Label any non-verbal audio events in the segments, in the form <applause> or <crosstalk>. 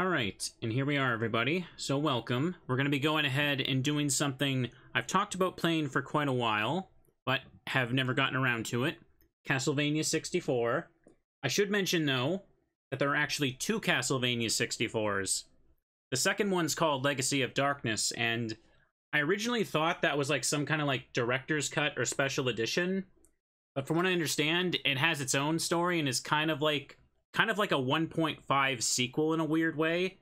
Alright, and here we are, everybody. So welcome. We're going to be going ahead and doing something I've talked about playing for quite a while, but have never gotten around to it. Castlevania 64. I should mention, though, that there are actually two Castlevania 64s. The second one's called Legacy of Darkness, and I originally thought that was like some kind of like director's cut or special edition. But from what I understand, it has its own story and is kind of like kind of like a 1.5 sequel in a weird way.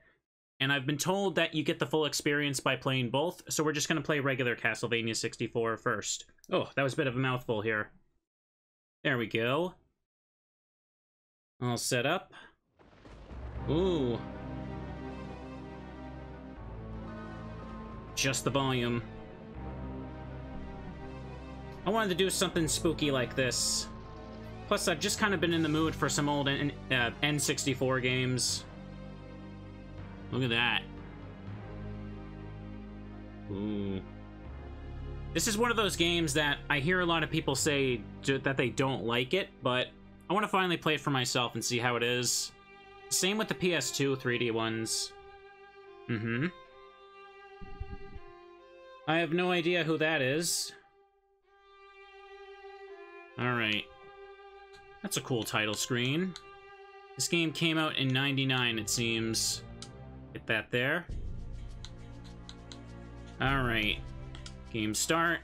And I've been told that you get the full experience by playing both, so we're just going to play regular Castlevania 64 first. Oh, that was a bit of a mouthful here. There we go. All set up. Ooh. Just the volume. I wanted to do something spooky like this. Plus, I've just kind of been in the mood for some old N uh, N64 games. Look at that. Ooh. This is one of those games that I hear a lot of people say that they don't like it, but I want to finally play it for myself and see how it is. Same with the PS2 3D ones. Mm-hmm. I have no idea who that is. Alright. That's a cool title screen. This game came out in 99, it seems. Get that there. Alright. Game start.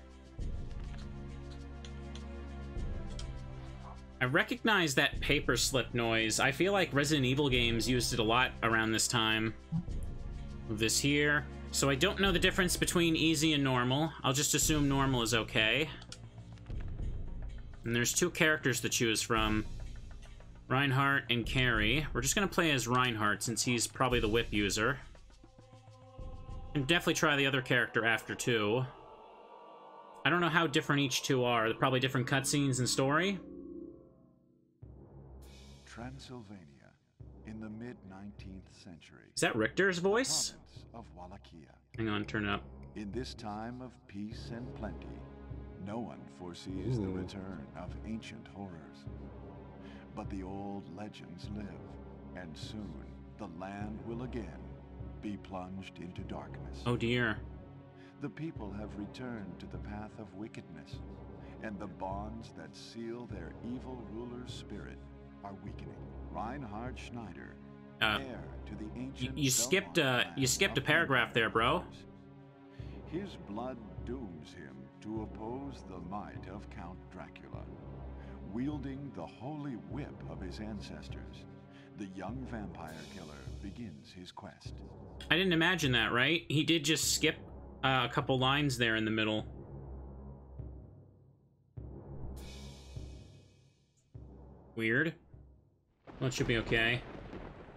I recognize that paper slip noise. I feel like Resident Evil games used it a lot around this time. Move this here. So I don't know the difference between easy and normal. I'll just assume normal is okay. And there's two characters to choose from. Reinhardt and Carrie. We're just going to play as Reinhardt since he's probably the whip user. And definitely try the other character after, too. I don't know how different each two are. They're probably different cutscenes and story. Transylvania, in the mid-19th century. Is that Richter's voice? Of Hang on, turn it up. In this time of peace and plenty, no one foresees Ooh. the return of ancient horrors. But the old legends live, and soon the land will again be plunged into darkness. Oh dear. The people have returned to the path of wickedness, and the bonds that seal their evil ruler's spirit are weakening. Reinhardt Schneider, Uh, heir to the ancient you skipped, uh, you skipped a paragraph there, bro. His blood dooms him to oppose the might of Count Dracula. Wielding the holy whip of his ancestors, the young vampire killer begins his quest. I didn't imagine that, right? He did just skip uh, a couple lines there in the middle. Weird. Well, it should be okay.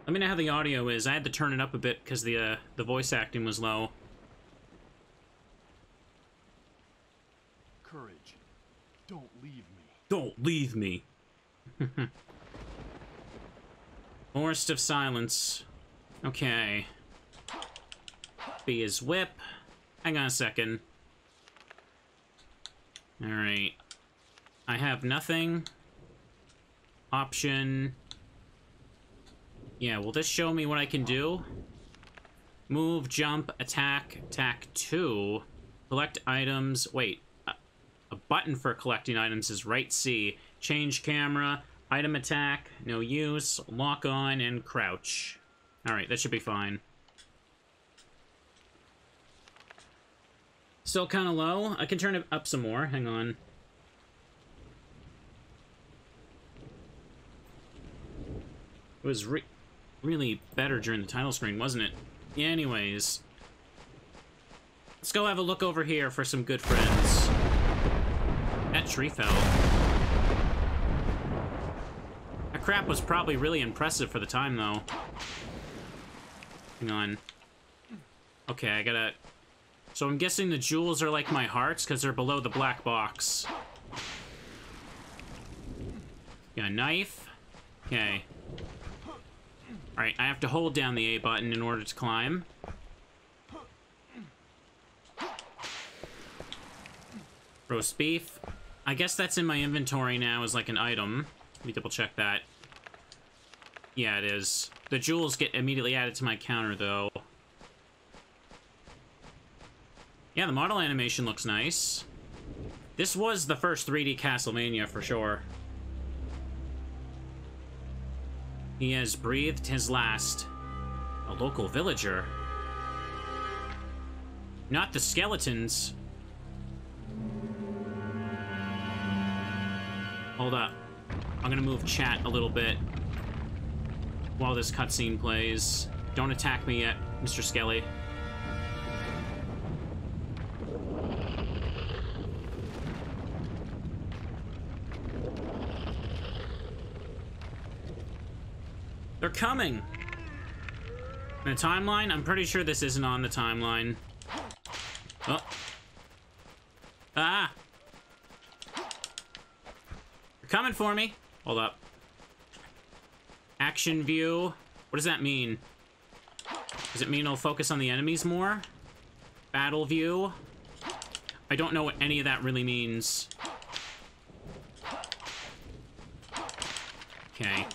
Let me know how the audio is. I had to turn it up a bit because the uh, the voice acting was low. Courage. Don't leave me. Don't leave me. <laughs> Forest of Silence. Okay. Be his whip. Hang on a second. Alright. I have nothing. Option. Yeah, will this show me what I can do? Move, jump, attack, attack 2. Collect items. Wait. A, button for collecting items is right C. Change camera. Item attack. No use. Lock on and crouch. Alright, that should be fine. Still kind of low. I can turn it up some more. Hang on. It was re really better during the title screen, wasn't it? Yeah, anyways. Let's go have a look over here for some good friends. Tree fell. That crap was probably really impressive for the time, though. Hang on. Okay, I gotta... So I'm guessing the jewels are like my hearts, because they're below the black box. Got a knife. Okay. Alright, I have to hold down the A button in order to climb. Roast beef. I guess that's in my inventory now as like an item. Let me double check that. Yeah, it is. The jewels get immediately added to my counter, though. Yeah, the model animation looks nice. This was the first 3D Castlevania, for sure. He has breathed his last. A local villager. Not the skeletons. Hold up. I'm gonna move chat a little bit while this cutscene plays. Don't attack me yet, Mr. Skelly. They're coming! The timeline? I'm pretty sure this isn't on the timeline. Oh. Ah! Coming for me. Hold up. Action view. What does that mean? Does it mean it'll focus on the enemies more? Battle view. I don't know what any of that really means. Okay.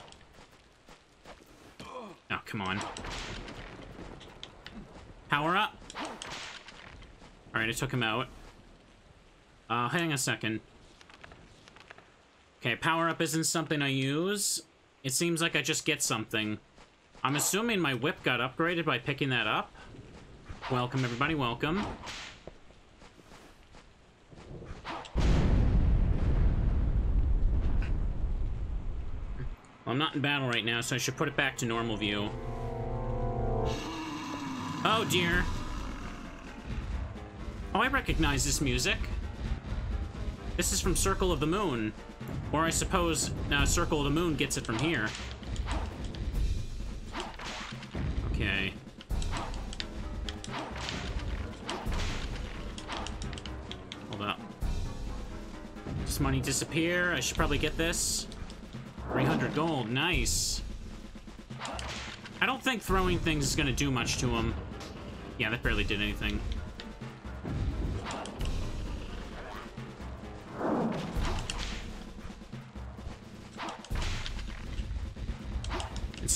Oh, come on. Power up. Alright, I took him out. Uh, hang on a second. Okay, power up isn't something I use. It seems like I just get something. I'm assuming my whip got upgraded by picking that up. Welcome, everybody, welcome. I'm not in battle right now, so I should put it back to normal view. Oh, dear. Oh, I recognize this music. This is from Circle of the Moon. Or I suppose uh, Circle of the Moon gets it from here. Okay. Hold up. Does money disappear? I should probably get this. 300 gold, nice. I don't think throwing things is gonna do much to him. Yeah, that barely did anything.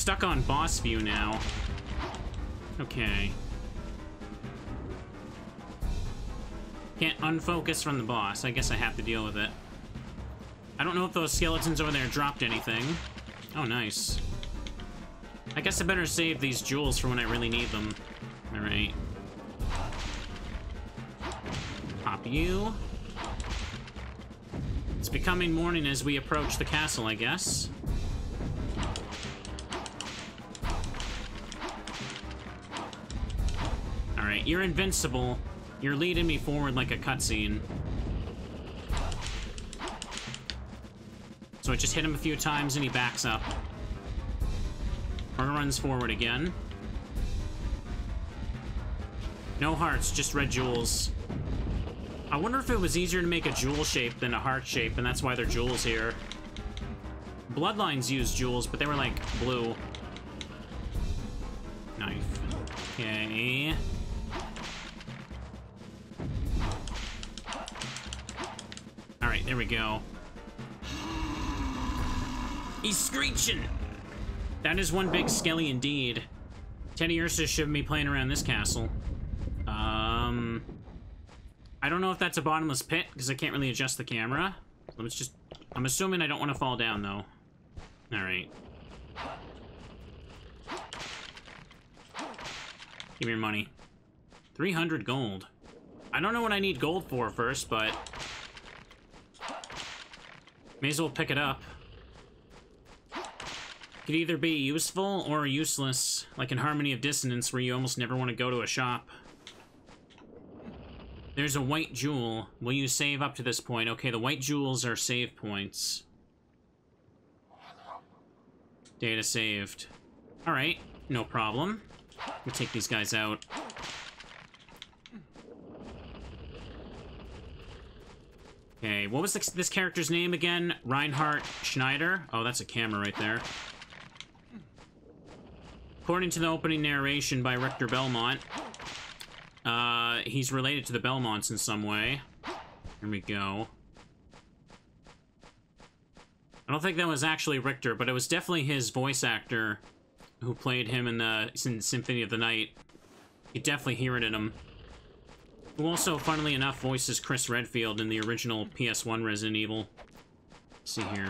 Stuck on boss view now. Okay. Can't unfocus from the boss. I guess I have to deal with it. I don't know if those skeletons over there dropped anything. Oh, nice. I guess I better save these jewels for when I really need them. Alright. Pop you. It's becoming morning as we approach the castle, I guess. You're invincible. You're leading me forward like a cutscene. So I just hit him a few times and he backs up. Or runs forward again. No hearts, just red jewels. I wonder if it was easier to make a jewel shape than a heart shape, and that's why they're jewels here. Bloodlines used jewels, but they were, like, blue. Knife. Okay. There we go. He's screeching! That is one big skelly indeed. Teddy Ursa shouldn't be playing around this castle. Um... I don't know if that's a bottomless pit, because I can't really adjust the camera. Let's just... I'm assuming I don't want to fall down, though. Alright. Give me your money. 300 gold. I don't know what I need gold for first, but... May as well pick it up. Could either be useful or useless, like in Harmony of Dissonance, where you almost never want to go to a shop. There's a white jewel. Will you save up to this point? Okay, the white jewels are save points. Data saved. Alright, no problem. We'll take these guys out. Okay, what was this, character's name again? Reinhardt Schneider? Oh, that's a camera right there. According to the opening narration by Richter Belmont, uh, he's related to the Belmonts in some way. Here we go. I don't think that was actually Richter, but it was definitely his voice actor who played him in the in Symphony of the Night. You definitely hear it in him. Who also, funnily enough, voices Chris Redfield in the original PS1 Resident Evil. Let's see here.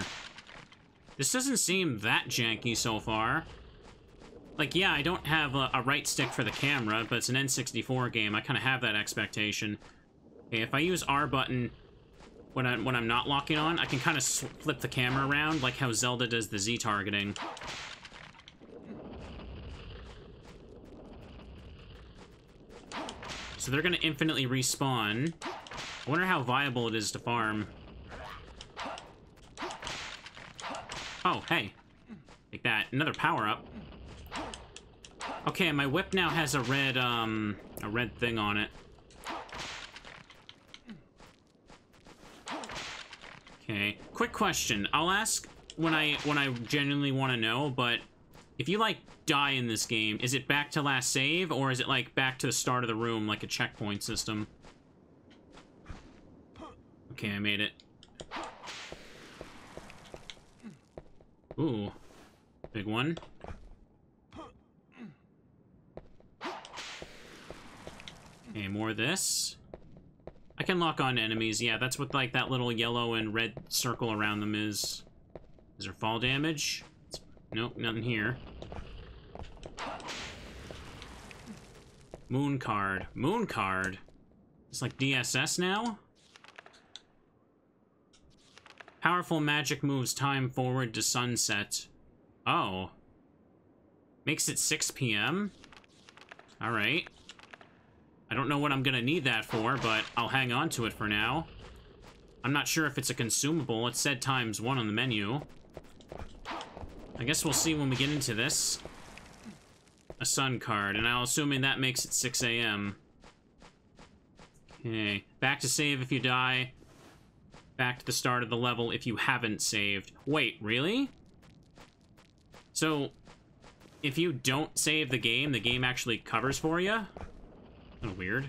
This doesn't seem that janky so far. Like, yeah, I don't have a, a right stick for the camera, but it's an N64 game. I kind of have that expectation. Okay, if I use R button when, I, when I'm not locking on, I can kind of flip the camera around, like how Zelda does the Z So they're gonna infinitely respawn. I wonder how viable it is to farm. Oh, hey. Take that. Another power-up. Okay, my whip now has a red, um, a red thing on it. Okay. Quick question. I'll ask when I when I genuinely want to know, but if you like die in this game, is it back to last save or is it like back to the start of the room like a checkpoint system? Okay, I made it. Ooh. Big one. Okay, more of this. I can lock on enemies. Yeah, that's what like that little yellow and red circle around them is. Is there fall damage? Nope, nothing here. Moon card. Moon card? It's like DSS now? Powerful magic moves time forward to sunset. Oh. Makes it 6 p.m.? Alright. I don't know what I'm gonna need that for, but I'll hang on to it for now. I'm not sure if it's a consumable. It said times one on the menu. I guess we'll see when we get into this. A sun card, and I'm assuming that makes it 6 a.m. Okay, back to save if you die. Back to the start of the level if you haven't saved. Wait, really? So, if you don't save the game, the game actually covers for you? Kind of weird.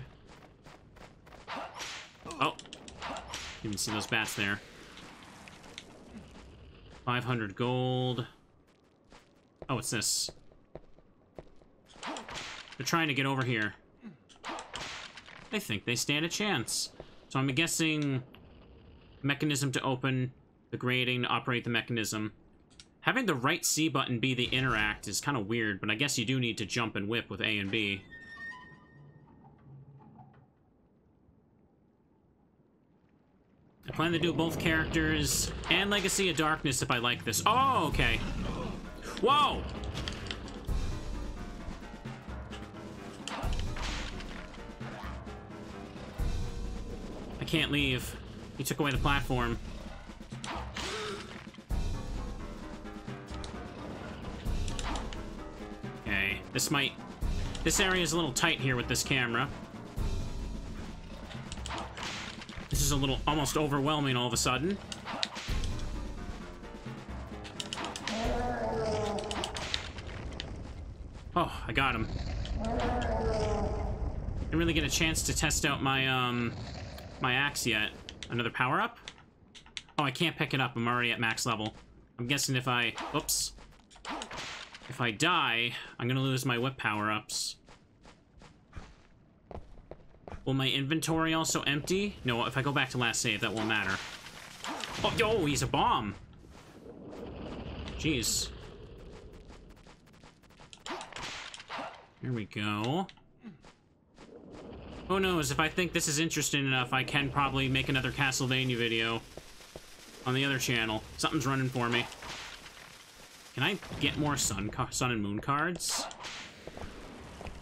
Oh. You can see those bats there. 500 gold. Oh, it's this. They're trying to get over here. I think they stand a chance. So I'm guessing mechanism to open the grating to operate the mechanism. Having the right C button be the interact is kind of weird, but I guess you do need to jump and whip with A and B. I plan to do both characters and Legacy of Darkness if I like this. Oh, okay. Whoa! I can't leave. He took away the platform. Okay, this might... This area is a little tight here with this camera. This is a little almost overwhelming all of a sudden. Oh, I got him. Didn't really get a chance to test out my, um, my axe yet. Another power-up? Oh, I can't pick it up. I'm already at max level. I'm guessing if I... Oops. If I die, I'm gonna lose my whip power-ups. Will my inventory also empty? No, if I go back to last save, that won't matter. Oh, yo, he's a bomb. Jeez. Here we go. Who knows, if I think this is interesting enough, I can probably make another Castlevania video on the other channel. Something's running for me. Can I get more sun, sun and moon cards?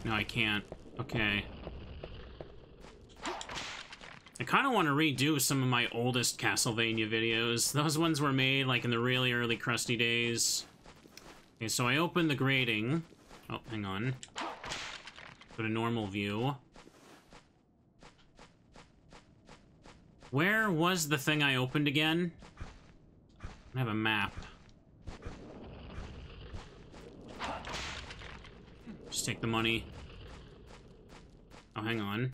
No, I can't. Okay. I kind of want to redo some of my oldest Castlevania videos. Those ones were made, like, in the really early crusty days. Okay, so I open the grating. Oh, hang on. Go to normal view. Where was the thing I opened again? I have a map. Just take the money. Oh, hang on.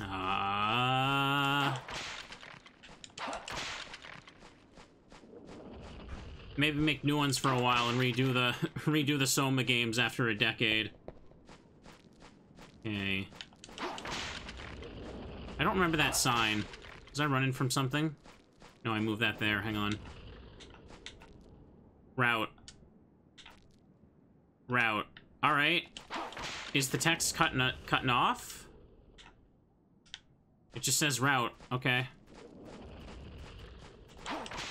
Ah. Maybe make new ones for a while and redo the <laughs> redo the Soma games after a decade. Okay. I don't remember that sign. Was I running from something? No, I moved that there. Hang on. Route. Route. Alright. Is the text cutting, cutting off? It just says route. Okay.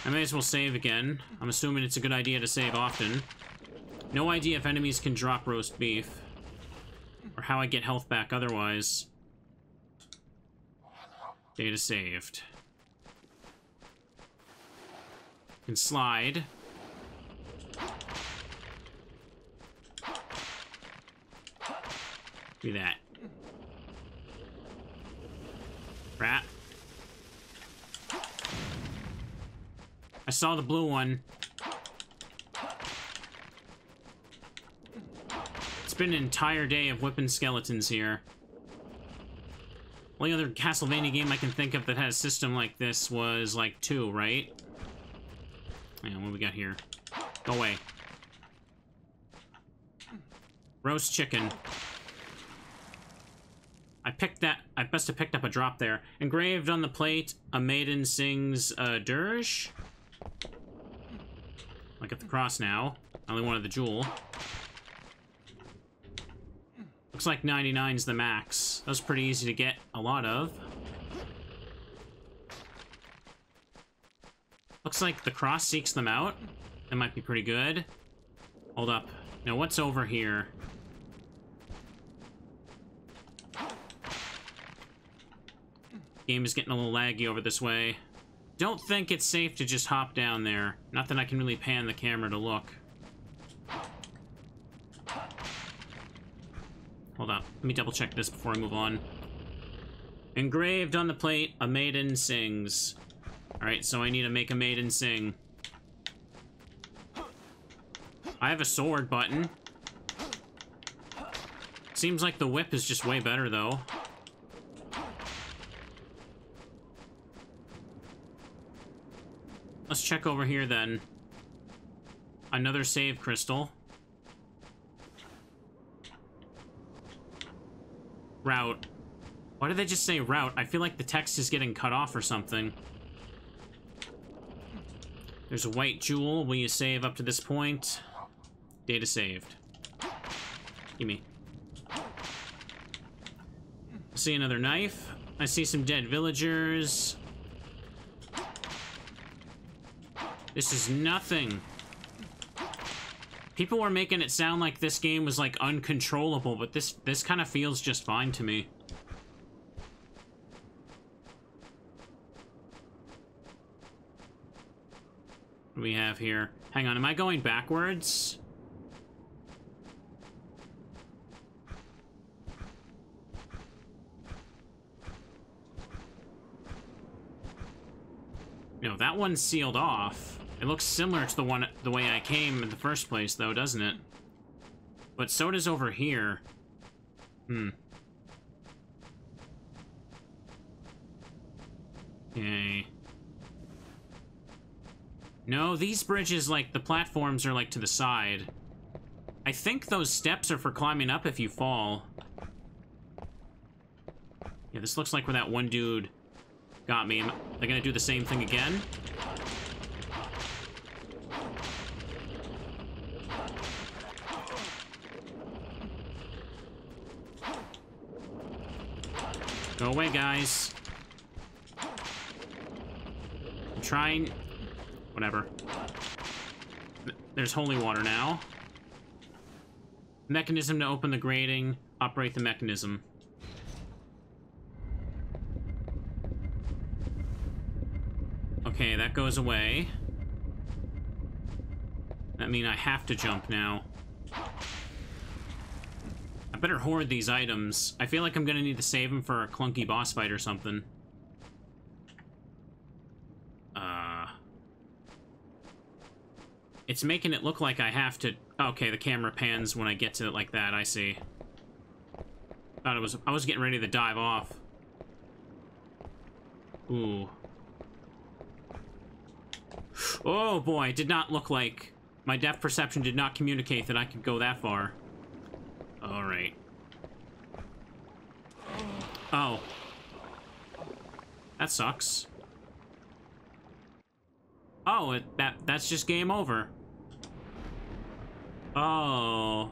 I may as well save again. I'm assuming it's a good idea to save often. No idea if enemies can drop roast beef. Or how I get health back otherwise. Data saved. Can slide. Do that. Rat. I saw the blue one. It's been an entire day of whipping skeletons here. Only other Castlevania game I can think of that had a system like this was like two, right? Yeah, what we got here? Go away. Roast chicken. I picked that. I must have picked up a drop there. Engraved on the plate, a maiden sings uh, a dirge. I get the cross now. I only wanted the jewel. Looks like 99 is the max. That was pretty easy to get a lot of. Looks like the cross seeks them out. That might be pretty good. Hold up. Now, what's over here? Game is getting a little laggy over this way. Don't think it's safe to just hop down there. Not that I can really pan the camera to look. Hold up. Let me double check this before I move on. Engraved on the plate, a maiden sings. Alright, so I need to make a maiden sing. I have a sword button. Seems like the whip is just way better, though. Let's check over here, then. Another save crystal. Route. Why did they just say route? I feel like the text is getting cut off or something. There's a white jewel. Will you save up to this point? Data saved. Gimme. See another knife. I see some dead villagers. This is nothing. People were making it sound like this game was like uncontrollable, but this this kind of feels just fine to me. We have here? Hang on, am I going backwards? No, that one's sealed off. It looks similar to the one the way I came in the first place, though, doesn't it? But so does over here. Hmm. Okay. No, these bridges, like, the platforms are, like, to the side. I think those steps are for climbing up if you fall. Yeah, this looks like where that one dude got me. Am I gonna do the same thing again? Go away, guys. I'm trying... Whatever. There's holy water now. Mechanism to open the grating. Operate the mechanism. Okay, that goes away. That mean I have to jump now. I better hoard these items. I feel like I'm gonna need to save them for a clunky boss fight or something. Uh... It's making it look like I have to... Okay, the camera pans when I get to it like that, I see. Thought it was... I was getting ready to dive off. Ooh. Oh boy, it did not look like... My depth perception did not communicate that I could go that far. Alright. Oh. That sucks. Oh, it, that that's just game over. Oh.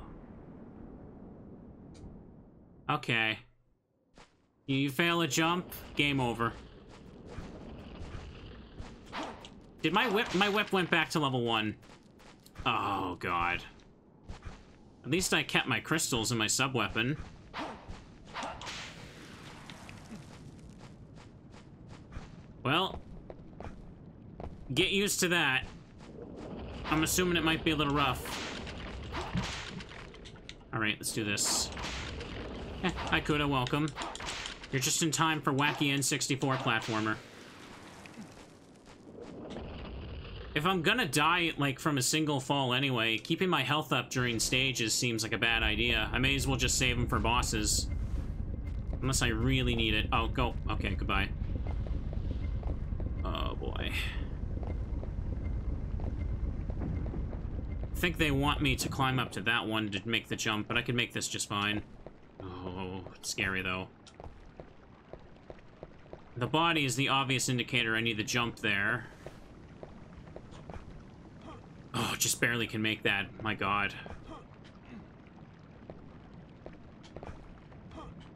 Okay. You fail a jump, game over. Did my whip my whip went back to level one? Oh god. At least I kept my crystals in my sub weapon. Well, get used to that. I'm assuming it might be a little rough. Alright, let's do this. Eh, I welcome. You're just in time for wacky N64 platformer. If I'm gonna die, like, from a single fall anyway, keeping my health up during stages seems like a bad idea. I may as well just save them for bosses. Unless I really need it. Oh, go. Okay, goodbye. Oh, boy. I think they want me to climb up to that one to make the jump, but I can make this just fine. Oh, it's scary, though. The body is the obvious indicator I need the jump there. Oh, just barely can make that. My god.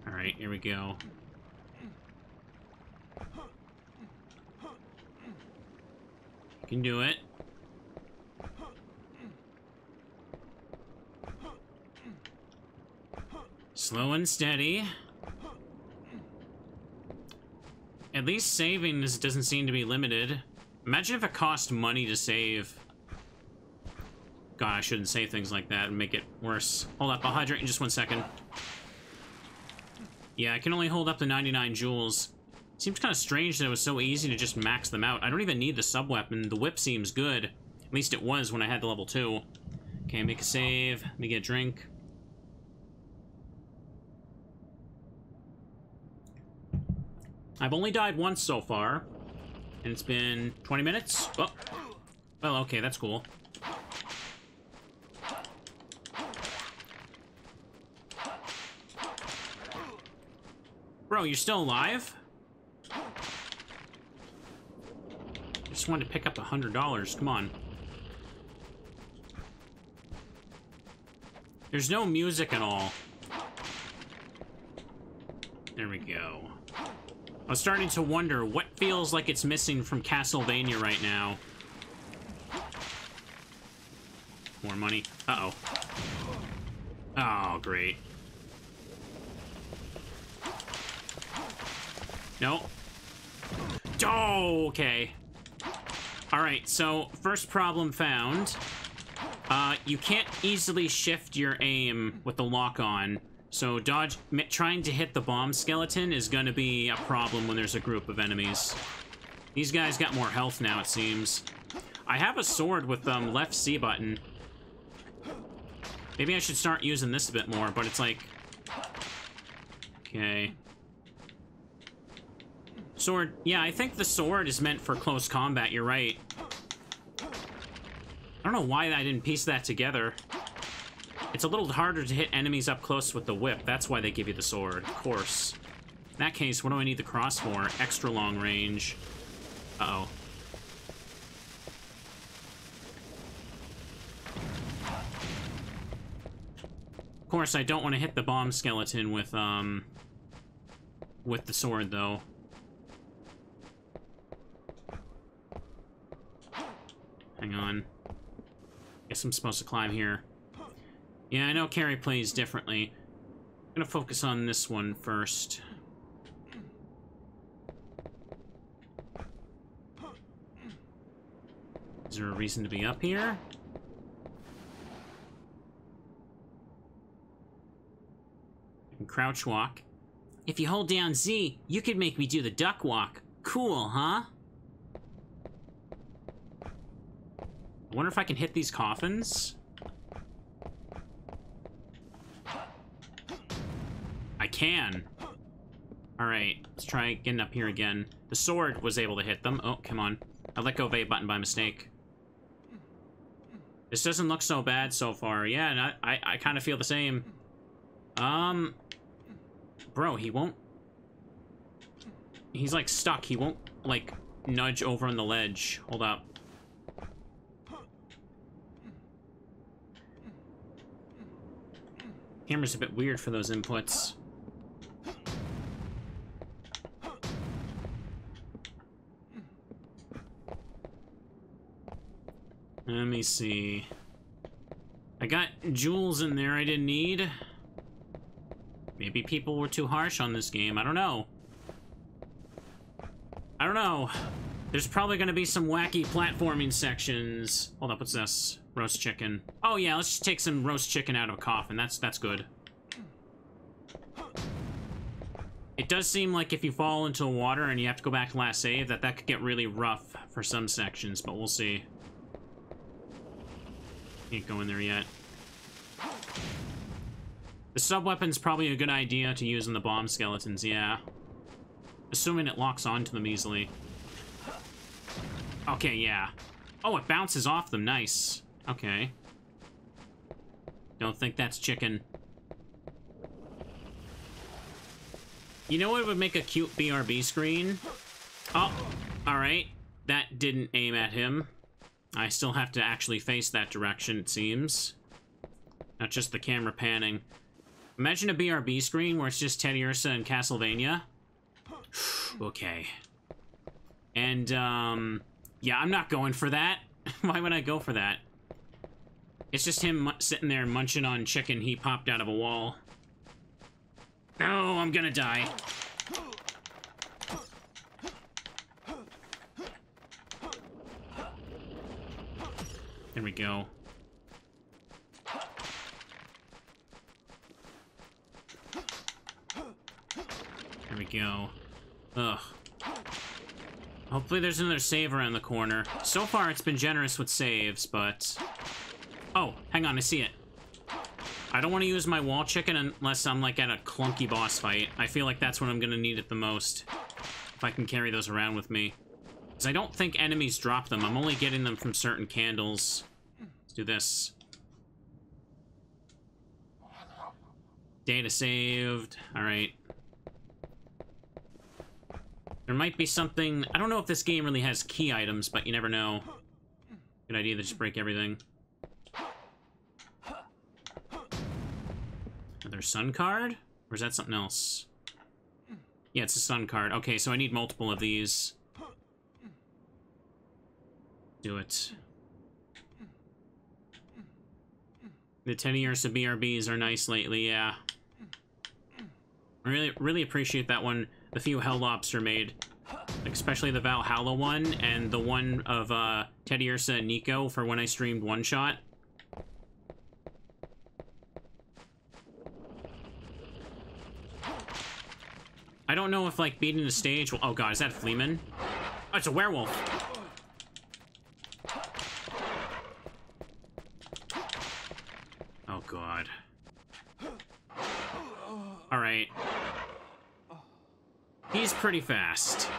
Alright, here we go. Can do it. Slow and steady. At least saving doesn't seem to be limited. Imagine if it cost money to save. God, I shouldn't say things like that and make it worse. Hold up, I'll hydrate in just one second. Yeah, I can only hold up to 99 jewels. Seems kind of strange that it was so easy to just max them out. I don't even need the sub-weapon. The whip seems good. At least it was when I had the level 2. Okay, make a save. Let me get a drink. I've only died once so far. And it's been 20 minutes? Oh. Well, okay, that's cool. Bro, you're still alive? I Just wanted to pick up a hundred dollars. Come on. There's no music at all. There we go. I'm starting to wonder what feels like it's missing from Castlevania right now. More money. Uh-oh. Oh, great. No. Oh, okay. Alright, so first problem found. Uh, you can't easily shift your aim with the lock on. So dodge, trying to hit the bomb skeleton is gonna be a problem when there's a group of enemies. These guys got more health now, it seems. I have a sword with um, left C button. Maybe I should start using this a bit more, but it's like... Okay. Sword. Yeah, I think the sword is meant for close combat. You're right. I don't know why I didn't piece that together. It's a little harder to hit enemies up close with the whip. That's why they give you the sword, of course. In that case, what do I need the cross for? Extra long range. Uh-oh. Of course, I don't want to hit the bomb skeleton with, um... With the sword, though. Hang on. Guess I'm supposed to climb here. Yeah, I know Carrie plays differently. I'm gonna focus on this one first. Is there a reason to be up here? And crouch walk. If you hold down Z, you could make me do the duck walk. Cool, huh? Wonder if I can hit these coffins? I can. Alright, let's try getting up here again. The sword was able to hit them. Oh, come on. I let go of A button by mistake. This doesn't look so bad so far. Yeah, and I, I, I kind of feel the same. Um, bro, he won't... He's, like, stuck. He won't, like, nudge over on the ledge. Hold up. Camera's a bit weird for those inputs. Let me see. I got jewels in there I didn't need. Maybe people were too harsh on this game. I don't know. I don't know. There's probably going to be some wacky platforming sections. Hold up, what's this? Roast chicken. Oh yeah, let's just take some roast chicken out of a coffin. That's that's good. It does seem like if you fall into the water and you have to go back to last save, that that could get really rough for some sections, but we'll see. Can't go in there yet. The sub-weapon's probably a good idea to use in the bomb skeletons, yeah. Assuming it locks onto them easily. Okay, yeah. Oh, it bounces off them, nice. Okay. Don't think that's chicken. You know what would make a cute BRB screen? Oh, alright. That didn't aim at him. I still have to actually face that direction, it seems. Not just the camera panning. Imagine a BRB screen where it's just Teddy Ursa and Castlevania. <sighs> okay. And, um... Yeah, I'm not going for that. <laughs> Why would I go for that? It's just him sitting there munching on chicken he popped out of a wall. No, I'm gonna die. There we go. There we go. Ugh. Hopefully there's another save around the corner. So far, it's been generous with saves, but... Oh, hang on, I see it. I don't want to use my wall chicken unless I'm, like, at a clunky boss fight. I feel like that's when I'm gonna need it the most. If I can carry those around with me. Because I don't think enemies drop them. I'm only getting them from certain candles. Let's do this. Data saved. Alright. There might be something... I don't know if this game really has key items, but you never know. Good idea to just break everything. Another sun card? Or is that something else? Yeah, it's a sun card. Okay, so I need multiple of these. Do it. The Teddy Ursa BRBs are nice lately, yeah. I really, really appreciate that one the few Hell Lobster made. Especially the Valhalla one, and the one of uh, Teddy Ursa and Niko for when I streamed OneShot. I don't know if, like, beating the stage will... Oh, God, is that Fleaman? Oh, it's a werewolf. Oh, God. Alright. He's pretty fast.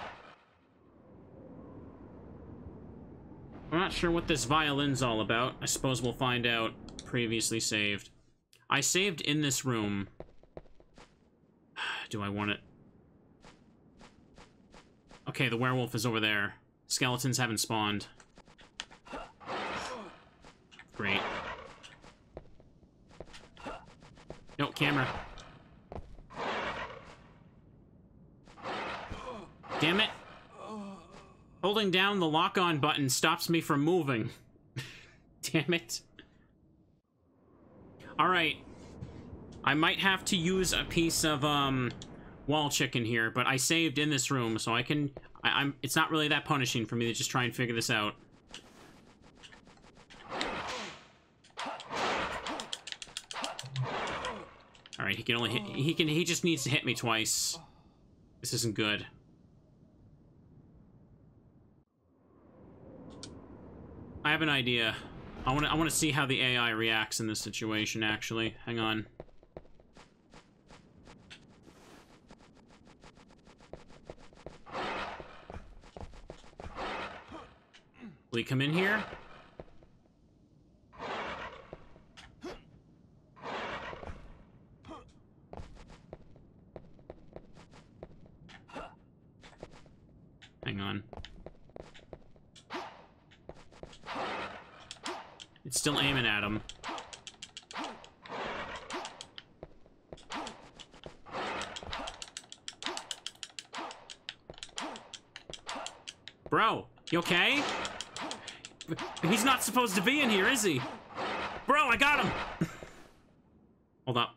I'm not sure what this violin's all about. I suppose we'll find out. Previously saved. I saved in this room. <sighs> Do I want it? Okay, the werewolf is over there. Skeletons haven't spawned. Great. No, camera. Damn it. Holding down the lock-on button stops me from moving. <laughs> Damn it. Alright. I might have to use a piece of, um, wall chicken here, but I saved in this room, so I can... I, am It's not really that punishing for me to just try and figure this out. Alright, he can only hit... He can... He just needs to hit me twice. This isn't good. I have an idea. I want to I want to see how the AI reacts in this situation, actually. Hang on. Will he come in here? Hang on. It's still aiming at him. Bro, you okay? He's not supposed to be in here, is he? Bro, I got him! <laughs> Hold up.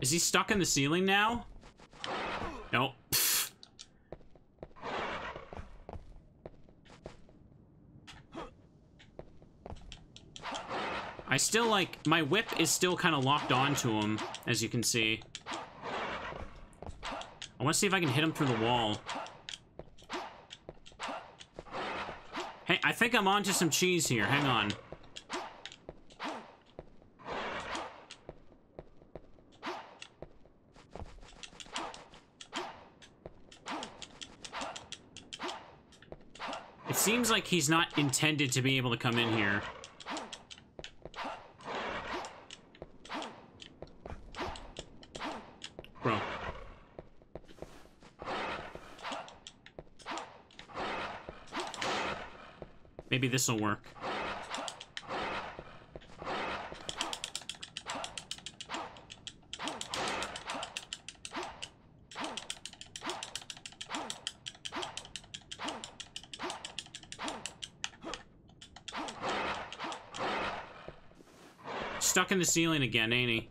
Is he stuck in the ceiling now? Nope. Pfft. I still, like, my whip is still kind of locked onto him, as you can see. I want to see if I can hit him through the wall. Hey, I think I'm onto some cheese here. Hang on. It seems like he's not intended to be able to come in here. Bro. Maybe this'll work. Stuck in the ceiling again, ain't he?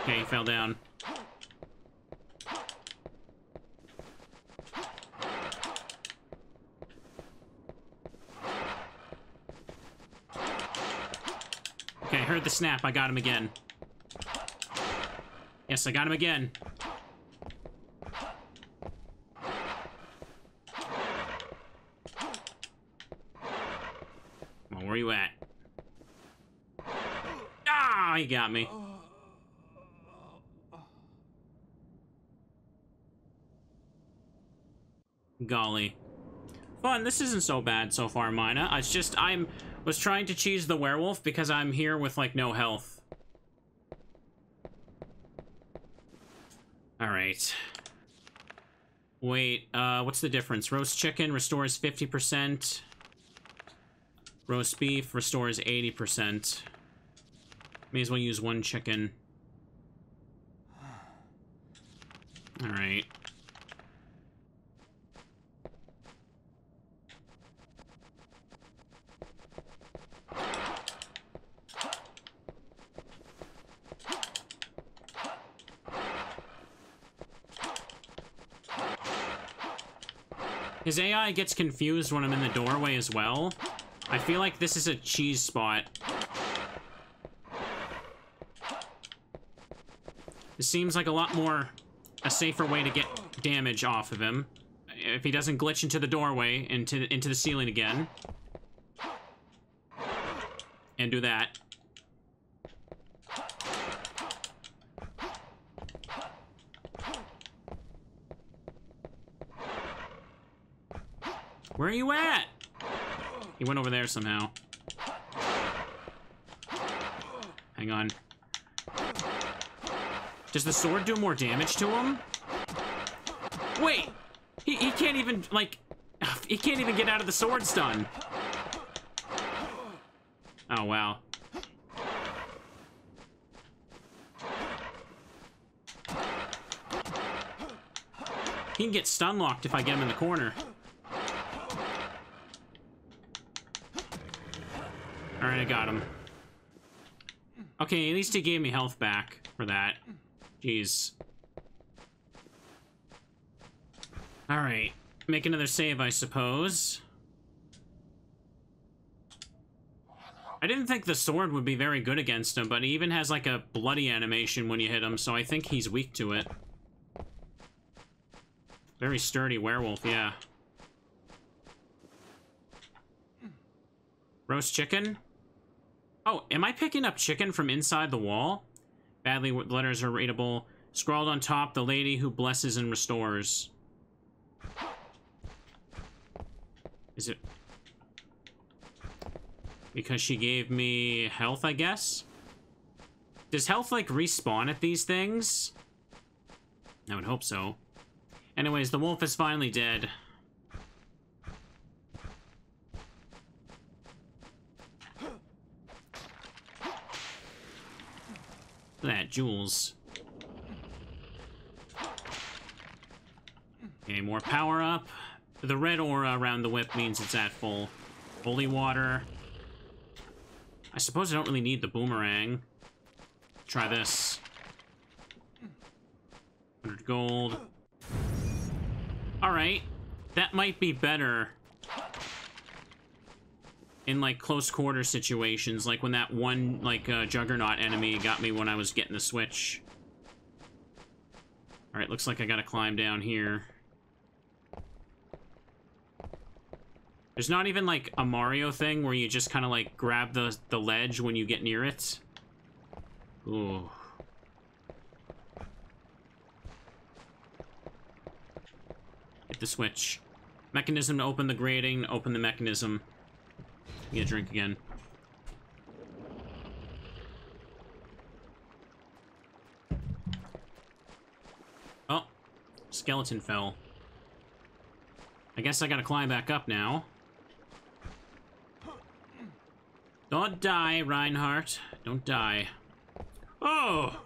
Okay, he fell down. Okay, I heard the snap. I got him again. Yes, I got him again. Well, where you at? Ah, he got me. Golly. Fun, this isn't so bad so far, Mina. It's just, I'm, was trying to cheese the werewolf because I'm here with, like, no health. Alright. Wait, uh, what's the difference? Roast chicken restores 50%. Roast beef restores 80%. May as well use one chicken. Alright. AI gets confused when I'm in the doorway as well. I feel like this is a cheese spot. This seems like a lot more... a safer way to get damage off of him. If he doesn't glitch into the doorway, into, into the ceiling again. And do that. Where are you at? He went over there somehow. Hang on. Does the sword do more damage to him? Wait! He, he can't even, like... <sighs> He can't even get out of the sword stun. Oh, wow. He can get stun locked if I get him in the corner. I got him. Okay, at least he gave me health back for that. Jeez. Alright. Make another save, I suppose. I didn't think the sword would be very good against him, but he even has like a bloody animation when you hit him, so I think he's weak to it. Very sturdy werewolf, yeah. Roast chicken? Oh, am I picking up chicken from inside the wall? Badly, letters are readable. Scrawled on top, the lady who blesses and restores. Is it... Because she gave me health, I guess? Does health, like, respawn at these things? I would hope so. Anyways, the wolf is finally dead. That, jewels. Okay, more power up. The red aura around the whip means it's at full. Holy water. I suppose I don't really need the boomerang. Try this. 100 gold. Alright. That might be better in like close quarter situations, like when that one like uh, juggernaut enemy got me when I was getting the switch. All right, looks like I gotta climb down here. There's not even like a Mario thing where you just kind of like grab the the ledge when you get near it. Ooh. Hit the switch. Mechanism to open the grating, open the mechanism. Get a drink again. Oh, skeleton fell. I guess I gotta climb back up now. Don't die, Reinhardt. Don't die. Oh!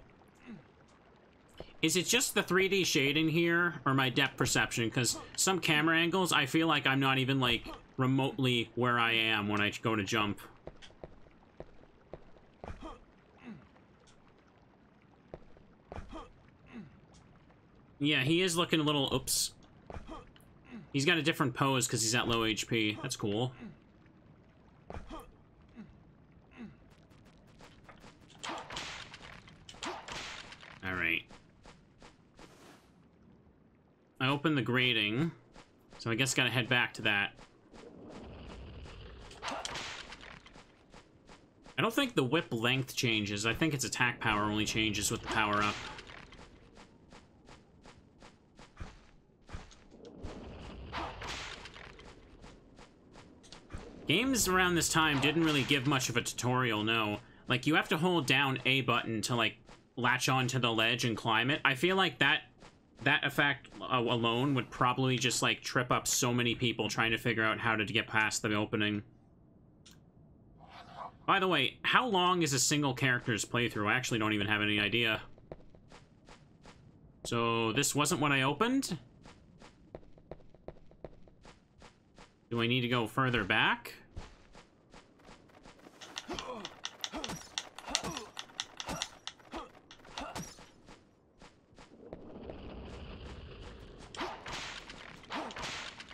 Is it just the 3D shading here, or my depth perception? Because some camera angles, I feel like I'm not even, like, remotely where I am when I go to jump. Yeah, he is looking a little... Oops. He's got a different pose because he's at low HP. That's cool. Alright. I opened the grating, so I guess gotta head back to that. I don't think the whip length changes. I think its attack power only changes with the power up. Games around this time didn't really give much of a tutorial, no. Like, you have to hold down A button to, like, latch onto the ledge and climb it. I feel like that that effect uh, alone would probably just, like, trip up so many people trying to figure out how to get past the opening. By the way, how long is a single character's playthrough? I actually don't even have any idea. So, this wasn't what I opened? Do I need to go further back?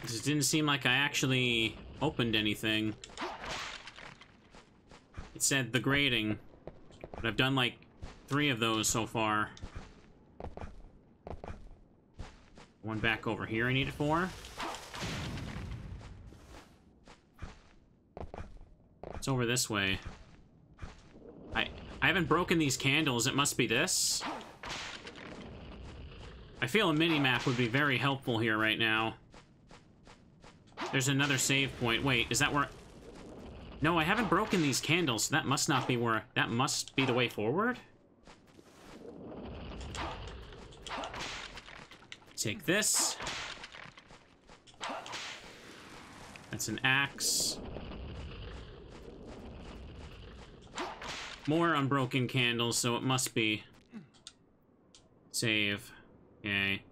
It didn't seem like I actually opened anything. Said the grading, but I've done like three of those so far. One back over here I need it for. It's over this way. I I haven't broken these candles. It must be this. I feel a mini-map would be very helpful here right now. There's another save point. Wait, is that where... No, I haven't broken these candles. That must not be where... That must be the way forward? Take this. That's an axe. More unbroken candles, so it must be... Save. Okay.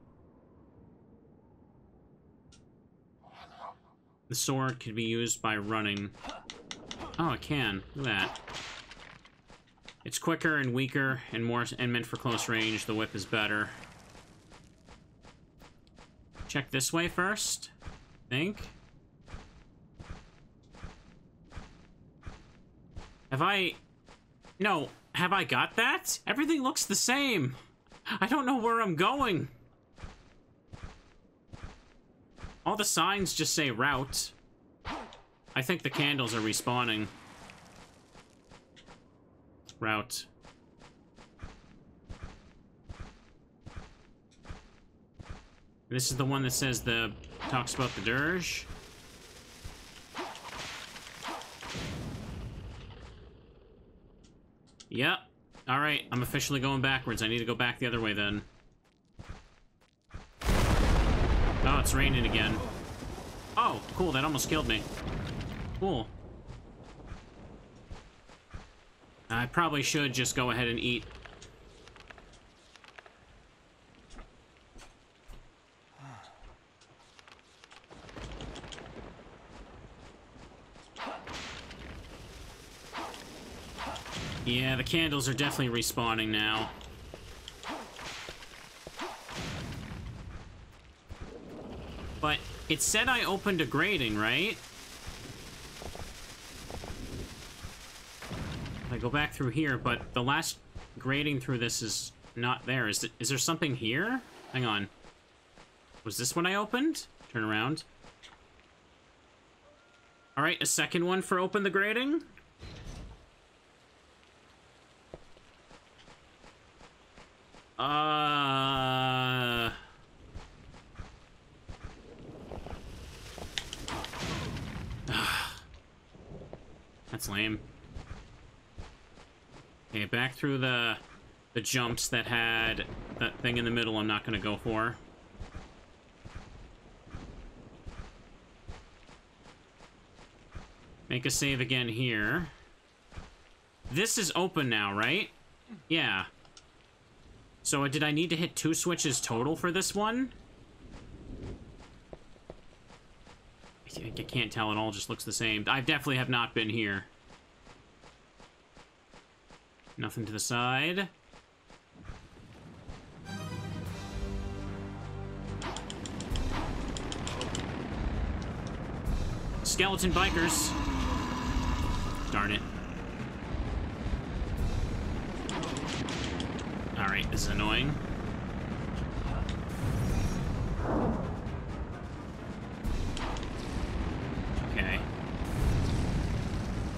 The sword can be used by running. Oh, it can. Look at that. It's quicker and weaker and more and meant for close range. The whip is better. Check this way first. Think. Have I... No, have I got that? Everything looks the same. I don't know where I'm going. All the signs just say route. I think the candles are respawning. route. This is the one that says the talks about the dirge. Yep. Alright, I'm officially going backwards. I need to go back the other way then. Oh, it's raining again. Oh, cool, that almost killed me. Cool. I probably should just go ahead and eat. Yeah, the candles are definitely respawning now. But it said I opened a grating, right? I go back through here, but the last grading through this is not there. Is, it, is there something here? Hang on. Was this one I opened? Turn around. Alright, a second one for open the grating? Uh... <sighs> That's lame. Okay, back through the the jumps that had that thing in the middle I'm not going to go for. Make a save again here. This is open now, right? Yeah. So uh, did I need to hit two switches total for this one? I can't tell. It all just looks the same. I definitely have not been here. Nothing to the side. Skeleton bikers. Darn it. Alright, this is annoying. Okay.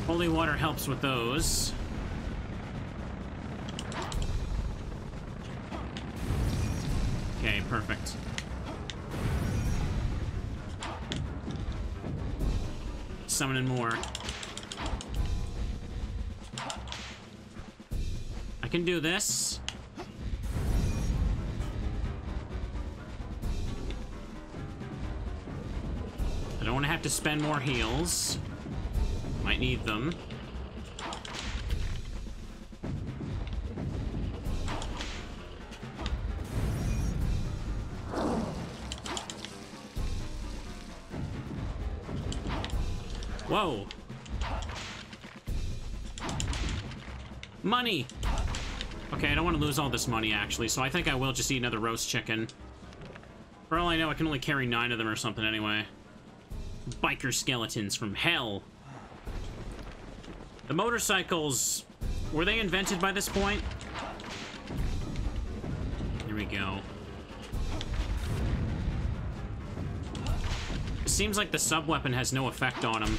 Holy water helps with those. Okay, perfect. Summoning more. I can do this. I don't want to have to spend more heals. Might need them. Money! Okay, I don't want to lose all this money, actually, so I think I will just eat another roast chicken. For all I know, I can only carry nine of them or something anyway. Biker skeletons from hell. The motorcycles, were they invented by this point? Here we go. It seems like the sub-weapon has no effect on him.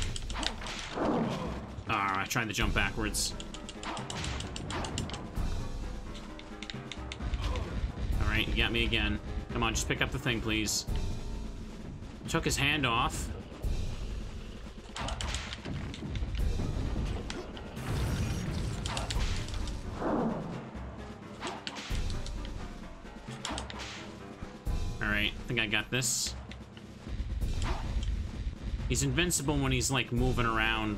Ah, I tried to jump backwards. You got me again. Come on, just pick up the thing, please. Took his hand off. Alright, I think I got this. He's invincible when he's, like, moving around.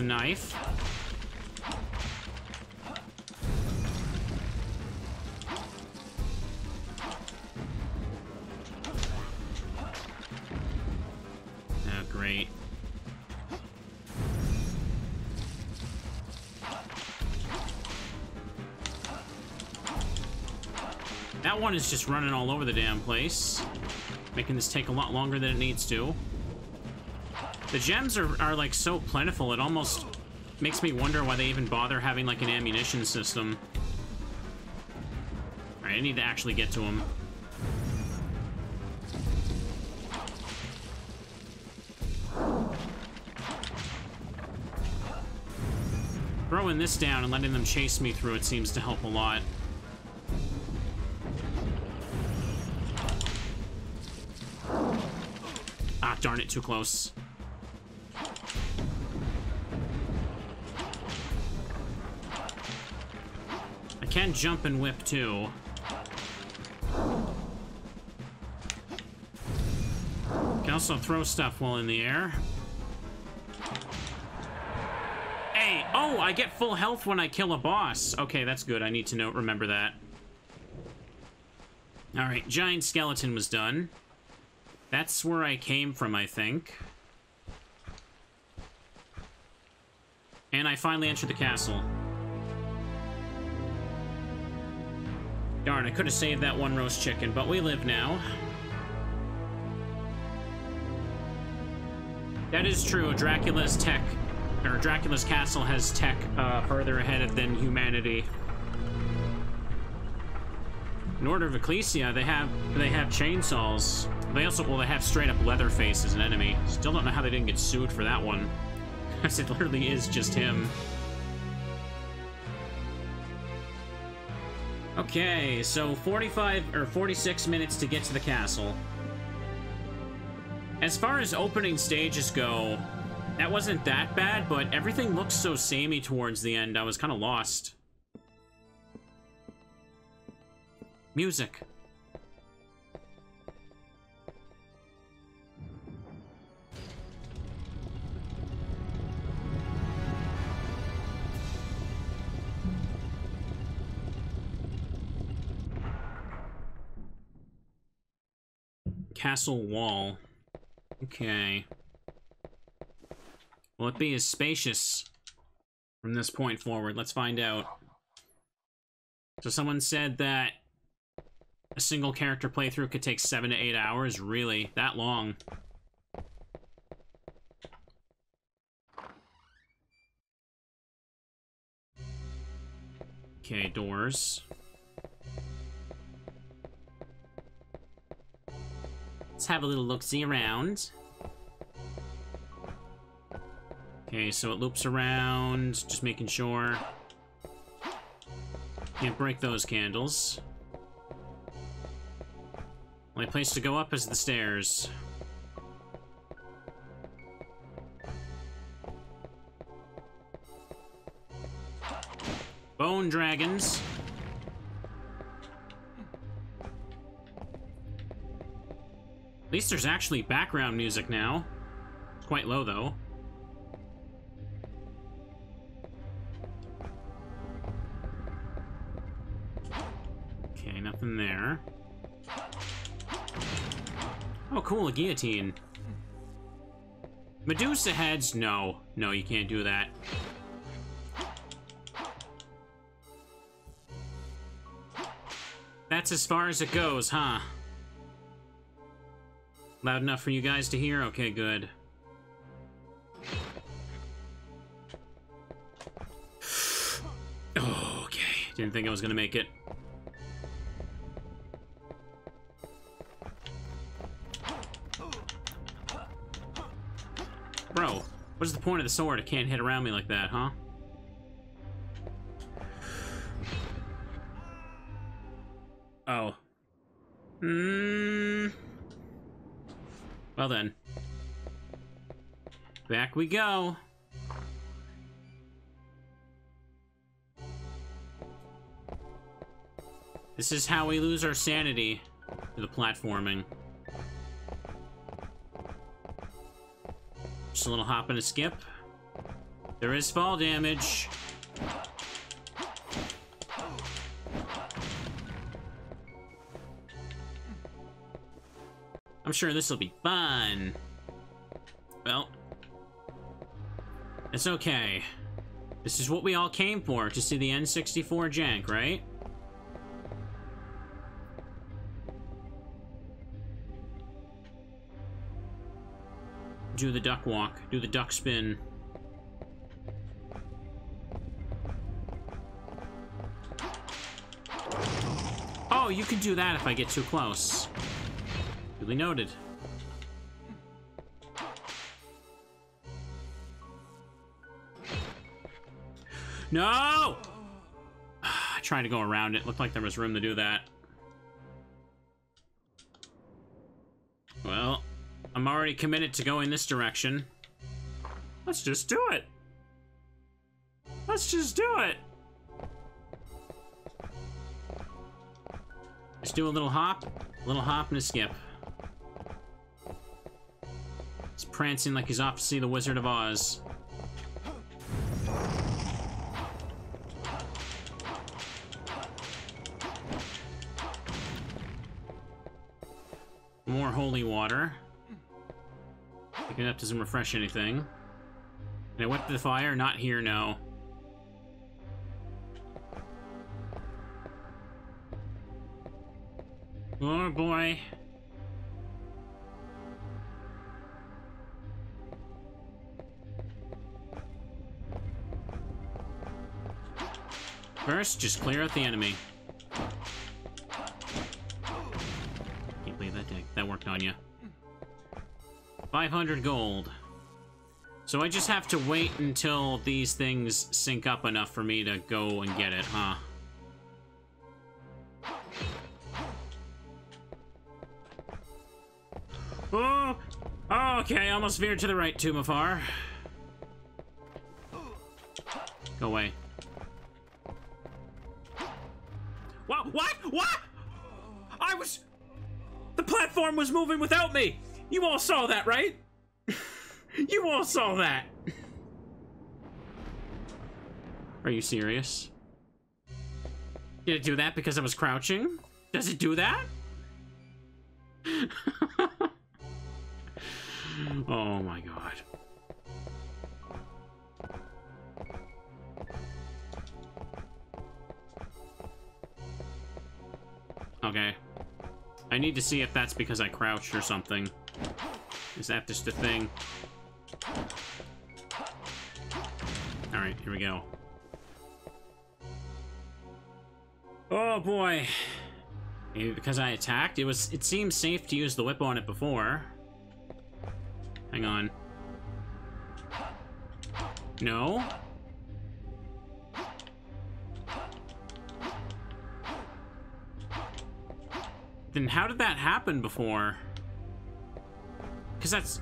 A knife. Oh, great. That one is just running all over the damn place. Making this take a lot longer than it needs to. The gems are, are like so plentiful, it almost makes me wonder why they even bother having like an ammunition system. Alright, I need to actually get to him. Throwing this down and letting them chase me through it seems to help a lot. Ah, darn it, too close. Can jump and whip too. Can also throw stuff while in the air. Hey, oh, I get full health when I kill a boss. Okay, that's good. I need to note, remember that. Alright, giant skeleton was done. That's where I came from, I think. And I finally entered the castle. Darn, I could have saved that one roast chicken, but we live now. That is true. Dracula's tech, or Dracula's castle has tech uh, further ahead of than humanity. In Order of Ecclesia, they have they have chainsaws. They also well they have straight up Leatherface as an enemy. Still don't know how they didn't get sued for that one. <laughs> Because it literally is just him. Okay, so 45 or 46 minutes to get to the castle. As far as opening stages go, that wasn't that bad, but everything looks so samey towards the end, I was kind of lost. Music. Castle wall. Okay. Will it be as spacious from this point forward? Let's find out. So someone said that a single character playthrough could take seven to eight hours. Really? That long? Okay, doors. Let's have a little look-see around. Okay, so it loops around, just making sure. Can't break those candles. Only place to go up is the stairs. Bone dragons. At least there's actually background music now. It's quite low, though. Okay, nothing there. Oh, cool, a guillotine. Medusa heads? No. No, you can't do that. That's as far as it goes, huh? Loud enough for you guys to hear? Okay, good. Oh, <sighs> okay. Didn't think I was gonna make it. Bro, what is the point of the sword? It can't hit around me like that, huh? <sighs> Oh. Hmm. Well then. Back we go. This is how we lose our sanity to the platforming. Just a little hop and a skip. There is fall damage. I'm sure this will be fun. Well, it's okay. This is what we all came for, to see the N64 jank, right? Do the duck walk, do the duck spin. Oh, you can do that if I get too close. Duly noted. No! Ah, I tried to go around it. Looked like there was room to do that. Well, I'm already committed to going this direction. Let's just do it. Let's just do it. Let's do a little hop, a little hop and a skip. Prancing like he's off to see the Wizard of Oz. More holy water. Picking up doesn't refresh anything. Can I whip the fire? Not here, no. Oh boy. First, just clear out the enemy. Can't believe that did, that worked on you. 500 gold. So I just have to wait until these things sync up enough for me to go and get it, huh? Oh! oh okay, almost veered to the right, Tumafar. Go away. Platform was moving without me! You all saw that, right? <laughs> you all saw that! Are you serious? Did it do that because I was crouching? Does it do that? <laughs> oh my god. Okay. I need to see if that's because I crouched or something. Is that just a thing? Alright, here we go. Oh boy. Maybe because I attacked? It was it seemed safe to use the whip on it before. Hang on. No? Then how did that happen before? Because that's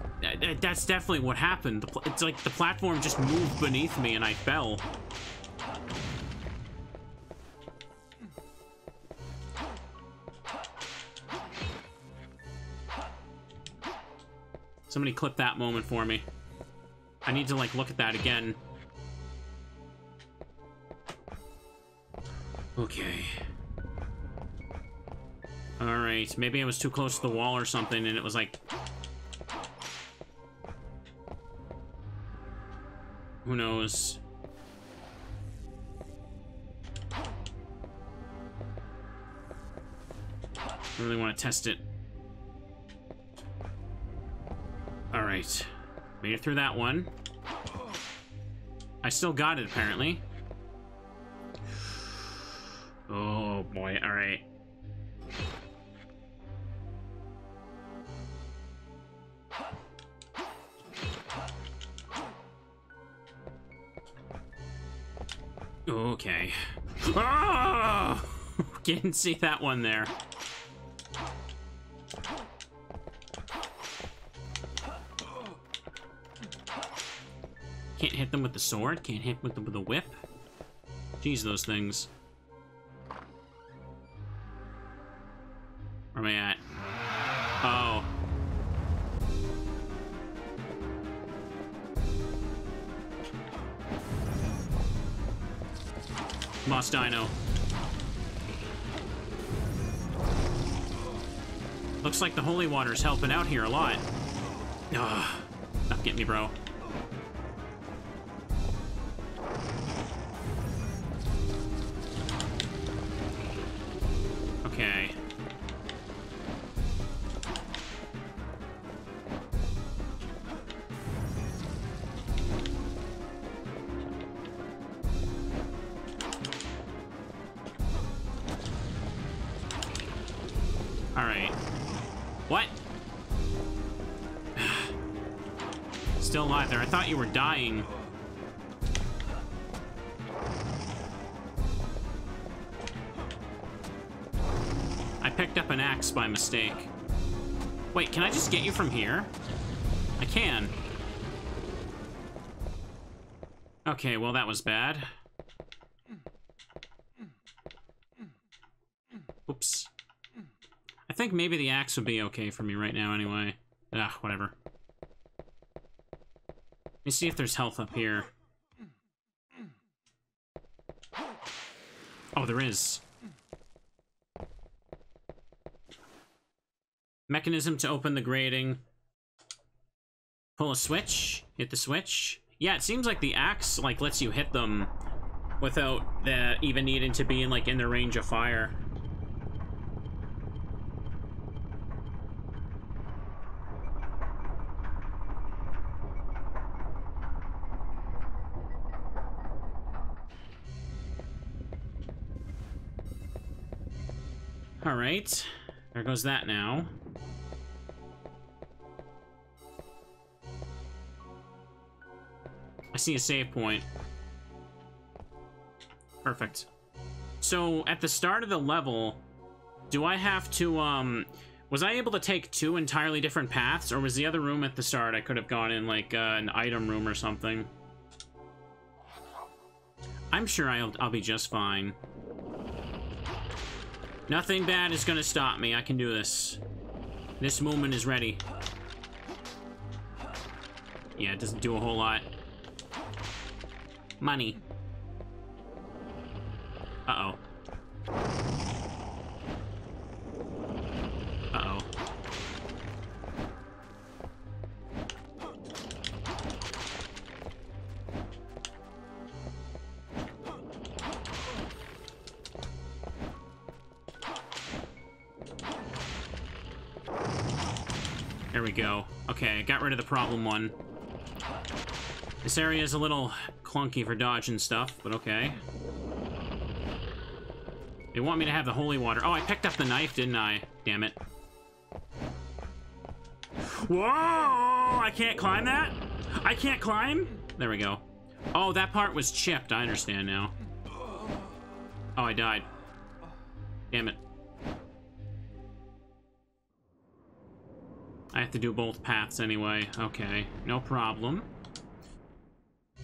that's definitely what happened. It's like the platform just moved beneath me and I fell. Somebody clip that moment for me. I need to, like, look at that again. Okay. Alright, maybe I was too close to the wall or something and it was like... Who knows? I really want to test it. Alright. Made it through that one. I still got it, apparently. Oh, boy. Alright. Okay. Oh! <laughs> Didn't see that one there. Can't hit them with the sword, can't hit them with the whip. Jeez, those things. Where am I at? Moss Dino. Looks like the holy water's helping out here a lot. Ugh. Not get me, bro. dying. I picked up an axe by mistake. Wait, can I just get you from here? I can. Okay, well that was bad. Oops. I think maybe the axe would be okay for me right now anyway. Ah, whatever. Me see if there's health up here. Oh, there is. Mechanism to open the grating. Pull a switch. Hit the switch. Yeah, it seems like the axe, like, lets you hit them without the even needing to be in, like, in the range of fire. There goes that now. I see a save point. Perfect. So, at the start of the level, do I have to, um... Was I able to take two entirely different paths, or was the other room at the start I could have gone in, like, uh, an item room or something? I'm sure I'll, I'll be just fine. Nothing bad is gonna stop me. I can do this. This moment is ready. Yeah, it doesn't do a whole lot. Money. Uh-oh. Rid of the problem one. This area is a little clunky for dodging stuff, but okay. They want me to have the holy water. Oh, I picked up the knife, didn't I? Damn it. Whoa! I can't climb that? I can't climb? There we go. Oh, that part was chipped. I understand now. Oh, I died. Damn it. I have to do both paths anyway. Okay, no problem.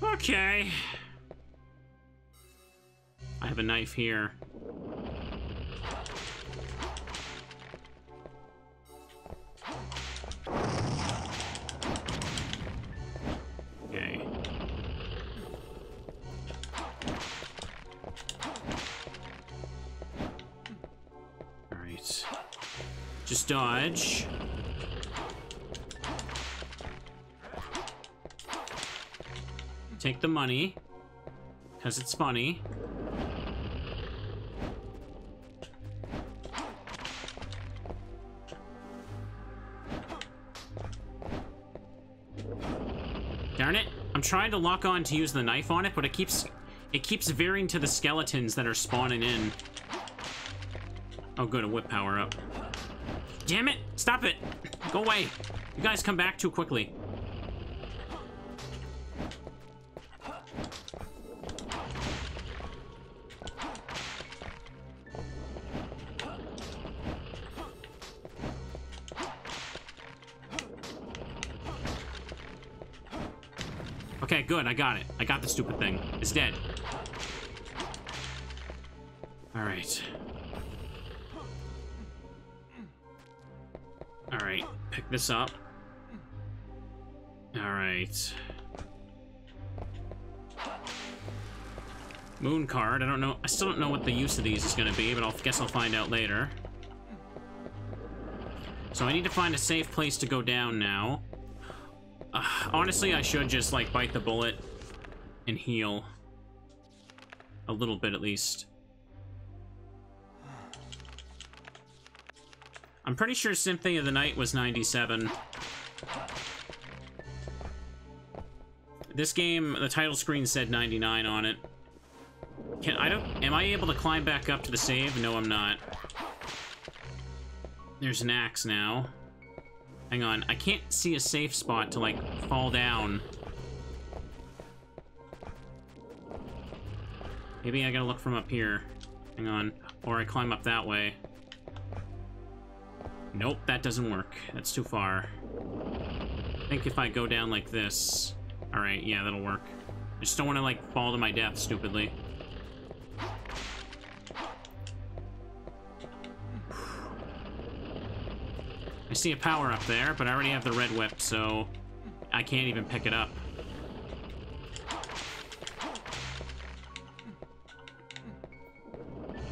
Okay. I have a knife here. Okay. Alright. Just dodge. Take the money. Because it's funny. Darn it. I'm trying to lock on to use the knife on it, but it keeps it keeps veering to the skeletons that are spawning in. Oh good, a whip power up. Damn it! Stop it! Go away! You guys come back too quickly. Okay, good. I got it. I got the stupid thing. It's dead. Alright. Alright. Pick this up. Alright. Moon card. I don't know. I still don't know what the use of these is going to be, but I guess I'll find out later. So I need to find a safe place to go down now. Honestly, I should just, like, bite the bullet and heal. A little bit, at least. I'm pretty sure Symphony of the Night was 97. This game, the title screen said 99 on it. Can I don't... Am I able to climb back up to the save? No, I'm not. There's an axe now. Hang on, I can't see a safe spot to, like, fall down. Maybe I gotta look from up here. Hang on. Or I climb up that way. Nope, that doesn't work. That's too far. I think if I go down like this... Alright, yeah, that'll work. I just don't want to, like, fall to my death stupidly. I see a power up there, but I already have the red whip, so I can't even pick it up.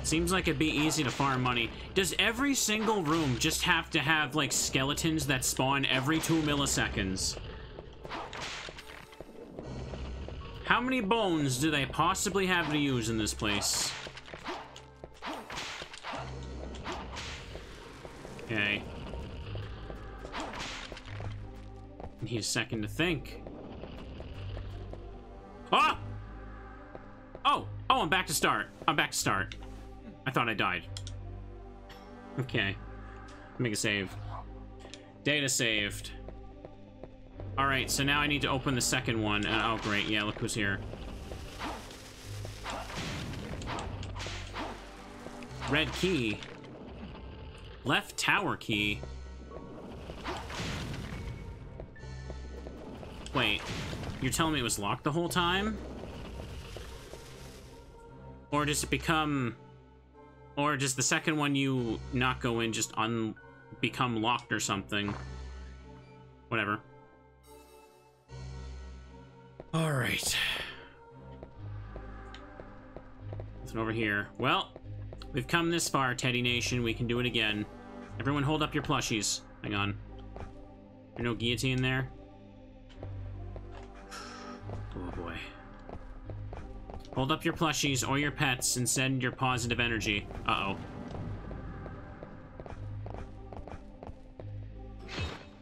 Seems like it'd be easy to farm money. Does every single room just have to have, like, skeletons that spawn every two milliseconds? How many bones do they possibly have to use in this place? Okay. Need a second to think. Ah! Oh! Oh, I'm back to start. I'm back to start. I thought I died. Okay. Make a save. Data saved. Alright, so now I need to open the second one. Uh, oh, great. Yeah, look who's here. Red key. Left tower key. Wait, you're telling me it was locked the whole time? Or does it become... Or does the second one you not go in just un become locked or something? Whatever. Alright. Nothing over here. Well, we've come this far, Teddy Nation. We can do it again. Everyone hold up your plushies. Hang on. There's no guillotine there? Hold up your plushies or your pets and send your positive energy. Uh-oh.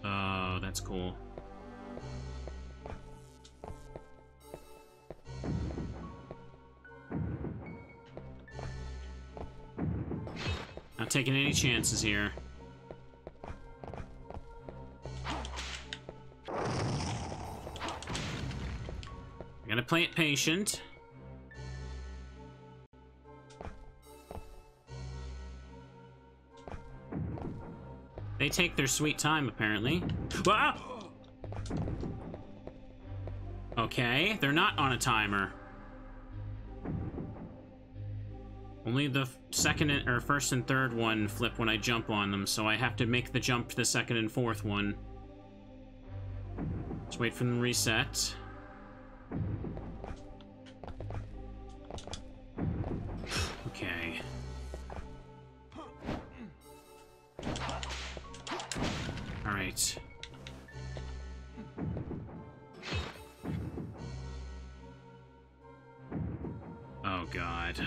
Oh, that's cool. Not taking any chances here. I'm gonna play it patient. They take their sweet time, apparently. Ah! Okay, they're not on a timer. Only the second and, or first and third one flip when I jump on them, so I have to make the jump to the second and fourth one. Let's wait for them to reset. Alright. Oh god.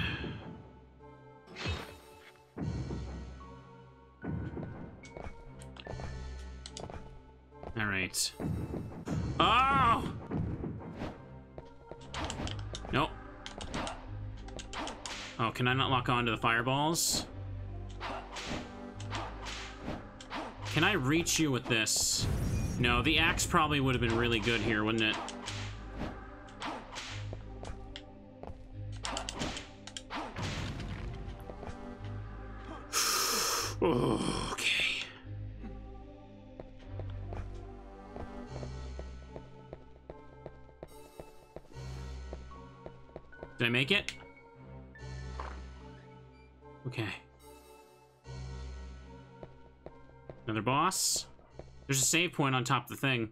Alright. Oh! Nope. Oh, can I not lock on to the fireballs? Can I reach you with this? No, the axe probably would have been really good here, wouldn't it? <sighs> okay. Did I make it? Okay. Another boss. There's a save point on top of the thing.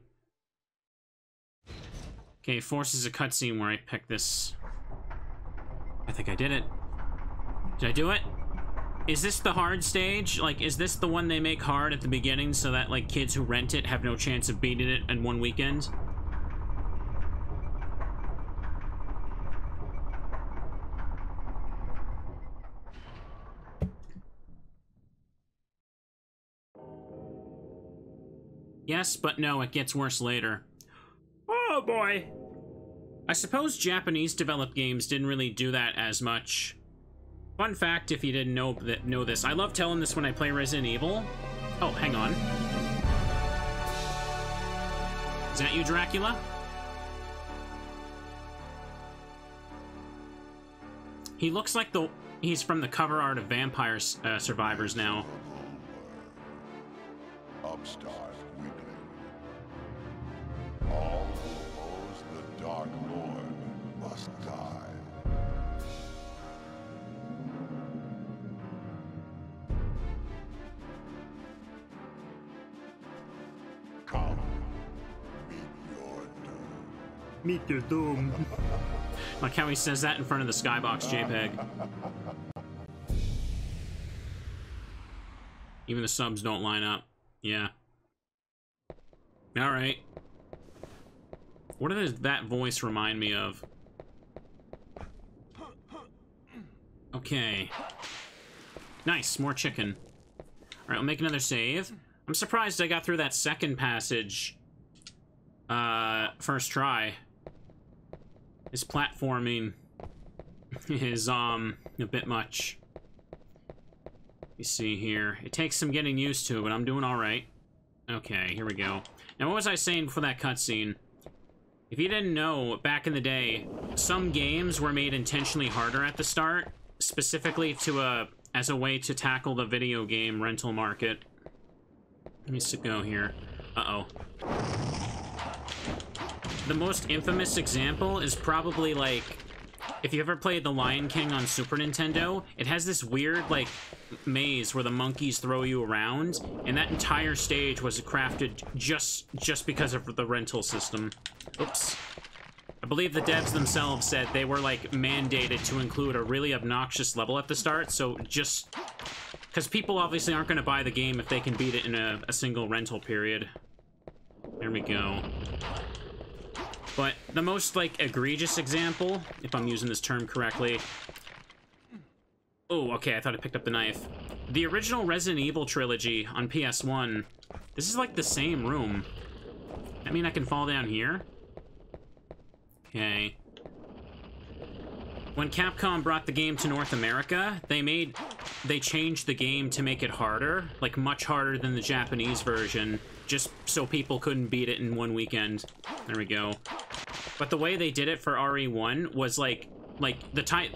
Okay, forces a cutscene where I pick this. I think I did it. Did I do it? Is this the hard stage? Like, is this the one they make hard at the beginning so that, like, kids who rent it have no chance of beating it in one weekend? Yes, but no, it gets worse later. Oh boy! I suppose Japanese developed games didn't really do that as much. Fun fact, if you didn't know that know this, I love telling this when I play Resident Evil. Oh, hang on. Is that you, Dracula? He looks like the... He's from the cover art of Vampire uh, Survivors now. All who oppose the Dark Lord must die. Come, meet your doom. Meet your doom. like how he says that in front of the skybox JPEG. Even the subs don't line up. Yeah. All right. What does that voice remind me of? Okay. Nice, more chicken. Alright, I'll make another save. I'm surprised I got through that second passage uh, first try. His platforming <laughs> is, um, a bit much. You see here. It takes some getting used to, but I'm doing alright. Okay, here we go. Now, what was I saying before that cutscene? If you didn't know, back in the day, some games were made intentionally harder at the start, specifically to a as a way to tackle the video game rental market. Let me sit go here. Uh-oh. The most infamous example is probably, like, if you ever played The Lion King on Super Nintendo, it has this weird, like, maze where the monkeys throw you around, and that entire stage was crafted just just because of the rental system. Oops. I believe the devs themselves said they were, like, mandated to include a really obnoxious level at the start, so just... Because people obviously aren't going to buy the game if they can beat it in a, a single rental period. There we go. But the most, like, egregious example, if I'm using this term correctly... Oh, okay, I thought I picked up the knife. The original Resident Evil trilogy on PS1, this is like the same room. I mean I can fall down here? Okay. When Capcom brought the game to North America, they made... They changed the game to make it harder, like much harder than the Japanese version, just so people couldn't beat it in one weekend. There we go. But the way they did it for RE1 was like, like the type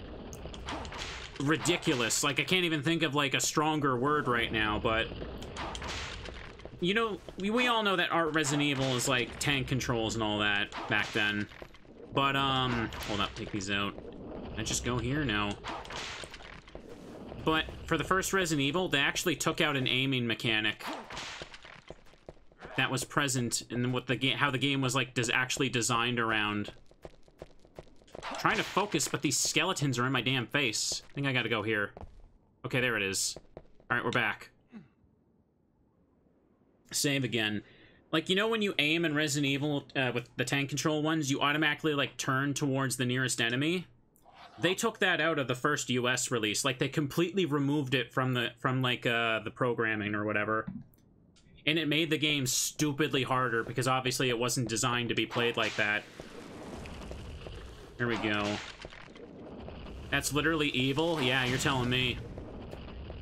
ridiculous. Like I can't even think of like a stronger word right now, but you know, we, we all know that Art Resident Evil is like tank controls and all that back then. But um, hold up, take these out. I just go here now. But for the first Resident Evil, they actually took out an aiming mechanic that was present in what the game, how the game was like, does actually designed around. I'm trying to focus, but these skeletons are in my damn face. I think I gotta go here. Okay, there it is. All right, we're back. Save again. Like, you know when you aim in Resident Evil uh, with the tank control ones, you automatically, like, turn towards the nearest enemy? They took that out of the first US release. Like, they completely removed it from the, from, like, uh, the programming or whatever and it made the game stupidly harder because obviously it wasn't designed to be played like that. Here we go. That's literally evil? Yeah, you're telling me.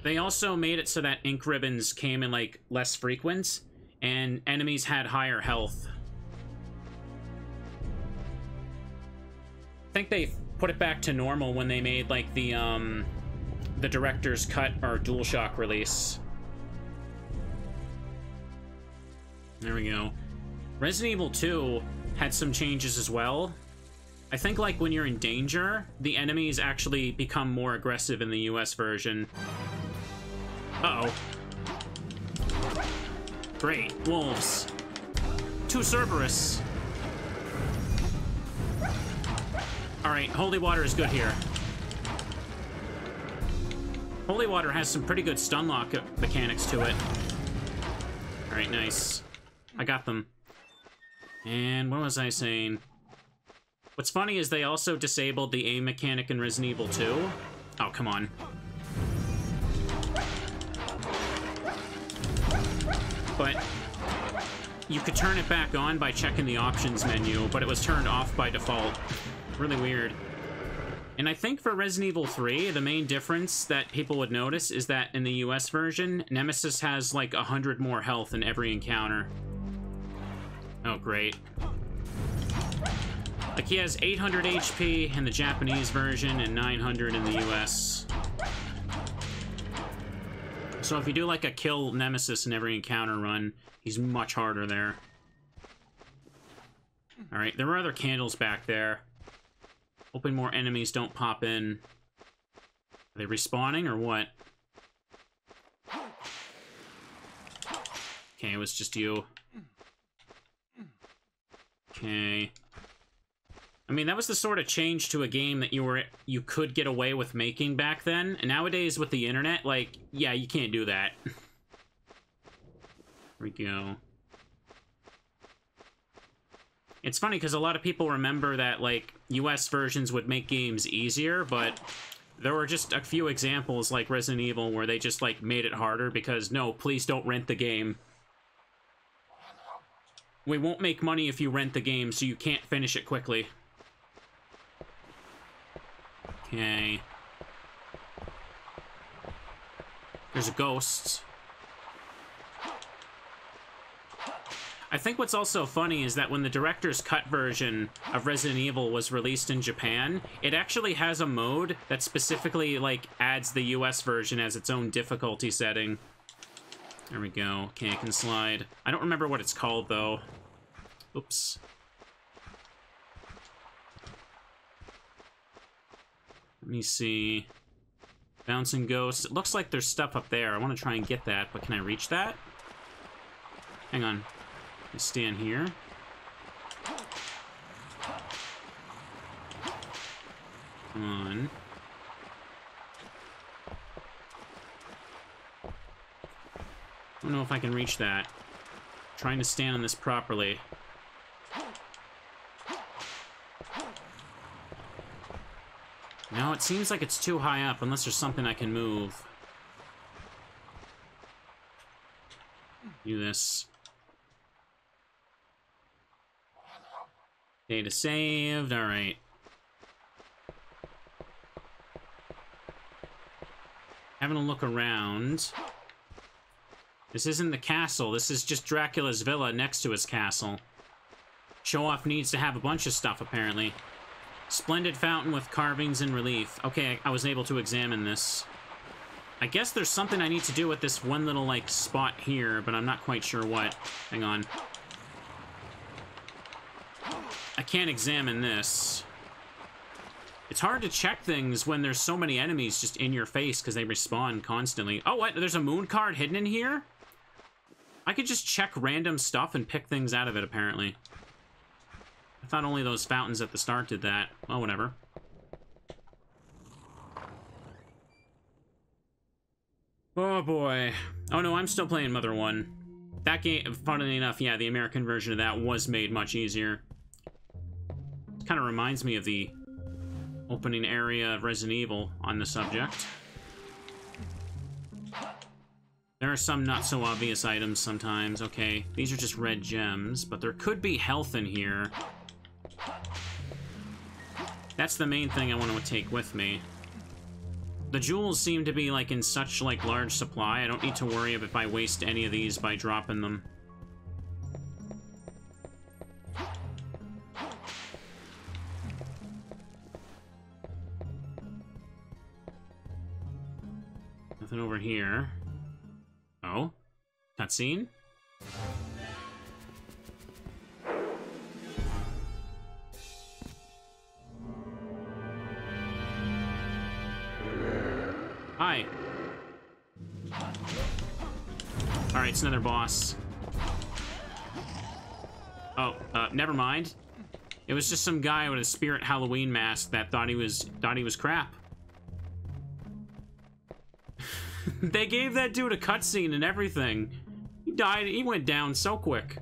They also made it so that ink ribbons came in, like, less frequent, and enemies had higher health. I think they put it back to normal when they made, like, the, um, the director's cut or DualShock release. There we go. Resident Evil 2 had some changes as well. I think, like, when you're in danger, the enemies actually become more aggressive in the US version. Uh-oh. Great. Wolves. Too Cerberus. Alright, Holy Water is good here. Holy Water has some pretty good stun lock mechanics to it. Alright, nice. I got them. And what was I saying? What's funny is they also disabled the aim mechanic in Resident Evil 2. Oh, come on. But you could turn it back on by checking the options menu, but it was turned off by default. Really weird. And I think for Resident Evil 3, the main difference that people would notice is that in the US version, Nemesis has like 100 more health in every encounter. Oh, great. Like, he has 800 HP in the Japanese version and 900 in the US. So if you do, like, a kill Nemesis in every encounter run, he's much harder there. Alright, there were other candles back there. Hoping more enemies don't pop in. Are they respawning or what? Okay, it was just you. Okay. I mean, that was the sort of change to a game that you were you could get away with making back then. And nowadays with the internet, like, yeah, you can't do that. Here we go. It's funny because a lot of people remember that, like, US versions would make games easier, but there were just a few examples, like Resident Evil, where they just, like, made it harder because, no, please don't rent the game. We won't make money if you rent the game, so you can't finish it quickly. Okay. There's a ghost. I think what's also funny is that when the director's cut version of Resident Evil was released in Japan, it actually has a mode that specifically, like, adds the US version as its own difficulty setting. There we go. Okay, I can slide. I don't remember what it's called, though. Oops. Let me see. Bouncing ghosts. It looks like there's stuff up there. I want to try and get that, but can I reach that? Hang on. I stand here. Come on. Don't know if I can reach that. I'm trying to stand on this properly. No, it seems like it's too high up, unless there's something I can move. Do this. Data saved, alright. Having a look around. This isn't the castle, this is just Dracula's villa next to his castle. Show-off needs to have a bunch of stuff, apparently. Splendid fountain with carvings in relief. Okay, I was able to examine this. I guess there's something I need to do with this one little, like, spot here, but I'm not quite sure what. Hang on. I can't examine this. It's hard to check things when there's so many enemies just in your face because they respawn constantly. Oh, what? There's a moon card hidden in here? I could just check random stuff and pick things out of it, apparently. I thought only those fountains at the start did that. Well, whatever. Oh boy. Oh no, I'm still playing Mother 1. That game, funnily enough, yeah, the American version of that was made much easier. Kind of reminds me of the opening area of Resident Evil on the subject. There are some not so obvious items sometimes. Okay, these are just red gems, but there could be health in here. That's the main thing I want to take with me. The jewels seem to be, like, in such, like, large supply, I don't need to worry if I waste any of these by dropping them. Nothing over here. Oh? Cutscene? Hi. Alright, it's another boss. Oh, uh, never mind. It was just some guy with a spirit Halloween mask that thought he was thought he was crap. They gave that dude a cutscene and everything. He died, he went down so quick.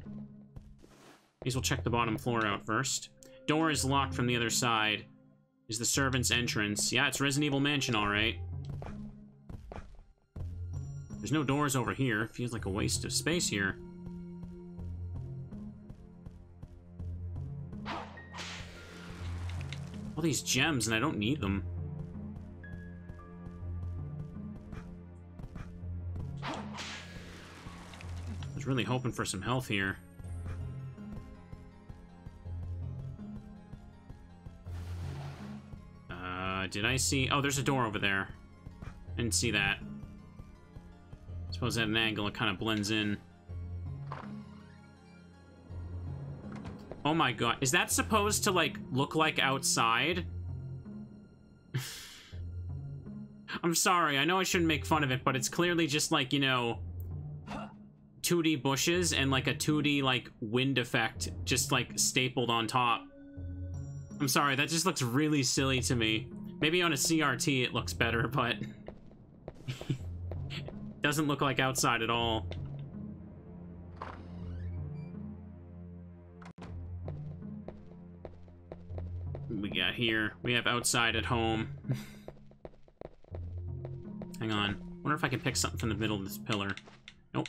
As well check the bottom floor out first. Door is locked from the other side. Is the servant's entrance. Yeah, it's Resident Evil Mansion, alright. There's no doors over here. Feels like a waste of space here. All these gems, and I don't need them. Was really hoping for some health here. Uh, did I see... Oh, there's a door over there. I didn't see that. I Suppose at an angle it kind of blends in. Oh my god. Is that supposed to, like, look like outside? <laughs> I'm sorry, I know I shouldn't make fun of it, but it's clearly just like, you know, 2D bushes and like a 2D, like, wind effect just, like, stapled on top. I'm sorry, that just looks really silly to me. Maybe on a CRT it looks better, but... <laughs> doesn't look like outside at all. we got here? We have outside at home. <laughs> Hang on. wonder if I can pick something from the middle of this pillar. Nope.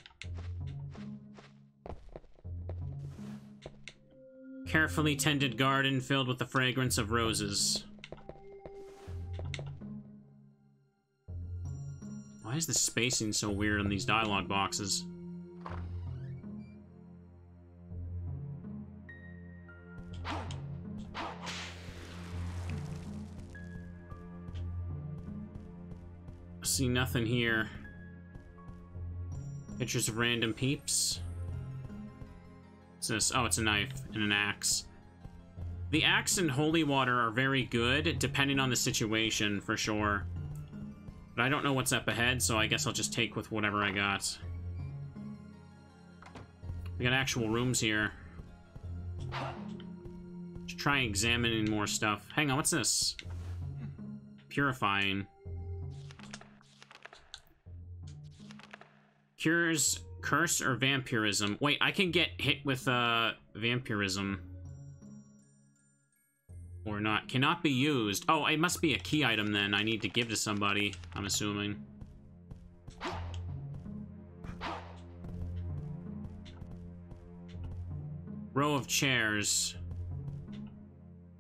Carefully tended garden filled with the fragrance of roses. Why is the spacing so weird on these dialogue boxes? See nothing here. Pictures of random peeps. Oh, it's a knife and an axe. The axe and holy water are very good, depending on the situation, for sure. But I don't know what's up ahead, so I guess I'll just take with whatever I got. We got actual rooms here. Just try examining more stuff. Hang on, what's this? Purifying. Cures curse or vampirism. Wait, I can get hit with uh vampirism. Or not. Cannot be used. Oh, it must be a key item then I need to give to somebody, I'm assuming. Row of chairs.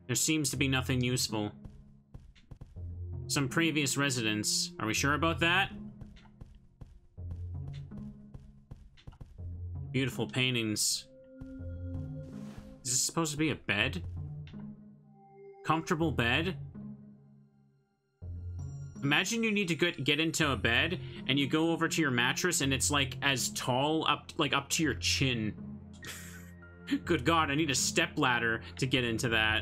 There seems to be nothing useful. Some previous residents. Are we sure about that? Beautiful paintings. Is this supposed to be a bed? Comfortable bed? Imagine you need to get, get into a bed and you go over to your mattress and it's like as tall up like up to your chin. <laughs> Good God, I need a step ladder to get into that.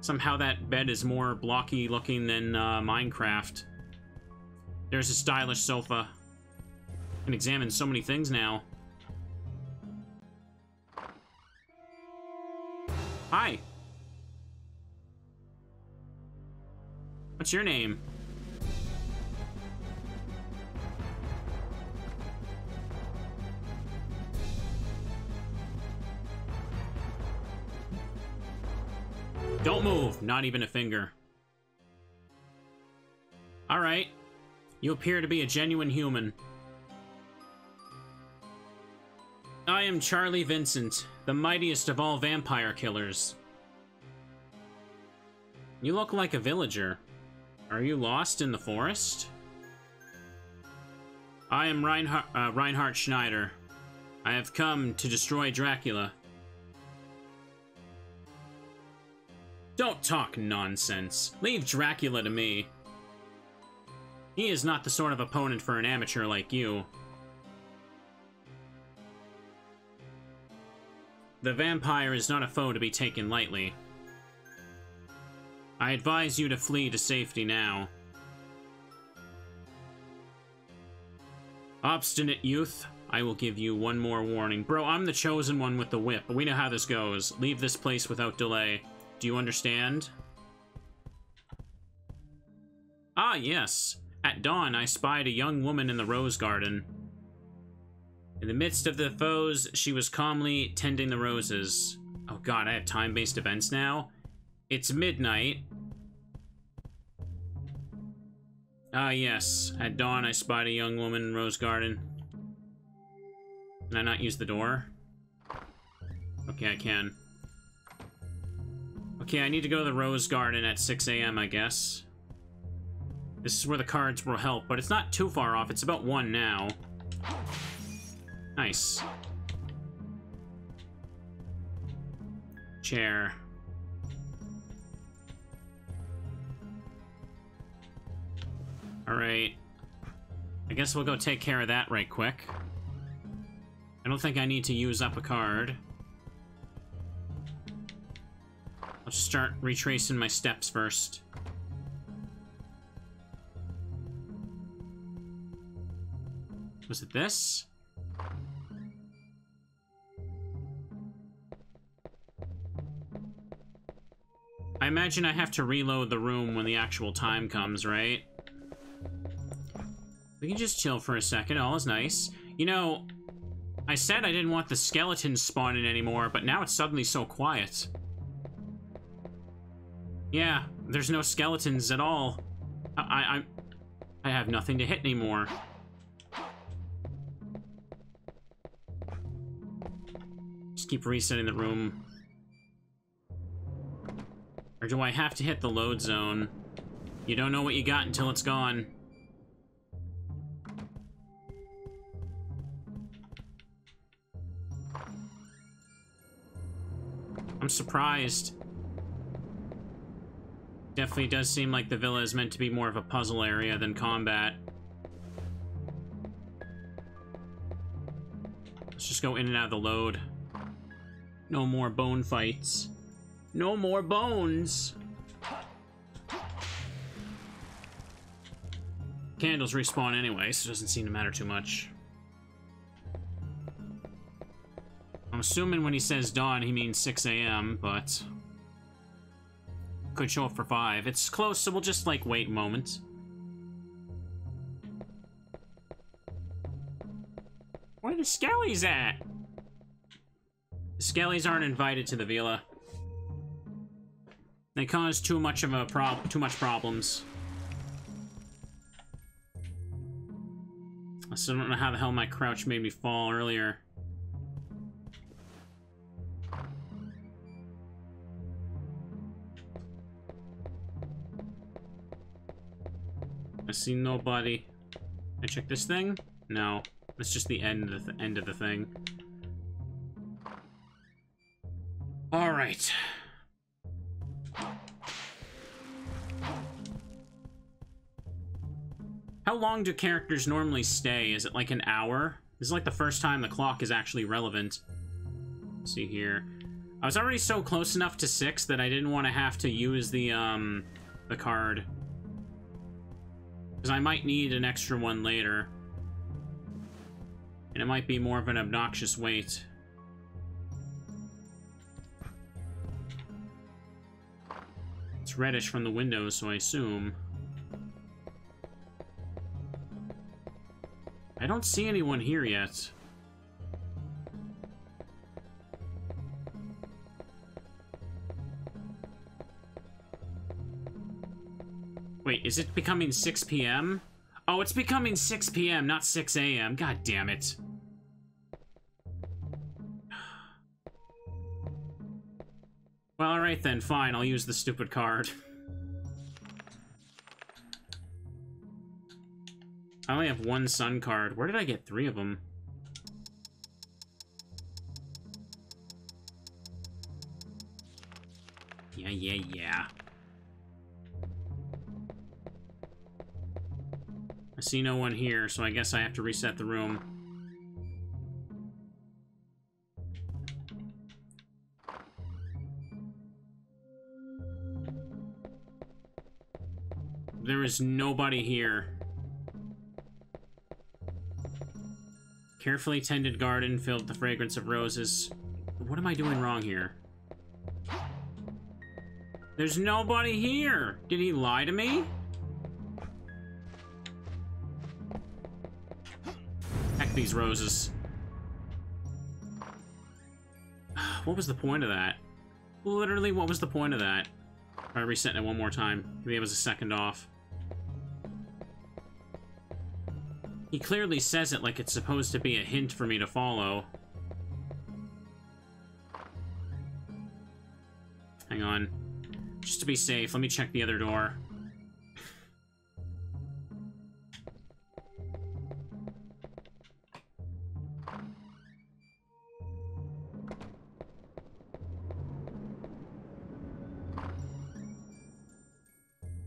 Somehow that bed is more blocky looking than uh, Minecraft. There's a stylish sofa can examine so many things now. Hi. What's your name? Don't move, not even a finger. Alright. You appear to be a genuine human. I am Charlie Vincent, the mightiest of all vampire killers. You look like a villager. Are you lost in the forest? I am Reinhardt, uh, Reinhardt Schneider. I have come to destroy Dracula. Don't talk nonsense. Leave Dracula to me. He is not the sort of opponent for an amateur like you. The vampire is not a foe to be taken lightly. I advise you to flee to safety now. Obstinate youth, I will give you one more warning. Bro, I'm the chosen one with the whip, but we know how this goes. Leave this place without delay. Do you understand? Ah, yes. At dawn, I spied a young woman in the rose garden. In the midst of the foes, she was calmly tending the roses. Oh god, I have time-based events now? It's midnight. Ah, yes. At dawn, I spied a young woman in Rose Garden. Can I not use the door? Okay, I can. Okay, I need to go to the Rose Garden at 6 a.m., I guess. This is where the cards will help, but it's not too far off. It's about 1 now. Nice. Chair. Alright. I guess we'll go take care of that right quick. I don't think I need to use up a card. I'll just start retracing my steps first. Was it this? Imagine I have to reload the room when the actual time comes, right? We can just chill for a second, all is nice. You know, I said I didn't want the skeletons spawning anymore, but now it's suddenly so quiet. Yeah, there's no skeletons at all. I, I, I have nothing to hit anymore. Keep resetting the room. Or do I have to hit the load zone? You don't know what you got until it's gone. I'm surprised. Definitely does seem like the villa is meant to be more of a puzzle area than combat. Let's just go in and out of the load. No more bone fights. No more bones! Candles respawn anyway, so it doesn't seem to matter too much. I'm assuming when he says dawn, he means 6 a.m., but... Could show up for 5. It's close, so we'll just, like, wait a moment. Where the Skellies at? The Skellies aren't invited to the villa. They cause too much of a prob- too much problems. I still don't know how the hell my crouch made me fall earlier. I see nobody. I check this thing? No. That's just the end of the th end of the thing. All right. How long do characters normally stay? Is it like an hour? This is like the first time the clock is actually relevant. Let's see here. I was already so close enough to six that I didn't want to have to use the, um, the card. Because I might need an extra one later. And it might be more of an obnoxious wait. It's reddish from the windows, so I assume. I don't see anyone here yet. Wait, is it becoming 6 p.m.? Oh, it's becoming 6 p.m., not 6 a.m. God damn it. Alright then, fine, I'll use the stupid card. I only have one sun card. Where did I get three of them? Yeah, yeah, yeah. I see no one here, so I guess I have to reset the room. There is nobody here. Carefully tended garden filled the fragrance of roses. What am I doing wrong here? There's nobody here! Did he lie to me? Heck these roses. <sighs> What was the point of that? Literally, what was the point of that? Try resetting it one more time. Maybe it was a second off. He clearly says it like it's supposed to be a hint for me to follow. Hang on. Just to be safe, let me check the other door.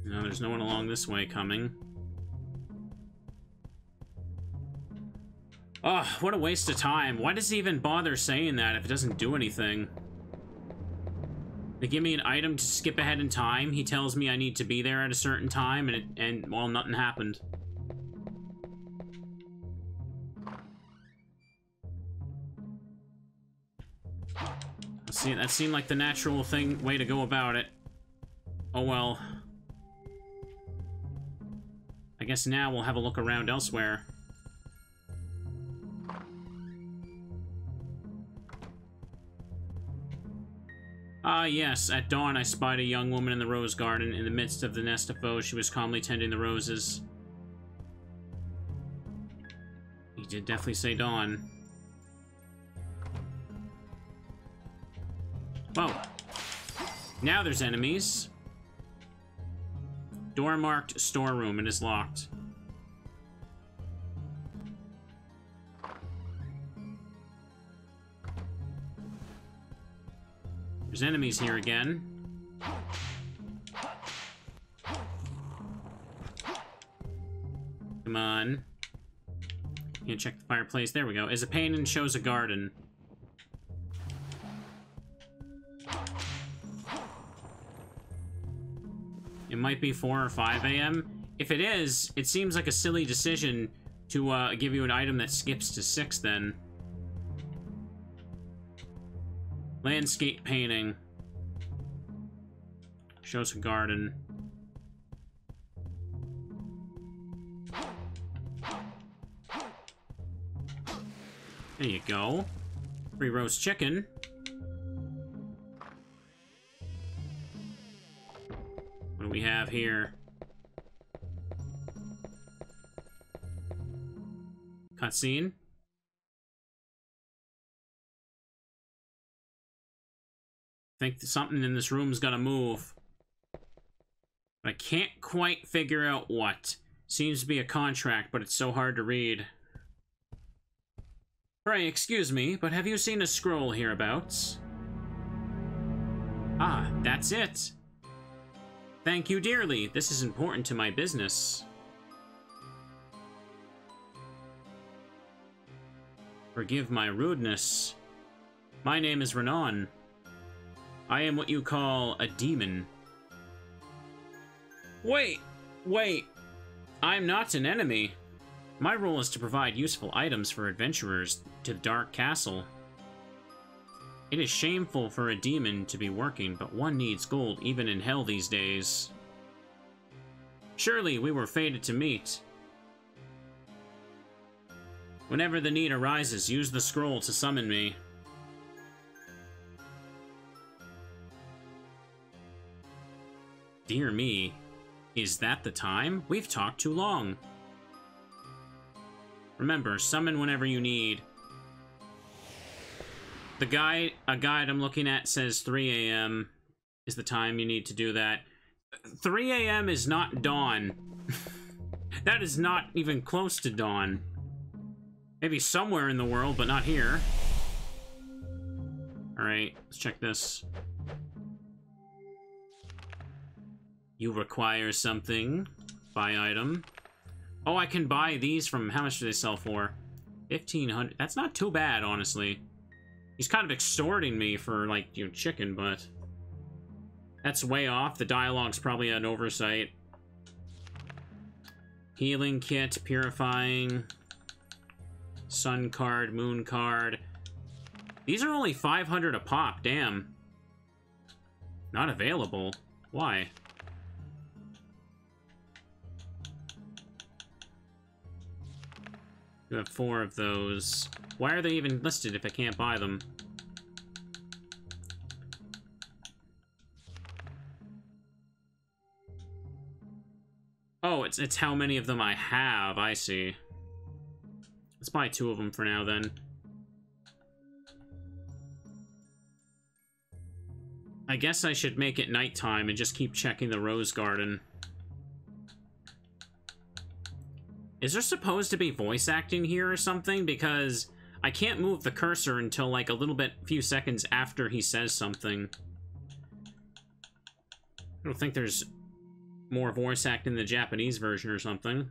No, there's no one along this way coming. Ugh, what a waste of time. Why does he even bother saying that if it doesn't do anything? They give me an item to skip ahead in time. He tells me I need to be there at a certain time, and, it, and well, nothing happened. See, that seemed like the natural thing way to go about it. Oh well. I guess now we'll have a look around elsewhere. Ah, yes. At dawn, I spied a young woman in the rose garden. In the midst of the nest of foes, she was calmly tending the roses. He did definitely say dawn. Whoa. Now there's enemies. Door marked storeroom. It is locked. There's enemies here again. Come on. Can't check the fireplace. There we go. Is a pain and shows a garden. It might be 4 or 5 a.m. If it is, it seems like a silly decision to uh, give you an item that skips to 6 then. Landscape painting. Shows a garden. There you go. Free roast chicken. What do we have here? Cutscene. Think something in this room is gonna move. But I can't quite figure out what. Seems to be a contract, but it's so hard to read. Pray, excuse me, but have you seen a scroll hereabouts? Ah, that's it. Thank you dearly. This is important to my business. Forgive my rudeness. My name is Renon. I am what you call a demon. Wait, wait. I'm not an enemy. My role is to provide useful items for adventurers to the Dark Castle. It is shameful for a demon to be working, but one needs gold even in hell these days. Surely we were fated to meet. Whenever the need arises, use the scroll to summon me. Dear me, is that the time? We've talked too long. Remember, summon whenever you need. The guide, a guide I'm looking at says 3 a.m. is the time you need to do that. 3 a.m. is not dawn. <laughs> that is not even close to dawn. Maybe somewhere in the world, but not here. Alright, let's check this. You require something. Buy item. Oh, I can buy these from... How much do they sell for? 1500 That's not too bad, honestly. He's kind of extorting me for, like, you know, chicken, but... That's way off. The dialogue's probably an oversight. Healing kit, purifying... Sun card, moon card. These are only 500 a pop, damn. Not available. Why? You have four of those. Why are they even listed if I can't buy them? Oh, it's it's how many of them I have. I see. Let's buy two of them for now, then. I guess I should make it nighttime and just keep checking the rose garden. Is there supposed to be voice acting here or something? Because I can't move the cursor until like a little bit, few seconds after he says something. I don't think there's more voice acting in the Japanese version or something.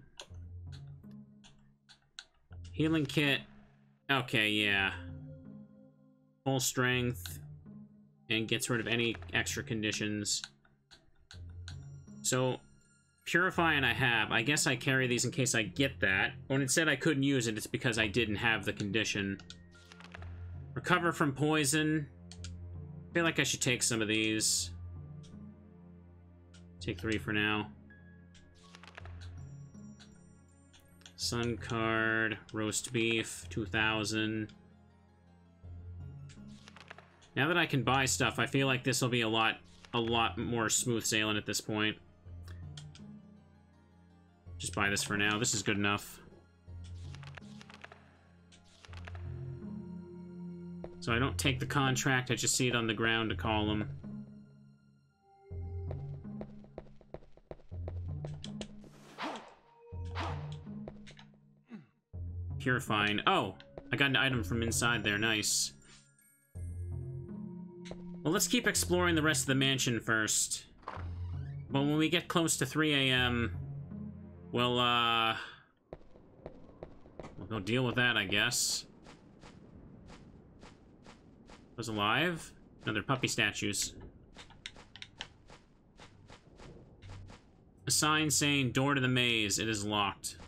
Healing kit. Okay, yeah. Full strength. And gets rid of any extra conditions. So, Purify and I have. I guess I carry these in case I get that. When it said I couldn't use it, it's because I didn't have the condition. Recover from poison. I feel like I should take some of these. Take three for now. Sun card, roast beef, 2000. Now that I can buy stuff, I feel like this will be a lot, a lot more smooth sailing at this point. Just buy this for now. This is good enough. So I don't take the contract, I just see it on the ground to call them. Purifying. Oh, I got an item from inside there. Nice. Well, let's keep exploring the rest of the mansion first. Well, when we get close to 3 a.m., we'll, uh... We'll go deal with that, I guess. Was alive? Another puppy statues. A sign saying, door to the maze, it is locked.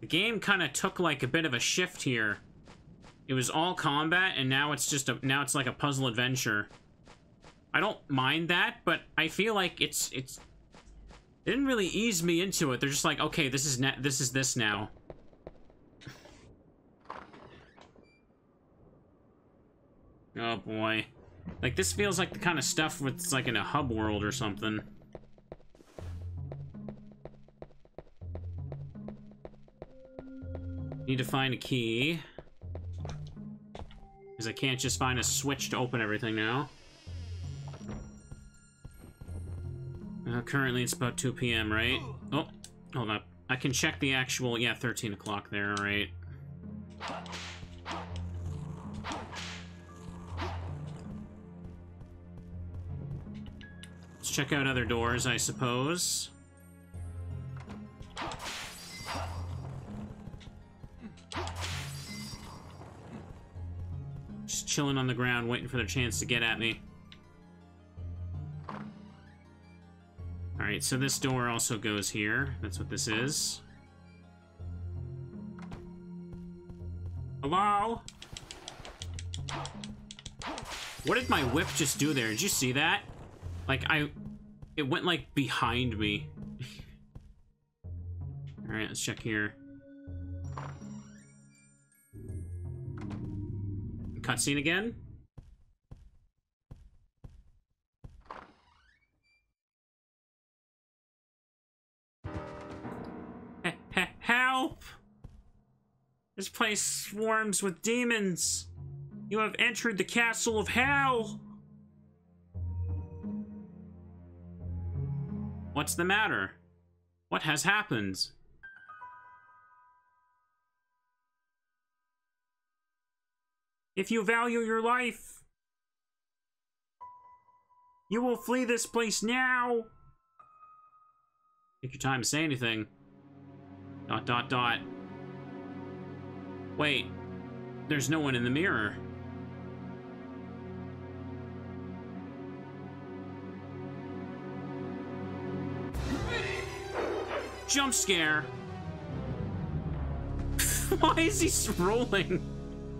The game kind of took like a bit of a shift here. It was all combat, and now it's just a now it's like a puzzle adventure. I don't mind that, but I feel like it's it's it didn't really ease me into it. They're just like, okay, this is net this is this now. Oh boy. Like this feels like the kind of stuff with like in a hub world or something. Need to find a key. Because I can't just find a switch to open everything now. Uh, currently it's about 2 p.m., right? Oh, hold up. I can check the actual... Yeah, 13 o'clock there, alright. Let's check out other doors, I suppose. Just chilling on the ground, waiting for their chance to get at me. Alright, so this door also goes here. That's what this is. Hello? What did my whip just do there? Did you see that? Like, I... It went, like, behind me. <laughs> Alright, let's check here. Cutscene again? Help! This place swarms with demons. You have entered the castle of hell. What's the matter? What has happened? If you value your life, you will flee this place now. Take your time to say anything. Dot, dot, dot. Wait. There's no one in the mirror. Jump scare. <laughs> Why is he rolling?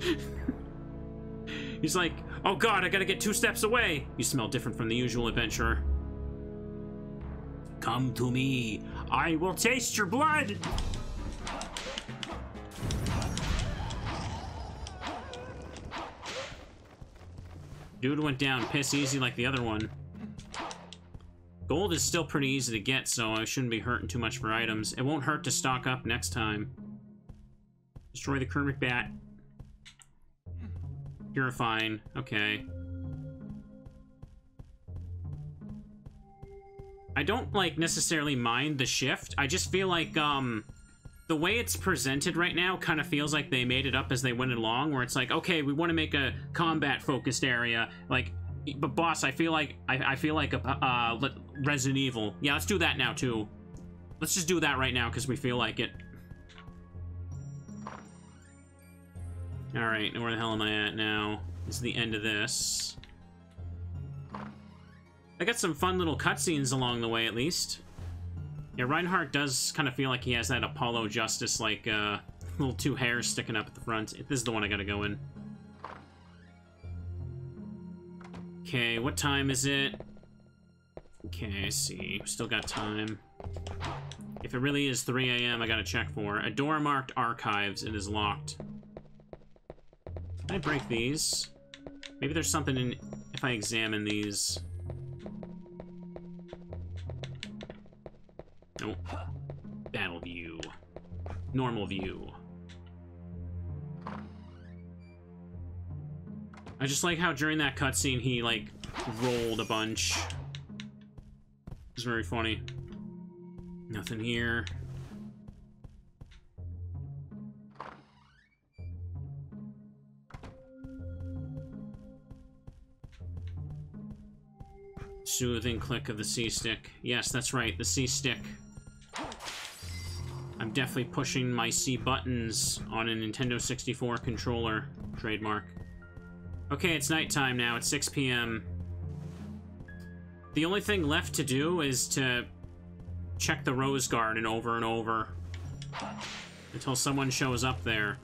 <laughs> He's like, oh god, I gotta get two steps away. You smell different from the usual adventurer. Come to me. I will taste your blood. Dude went down piss easy like the other one. Gold is still pretty easy to get, so I shouldn't be hurting too much for items. It won't hurt to stock up next time. Destroy the Kermit bat. Purifying. Okay. I don't, like, necessarily mind the shift. I just feel like, um... The way it's presented right now kind of feels like they made it up as they went along, where it's like, okay, we want to make a combat-focused area. Like, but boss, I feel like, I, I feel like a, uh, Resident Evil. Yeah, let's do that now, too. Let's just do that right now, because we feel like it. Alright, where the hell am I at now? This is the end of this. I got some fun little cutscenes along the way, at least. Yeah, Reinhardt does kind of feel like he has that Apollo Justice, like, uh, little two hairs sticking up at the front. This is the one I gotta go in. Okay, what time is it? Okay, I see. Still got time. If it really is 3 a.m., I gotta check for. A door marked archives. It is locked. Can I break these? Maybe there's something in if I examine these. Nope. Battle view. Normal view. I just like how during that cutscene he, like, rolled a bunch. It's very funny. Nothing here. Soothing click of the C-stick. Yes, that's right, the C-stick. I'm definitely pushing my C buttons on a Nintendo 64 controller. Trademark. Okay, it's nighttime now. It's 6 p.m. The only thing left to do is to check the Rose Garden over and over until someone shows up there.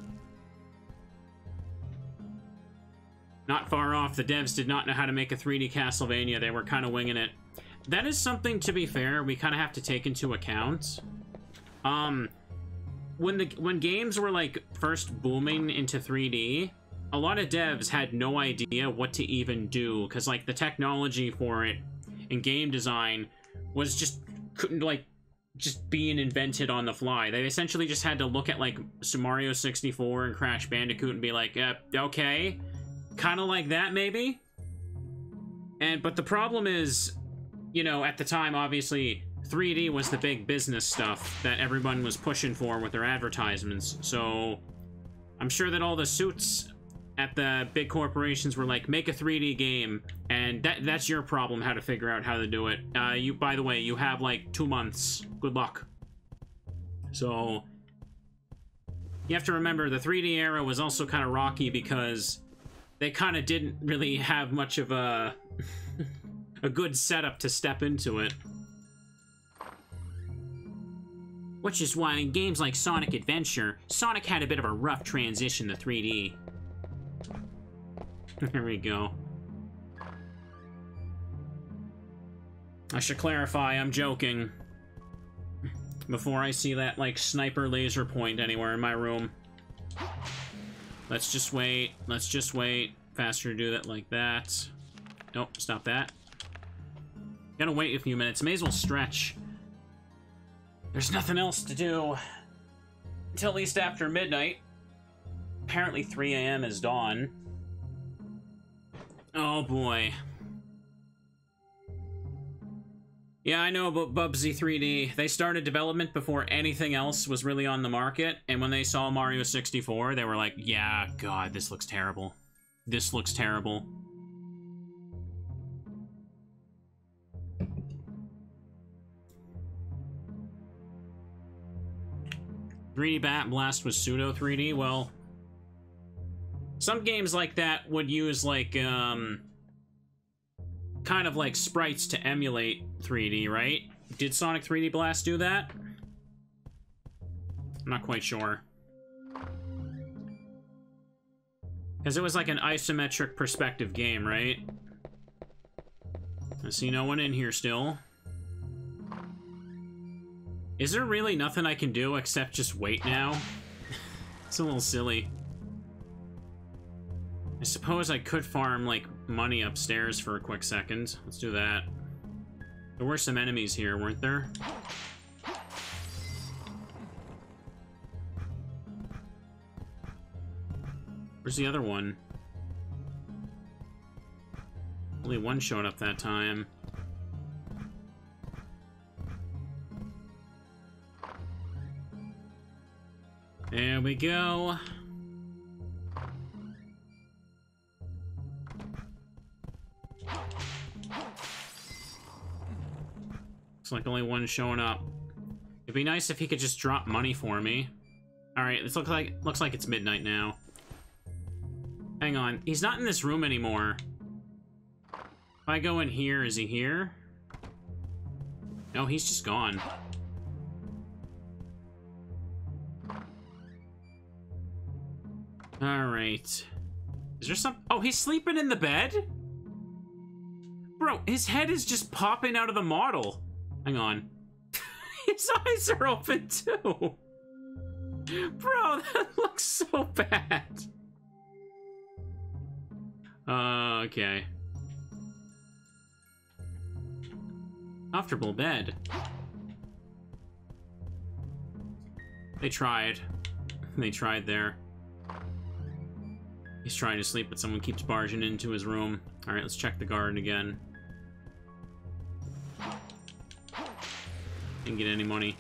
Not far off, the devs did not know how to make a 3D Castlevania. They were kind of winging it. That is something, to be fair, we kind of have to take into account. Um, when the when games were like first booming into 3D, a lot of devs had no idea what to even do because like the technology for it in game design was just couldn't like just being invented on the fly. They essentially just had to look at like Mario 64 and Crash Bandicoot and be like, uh, okay, kind of like that maybe. And but the problem is, you know, at the time obviously 3D was the big business stuff that everyone was pushing for with their advertisements. So I'm sure that all the suits at the big corporations were like, make a 3D game, and that that's your problem, how to figure out how to do it. Uh, you, by the way, you have like two months. Good luck. So you have to remember the 3D era was also kind of rocky because they kind of didn't really have much of a a good setup to step into it. Which is why in games like Sonic Adventure, Sonic had a bit of a rough transition to 3D. <laughs> there we go. I should clarify, I'm joking. Before I see that, like, sniper laser point anywhere in my room. Let's just wait. Let's just wait. Faster to do that like that. Nope, stop that. Gotta wait a few minutes. May as well stretch. There's nothing else to do. Until at least after midnight. Apparently 3 a.m. is dawn. Oh boy. Yeah, I know about Bubsy 3D. They started development before anything else was really on the market, and when they saw Mario 64, they were like, yeah, god, this looks terrible. This looks terrible. Three D Bat Blast was pseudo 3D. Well, some games like that would use like um kind of like sprites to emulate 3D, right? Did Sonic 3D Blast do that? I'm not quite sure. Because it was like an isometric perspective game, right? I see no one in here still. Is there really nothing I can do except just wait now? <sighs> it's a little silly. I suppose I could farm, like, money upstairs for a quick second. Let's do that. There were some enemies here, weren't there? Where's the other one? Only one showed up that time. There we go. Looks like only one showing up. It'd be nice if he could just drop money for me. Alright, this looks like looks like it's midnight now. Hang on, he's not in this room anymore. If I go in here, is he here? No, he's just gone. Alright. Is there some- Oh, he's sleeping in the bed? Bro, his head is just popping out of the model. Hang on. <laughs> his eyes are open too. Bro, <laughs> that looks so bad. Uh, okay. Comfortable bed. They tried. <laughs> They tried there. He's trying to sleep, but someone keeps barging into his room. Alright, let's check the garden again. Didn't get any money.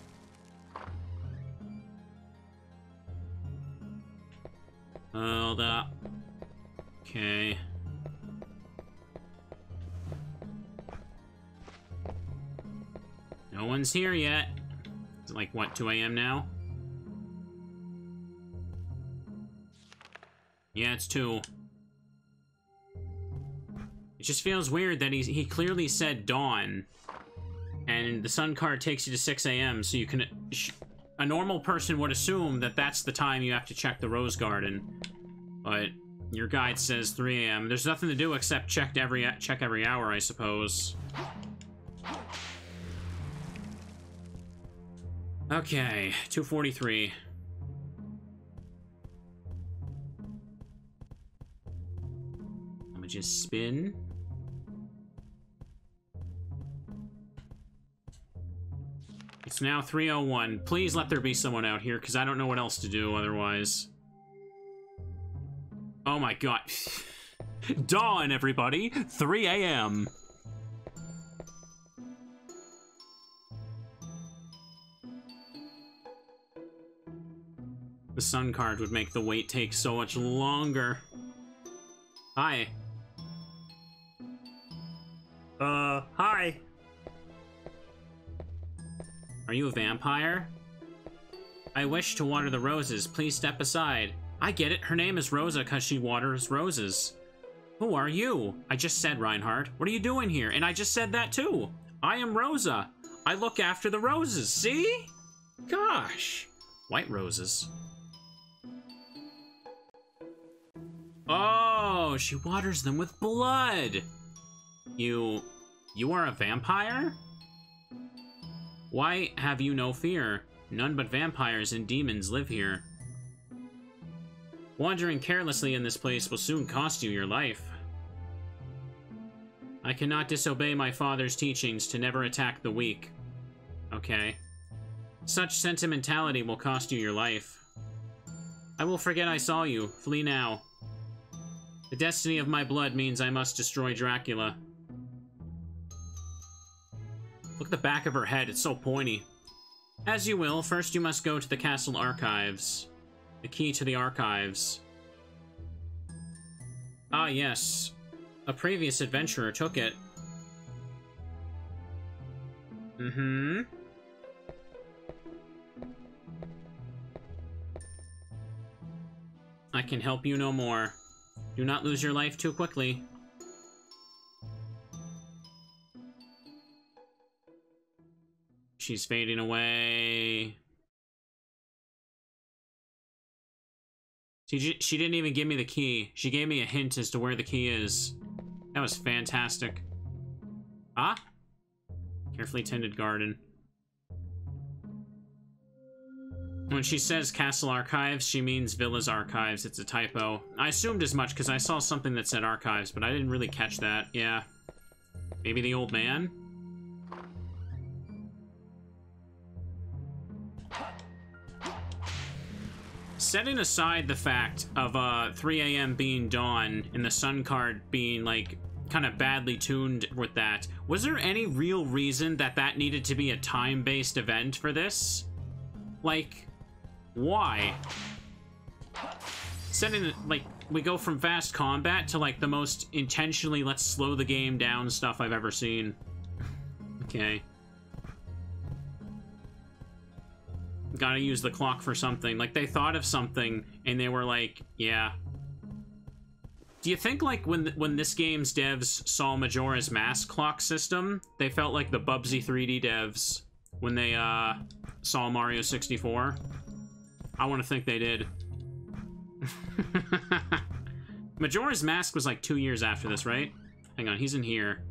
Hold that. Okay. No one's here yet. Is it like, what, 2 a.m. now? Yeah, it's 2. It just feels weird that he's, he clearly said dawn. And the sun card takes you to 6 a.m., so you can... A normal person would assume that that's the time you have to check the rose garden. But your guide says 3 a.m. There's nothing to do except check every check every hour, I suppose. Okay, 243. Gonna just spin. It's now 301. Please let there be someone out here, because I don't know what else to do otherwise. Oh my god. <laughs> Dawn, everybody! 3 a.m. The sun card would make the wait take so much longer. Hi. Uh, hi. Are you a vampire? I wish to water the roses. Please step aside. I get it. Her name is Rosa because she waters roses. Who are you? I just said, Reinhardt. What are you doing here? And I just said that too. I am Rosa. I look after the roses. See? Gosh. White roses. Oh, she waters them with blood. You... you are a vampire? Why have you no fear? None but vampires and demons live here. Wandering carelessly in this place will soon cost you your life. I cannot disobey my father's teachings to never attack the weak. Okay. Such sentimentality will cost you your life. I will forget I saw you. Flee now. The destiny of my blood means I must destroy Dracula. Look at the back of her head, it's so pointy. As you will, first you must go to the castle archives. The key to the archives. Ah, yes. A previous adventurer took it. Mm-hmm. I can help you no more. Do not lose your life too quickly. She's fading away. She, she didn't even give me the key. She gave me a hint as to where the key is. That was fantastic. Ah? Carefully tended garden. When she says Castle Archives, she means Villa's Archives. It's a typo. I assumed as much because I saw something that said Archives, but I didn't really catch that. Yeah. Maybe the old man? Setting aside the fact of uh, 3 a.m. being dawn and the sun card being, like, kind of badly tuned with that, was there any real reason that that needed to be a time-based event for this? Like, why? Setting, like, we go from fast combat to, like, the most intentionally let's slow the game down stuff I've ever seen. okay. Gotta use the clock for something. Like, they thought of something, and they were like, yeah. Do you think, like, when when this game's devs saw Majora's Mask clock system, they felt like the Bubsy 3D devs when they, uh, saw Mario 64? I want to think they did. <laughs> Majora's Mask was like two years after this, right? Hang on, he's in here.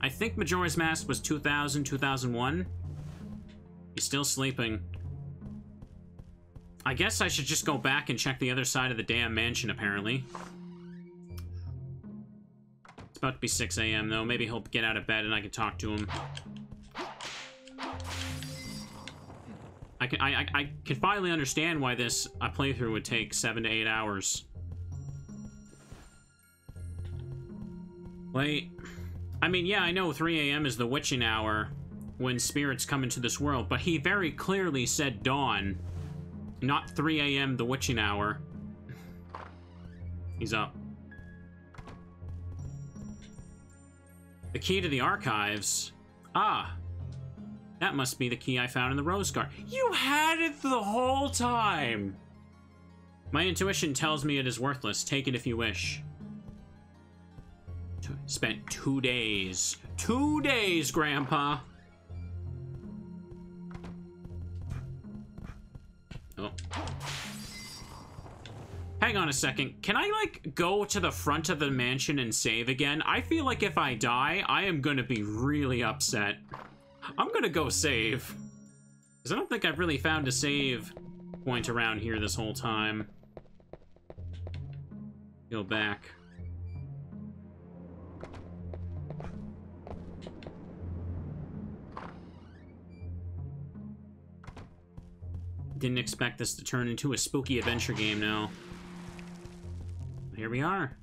I think Majora's Mask was 2000, 2001. He's still sleeping. I guess I should just go back and check the other side of the damn mansion, apparently. It's about to be 6 a.m., though. Maybe he'll get out of bed and I can talk to him. I can, I, I, I can finally understand why this a playthrough would take 7 to 8 hours. Wait. I mean, yeah, I know 3 a.m. is the witching hour when spirits come into this world, but he very clearly said dawn, not 3 a.m. the witching hour. He's up. The key to the archives. Ah. That must be the key I found in the rose garden. You had it the whole time! My intuition tells me it is worthless. Take it if you wish. T spent two days. Two days, Grandpa! Oh. Hang on a second. Can I, like, go to the front of the mansion and save again? I feel like if I die, I am gonna be really upset. I'm gonna go save. Because I don't think I've really found a save point around here this whole time. Go back. Didn't expect this to turn into a spooky adventure game now. Here we are.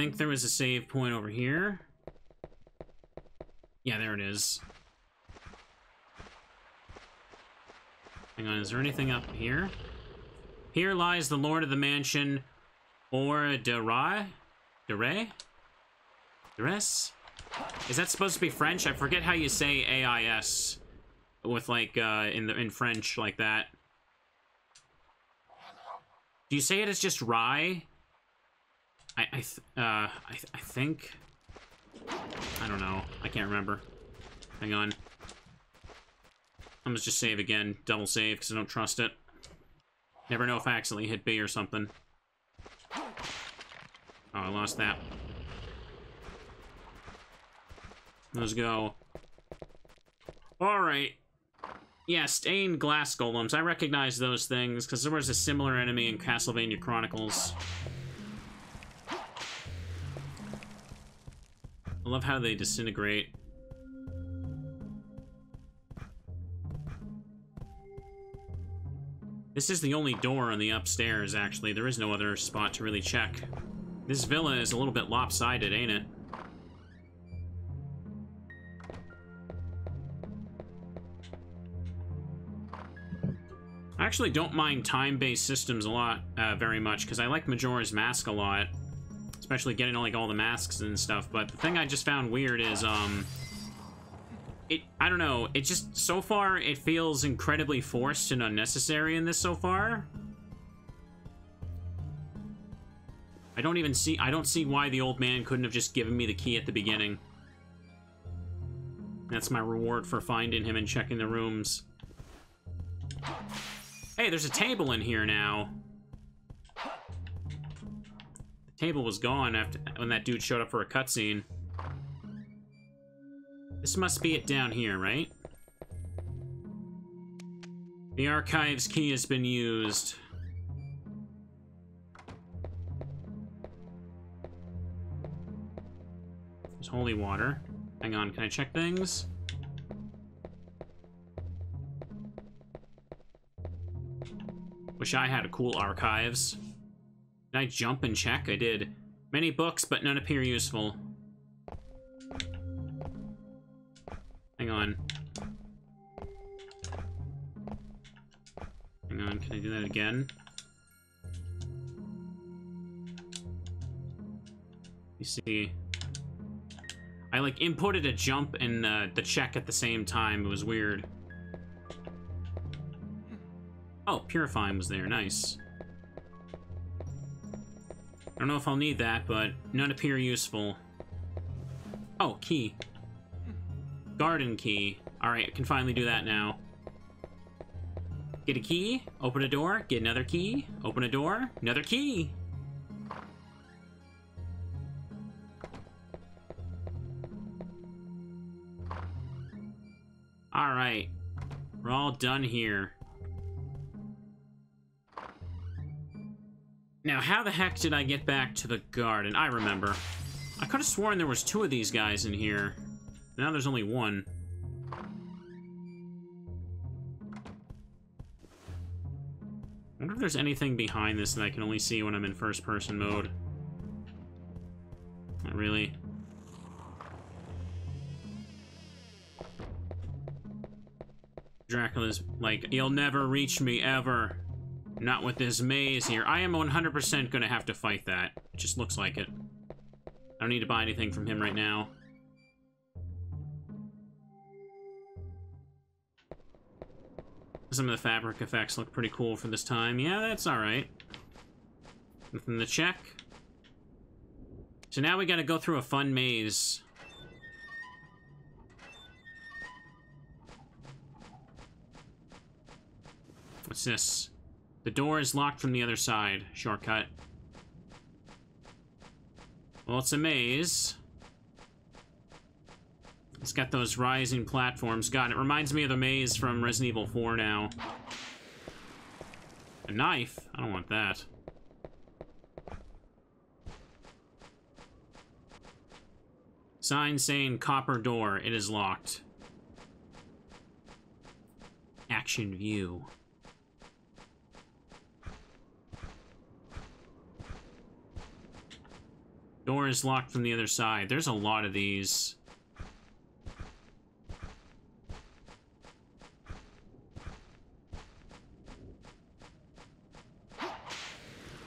think there was a save point over here. Yeah, there it is. Hang on, is there anything up here? Here lies the lord of the mansion, or de Rai? Dres? Is that supposed to be French? I forget how you say AIS with like uh in the in French like that. Do you say it as just rye? I I uh I th I think I don't know. I can't remember. Hang on. I'm gonna just save again, double save because I don't trust it. Never know if I accidentally hit B or something. Oh, I lost that. Let's go. Alright. Yeah, stained glass golems. I recognize those things, because there was a similar enemy in Castlevania Chronicles. I love how they disintegrate. This is the only door on the upstairs, actually. There is no other spot to really check. This villa is a little bit lopsided, ain't it? I actually don't mind time-based systems a lot, uh, very much, because I like Majora's Mask a lot. Especially getting like all the masks and stuff, but the thing I just found weird is, um... It, I don't know, it just, so far, it feels incredibly forced and unnecessary in this so far. I don't even see, I don't see why the old man couldn't have just given me the key at the beginning. That's my reward for finding him and checking the rooms. Hey, there's a table in here now. The table was gone after when that dude showed up for a cutscene. This must be it down here, right? The archives key has been used. There's holy water. Hang on, can I check things? Wish I had a cool archives. Did I jump and check? I did. Many books, but none appear useful. Hang on. Hang on, can I do that again? You see. I, like, inputted a jump and uh, the check at the same time. It was weird. Oh, Purifying was there. Nice. I don't know if I'll need that, but none appear useful. Oh, key. Garden key. Alright, I can finally do that now. Get a key, open a door, get another key, open a door, another key. Alright. We're all done here. Now, how the heck did I get back to the garden? I remember. I could have sworn there was two of these guys in here. Now there's only one. I wonder if there's anything behind this that I can only see when I'm in first-person mode. Not really. Dracula's like, you'll never reach me, ever. Not with this maze here. I am 100% gonna have to fight that. It just looks like it. I don't need to buy anything from him right now. Some of the fabric effects look pretty cool for this time. Yeah, that's alright. Nothing to check. So now we gotta go through a fun maze. What's this? The door is locked from the other side. Shortcut. Well, it's a maze. It's got those rising platforms. God, it reminds me of the maze from Resident Evil 4 now. A knife? I don't want that. Sign saying copper door. It is locked. Action view. Door is locked from the other side. There's a lot of these.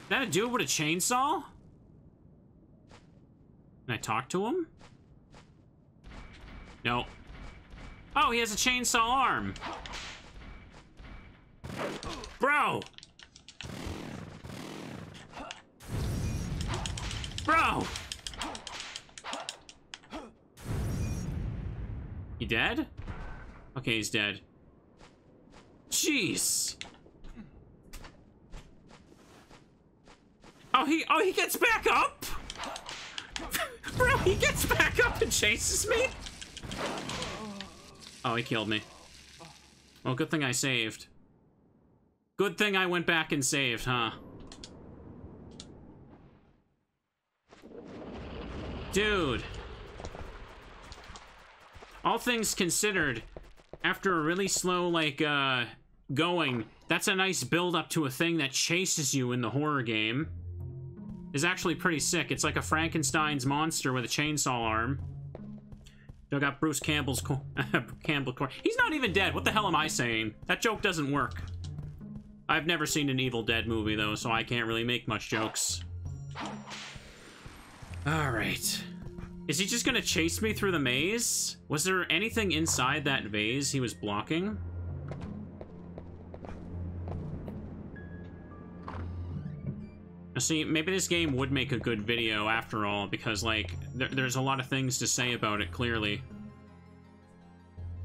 That a dude with a chainsaw? Can I talk to him? No. Oh, he has a chainsaw arm. Bro! Bro! He dead? Okay, he's dead. Jeez. Oh, he, oh, he gets back up? <laughs> Bro, he gets back up and chases me? Oh, he killed me. Well, good thing I saved. Good thing I went back and saved, huh? Dude. All things considered, after a really slow, like, uh, going, that's a nice build up to a thing that chases you in the horror game. Is actually pretty sick. It's like a Frankenstein's monster with a chainsaw arm. Still got Bruce Campbell's <laughs> Campbell core. He's not even dead. What the hell am I saying? That joke doesn't work. I've never seen an Evil Dead movie, though, so I can't really make much jokes. Alright. Is he just gonna chase me through the maze? Was there anything inside that vase he was blocking? See, maybe this game would make a good video after all, because, like, there, there's a lot of things to say about it, clearly.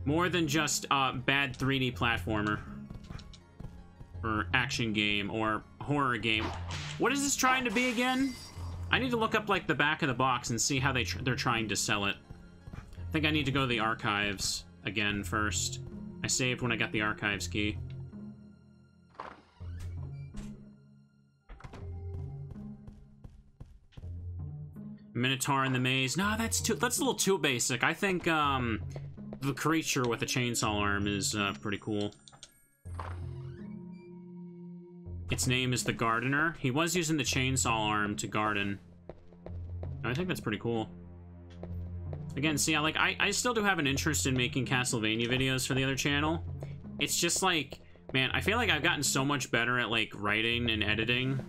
More than just a uh, bad 3D platformer. Or action game, or horror game. What is this trying to be again? I need to look up, like, the back of the box and see how they tr they're trying to sell it. I think I need to go to the archives again first. I saved when I got the archives key. Minotaur in the maze. No, that's too that's a little too basic. I think um the creature with a chainsaw arm is uh, pretty cool. Its name is the Gardener. He was using the chainsaw arm to garden. I think that's pretty cool. Again, see, I like I, I still do have an interest in making Castlevania videos for the other channel. It's just like, man, I feel like I've gotten so much better at like writing and editing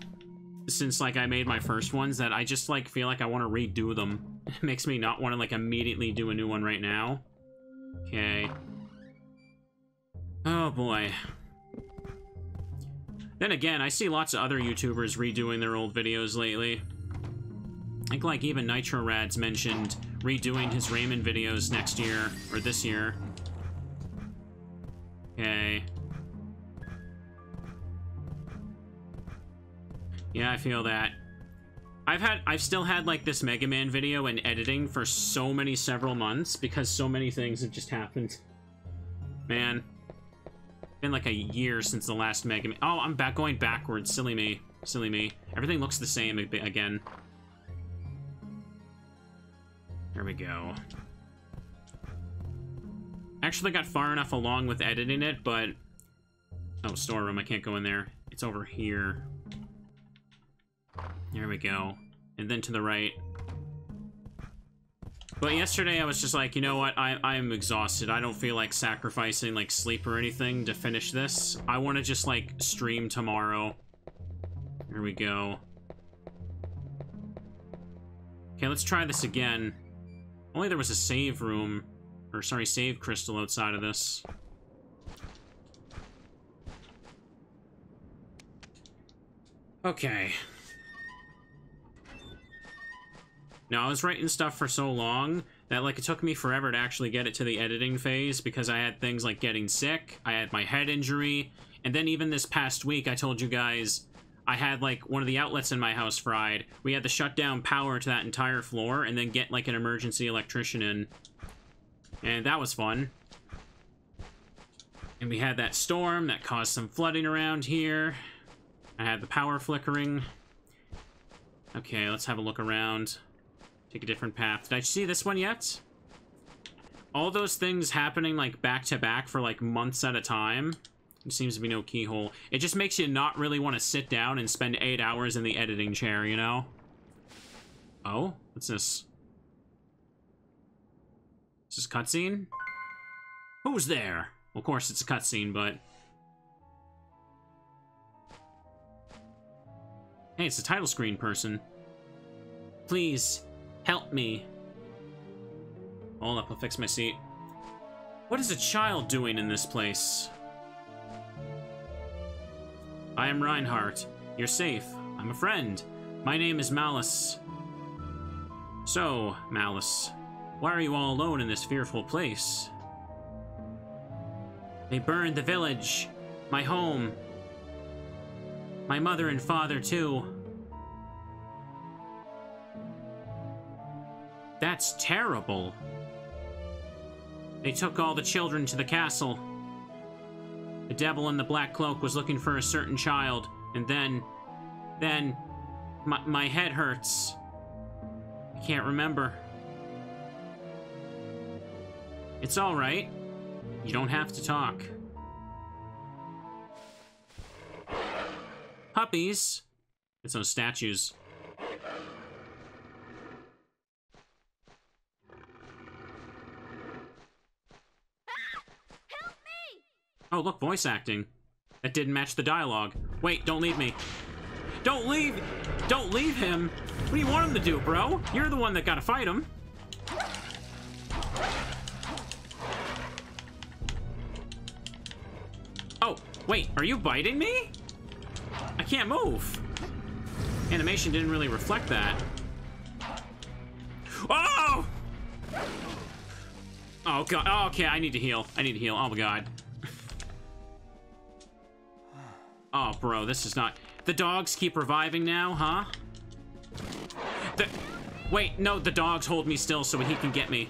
since like I made my first ones that I just like feel like I want to redo them. <laughs> It makes me not want to like immediately do a new one right now. Okay. Oh boy. Then again, I see lots of other YouTubers redoing their old videos lately. I think like even Nitro Rad's mentioned redoing his Raymond videos next year, or this year. Okay. Yeah, I feel that. I've had, I've still had like this Mega Man video in editing for so many several months because so many things have just happened. Man. Been like a year since the last Mega Man. Oh, I'm back going backwards. Silly me. Silly me. Everything looks the same again. There we go. Actually got far enough along with editing it, but... Oh, storeroom. I can't go in there. It's over here. There we go. And then to the right. But yesterday I was just like, you know what, I, I'm exhausted. I don't feel like sacrificing like sleep or anything to finish this. I want to just like stream tomorrow. Here we go. Okay, let's try this again. Only there was a save room, or sorry, save crystal outside of this. Okay. Now, I was writing stuff for so long that, like, it took me forever to actually get it to the editing phase because I had things like getting sick, I had my head injury, and then even this past week, I told you guys I had, like, one of the outlets in my house fried. We had to shut down power to that entire floor and then get, like, an emergency electrician in. And that was fun. And we had that storm that caused some flooding around here. I had the power flickering. Okay, let's have a look around. Take a different path. Did I see this one yet? All those things happening, like, back-to-back -back for, like, months at a time. There seems to be no keyhole. It just makes you not really want to sit down and spend eight hours in the editing chair, you know? Oh? What's this? Is this cutscene? Who's there? Well, of course, it's a cutscene, but... Hey, it's a title screen person. Please, Help me. Hold up, I'll fix my seat. What is a child doing in this place? I am Reinhardt. You're safe. I'm a friend. My name is Malus. So, Malus, why are you all alone in this fearful place? They burned the village, my home, my mother and father too. That's terrible. They took all the children to the castle. The devil in the black cloak was looking for a certain child, and then... Then... My, my head hurts. I can't remember. It's alright. You don't have to talk. Puppies. It's those statues. Oh, look, voice acting. That didn't match the dialogue. Wait, don't leave me. Don't leave! Don't leave him! What do you want him to do, bro? You're the one that gotta fight him. Oh, wait, are you biting me? I can't move. Animation didn't really reflect that. Oh! Oh, God. Oh, okay, I need to heal. I need to heal. Oh, my God. Oh, bro, this is not... The dogs keep reviving now, huh? The... Wait, no, the dogs hold me still so he can get me.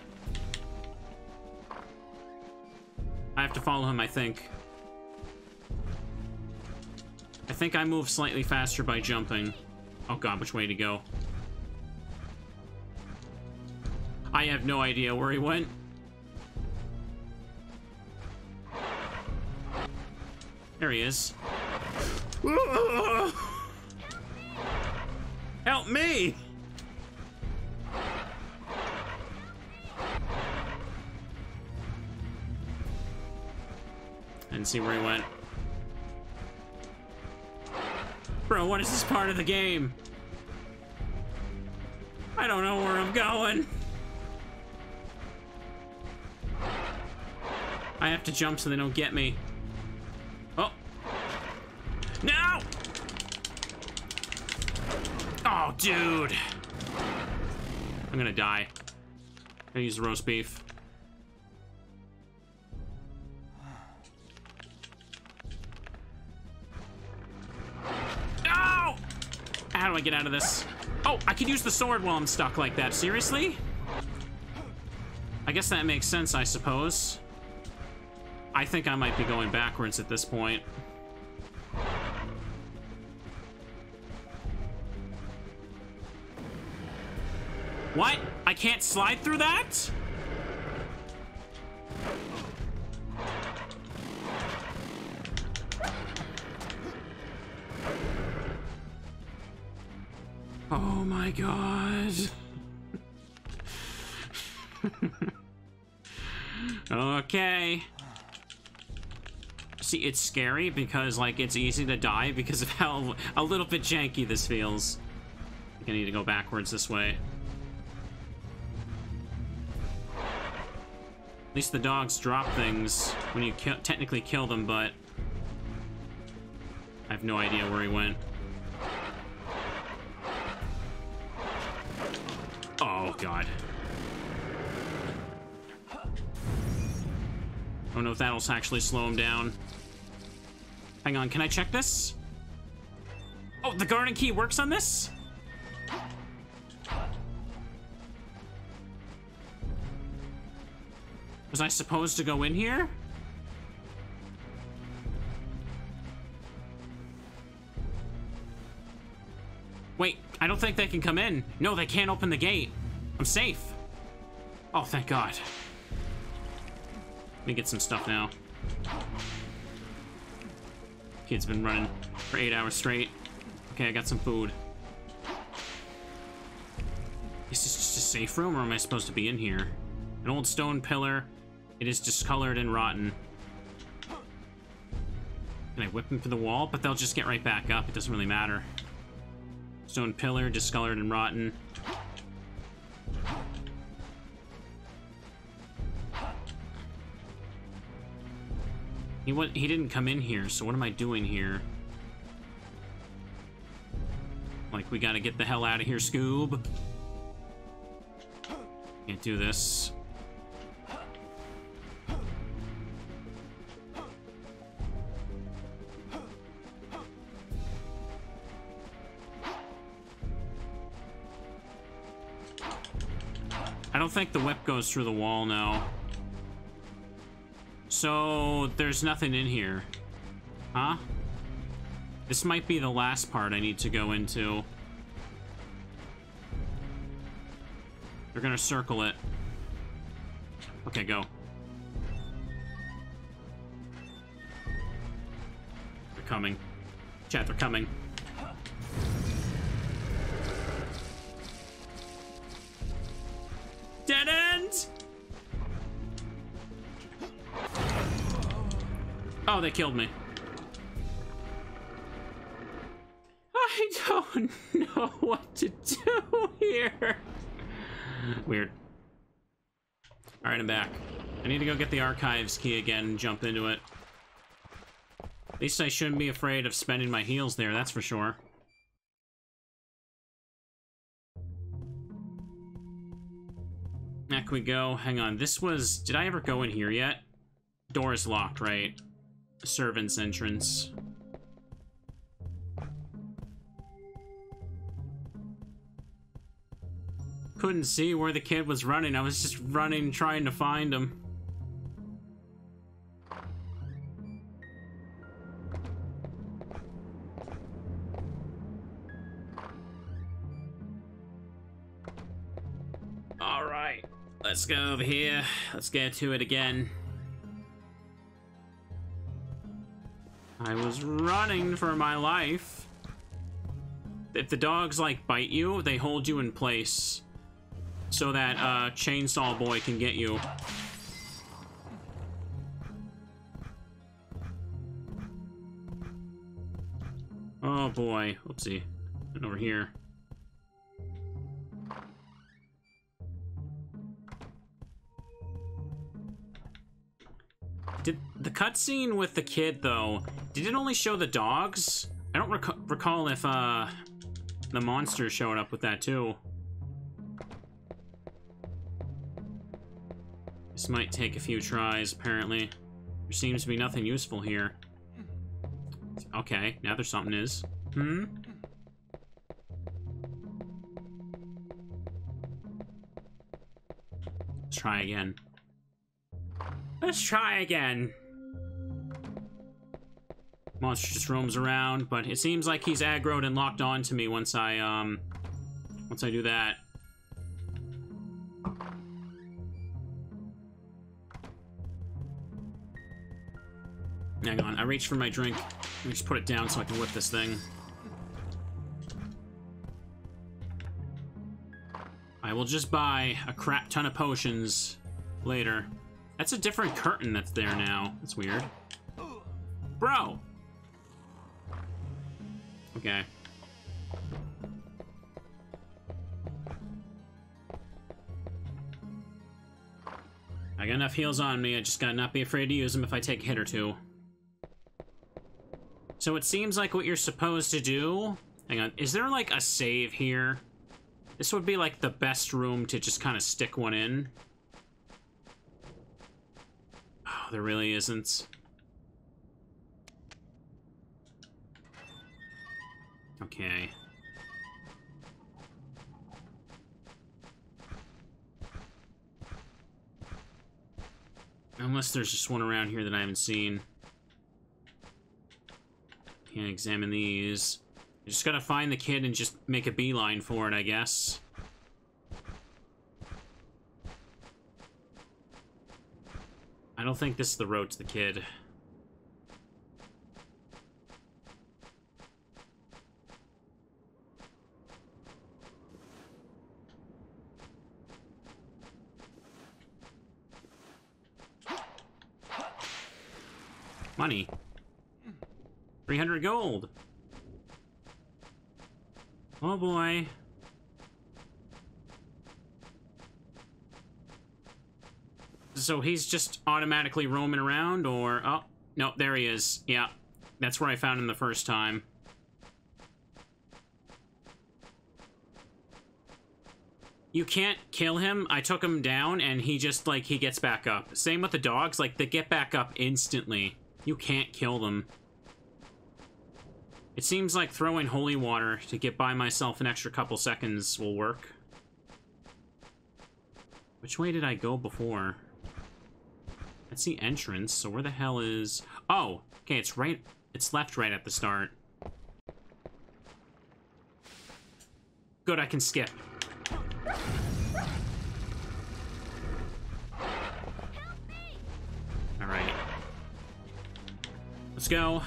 I have to follow him, I think. I think I move slightly faster by jumping. Oh god, which way to go? I have no idea where he went. There he is. Help me! And see where he went. Bro, what is this part of the game? I don't know where I'm going. I have to jump so they don't get me. Dude. I'm gonna die. I use the roast beef. No! How do I get out of this? Oh, I could use the sword while I'm stuck like that. Seriously? I guess that makes sense, I suppose. I think I might be going backwards at this point. What? I can't slide through that? Oh my god. <laughs> okay. See, it's scary because, like, it's easy to die because of how a little bit janky this feels. I think I need to go backwards this way. At least the dogs drop things when you ki technically kill them, but... I have no idea where he went. Oh, God. I don't know if that'll actually slow him down. Hang on, can I check this? Oh, the garden key works on this? Was I supposed to go in here? Wait, I don't think they can come in. No, they can't open the gate. I'm safe. Oh, thank God. Let me get some stuff now. Kid's been running for eight hours straight. Okay, I got some food. Is this just a safe room, or am I supposed to be in here? An old stone pillar. It is discolored and rotten. Can I whip them to the wall? But they'll just get right back up. It doesn't really matter. Stone pillar, discolored and rotten. He went, he didn't come in here, so what am I doing here? Like, we gotta get the hell out of here, Scoob. Can't do this. I don't think the whip goes through the wall now. So, there's nothing in here. Huh? This might be the last part I need to go into. They're gonna circle it. Okay, go. They're coming. Chat, they're coming. Dead end! Oh, they killed me. I don't <laughs> know what to do here. Weird. Alright, I'm back. I need to go get the archives key again and jump into it. At least I shouldn't be afraid of spending my heals there, that's for sure. Back we go. Hang on, this was... Did I ever go in here yet? Door is locked, right? Servant's entrance. Couldn't see where the kid was running. I was just running, trying to find him. Let's go over here. Let's get to it again. I was running for my life. If the dogs, like, bite you, they hold you in place so that uh, Chainsaw Boy can get you. Oh boy, oopsie. And over here. Did the cutscene with the kid though? Did it only show the dogs? I don't rec recall if uh the monster showed up with that too. This might take a few tries, apparently. There seems to be nothing useful here. Okay, now there's something is. Hmm? Let's try again. Let's try again. Monster just roams around, but it seems like he's aggroed and locked on to me once I, um, once I do that. Hang on, I reached for my drink. Let me just put it down so I can whip this thing. I will just buy a crap ton of potions later. That's a different curtain that's there now. That's weird. Bro! Okay. I got enough heals on me, I just gotta not be afraid to use them if I take a hit or two. So it seems like what you're supposed to do... Hang on, is there like a save here? This would be like the best room to just kind of stick one in. Oh, there really isn't. Okay. Unless there's just one around here that I haven't seen. Can't examine these. I just gotta find the kid and just make a beeline for it, I guess. I don't think this is the road to the kid. Money. 300 gold. Oh boy. So he's just automatically roaming around, or... Oh, no, there he is. Yeah, that's where I found him the first time. You can't kill him. I took him down, and he just, like, he gets back up. Same with the dogs. Like, they get back up instantly. You can't kill them. It seems like throwing holy water to get by myself an extra couple seconds will work. Which way did I go before? That's the entrance, so where the hell is... Oh, okay, it's right... It's left right at the start. Good, I can skip. Alright. Let's go.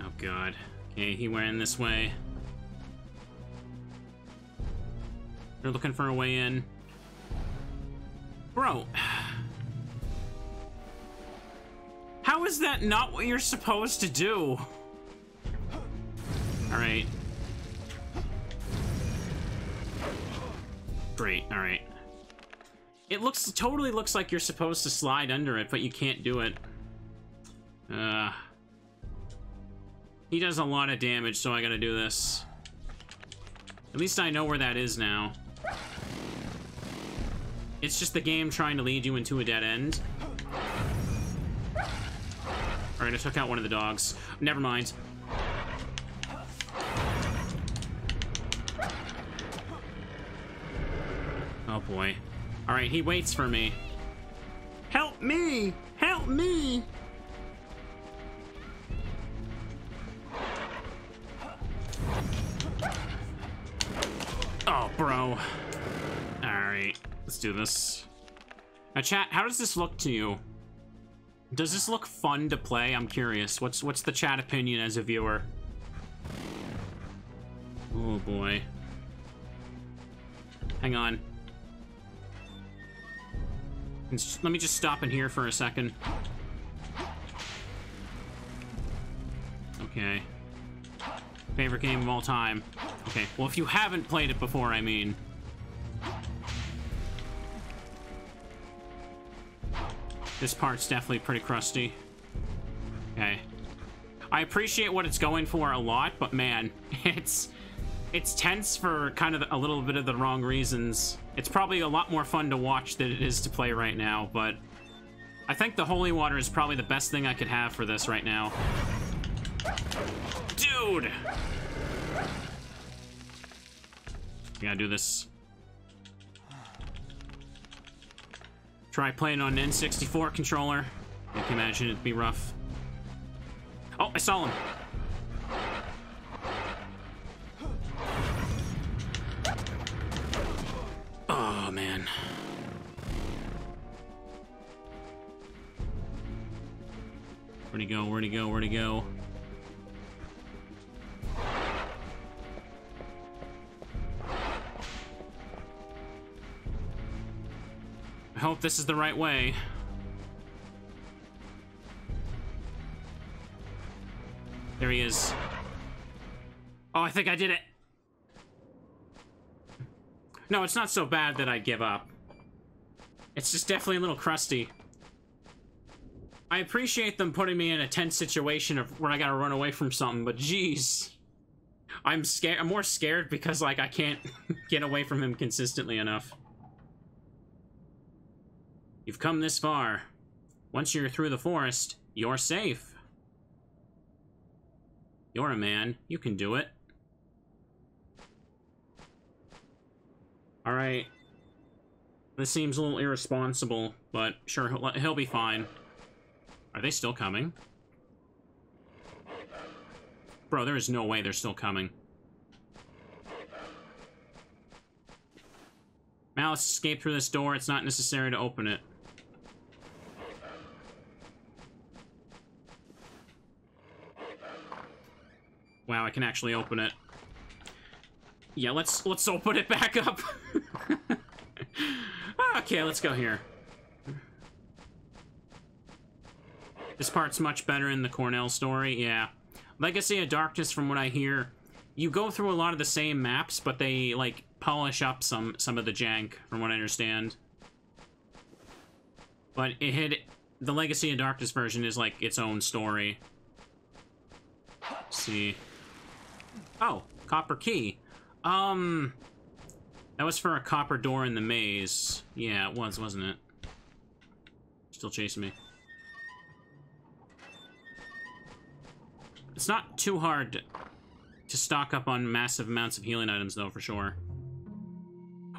Oh god. Okay, he went in this way. They're looking for a way in. Bro. <sighs> How is that not what you're supposed to do? Alright. Great, alright. It looks totally looks like you're supposed to slide under it, but you can't do it. Uh he does a lot of damage, so I gotta do this. At least I know where that is now. It's just the game trying to lead you into a dead end. Alright, I took out one of the dogs. Never mind. Oh boy. Alright, he waits for me. Help me! Help me! Oh, bro. Let's do this. Now, chat, how does this look to you? Does this look fun to play? I'm curious. What's what's the chat opinion as a viewer? Oh, boy. Hang on. Let me just stop in here for a second. Okay. Favorite game of all time. Okay, well, if you haven't played it before, I mean. This part's definitely pretty crusty. Okay. I appreciate what it's going for a lot, but man, <laughs> it's it's tense for kind of a little bit of the wrong reasons. It's probably a lot more fun to watch than it is to play right now, but I think the holy water is probably the best thing I could have for this right now. Dude! Reload! gotta do this. Try playing on an N64 controller. I can imagine it'd be rough. Oh, I saw him. Oh, man. Where'd he go? Where'd he go? Where'd he go? Hope this is the right way. There he is. Oh, I think I did it. No, it's not so bad that I'd give up. It's just definitely a little crusty. I appreciate them putting me in a tense situation of when I gotta run away from something, but jeez. I'm scared. I'm more scared because, like, I can't <laughs> get away from him consistently enough. You've come this far. Once you're through the forest, you're safe. You're a man. You can do it. Alright. This seems a little irresponsible, but sure, he'll, he'll be fine. Are they still coming? Bro, there is no way they're still coming. Malus escaped through this door. It's not necessary to open it. Wow, I can actually open it. Yeah, let's let's open it back up. <laughs> Ah, okay, let's go here. This part's much better in the Cornell story, yeah. Legacy of Darkness, from what I hear, you go through a lot of the same maps, but they, like, polish up some, some of the jank, from what I understand. But it had... The Legacy of Darkness version is, like, its own story. Let's see. Oh, copper key. Um... That was for a copper door in the maze. Yeah, it was, wasn't it? Still chasing me. It's not too hard to stock up on massive amounts of healing items, though, for sure.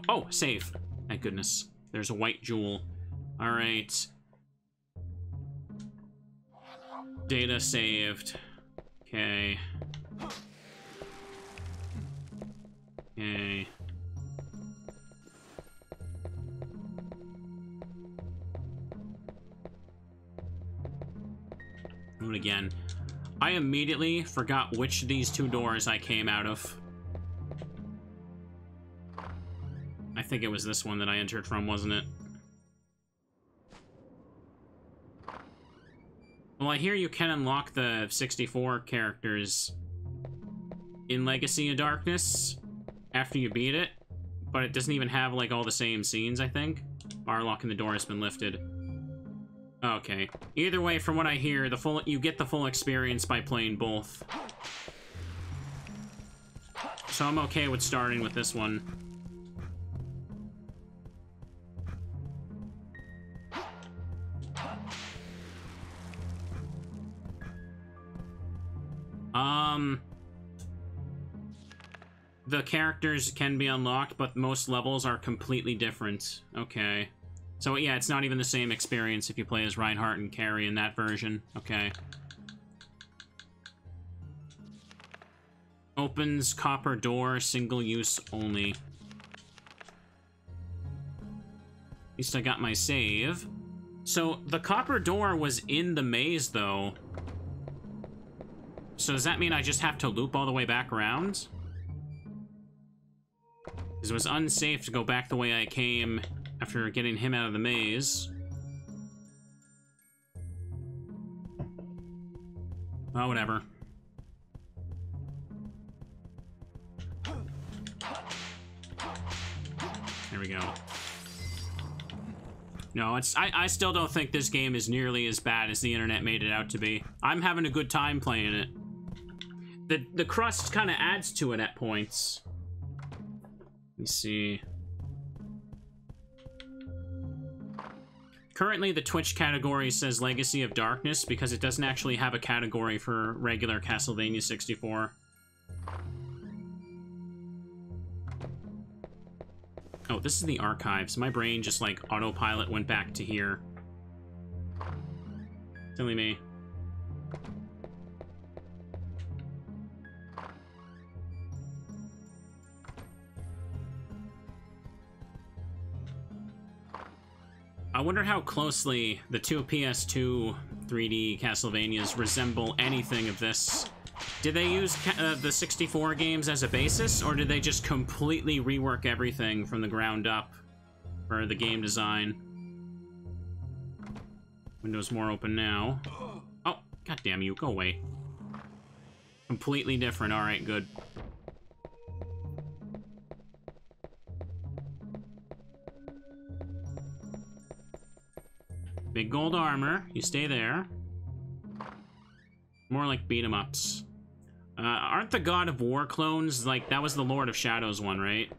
Oh, save. Thank goodness. There's a white jewel. Alright. Data saved. Okay. Okay. Do it again. I immediately forgot which of these two doors I came out of. I think it was this one that I entered from, wasn't it? Well, I hear you can unlock the 64 characters in Legacy of Darkness after you beat it, but it doesn't even have, like, all the same scenes, I think. Bar locking the door has been lifted. Okay. Either way, from what I hear, the full you get the full experience by playing both. So I'm okay with starting with this one. Um... The characters can be unlocked, but most levels are completely different. Okay. So yeah, it's not even the same experience if you play as Reinhardt and Carrie in that version. Okay. Opens copper door, single use only. At least I got my save. So the copper door was in the maze though. So does that mean I just have to loop all the way back around? Because it was unsafe to go back the way I came after getting him out of the maze. Oh, whatever. There we go. No, it's I, I still don't think this game is nearly as bad as the internet made it out to be. I'm having a good time playing it. The the crust kind of adds to it at points. Let me see. Currently, the Twitch category says Legacy of Darkness because it doesn't actually have a category for regular Castlevania 64. Oh, this is the archives. My brain just, like, autopilot went back to here. Silly me. I wonder how closely the two PS2 3D Castlevanias resemble anything of this. Did they use uh, the 64 games as a basis, or did they just completely rework everything from the ground up for the game design? Windows more open now. Oh, god damn you, go away. Completely different, alright, good. Big gold armor. You stay there. More like beat 'em ups. Uh, aren't the God of War clones, like, that was the Lord of Shadows one, right?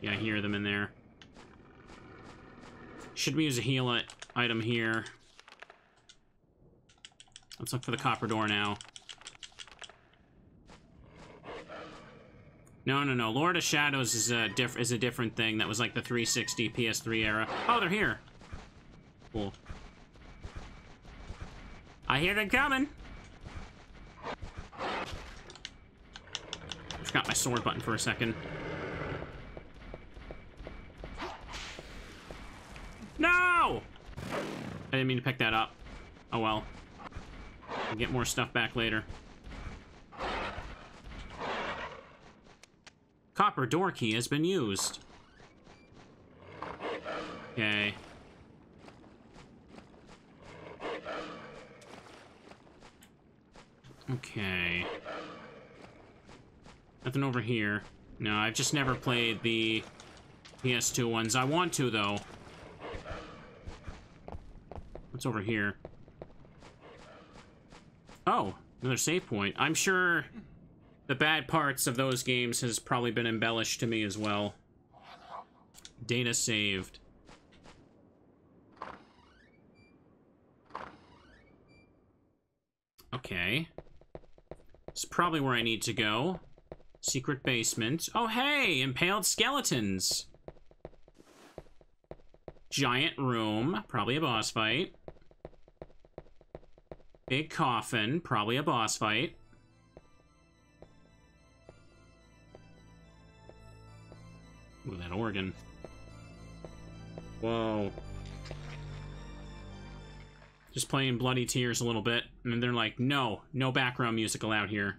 Yeah, I hear them in there. Should we use a heal it item here? Let's look for the copper door now. No, no, no. Lord of Shadows is a diff is a different thing. That was like the 360 PS3 era. Oh, they're here. Cool. I hear them coming. Forgot my sword button for a second. No! I didn't mean to pick that up. Oh well. I'll get more stuff back later. Copper door key has been used. Okay. Okay. Nothing over here. No, I've just never played the PS2 ones. I want to, though. What's over here? Oh, another save point. I'm sure the bad parts of those games has probably been embellished to me as well. Data saved. Okay. It's probably where I need to go. Secret basement. Oh, hey! Impaled skeletons! Giant room. Probably a boss fight. Big coffin. Probably a boss fight. Ooh, that organ. Whoa. Just playing Bloody Tears a little bit, and they're like, no, no background music allowed here.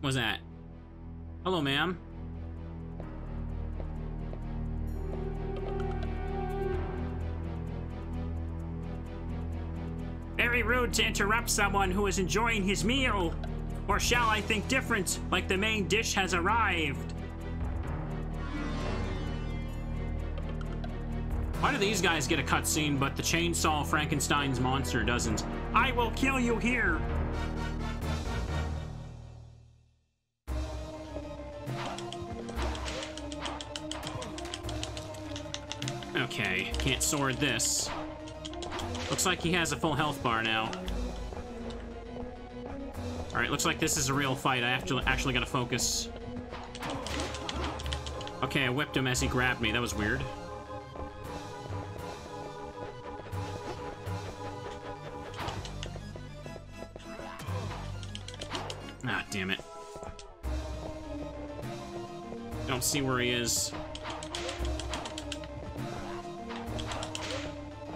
What's that? Hello, ma'am. Very rude to interrupt someone who is enjoying his meal. Or shall I think different, like the main dish has arrived? Why do these guys get a cutscene, but the chainsaw Frankenstein's monster doesn't? I will kill you here! Okay, can't sword this. Looks like he has a full health bar now. Alright, looks like this is a real fight. I to actually gotta focus. Okay, I whipped him as he grabbed me. That was weird. Ah, damn it. Don't see where he is.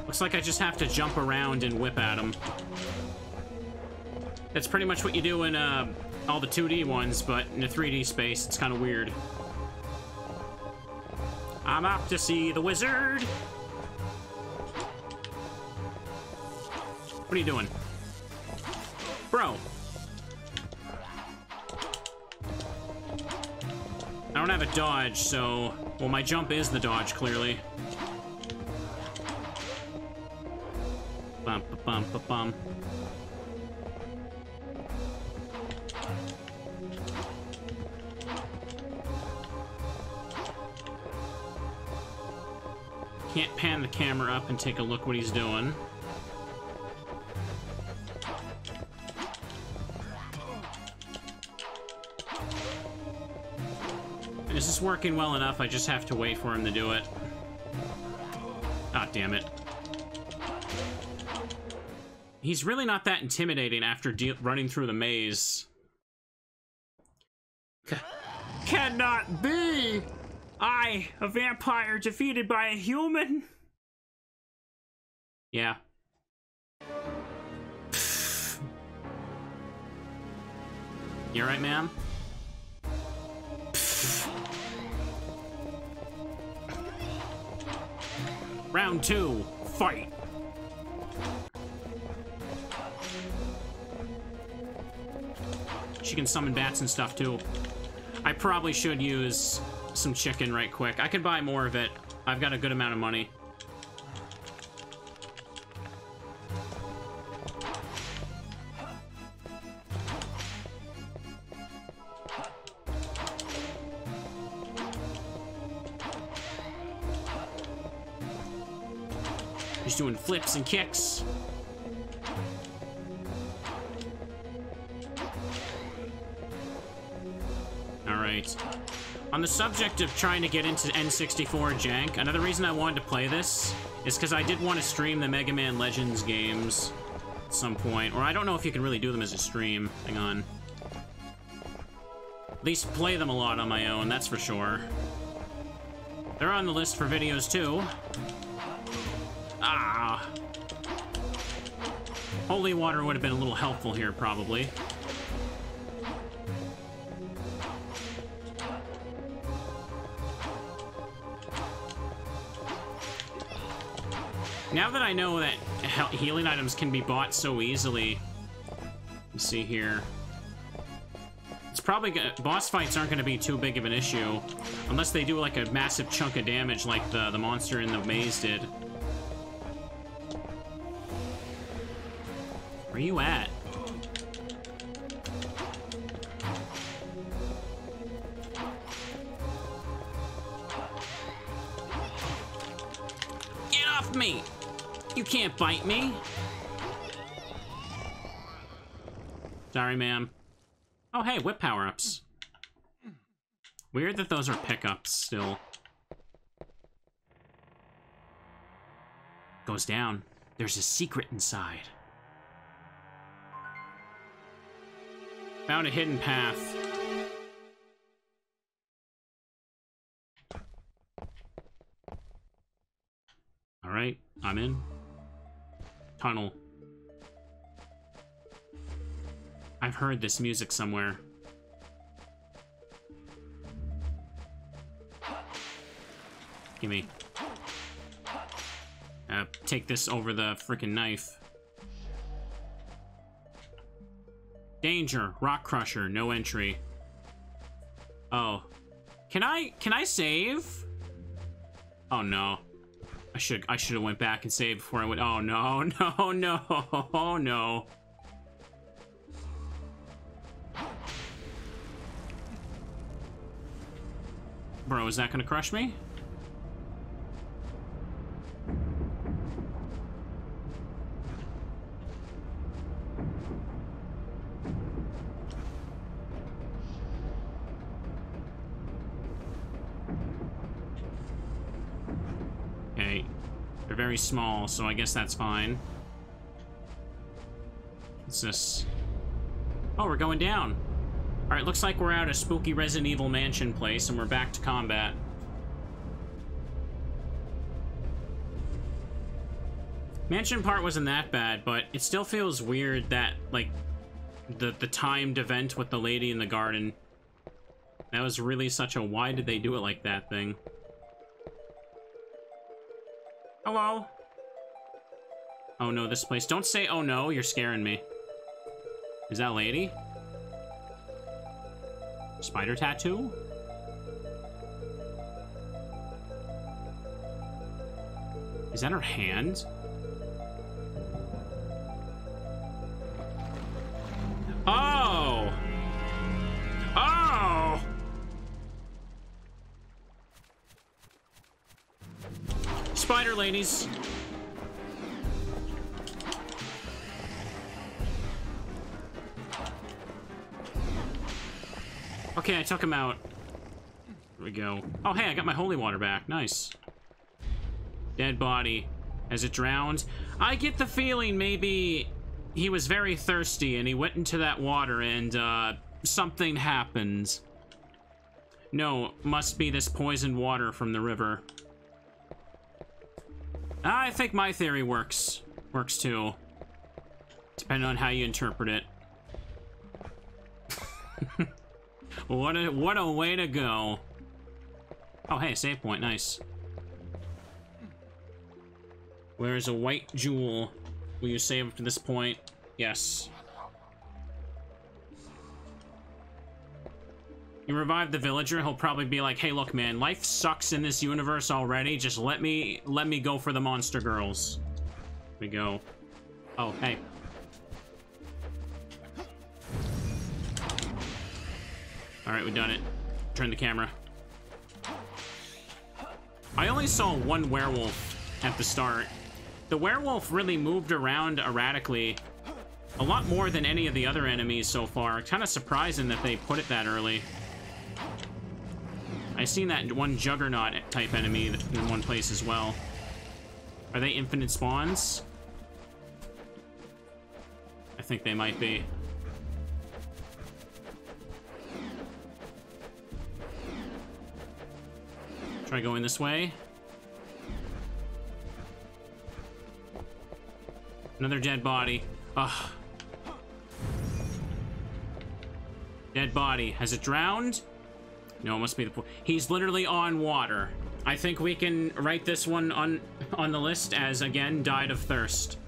Looks like I just have to jump around and whip at him. That's pretty much what you do in uh, all the 2D ones, but in a 3D space, it's kind of weird. I'm off to see the wizard. What are you doing? Bro. I don't have a dodge, so... Well, my jump is the dodge, clearly. Bum, bum, bum, bum. Can't pan the camera up and take a look what he's doing. Is this is working well enough, I just have to wait for him to do it. Ah, damn it. He's really not that intimidating after running through the maze. C cannot be! I, a vampire defeated by a human? Yeah. <sighs> You alright, ma'am? <sighs> Round two, fight! She can summon bats and stuff, too. I probably should use some chicken right quick. I could buy more of it. I've got a good amount of money. He's doing flips and kicks. On the subject of trying to get into N64 jank, another reason I wanted to play this is because I did want to stream the Mega Man Legends games at some point. Or I don't know if you can really do them as a stream. Hang on. At least play them a lot on my own, that's for sure. They're on the list for videos, too. Ah. Holy water would have been a little helpful here, probably. Now that I know that healing items can be bought so easily, let's see here. It's probably gonna, boss fights aren't going to be too big of an issue, unless they do like a massive chunk of damage like the the monster in the maze did. Where you at? You me! Sorry, ma'am. Oh, hey, whip power-ups. Weird that those are pickups still. Goes down. There's a secret inside. Found a hidden path. Alright, I'm in. Tunnel. I've heard this music somewhere. Gimme. Uh, take this over the freaking knife. Danger, rock crusher, no entry. Oh. Can I, can I save? Oh no. I should, I should have went back and saved before I went, oh no, <laughs> no, no, oh no. Bro, is that gonna crush me? Very small, so I guess that's fine. What's this? Oh, we're going down. Alright, looks like we're at a spooky Resident Evil mansion place, and we're back to combat. Mansion part wasn't that bad, but it still feels weird that, like, the, the timed event with the lady in the garden. That was really such a why did they do it like that thing. Hello? Oh no, this place. Don't say oh no, you're scaring me. Is that lady? Spider tattoo? Is that her hand? Spider ladies. Okay, I took him out. Here we go. Oh, hey, I got my holy water back. Nice. Dead body. As it drowned? I get the feeling maybe he was very thirsty and he went into that water and, uh, something happened. No, must be this poisoned water from the river. I think my theory works. Works too. Depending on how you interpret it. <laughs> what a what a way to go. Oh hey, save point, nice. Where is a white jewel? Will you save up to this point? Yes. You revive the villager, he'll probably be like, hey look man, life sucks in this universe already, just let me let me go for the monster girls. Here we go. Oh, hey. Alright, we done it. Turn the camera. I only saw one werewolf at the start. The werewolf really moved around erratically a lot more than any of the other enemies so far. Kind of surprising that they put it that early. I seen that one Juggernaut type enemy in one place as well. Are they infinite spawns? I think they might be. Try going this way. Another dead body. Ugh. Dead body. Has it drowned? No, it must be the pool. He's literally on water. I think we can write this one on on the list as, again, died of thirst.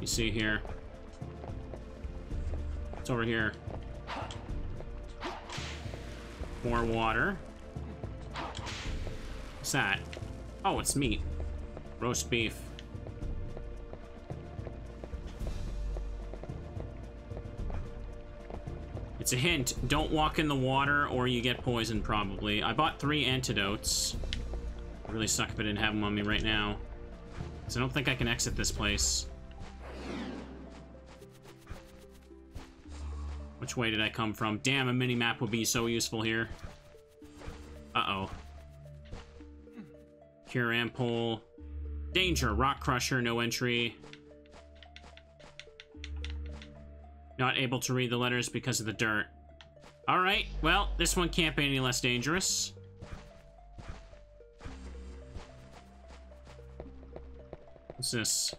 You see here. It's over here. More water. What's that? Oh, it's meat. Roast beef. It's a hint. Don't walk in the water or you get poisoned, probably. I bought three antidotes. Really suck if I didn't have them on me right now. Because I don't think I can exit this place. Which way did I come from? Damn, a mini-map would be so useful here. Uh-oh. Cure Ampoule. Danger, Rock Crusher, no entry. Not able to read the letters because of the dirt. Alright, well, this one can't be any less dangerous. What's this?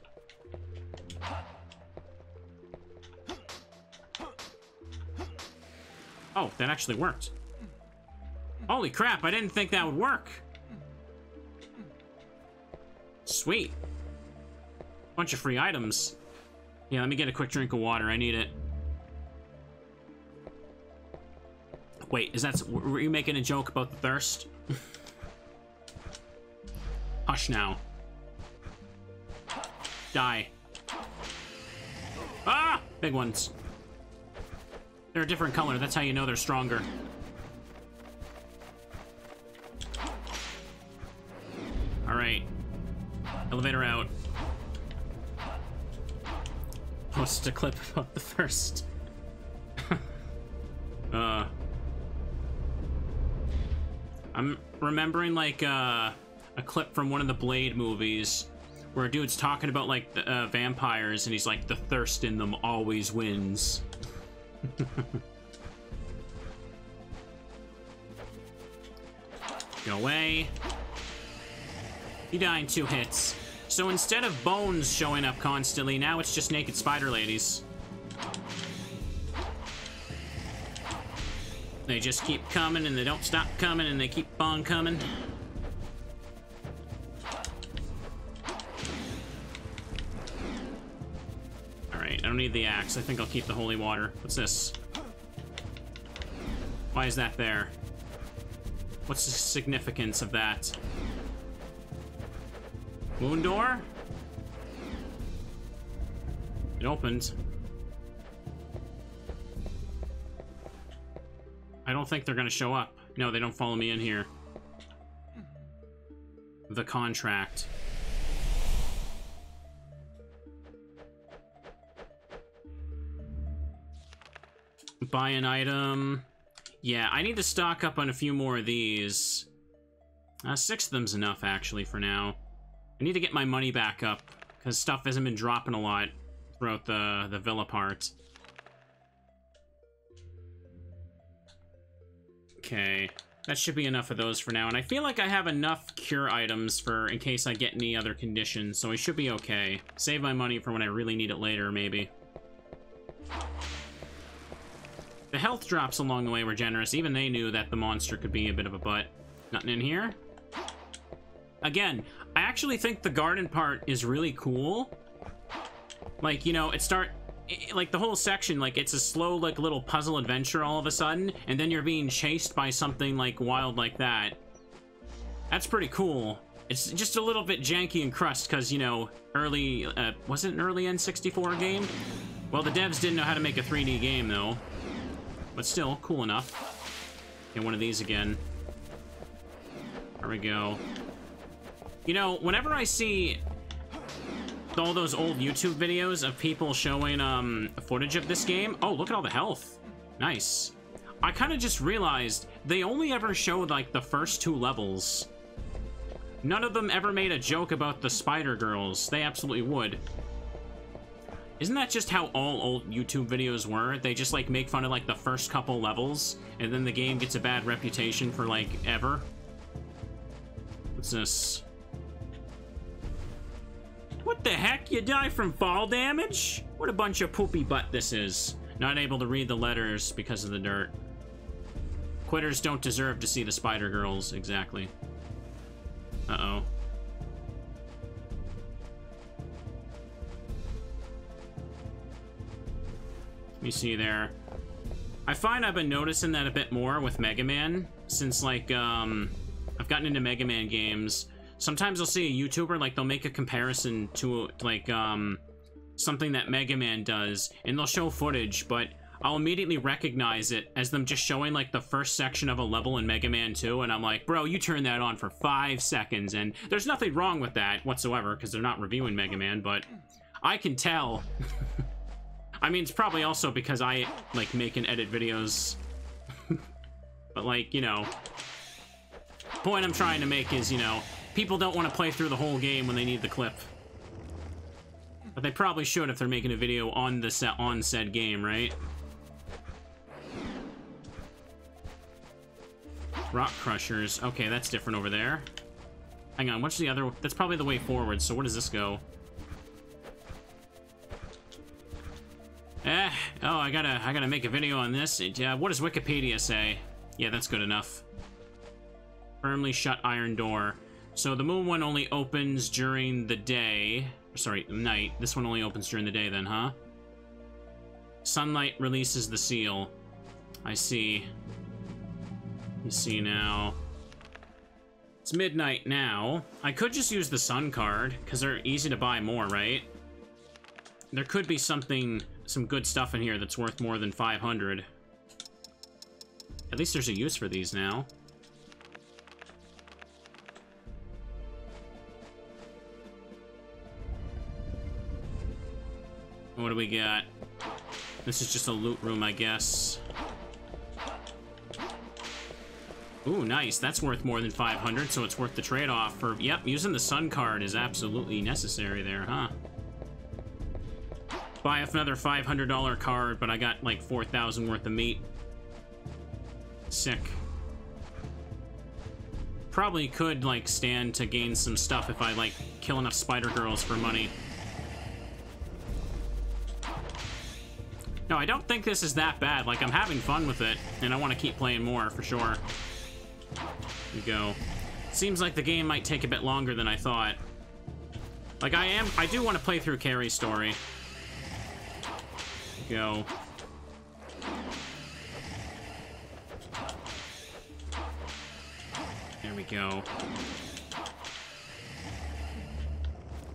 Oh, that actually worked. Holy crap, I didn't think that would work. Sweet. Bunch of free items. Yeah, let me get a quick drink of water. I need it. Wait, is that... Were you making a joke about the thirst? Hush now. Die. Ah! Big ones. They're a different color. That's how you know they're stronger. Alright. Elevator out. Post a clip about the first. <laughs> uh... I'm remembering, like, uh, a clip from one of the Blade movies where a dude's talking about, like, the, uh, vampires, and he's like, the thirst in them always wins. <laughs> Go away. He died in two hits. So instead of bones showing up constantly, now it's just naked spider ladies. They just keep coming and they don't stop coming and they keep on coming. Alright, I don't need the axe. I think I'll keep the holy water. What's this? Why is that there? What's the significance of that? Moon door? It opened. I don't think they're gonna show up. No, they don't follow me in here. the contract. Buy an item. Yeah, I need to stock up on a few more of these. Uh, six of them's enough, actually, for now. I need to get my money back up, because stuff hasn't been dropping a lot throughout the, the villa part. Okay, that should be enough of those for now, and I feel like I have enough cure items for in case I get any other conditions, so I should be okay. Save my money for when I really need it later, maybe. The health drops along the way were generous. Even they knew that the monster could be a bit of a butt. Nothing in here? Again, I actually think the garden part is really cool. Like, you know, it start... It, like, the whole section, like, it's a slow, like, little puzzle adventure all of a sudden, and then you're being chased by something, like, wild like that. That's pretty cool. It's just a little bit janky and crust, because, you know, early... Uh, was it an early N64 game? Well, the devs didn't know how to make a 3D game, though. But still, cool enough. Get one of these again. There we go. You know, whenever I see all those old YouTube videos of people showing um, footage of this game... Oh, look at all the health. Nice. I kind of just realized they only ever showed, like, the first two levels. None of them ever made a joke about the Spider Girls. They absolutely would. Isn't that just how all old YouTube videos were? They just, like, make fun of, like, the first couple levels, and then the game gets a bad reputation for, like, ever? What's this? What the heck? You die from fall damage? What a bunch of poopy butt this is. Not able to read the letters because of the dirt. Quitters don't deserve to see the Spider Girls, exactly. Uh-oh. Let me see there. I find I've been noticing that a bit more with Mega Man, since, like, um, I've gotten into Mega Man games. Sometimes I'll see a YouTuber, like, they'll make a comparison to, like, um, something that Mega Man does, and they'll show footage, but I'll immediately recognize it as them just showing, like, the first section of a level in Mega Man 2, and I'm like, bro, you turn that on for five seconds, and there's nothing wrong with that whatsoever, because they're not reviewing Mega Man, but I can tell <laughs> I mean, it's probably also because I, like, make and edit videos. <laughs> but, like, you know... Point I'm trying to make is, you know, people don't want to play through the whole game when they need the clip. But they probably should if they're making a video on the set on said game, right? Rock Crushers. Okay, that's different over there. Hang on, what's the other... That's probably the way forward, so where does this go? Eh, oh, I gotta, I gotta make a video on this. Yeah, what does Wikipedia say? Yeah, that's good enough. Firmly shut iron door. So the moon one only opens during the day. Sorry, night. This one only opens during the day then, huh? Sunlight releases the seal. I see. You see now. It's midnight now. I could just use the sun card, because they're easy to buy more, right? There could be something some good stuff in here that's worth more than 500. At least there's a use for these now. What do we got? This is just a loot room, I guess. Ooh, nice. That's worth more than 500, so it's worth the trade-off for... Yep, using the sun card is absolutely necessary there, huh? buy another $500 card, but I got like 4,000 worth of meat. Sick. Probably could like stand to gain some stuff if I like kill enough spider girls for money. No, I don't think this is that bad. Like, I'm having fun with it, and I want to keep playing more, for sure. Here we go. Seems like the game might take a bit longer than I thought. Like, I am- I do want to play through Carrie's story go. There we go.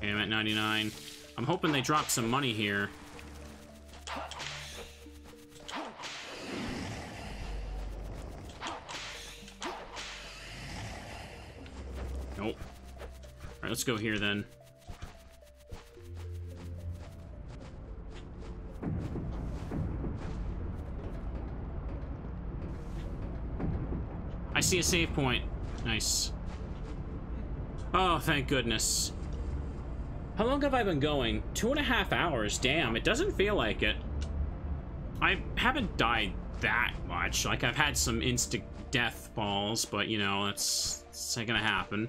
I'm at 99. I'm hoping they drop some money here. Nope. Alright, let's go here then. I see a save point. Nice. Oh, thank goodness. How long have I been going? Two and a half hours. Damn, it doesn't feel like it. I haven't died that much. Like, I've had some instant death balls, but, you know, that's, that's not gonna happen.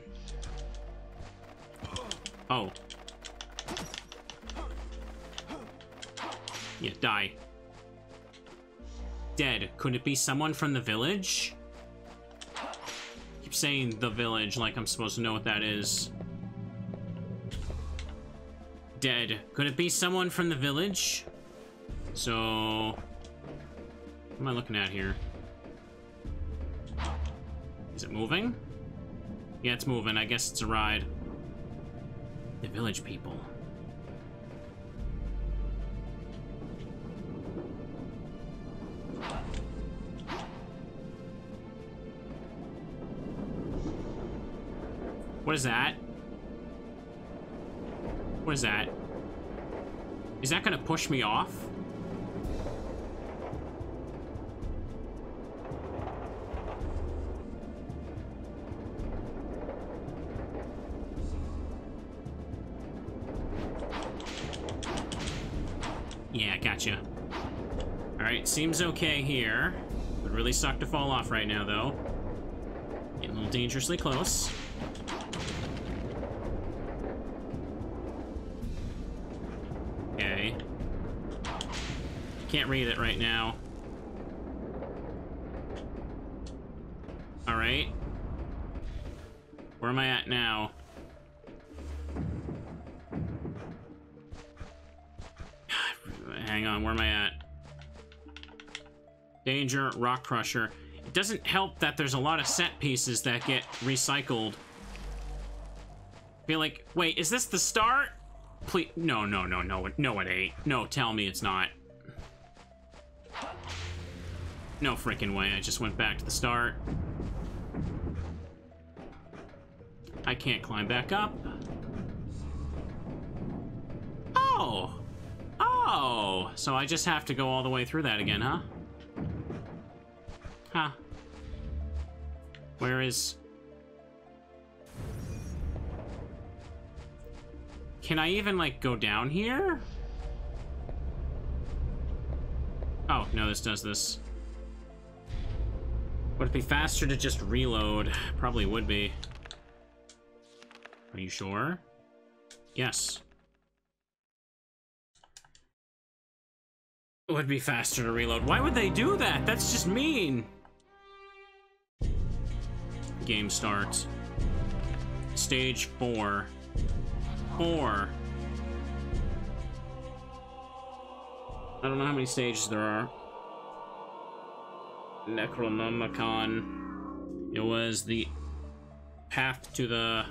Oh. Yeah, die. Dead. Could it be someone from the village? keep saying the village like I'm supposed to know what that is. Dead. Could it be someone from the village? So... What am I looking at here? Is it moving? Yeah, it's moving. I guess it's a ride. The village people. What is that? What is that? Is that gonna push me off? Gotcha. Alright, seems okay here. Would really suck to fall off right now, though. Getting a little dangerously close. Okay. Can't read it right now. Alright. Where am I at now? Hang on, where am I at? Danger, Rock Crusher. It doesn't help that there's a lot of set pieces that get recycled. Feel like, wait, is this the start? Please, no, no, no, no, no, it ain't. No, tell me it's not. No freaking way, I just went back to the start. I can't climb back up. Oh! Oh! So I just have to go all the way through that again, huh? Huh. Where is... Can I even, like, go down here? Oh, no, this does this. Would it be faster to just reload? Probably would be. Are you sure? Yes. It would be faster to reload. Why would they do that? That's just mean. Game starts. Stage four. Four. I don't know how many stages there are. Necronomicon. It was the path to the...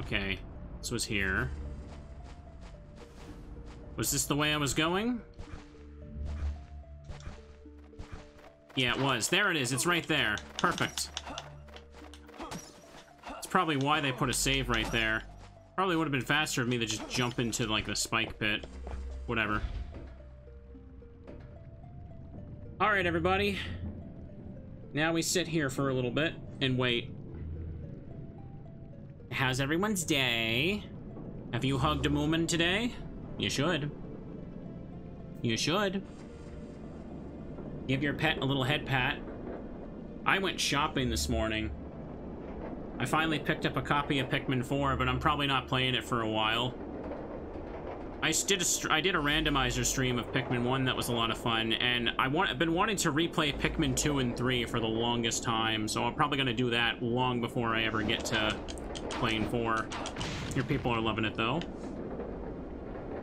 Okay, this was here. Was this the way I was going? Yeah, it was. There it is. It's right there. Perfect. That's probably why they put a save right there. Probably would have been faster of me to just jump into, like, the spike pit. Whatever. Alright, everybody. Now we sit here for a little bit and wait. How's everyone's day? Have you hugged a Moomin today? You should. You should. Give your pet a little head pat. I went shopping this morning. I finally picked up a copy of Pikmin 4, but I'm probably not playing it for a while. I did a, I did a randomizer stream of Pikmin 1 that was a lot of fun, and I want, I've been wanting to replay Pikmin 2 and 3 for the longest time, so I'm probably going to do that long before I ever get to playing 4. Your people are loving it, though.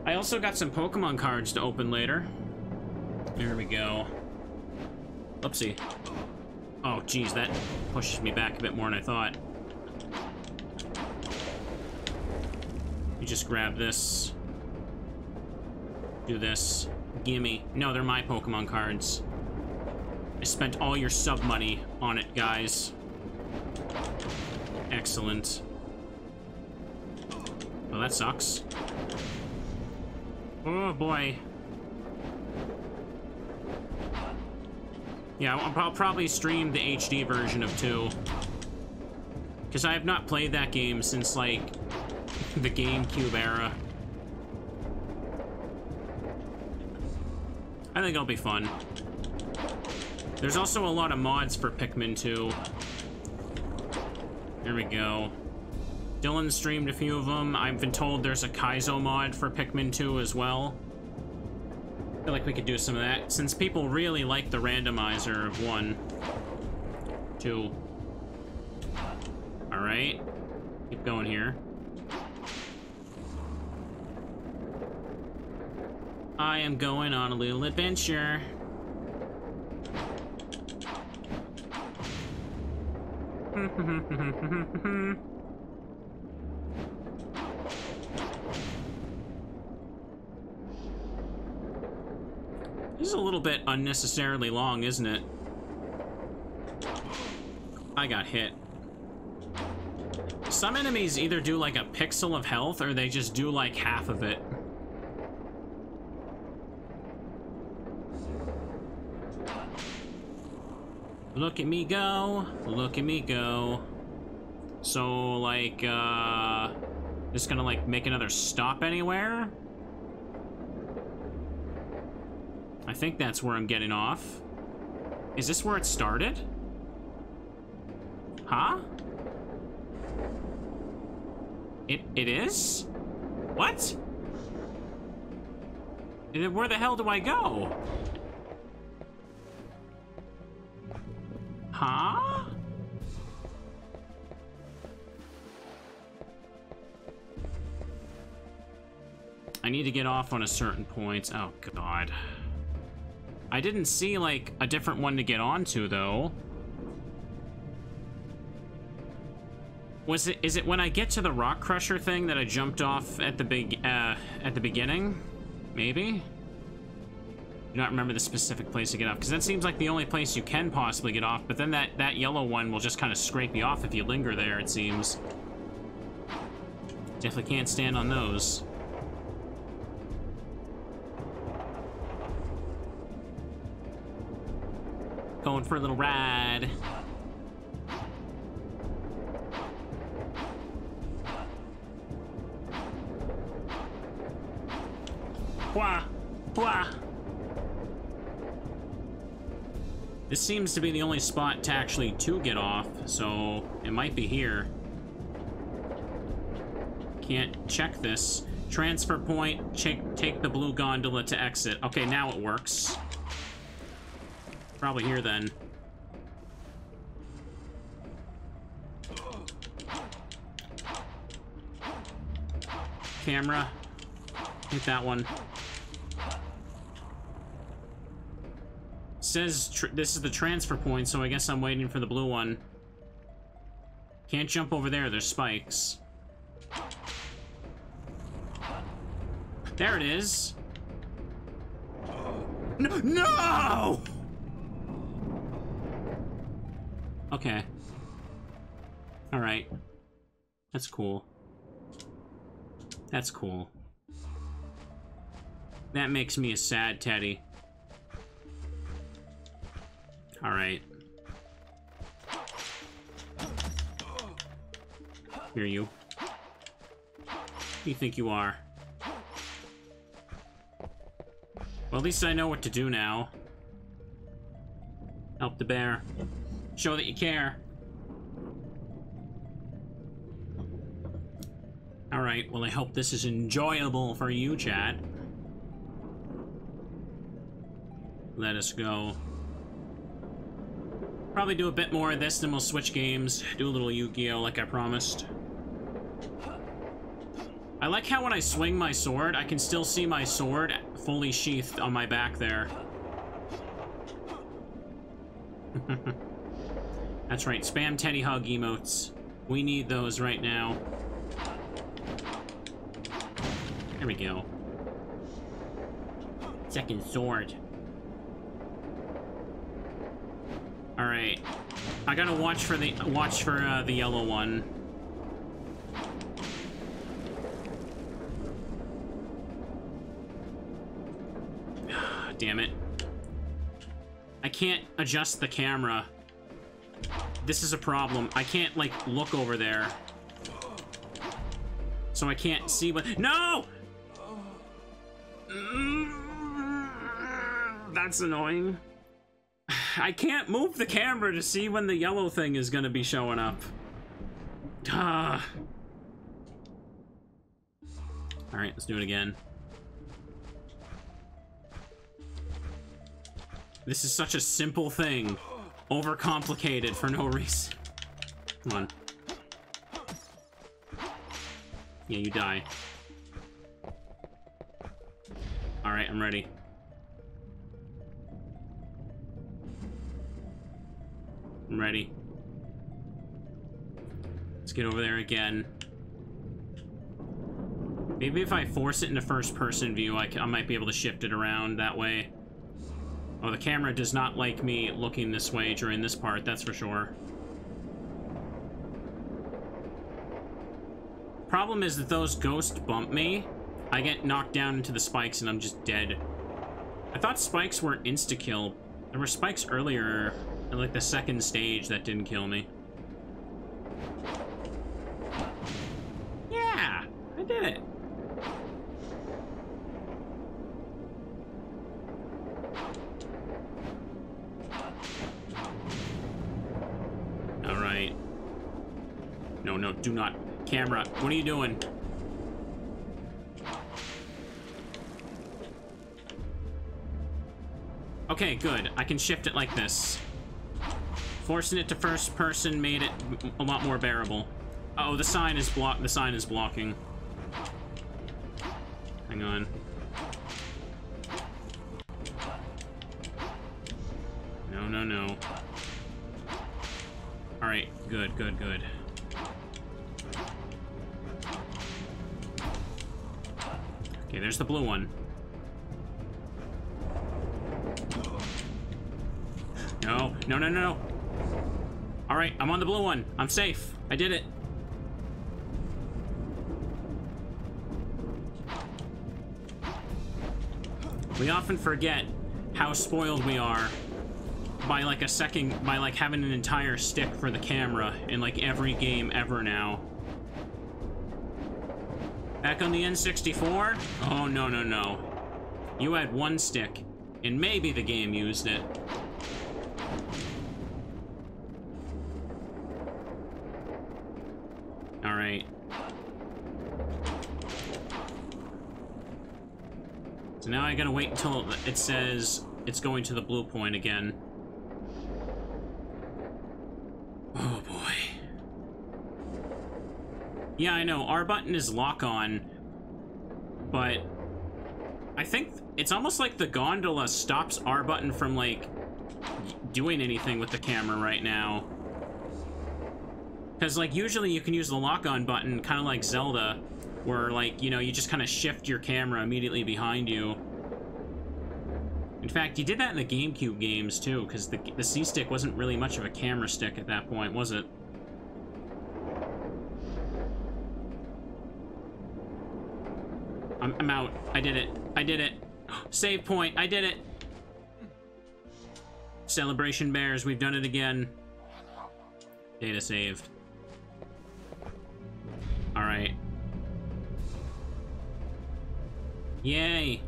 I also got some Pokemon cards to open later. There we go. Oopsie. Oh, geez, that pushes me back a bit more than I thought. You just grab this. Do this. Gimme. No, they're my Pokemon cards. I spent all your sub money on it, guys. Excellent. Well, that sucks. Oh, boy. Yeah, I'll probably stream the HD version of 2. Because I have not played that game since, like, <laughs> the GameCube era. I think it'll be fun. There's also a lot of mods for Pikmin 2. There we go. Dylan streamed a few of them. I've been told there's a Kaizo mod for Pikmin 2 as well. Feel like we could do some of that, since people really like the randomizer of 1. 2. Alright. Keep going here. I am going on a little adventure. <laughs> this is a little bit unnecessarily long, isn't it? I got hit. Some enemies either do like a pixel of health or they just do like half of it. Look at me go. Look at me go. So, like, uh... Just gonna, like, make another stop anywhere? I think that's where I'm getting off. Is this where it started? Huh? It, it is? What? Where the hell do I go? Huh? I need to get off on a certain point. Oh, God. I didn't see, like, a different one to get onto, though. Was it, is it when I get to the rock crusher thing that I jumped off at the big, uh, at the beginning? Maybe? do not remember the specific place to get off, because that seems like the only place you can possibly get off, but then that, that yellow one will just kind of scrape you off if you linger there, it seems. Definitely can't stand on those. Going for a little ride. Wah! Wah! This seems to be the only spot to actually to get off, so it might be here. Can't check this. Transfer point, take, take the blue gondola to exit. Okay, now it works. Probably here then. Camera. Hit that one. says this is the transfer point, so I guess I'm waiting for the blue one. Can't jump over there, there's spikes. There it is. No! no! Okay. Alright. That's cool. That's cool. That makes me a sad teddy. All right. Here you. Who you think you are? Well, at least I know what to do now. Help the bear. Show that you care. Alright, well I hope this is enjoyable for you, Chad. Let us go. Probably do a bit more of this, then we'll switch games. Do a little Yu-Gi-Oh! like I promised. I like how when I swing my sword, I can still see my sword fully sheathed on my back there. <laughs> That's right, spam Teddy Hug emotes. We need those right now. There we go. Second sword. All right, I gotta watch for the watch for uh, the yellow one. <sighs> Damn it! I can't adjust the camera. This is a problem. I can't, like, look over there. So I can't see what- No! That's annoying. <sighs> I can't move the camera to see when the yellow thing is gonna be showing up. Ah. Alright, let's do it again. This is such a simple thing. Overcomplicated for no reason. Come on. Yeah, you die. Alright, I'm ready. I'm ready. Let's get over there again. Maybe if I force it into first person view, I, I might be able to shift it around that way. Oh, the camera does not like me looking this way during this part, that's for sure. Problem is that those ghosts bump me. I get knocked down into the spikes and I'm just dead. I thought spikes were insta-kill. There were spikes earlier in like the second stage that didn't kill me. Yeah, I did it. All right. No, no, do not. Camera, what are you doing? Okay, good. I can shift it like this. Forcing it to first person made it a lot more bearable. Uh oh, the sign is block. The sign is blocking. Hang on. No, no, no. All right, good, good, good. Okay, there's the blue one. No, no, no, no, no. All right, I'm on the blue one. I'm safe. I did it. We often forget how spoiled we are by like a second, by like having an entire stick for the camera in like every game ever now. Back on the N64? Oh, no, no, no. You had one stick, and maybe the game used it. Alright. So now I gotta wait until it says it's going to the blue point again. Oh boy. Yeah, I know, R button is lock on, but I think it's almost like the gondola stops R button from like doing anything with the camera right now. Because, like, usually you can use the lock-on button, kind of like Zelda, where, like, you know, you just kind of shift your camera immediately behind you. In fact, you did that in the GameCube games, too, because the, the C-Stick wasn't really much of a camera stick at that point, was it? I'm, I'm out. I did it. I did it. <gasps> Save point. I did it. Celebration Bears. We've done it again. Data saved. All right. Yay.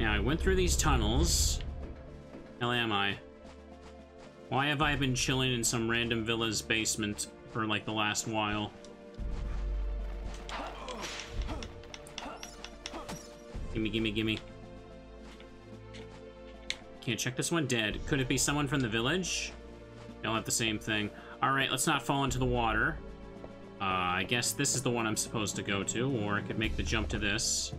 Now, I went through these tunnels. Hell am I? Why have I been chilling in some random villa's basement for, like, the last while? Gimme, gimme, gimme. Can't check this one dead. Could it be someone from the village? They'll have the same thing. Alright, let's not fall into the water. Uh, I guess this is the one I'm supposed to go to, or I could make the jump to this.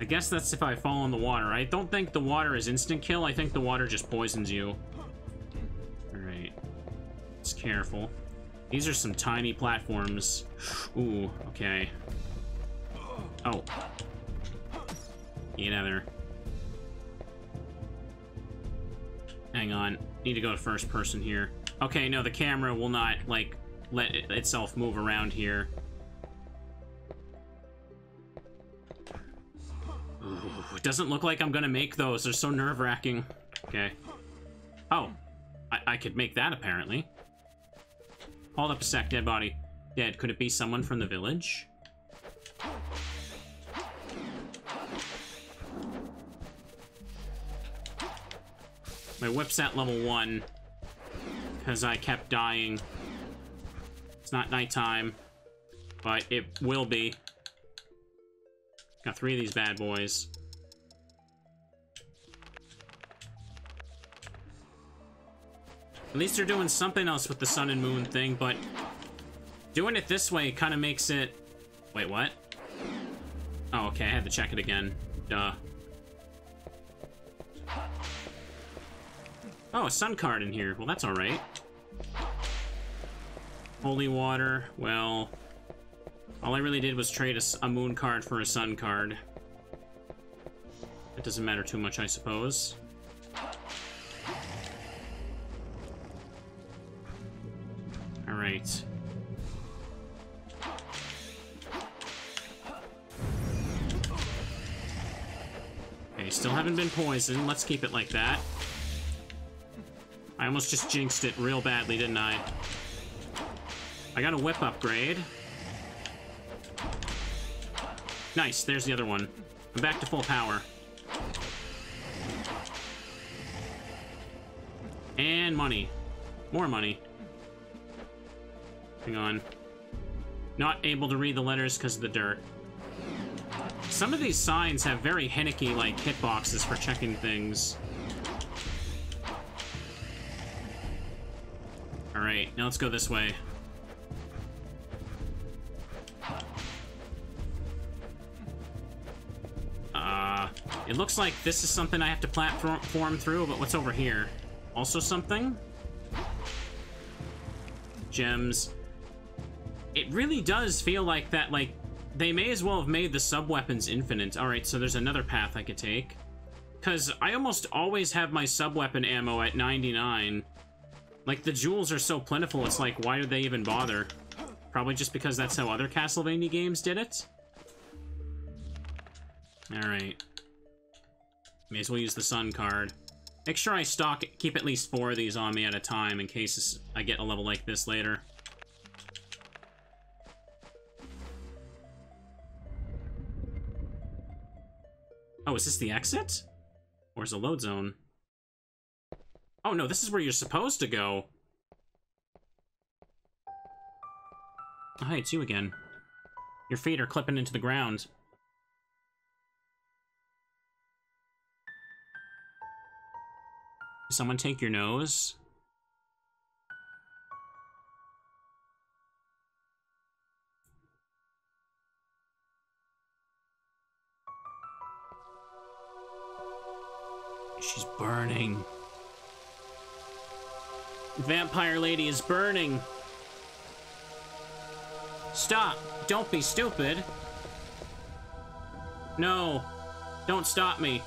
I guess that's if I fall in the water. I don't think the water is instant kill. I think the water just poisons you. Let's careful. These are some tiny platforms. Ooh, okay. Oh. Get out there. Hang on. Need to go to first person here. Okay, no, the camera will not, like, let it itself move around here. Ooh, it doesn't look like I'm gonna make those. They're so nerve-wracking. Okay. Oh. I, I could make that, apparently. Hold up a sec, dead body. Dead. Could it be someone from the village? My whip's at level 1. Because I kept dying. It's not nighttime. But it will be. Got three of these bad boys. At least they're doing something else with the sun and moon thing, but doing it this way kind of makes it... Wait, what? Oh, okay, I had to check it again. Duh. Oh, a sun card in here. Well, that's alright. Holy water. Well, all I really did was trade a, a moon card for a sun card. It doesn't matter too much, I suppose. Alright. Okay, still haven't been poisoned. Let's keep it like that. I almost just jinxed it real badly, didn't I? I got a whip upgrade. Nice, there's the other one. I'm back to full power. And money. More money. Hang on. Not able to read the letters because of the dirt. Some of these signs have very Henneke-like hitboxes for checking things. Alright, now let's go this way. Uh, it looks like this is something I have to platform through, but what's over here? Also something? Gems. It really does feel like that, like, they may as well have made the sub-weapons infinite. Alright, so there's another path I could take. Because I almost always have my sub-weapon ammo at 99. Like, the jewels are so plentiful, it's like, why do they even bother? Probably just because that's how other Castlevania games did it? Alright. May as well use the sun card. Make sure I stock, keep at least four of these on me at a time in case I get a level like this later. Oh, is this the exit? Or is a load zone? Oh no, this is where you're supposed to go. Oh, hi, it's you again. Your feet are clipping into the ground. Someone take your nose? She's burning. Vampire lady is burning. Stop. Don't be stupid. No. Don't stop me.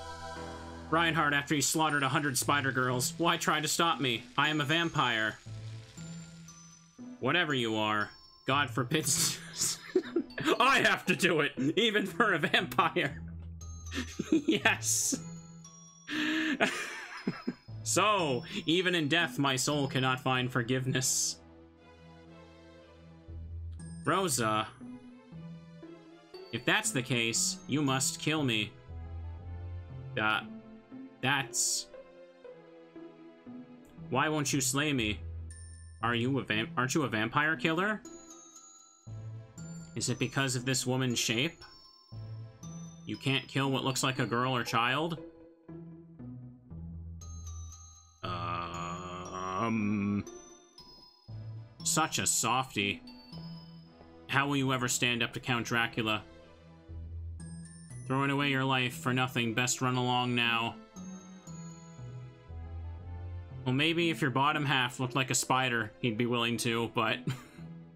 Reinhardt after he slaughtered a hundred spider girls. Why try to stop me? I am a vampire. Whatever you are. God forbid. <laughs> I have to do it, even for a vampire. <laughs> yes. <laughs> so, even in death, my soul cannot find forgiveness. Rosa. If that's the case, you must kill me. Uh, that's... Why won't you slay me? Are you a vamp- aren't you a vampire killer? Is it because of this woman's shape? You can't kill what looks like a girl or child? Um... Such a softy. How will you ever stand up to Count Dracula? Throwing away your life for nothing, best run along now. Well, maybe if your bottom half looked like a spider, he'd be willing to, but...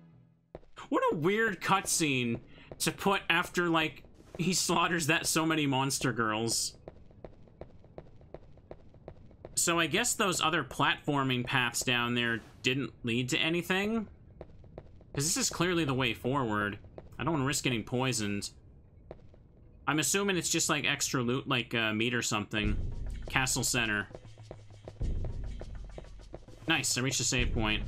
<laughs> what a weird cutscene to put after, like, he slaughters that so many monster girls. So I guess those other platforming paths down there didn't lead to anything? Because this is clearly the way forward. I don't want to risk getting poisoned. I'm assuming it's just like extra loot, like uh, meat or something. Castle Center. Nice, I reached a save point.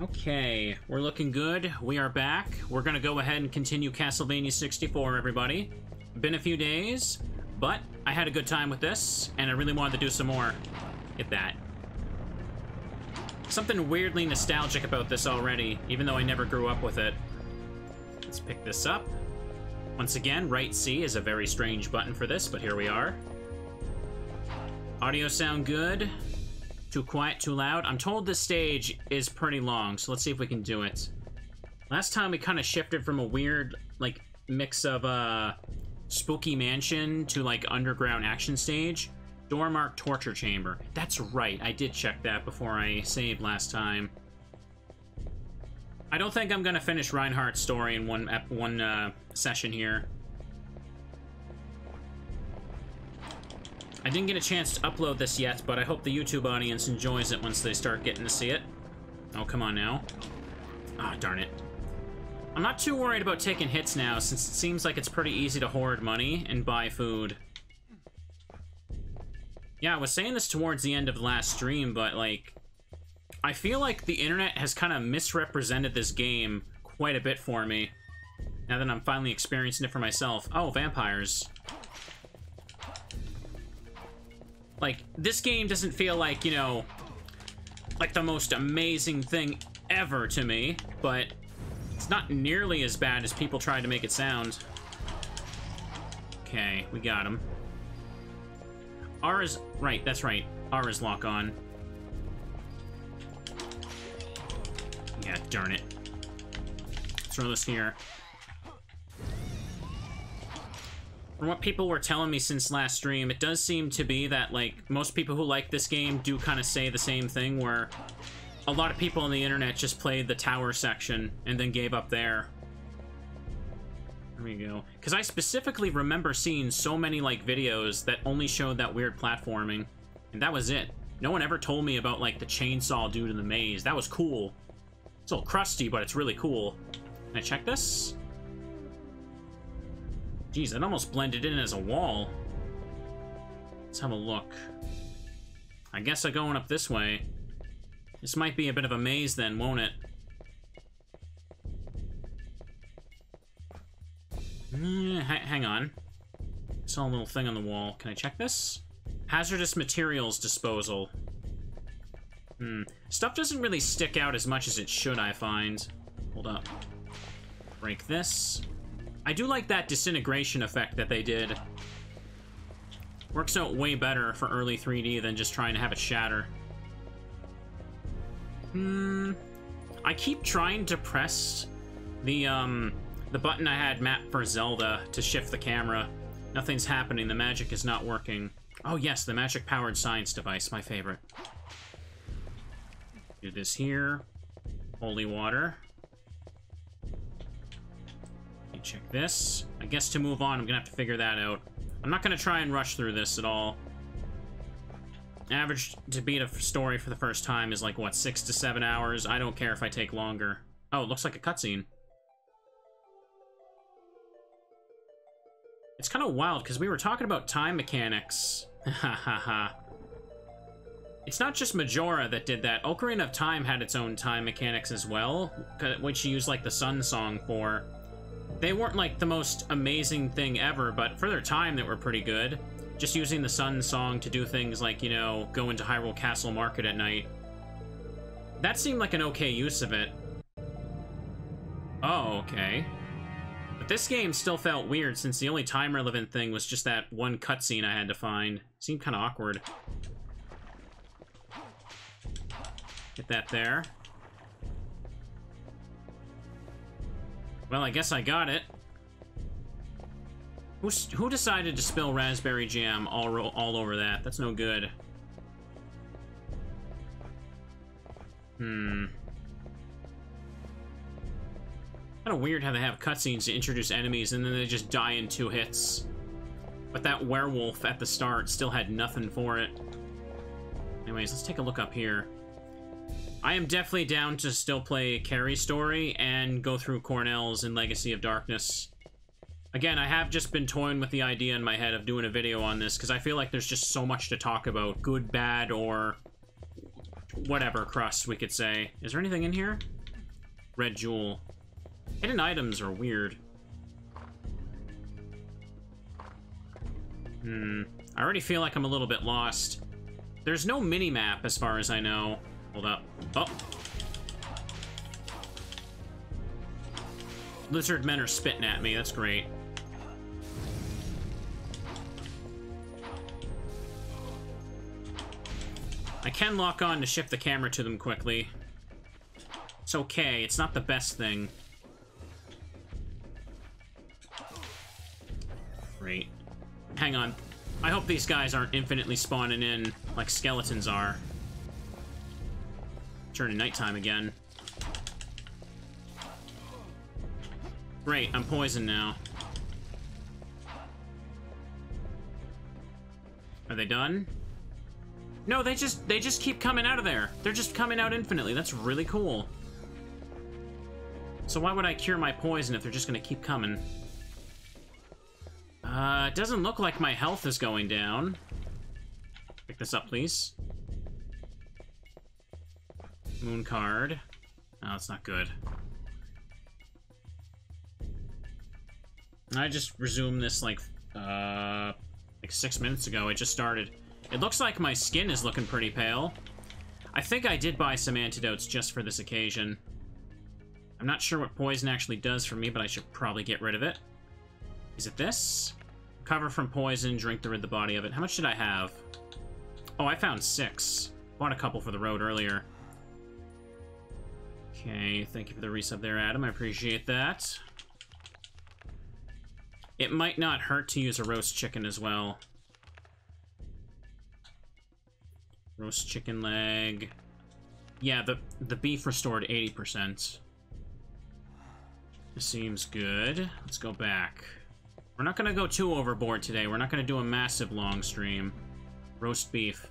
Okay, we're looking good. We are back. We're gonna go ahead and continue Castlevania 64, everybody. Been a few days, but I had a good time with this, and I really wanted to do some more. Get that. Something weirdly nostalgic about this already, even though I never grew up with it. Let's pick this up. Once again, right C is a very strange button for this, but here we are. Audio sound good. Too quiet, too loud. I'm told this stage is pretty long, so let's see if we can do it. Last time we kind of shifted from a weird, like, mix of, uh, spooky mansion to, like, underground action stage. Door marked torture chamber. That's right, I did check that before I saved last time. I don't think I'm gonna finish Reinhardt's story in one, one, uh, session here. I didn't get a chance to upload this yet, but I hope the YouTube audience enjoys it once they start getting to see it. Oh, come on now. Ah, oh, darn it. I'm not too worried about taking hits now, since it seems like it's pretty easy to hoard money and buy food. Yeah, I was saying this towards the end of the last stream, but, like... I feel like the internet has kind of misrepresented this game quite a bit for me. Now that I'm finally experiencing it for myself. Oh, vampires. Like, this game doesn't feel like, you know, like the most amazing thing ever to me, but it's not nearly as bad as people try to make it sound. Okay, we got him. R is... Right, that's right. R is lock on. Yeah, darn it. Throw this here. From what people were telling me since last stream, it does seem to be that, like, most people who like this game do kind of say the same thing, where a lot of people on the internet just played the tower section and then gave up there. There we go. Because I specifically remember seeing so many, like, videos that only showed that weird platforming, and that was it. No one ever told me about, like, the chainsaw dude in the maze. That was cool. It's a little crusty, but it's really cool. Can I check this? Jeez, that almost blended in as a wall. Let's have a look. I guess I'm going up this way. This might be a bit of a maze then, won't it? Mm, hang on. Saw a little thing on the wall. Can I check this? Hazardous materials disposal. Hmm. Stuff doesn't really stick out as much as it should, I find. Hold up. Break this. I do like that disintegration effect that they did. Works out way better for early 3D than just trying to have it shatter. Hmm. I keep trying to press the, um, the button I had mapped for Zelda to shift the camera. Nothing's happening. The magic is not working. Oh, yes, the magic-powered science device, my favorite. Do this here. Holy water check this. I guess to move on, I'm gonna have to figure that out. I'm not gonna try and rush through this at all. Average to beat a story for the first time is like, what, six to seven hours? I don't care if I take longer. Oh, it looks like a cutscene. It's kind of wild, because we were talking about time mechanics. <laughs> Ha ha ha. It's not just Majora that did that. Ocarina of Time had its own time mechanics as well, which you use like the Sun song for. They weren't like the most amazing thing ever, but for their time, they were pretty good. Just using the Sun song to do things like, you know, go into Hyrule Castle Market at night. That seemed like an okay use of it. Oh, okay. But this game still felt weird since the only time-relevant thing was just that one cutscene I had to find. Seemed kind of awkward. Get that there. Well, I guess I got it. Who, who decided to spill raspberry jam all, all over that? That's no good. Hmm. Kind of weird how they have cutscenes to introduce enemies and then they just die in two hits. But that werewolf at the start still had nothing for it. Anyways, let's take a look up here. I am definitely down to still play Carrie story and go through Cornell's and Legacy of Darkness. Again, I have just been toying with the idea in my head of doing a video on this because I feel like there's just so much to talk about. Good, bad, or whatever crust we could say. Is there anything in here? Red jewel. Hidden items are weird. Hmm. I already feel like I'm a little bit lost. There's no mini-map as far as I know. Hold up. Oh. Lizard men are spitting at me. That's great. I can lock on to shift the camera to them quickly. It's okay. It's not the best thing. Great. Hang on. I hope these guys aren't infinitely spawning in like skeletons are. Turning nighttime again. Great, I'm poisoned now. Are they done? No, they just they just keep coming out of there. They're just coming out infinitely. That's really cool. So why would I cure my poison if they're just gonna keep coming? Uh, it doesn't look like my health is going down. Pick this up, please. Moon card. Oh, that's not good. I just resumed this, like, uh, like six minutes ago. It just started. It looks like my skin is looking pretty pale. I think I did buy some antidotes just for this occasion. I'm not sure what poison actually does for me, but I should probably get rid of it. Is it this? Cover from poison, drink to rid the body of it. How much did I have? Oh, I found six. Bought a couple for the road earlier. Okay, thank you for the resub there, Adam. I appreciate that. It might not hurt to use a roast chicken as well. Roast chicken leg. Yeah, the, the beef restored 80%. This seems good. Let's go back. We're not to go too overboard today. We're not to do a massive long stream. Roast beef.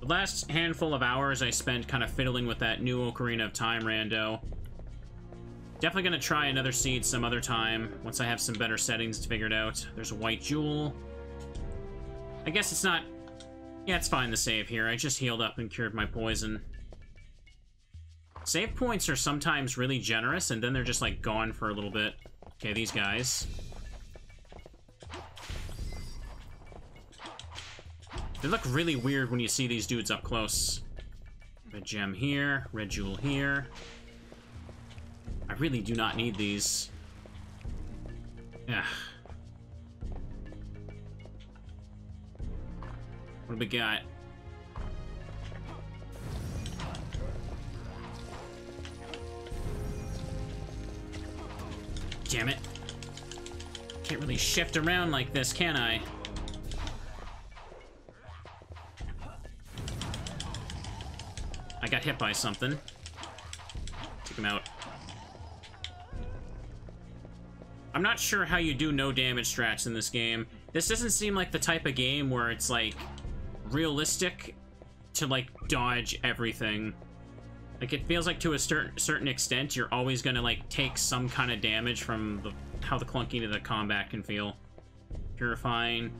The last handful of hours I spent kind of fiddling with that new Ocarina of Time rando. Definitely to try another seed some other time, once I have some better settings figured out. There's a white jewel. I guess it's not... Yeah, it's fine to save here. I just healed up and cured my poison. Save points are sometimes really generous, and then they're just, like, gone for a little bit. Okay, these guys. They look really weird when you see these dudes up close. Red gem here, red jewel here. I really do not need these. Yeah. What do we got? Damn it. Can't really shift around like this, can I? I got hit by something. Took him out. I'm not sure how you do no damage strats in this game. This doesn't seem like the type of game where it's, like, realistic to, like, dodge everything. Like, it feels like to a certain certain extent, you're always gonna, like, take some kind of damage from the, how the clunking of the combat can feel. Purifying.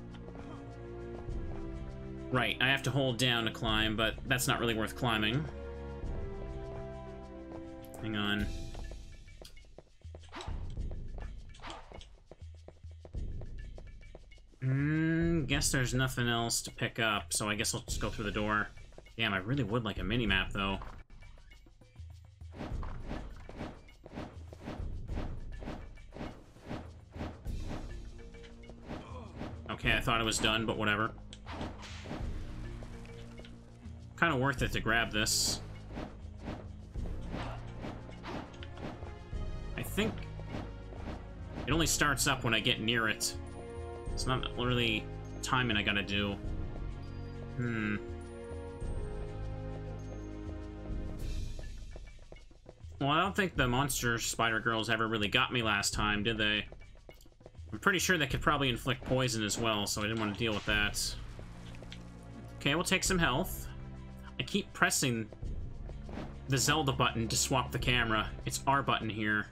Right, I have to hold down to climb, but that's not really worth climbing. Hang on. Hmm, guess there's nothing else to pick up, so I guess I'll just go through the door. Damn, I really would like a mini-map, though. Okay, I thought it was done, but whatever kind of worth it to grab this. I think it only starts up when I get near it. It's not really timing I gotta do. Hmm. Well, I don't think the monster spider girls ever really got me last time, did they? I'm pretty sure they could probably inflict poison as well, so I didn't want to deal with that. Okay, we'll take some health. I keep pressing the Zelda button to swap the camera. It's R button here.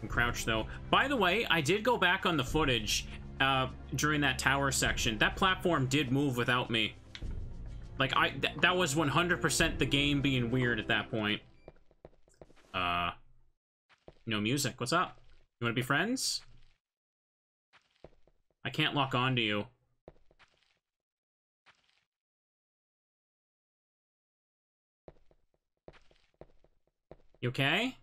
And crouch, though. By the way, I did go back on the footage uh, during that tower section. That platform did move without me. Like, I th that was 100% the game being weird at that point. Uh, no music. What's up? You want to be friends? I can't lock onto you. You okay?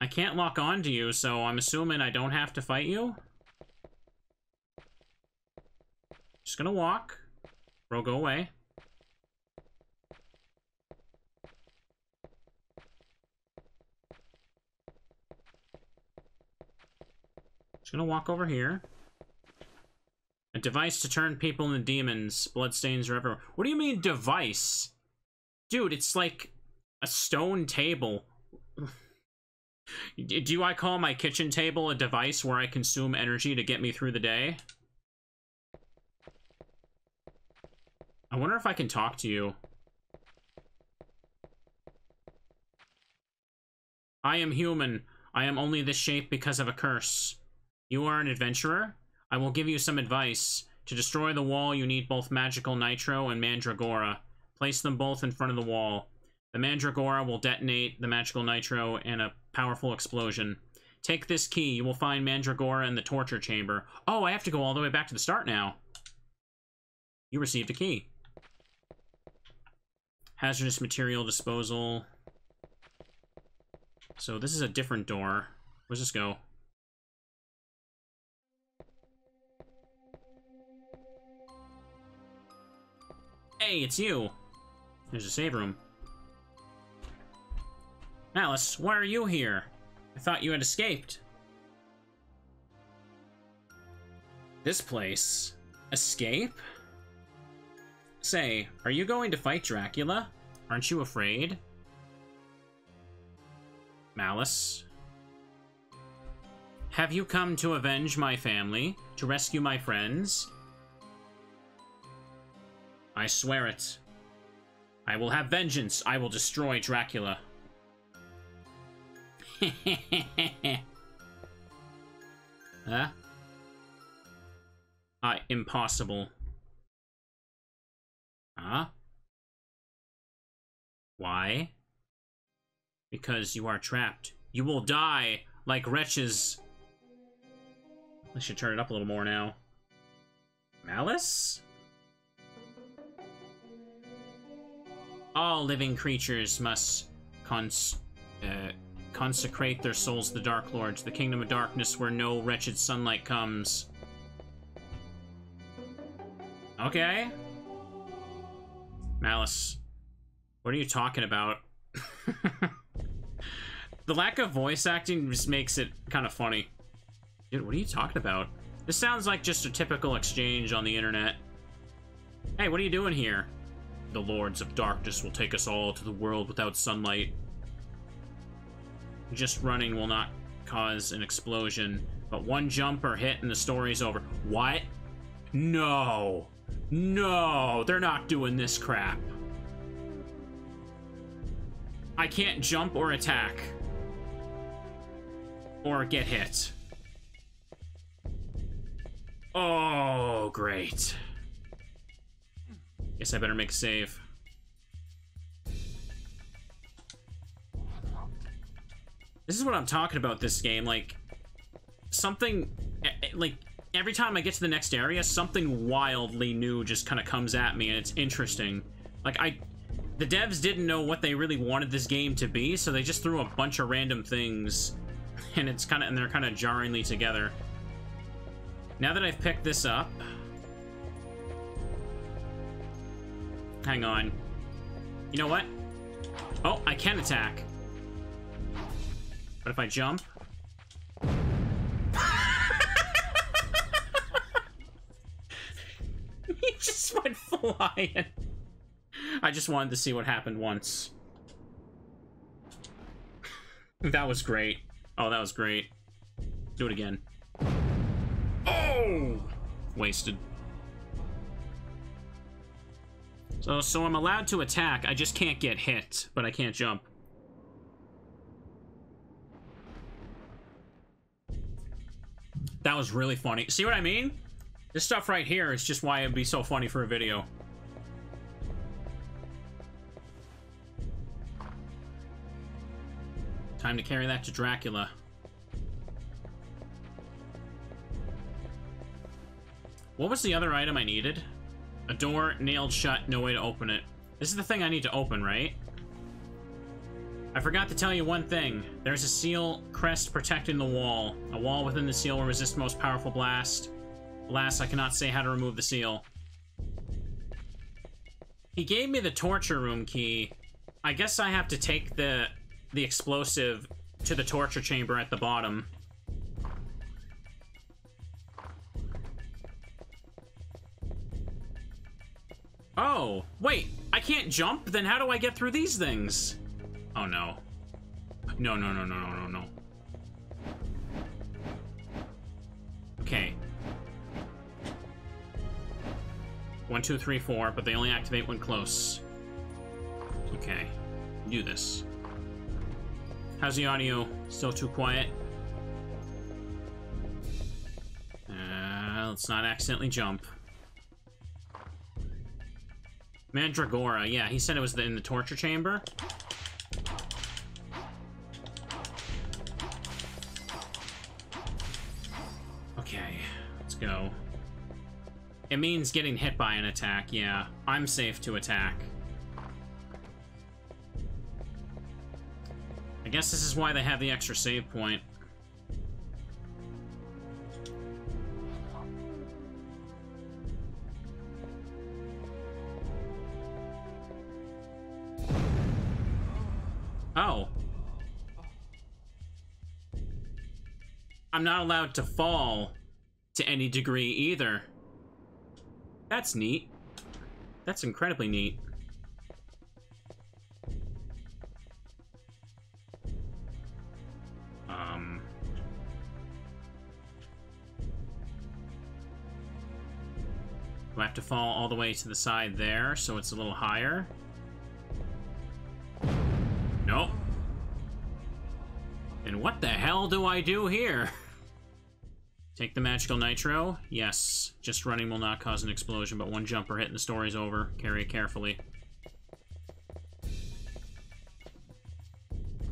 I can't lock onto you, so I'm assuming I don't have to fight you? Just gonna walk. Bro, go away. Just gonna walk over here. A device to turn people into demons. Bloodstains are everywhere. What do you mean, device? Dude, it's like a stone table. Do I call my kitchen table a device where I consume energy to get me through the day? I wonder if I can talk to you. I am human. I am only this shape because of a curse. You are an adventurer? I will give you some advice. To destroy the wall, you need both magical nitro and mandragora. Place them both in front of the wall. The mandragora will detonate the magical nitro and a powerful explosion. Take this key. You will find mandragora in the torture chamber. Oh, I have to go all the way back to the start now. You received a key. Hazardous material disposal. So this is a different door. Where's this go? Hey, it's you. There's a save room. Alice, why are you here? I thought you had escaped. This place? Escape? Say, are you going to fight Dracula? Aren't you afraid? Malus? Have you come to avenge my family? To rescue my friends? I swear it. I will have vengeance. I will destroy Dracula. <laughs> huh? Uh, impossible. Huh? Why? Because you are trapped. You will die like wretches. I should turn it up a little more now. Malus? All living creatures must cons uh, consecrate their souls to the Dark Lords, the kingdom of darkness where no wretched sunlight comes. Okay. Malus, what are you talking about? <laughs> the lack of voice acting just makes it kind of funny. Dude, what are you talking about? This sounds like just a typical exchange on the internet. Hey, what are you doing here? The Lords of Darkness will take us all to the world without sunlight. Just running will not cause an explosion, but one jump or hit and the story's over. What? No. No, they're not doing this crap. I can't jump or attack. Or get hit. Oh, great. Guess I better make a save. This is what I'm talking about this game, like, something, eh, eh, like, every time I get to the next area, something wildly new just kind of comes at me, and it's interesting. Like, I, the devs didn't know what they really wanted this game to be, so they just threw a bunch of random things, <laughs> and it's kind of, and they're kind of jarringly together. Now that I've picked this up, hang on. You know what? Oh, I can attack. But if I jump... <laughs> he just went flying. I just wanted to see what happened once. that was great. Oh, that was great. Do it again. Oh! Wasted. So, so I'm allowed to attack. I just can't get hit, but I can't jump. That was really funny. See what I mean? This stuff right here is just why it'd be so funny for a video. Time to carry that to Dracula. What was the other item I needed? A door nailed shut, no way to open it. This is the thing I need to open, right? I forgot to tell you one thing. There's a seal crest protecting the wall. A wall within the seal will resist most powerful blast. Alas, I cannot say how to remove the seal. He gave me the torture room key. I guess I have to take the the explosive to the torture chamber at the bottom. Oh, wait, I can't jump? Then how do I get through these things? Oh no. No, no, no, no, no, no, no. Okay. One, two, three, four, but they only activate when close. Okay. Do this. How's the audio? Still too quiet? Uh, let's not accidentally jump. Mandragora, yeah, he said it was in the torture chamber. Okay, let's go. It means getting hit by an attack, yeah. I'm safe to attack. I guess this is why they have the extra save point. Oh. I'm not allowed to fall to any degree either. That's neat. That's incredibly neat. Um... Do I have to fall all the way to the side there so it's a little higher? Nope. And what the hell do I do here? Take the magical nitro? Yes. Just running will not cause an explosion, but one jumper hit and the story's over. Carry it carefully.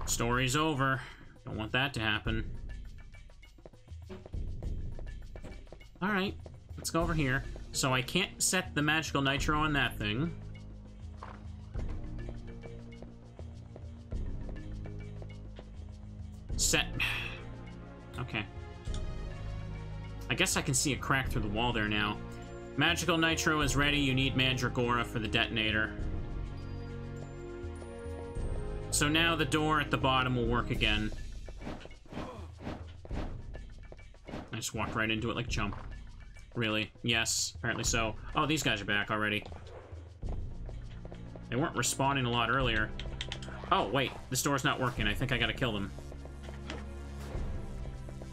Story's over. Don't want that to happen. Alright, let's go over here. So I can't set the magical nitro on that thing. Set... Okay. I guess I can see a crack through the wall there now. Magical Nitro is ready. You need Mandragora for the detonator. So now the door at the bottom will work again. I just walked right into it like jump. Really? Yes, apparently so. Oh, these guys are back already. They weren't respawning a lot earlier. Oh, wait. This door's not working. I think I gotta kill them.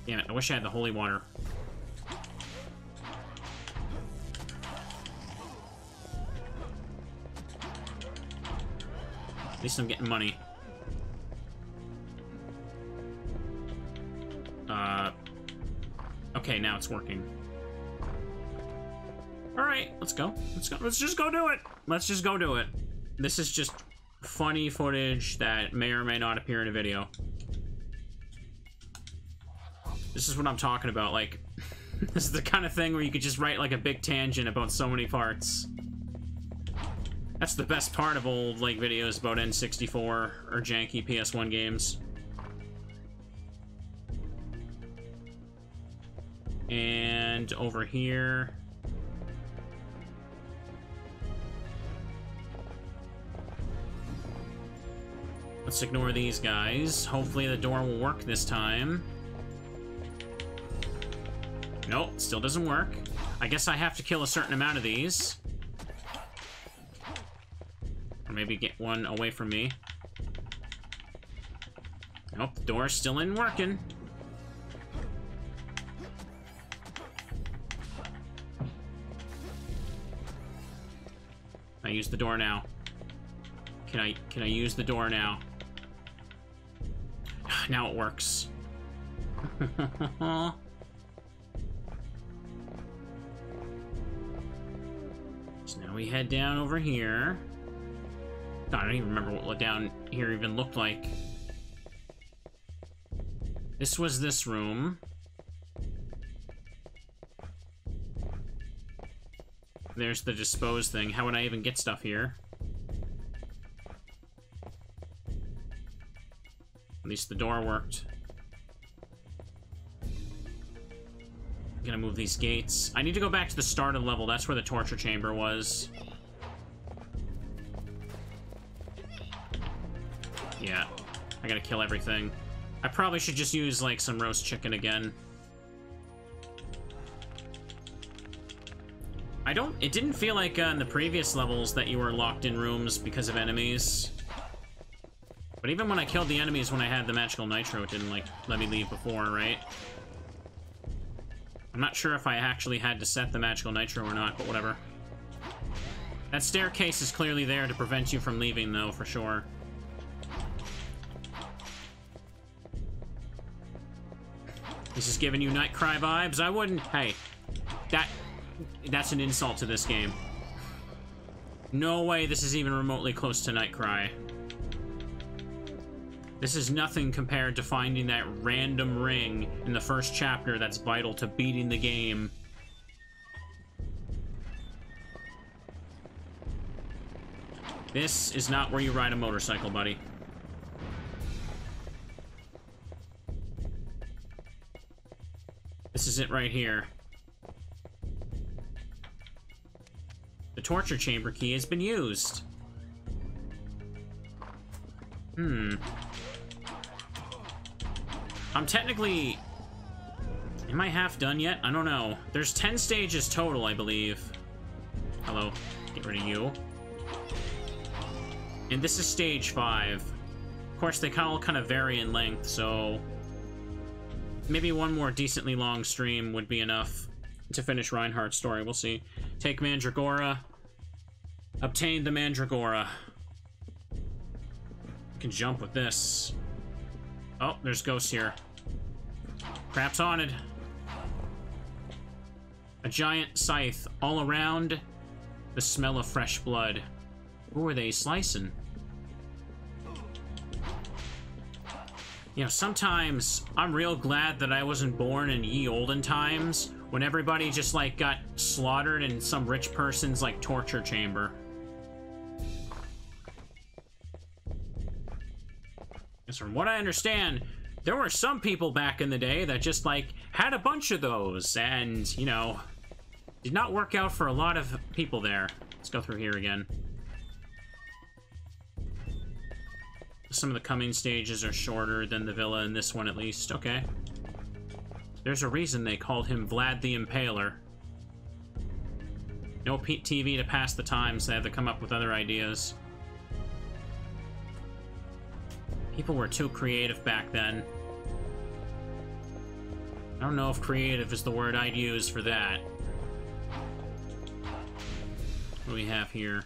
Damn it, I wish I had the holy water. At least I'm getting money. Uh... Okay, now it's working. Alright, let's go. Let's go. Let's just go do it! Let's just go do it. This is just funny footage that may or may not appear in a video. This is what I'm talking about, like... <laughs> this is the kind of thing where you could just write, like, a big tangent about so many parts. That's the best part of old, like, videos about N64 or janky PS1 games. And over here... Let's ignore these guys. Hopefully the door will work this time. Nope, still doesn't work. I guess I have to kill a certain amount of these. Or maybe get one away from me. Nope, the door's still in working. I use the door now? Can I can I use the door now? <sighs> now it works. <laughs> <laughs> so now we head down over here. God, I don't even remember what down here even looked like. This was this room. There's the dispose thing. How would I even get stuff here? At least the door worked. Gonna move these gates. I need to go back to the start of the level. That's where the torture chamber was. Yeah. I gotta kill everything. I probably should just use, like, some roast chicken again. I don't... It didn't feel like uh, in the previous levels that you were locked in rooms because of enemies. But even when I killed the enemies when I had the magical nitro, it didn't, like, let me leave before, right? I'm not sure if I actually had to set the magical nitro or not, but whatever. That staircase is clearly there to prevent you from leaving, though, for sure. This is giving you Nightcry vibes. I wouldn't... Hey, that... That's an insult to this game. No way this is even remotely close to Nightcry. This is nothing compared to finding that random ring in the first chapter that's vital to beating the game. This is not where you ride a motorcycle, buddy. This is it right here. The torture chamber key has been used. Hmm. I'm technically... Am I half done yet? I don't know. There's 10 stages total, I believe. Hello. Get rid of you. And this is stage 5. Of course, they all kind of vary in length, so... Maybe one more decently long stream would be enough to finish Reinhardt's story. We'll see. Take Mandragora. Obtain the Mandragora. can jump with this. Oh, there's ghosts here. Crap's haunted. A giant scythe all around. The smell of fresh blood. Who are they slicing? You know, sometimes I'm real glad that I wasn't born in ye olden times when everybody just, like, got slaughtered in some rich person's, like, torture chamber. Because from what I understand, there were some people back in the day that just, like, had a bunch of those, and, you know, did not work out for a lot of people there. Let's go through here again. Some of the coming stages are shorter than the villa in this one, at least. Okay. There's a reason they called him Vlad the Impaler. No TV to pass the time, so they had to come up with other ideas. People were too creative back then. I don't know if creative is the word I'd use for that. What do we have here?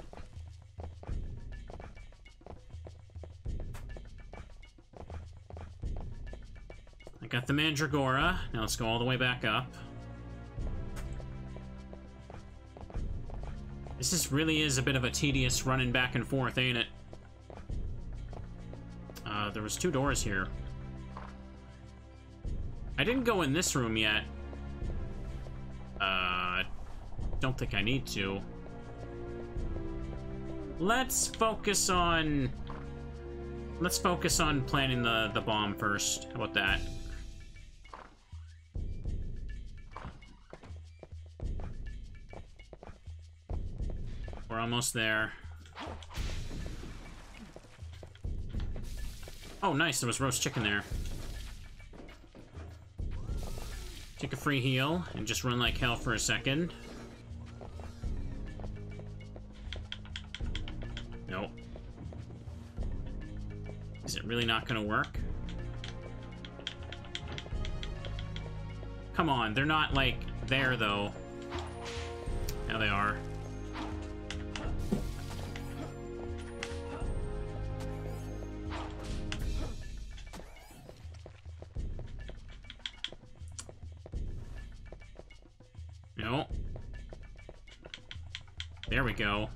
I got the Mandragora. Now let's go all the way back up. This is really is a bit of a tedious running back and forth, ain't it? Uh, there was two doors here. I didn't go in this room yet. Uh, don't think I need to. Let's focus on... Let's focus on planting the, the bomb first. How about that? We're almost there. Oh, nice. There was roast chicken there. Take a free heal and just run like hell for a second. Nope. Is it really not gonna work? Come on, they're not, like, there, though. Now they are. Go.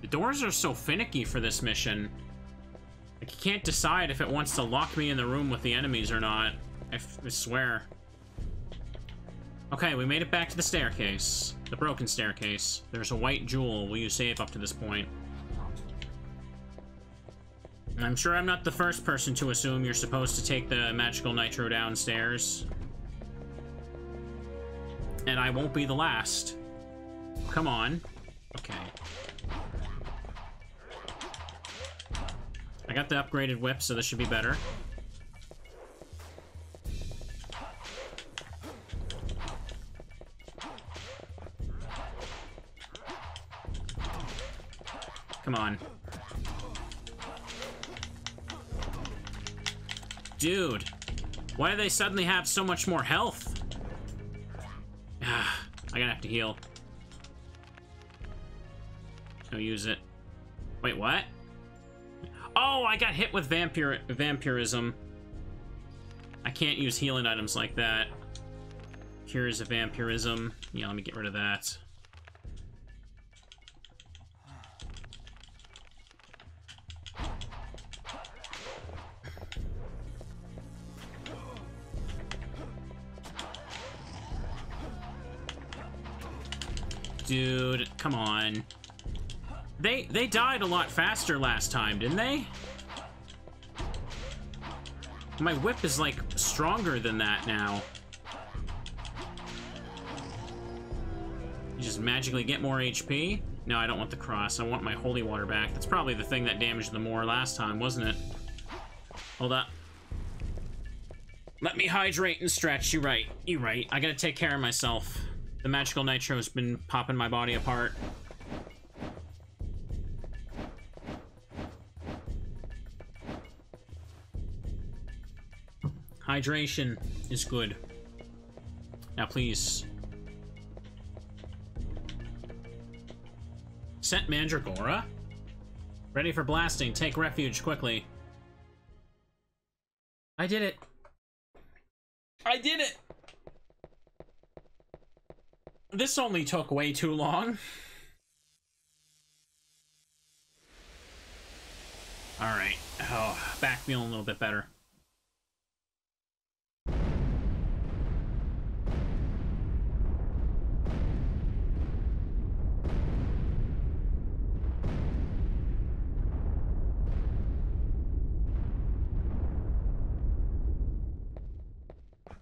The doors are so finicky for this mission. I can't decide if it wants to lock me in the room with the enemies or not. I, I swear. Okay, we made it back to the staircase. The broken staircase. There's a white jewel. Will you save up to this point? I'm sure I'm not the first person to assume you're supposed to take the magical nitro downstairs. And I won't be the last. Come on. Got the upgraded whip, so this should be better. Come on. Dude, why do they suddenly have so much more health? Ah, I'm gonna have to heal. I'll use it. Wait, what? Oh, I got hit with vampire vampirism. I can't use healing items like that. Cures of vampirism. Yeah, let me get rid of that. Dude, come on. They they died a lot faster last time, didn't they? My whip is like stronger than that now. You just magically get more HP? No, I don't want the cross. I want my holy water back. That's probably the thing that damaged the more last time, wasn't it? Hold up. Let me hydrate and stretch. You're right. You're right. I gotta take care of myself. The magical nitro's been popping my body apart. Hydration is good. Now, please. Scent Mandragora? Ready for blasting. Take refuge quickly. I did it. I did it! This only took way too long. Alright. Oh, back feeling a little bit better.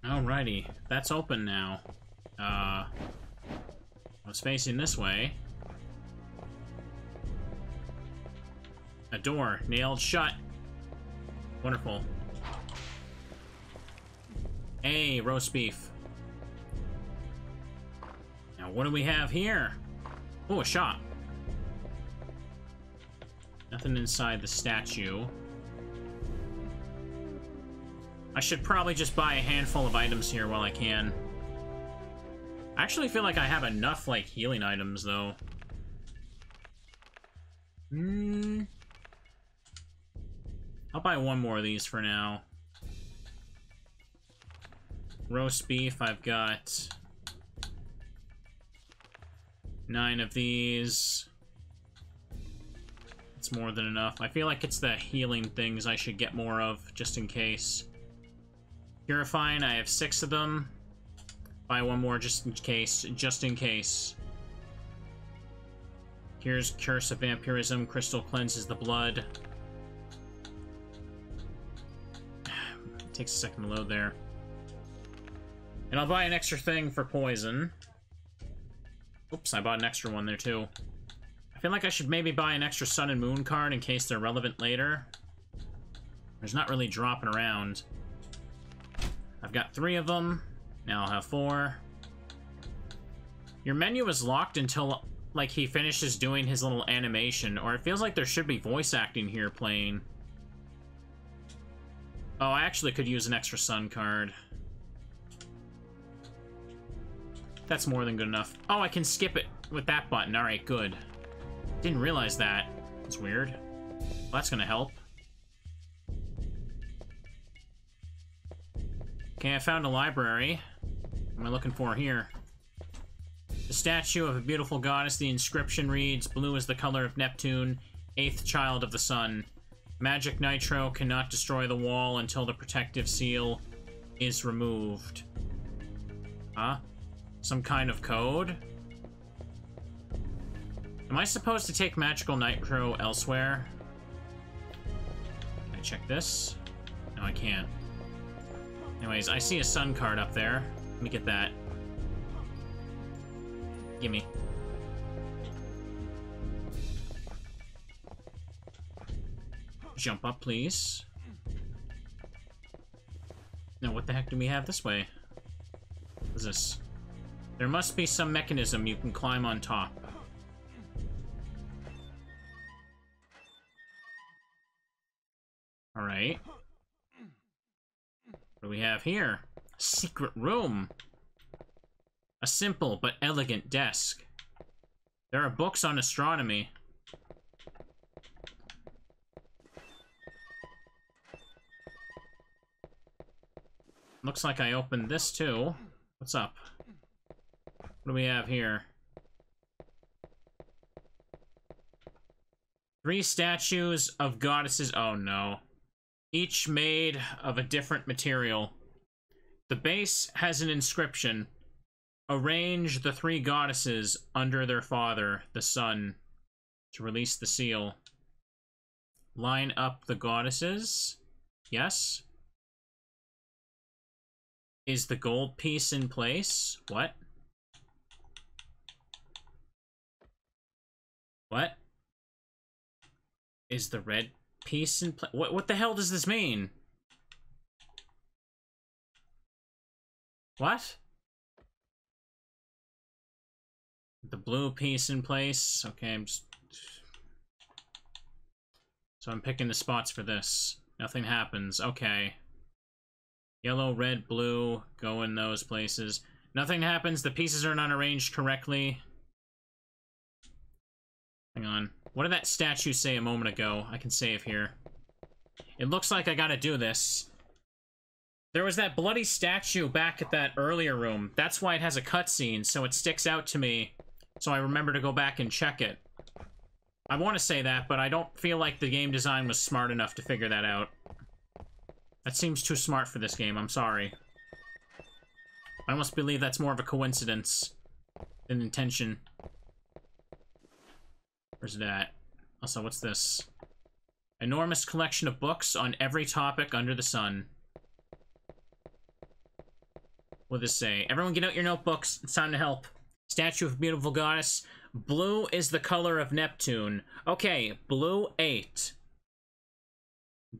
Alrighty, that's open now. Uh, I was facing this way. A door, nailed shut. Wonderful. Hey, roast beef. Now, what do we have here? Oh, a shop. Nothing inside the statue. I should probably just buy a handful of items here while I can. I actually feel like I have enough, like, healing items, though. Hmm. I'll buy one more of these for now. Roast beef, I've got... Nine of these. It's more than enough. I feel like it's the healing things I should get more of, just in case. Purifying, I have six of them. Buy one more just in case, just in case. Here's Curse of Vampirism. Crystal cleanses the blood. <sighs> Takes a second to load there. And I'll buy an extra thing for poison. Oops, I bought an extra one there too. I feel like I should maybe buy an extra Sun and Moon card in case they're relevant later. There's not really dropping around. I've got three of them. Now I'll have four. Your menu is locked until, like, he finishes doing his little animation, or it feels like there should be voice acting here playing. Oh, I actually could use an extra sun card. That's more than good enough. Oh, I can skip it with that button. Alright, good. Didn't realize that. It's weird. Well, that's gonna help. Okay, I found a library. What am I looking for here? The statue of a beautiful goddess, the inscription reads, Blue is the color of Neptune, eighth child of the sun. Magic Nitro cannot destroy the wall until the protective seal is removed. Huh? Some kind of code? Am I supposed to take Magical Nitro elsewhere? Can I check this? No, I can't. Anyways, I see a sun card up there. Let me get that. Gimme. Jump up, please. Now, what the heck do we have this way? What is this? There must be some mechanism you can climb on top. Alright. What do we have here? Secret room. A simple but elegant desk. There are books on astronomy. Looks like I opened this too. What's up? What do we have here? Three statues of goddesses. Oh no. Each made of a different material. The base has an inscription. Arrange the three goddesses under their father, the sun, to release the seal. Line up the goddesses. Yes. Is the gold piece in place? What? What? Is the red piece in place? What, what the hell does this mean? What? The blue piece in place. Okay, I'm just... So I'm picking the spots for this. Nothing happens. Okay. Yellow, red, blue, go in those places. Nothing happens, the pieces are not arranged correctly. Hang on. What did that statue say a moment ago? I can save here. It looks like I gotta do this. There was that bloody statue back at that earlier room. That's why it has a cutscene, so it sticks out to me. So I remember to go back and check it. I want to say that, but I don't feel like the game design was smart enough to figure that out. That seems too smart for this game, I'm sorry. I almost believe that's more of a coincidence than intention. Where's that? Also, oh, what's this? Enormous collection of books on every topic under the sun. What does this say? Everyone get out your notebooks. It's time to help. Statue of beautiful goddess. Blue is the color of Neptune. Okay, blue 8.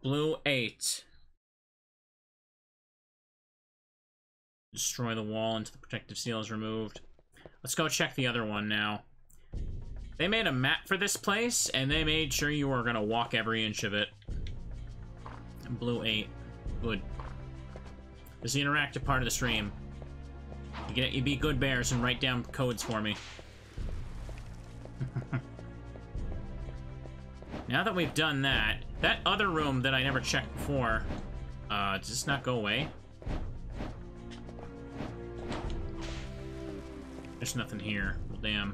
Blue 8. Destroy the wall until the protective seal is removed. Let's go check the other one now. They made a map for this place, and they made sure you were gonna walk every inch of it. Blue 8. Good. This is the interactive part of the stream. You get you be good bears and write down codes for me. <laughs> now that we've done that, that other room that I never checked before, uh, does this not go away? There's nothing here. Well, damn.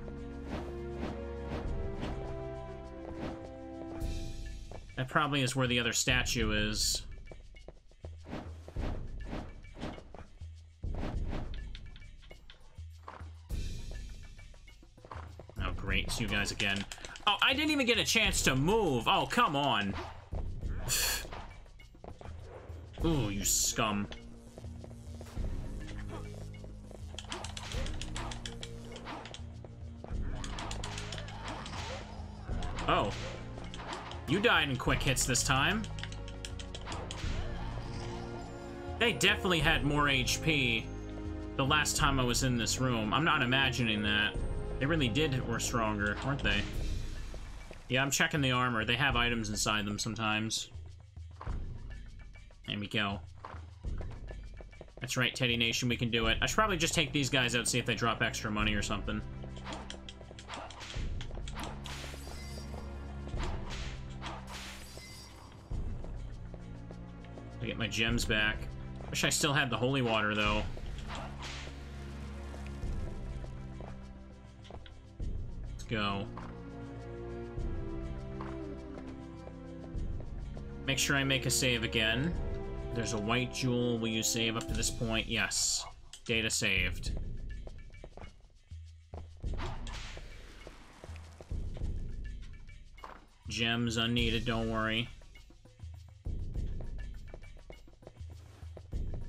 That probably is where the other statue is. Oh, great. It's you guys again. Oh, I didn't even get a chance to move. Oh, come on. <sighs> Ooh, you scum. Oh. You died in quick hits this time. They definitely had more HP the last time I was in this room. I'm not imagining that. They really did were stronger, weren't they? Yeah, I'm checking the armor. They have items inside them sometimes. There we go. That's right, Teddy Nation, we can do it. I should probably just take these guys out, see if they drop extra money or something. I get my gems back. Wish I still had the holy water, though. Let's go. Make sure I make a save again. There's a white jewel. Will you save up to this point? Yes. Data saved. Gems unneeded, don't worry.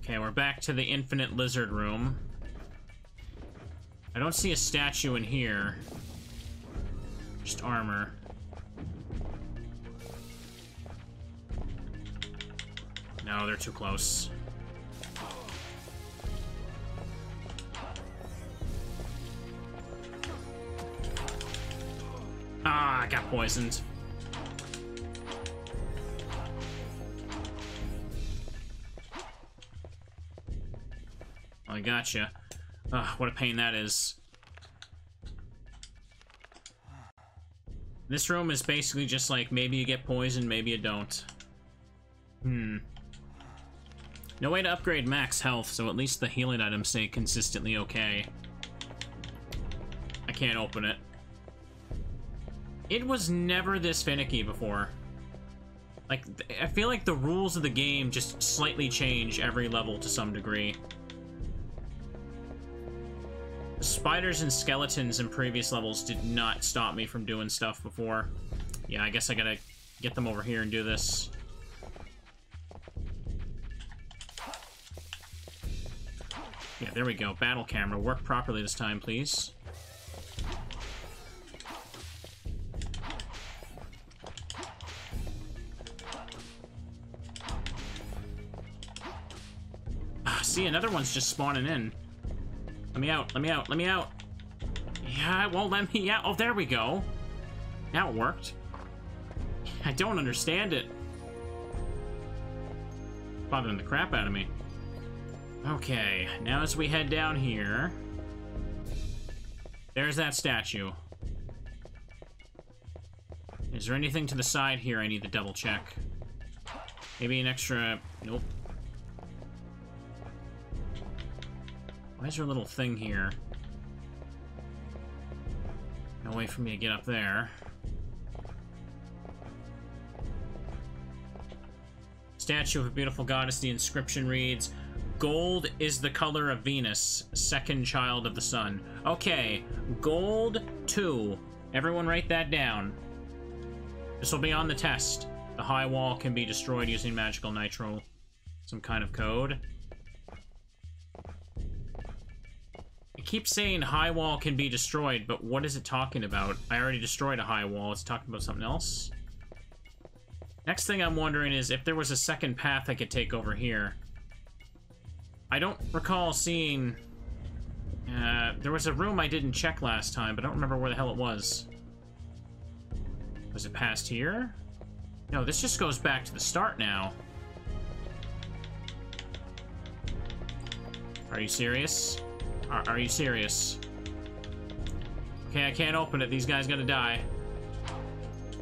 Okay, we're back to the infinite lizard room. I don't see a statue in here. Just armor. No, they're too close. Ah, I got poisoned. I gotcha. Ugh, what a pain that is. This room is basically just like, maybe you get poisoned, maybe you don't. Hmm. No way to upgrade max health, so at least the healing items stay consistently okay. I can't open it. It was never this finicky before. Like, I feel like the rules of the game just slightly change every level to some degree. Spiders and skeletons in previous levels did not stop me from doing stuff before. Yeah, I guess I gotta get them over here and do this. Yeah, there we go. Battle camera. Work properly this time, please. Ah, see, another one's just spawning in. Let me out, let me out, let me out. Yeah, it won't let me out. Oh, there we go. Now it worked. I don't understand it. Bothering the crap out of me. Okay, now as we head down here... There's that statue. Is there anything to the side here I need to double check? Maybe an extra... Nope. Is there little thing here? No way for me to get up there. Statue of a beautiful goddess, the inscription reads, Gold is the color of Venus, second child of the sun. Okay, gold 2. Everyone write that down. This will be on the test. The high wall can be destroyed using magical nitro. Some kind of code. Keeps saying high wall can be destroyed, but what is it talking about? I already destroyed a high wall. It's talking about something else? Next thing I'm wondering is if there was a second path I could take over here. I don't recall seeing... Uh, there was a room I didn't check last time, but I don't remember where the hell it was. Was it past here? No, this just goes back to the start now. Are you serious? Are, are you serious? Okay, I can't open it. These guys gonna die.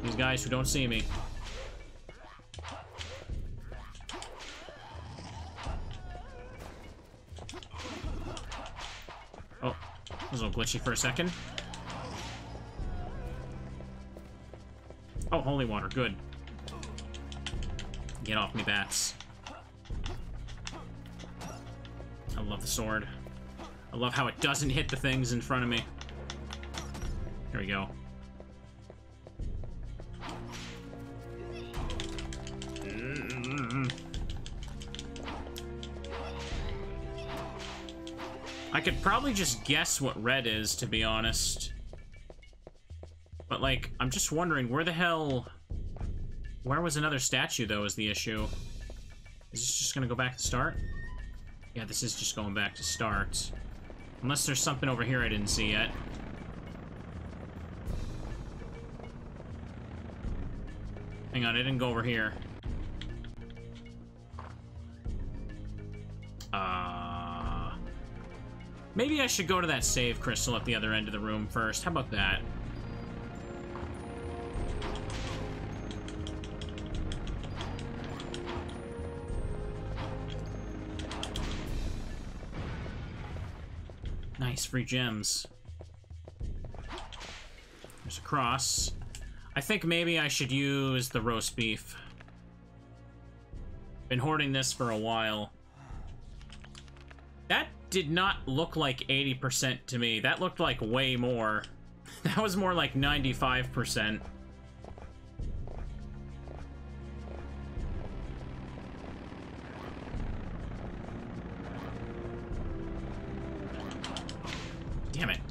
These guys who don't see me. Oh, it was a little glitchy for a second. Oh, holy water, good. Get off me, bats. I love the sword. I love how it doesn't hit the things in front of me. Here we go. I could probably just guess what red is, to be honest. But, like, I'm just wondering, where the hell... Where was another statue, though, is the issue? Is this just gonna go back to start? Yeah, this is just going back to start. Unless there's something over here I didn't see yet. Hang on, I didn't go over here. Uh... Maybe I should go to that save crystal at the other end of the room first. How about that? Nice, free gems. There's a cross. I think maybe I should use the roast beef. Been hoarding this for a while. That did not look like 80% to me. That looked like way more. <laughs> That was more like 95%.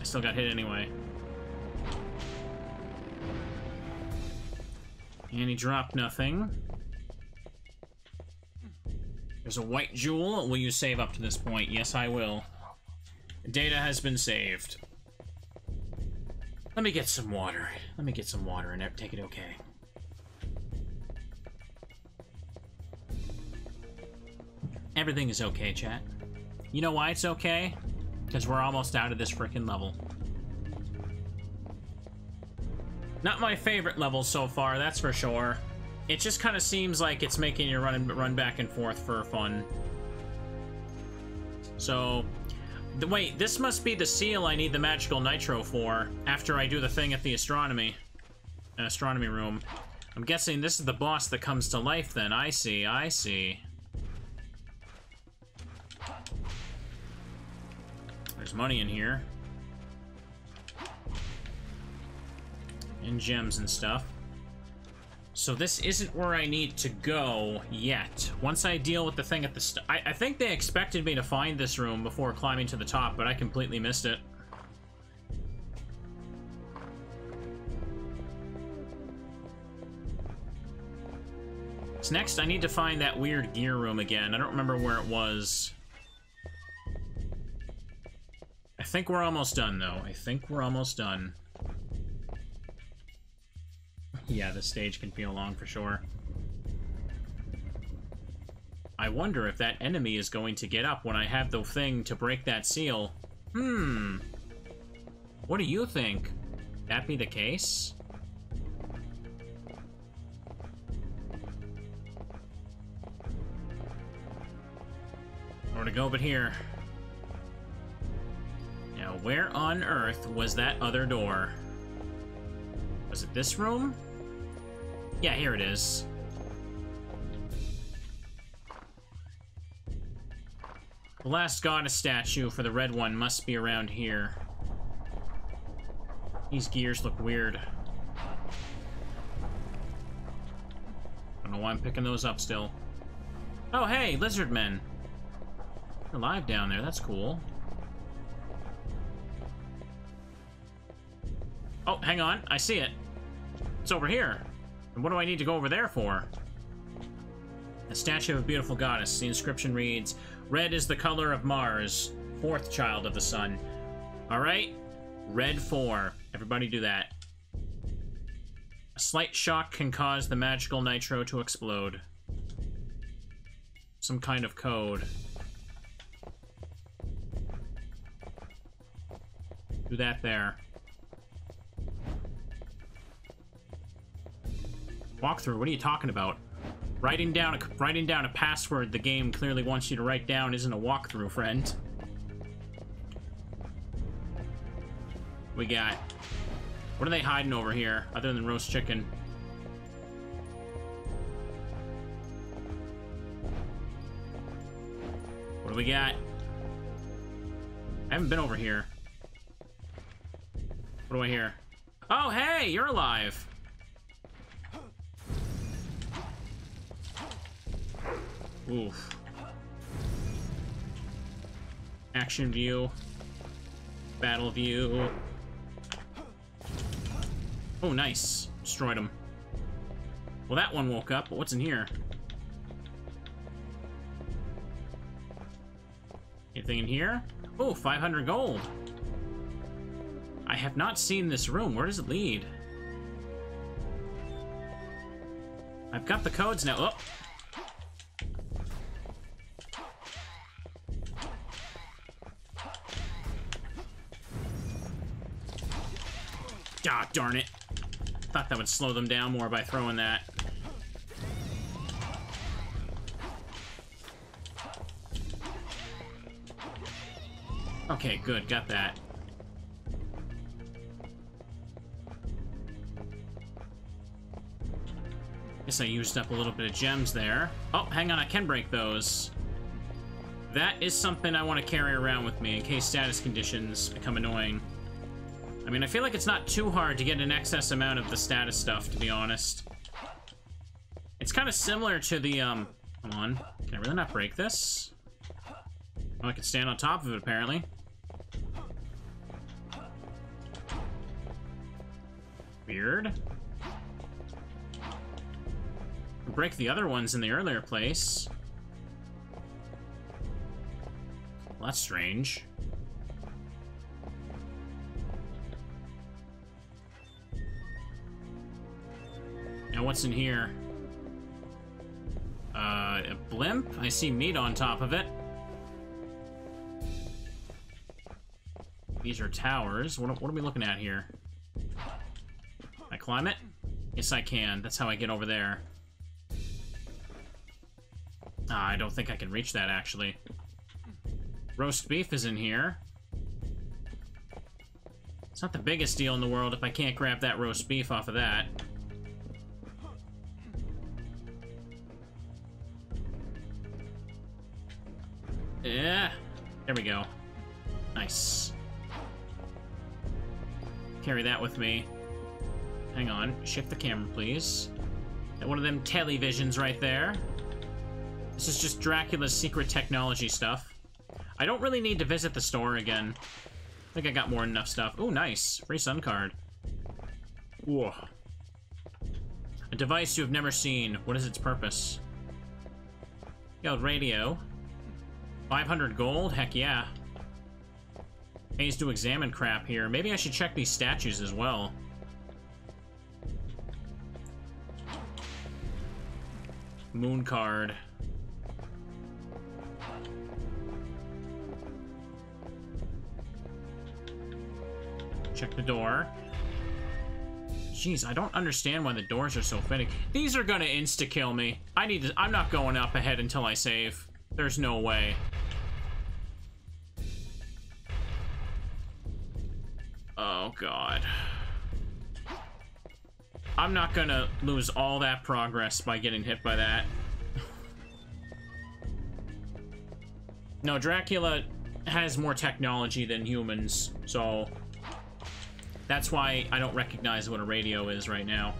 I still got hit anyway. And he dropped nothing. There's a white jewel. Will you save up to this point? Yes, I will. Data has been saved. Let me get some water. Let me get some water and take it okay. Everything is okay, chat. You know why it's okay? Because we're almost out of this freaking level. Not my favorite level so far, that's for sure. It just kind of seems like it's making you run run back and forth for fun. So, the, wait, this must be the seal I need the magical nitro for after I do the thing at the astronomy, astronomy room. I'm guessing this is the boss that comes to life then. I see, I see. There's money in here. And gems and stuff. So this isn't where I need to go yet. Once I deal with the thing at the I, I think they expected me to find this room before climbing to the top, but I completely missed it. So next, I need to find that weird gear room again. I don't remember where it was. I think we're almost done, though. I think we're almost done. Yeah, the stage can feel long for sure. I wonder if that enemy is going to get up when I have the thing to break that seal. Hmm. What do you think? That be the case? Where to go but here? Now, where on earth was that other door? Was it this room? Yeah, here it is. The last goddess statue for the red one must be around here. These gears look weird. I don't know why I'm picking those up still. Oh, hey, lizard men. They're alive down there, that's cool. Oh, hang on. I see it. It's over here. And what do I need to go over there for? A statue of a beautiful goddess. The inscription reads, Red is the color of Mars, fourth child of the sun. Alright? Red 4. Everybody do that. A slight shock can cause the magical nitro to explode. Some kind of code. Do that there. Walkthrough, what are you talking about? Writing down a writing down a password the game clearly wants you to write down isn't a walkthrough, friend. We got... What are they hiding over here, other than roast chicken? What do we got? I haven't been over here. What do I hear? Oh, hey, you're alive. Oof. Action view. Battle view. Oh, nice. Destroyed him. Well, that one woke up, but what's in here? Anything in here? Oh, 500 gold. I have not seen this room. Where does it lead? I've got the codes now. Oh, God darn it. Thought that would slow them down more by throwing that. Okay, good, got that. Guess I used up a little bit of gems there. Oh, hang on, I can break those. That is something I want to carry around with me in case status conditions become annoying. I mean, I feel like it's not too hard to get an excess amount of the status stuff, to be honest. It's kind of similar to the, um... Come on. Can I really not break this? Oh, I can stand on top of it, apparently. Weird. Break the other ones in the earlier place. Well, that's strange. Now what's in here? Uh, a blimp? I see meat on top of it. These are towers. What, what are we looking at here? Can I climb it? Yes, I can. That's how I get over there. Ah, I don't think I can reach that, actually. Roast beef is in here. It's not the biggest deal in the world if I can't grab that roast beef off of that. Yeah, there we go. Nice. Carry that with me. Hang on, shift the camera, please. Got one of them televisions right there. This is just Dracula's secret technology stuff. I don't really need to visit the store again. I think I got more than enough stuff. Oh, nice. Free sun card. Whoa. A device you have never seen. What is its purpose? Yo, radio. 500 gold? Heck yeah. Pays to examine crap here. Maybe I should check these statues as well. Moon card. Check the door. Jeez, I don't understand why the doors are so finicky. These are gonna insta-kill me. I need to- I'm not going up ahead until I save. There's no way. Oh, God. I'm not gonna lose all that progress by getting hit by that. <laughs> no, Dracula has more technology than humans, so... That's why I don't recognize what a radio is right now.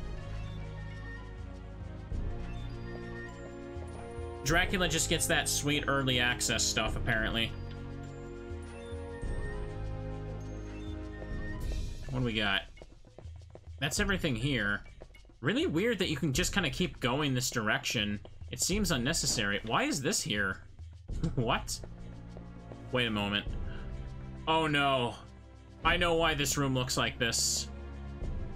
Dracula just gets that sweet early access stuff, apparently. What do we got? That's everything here. Really weird that you can just kind of keep going this direction. It seems unnecessary. Why is this here? <laughs> what? Wait a moment. Oh no. I know why this room looks like this.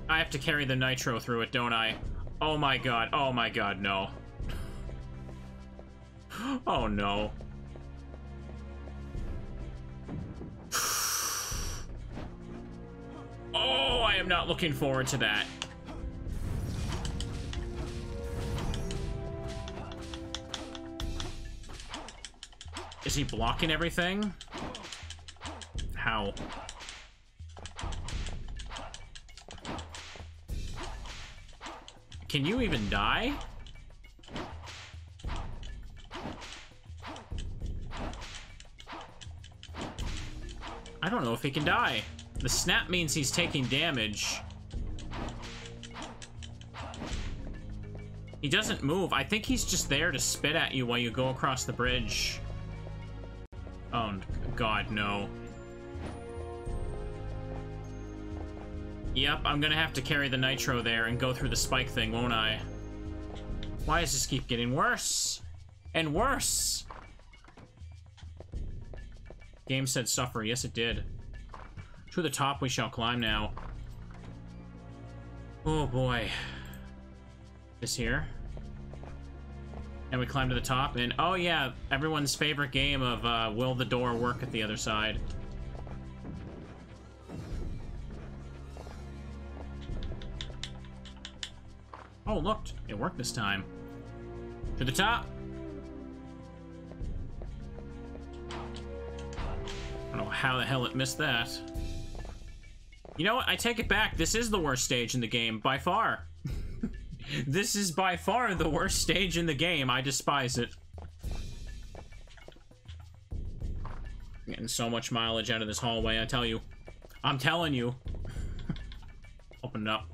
I have to carry the nitro through it, don't I? Oh my god. Oh my god, no. <laughs> oh no. <sighs> Oh, I am not looking forward to that. Is he blocking everything? How? Can you even die? He can die. The snap means he's taking damage. He doesn't move. I think he's just there to spit at you while you go across the bridge. Oh, God, no. Yep, I'm gonna have to carry the nitro there and go through the spike thing, won't I? Why does this keep getting worse? And worse! Game said suffer. Yes, it did. To the top we shall climb now. Oh, boy. This here. And we climb to the top, and oh yeah, everyone's favorite game of uh, will the door work at the other side. Oh, looked. It worked this time. To the top. I don't know how the hell it missed that. You know what? I take it back. This is the worst stage in the game, by far. <laughs> This is by far the worst stage in the game. I despise it. Getting so much mileage out of this hallway, I tell you. I'm telling you. <laughs> Open it up.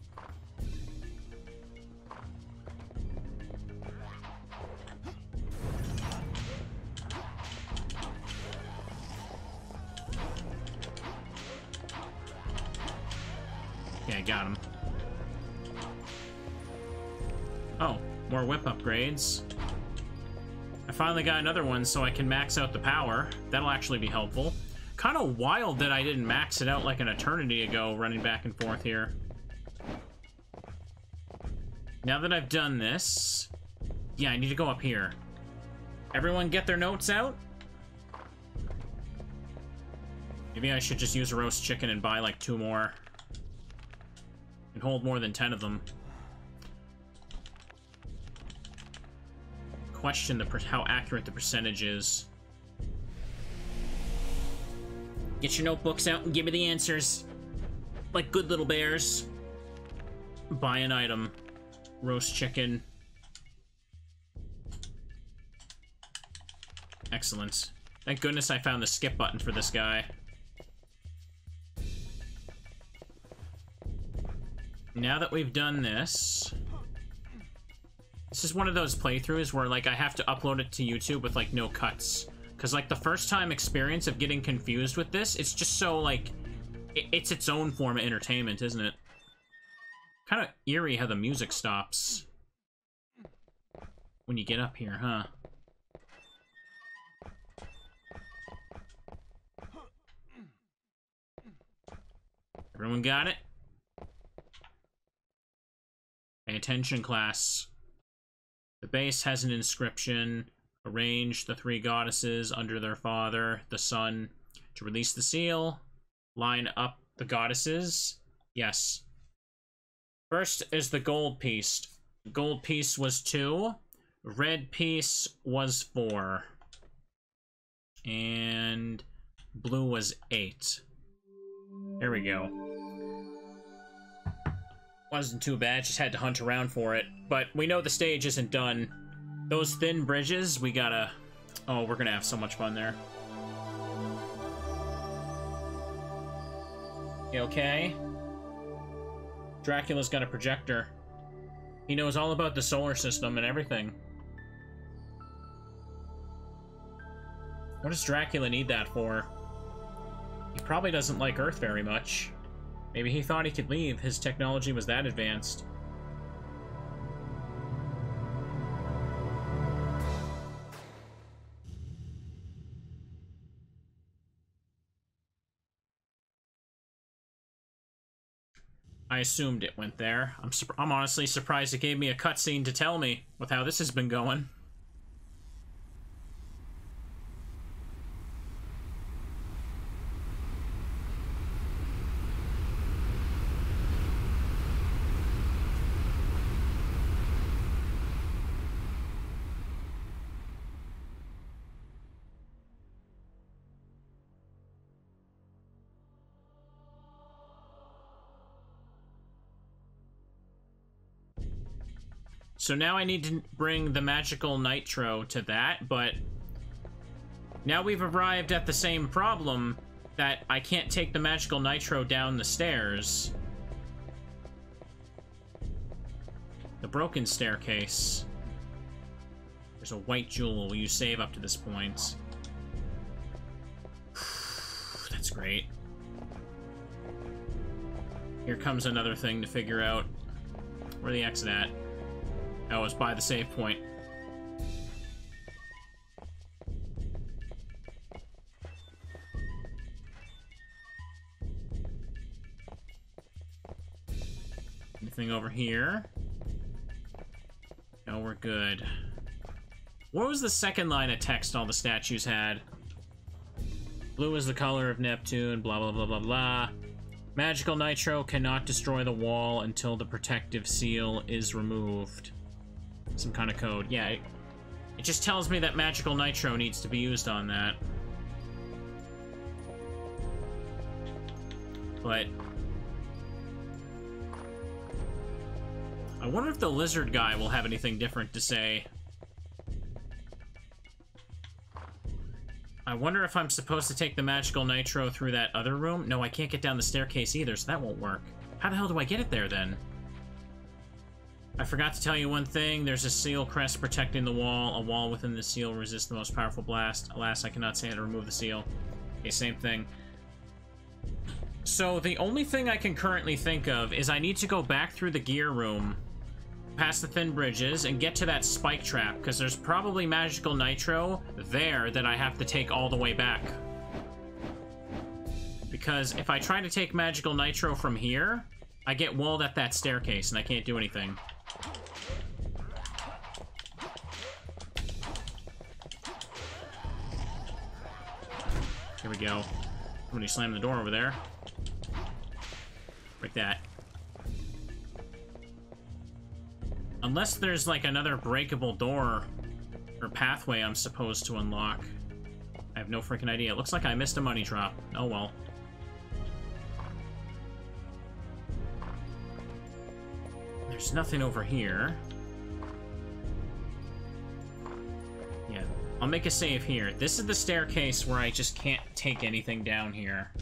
Okay, got him. Oh, more whip upgrades. I finally got another one so I can max out the power. That'll actually be helpful. Kind of wild that I didn't max it out like an eternity ago, running back and forth here. Now that I've done this... Yeah, I need to go up here. Everyone get their notes out? Maybe I should just use a roast chicken and buy like two more. And hold more than ten of them. Question the how accurate the percentage is. Get your notebooks out and give me the answers. Like good little bears. Buy an item. Roast chicken. Excellent. Thank goodness I found the skip button for this guy. Now that we've done this... This is one of those playthroughs where, like, I have to upload it to YouTube with, like, no cuts. Because, like, the first time experience of getting confused with this, it's just so, like... It, it's its own form of entertainment, isn't it? Kind of eerie how the music stops. When you get up here, huh? Everyone got it? Pay attention, class. The base has an inscription. Arrange the three goddesses under their father, the sun. To release the seal, line up the goddesses. Yes. First is the gold piece. Gold piece was two. Red piece was four. And blue was eight. There we go. Wasn't too bad, just had to hunt around for it. But we know the stage isn't done. Those thin bridges, we gotta... Oh, we're gonna have so much fun there. You okay? Dracula's got a projector. He knows all about the solar system and everything. What does Dracula need that for? He probably doesn't like Earth very much. Maybe he thought he could leave. His technology was that advanced. I assumed it went there. I'm, I'm honestly surprised it gave me a cutscene to tell me with how this has been going. So now I need to bring the magical nitro to that, but now we've arrived at the same problem that I can't take the magical nitro down the stairs. The broken staircase. There's a white jewel you save up to this point. <sighs> That's great. Here comes another thing to figure out. Where the exit at? Oh, it's by the save point. Anything over here? No, we're good. What was the second line of text all the statues had? Blue is the color of Neptune, blah blah blah blah blah. Magical Nitro cannot destroy the wall until the protective seal is removed. Some kind of code. Yeah, it, it just tells me that magical nitro needs to be used on that. But... I wonder if the lizard guy will have anything different to say. I wonder if I'm supposed to take the magical nitro through that other room. No, I can't get down the staircase either, so that won't work. How the hell do I get it there, then? I forgot to tell you one thing. There's a seal crest protecting the wall. A wall within the seal resists the most powerful blast. Alas, I cannot say how to remove the seal. Okay, same thing. So, the only thing I can currently think of is I need to go back through the gear room, past the thin bridges, and get to that spike trap, because there's probably magical nitro there that I have to take all the way back. Because if I try to take magical nitro from here, I get walled at that staircase, and I can't do anything. Here we go. Somebody slammed the door over there. Break that. Unless there's like another breakable door or pathway I'm supposed to unlock. I have no freaking idea. It looks like I missed a money drop. Oh well. There's nothing over here. I'll make a save here. This is the staircase where I just can't take anything down here.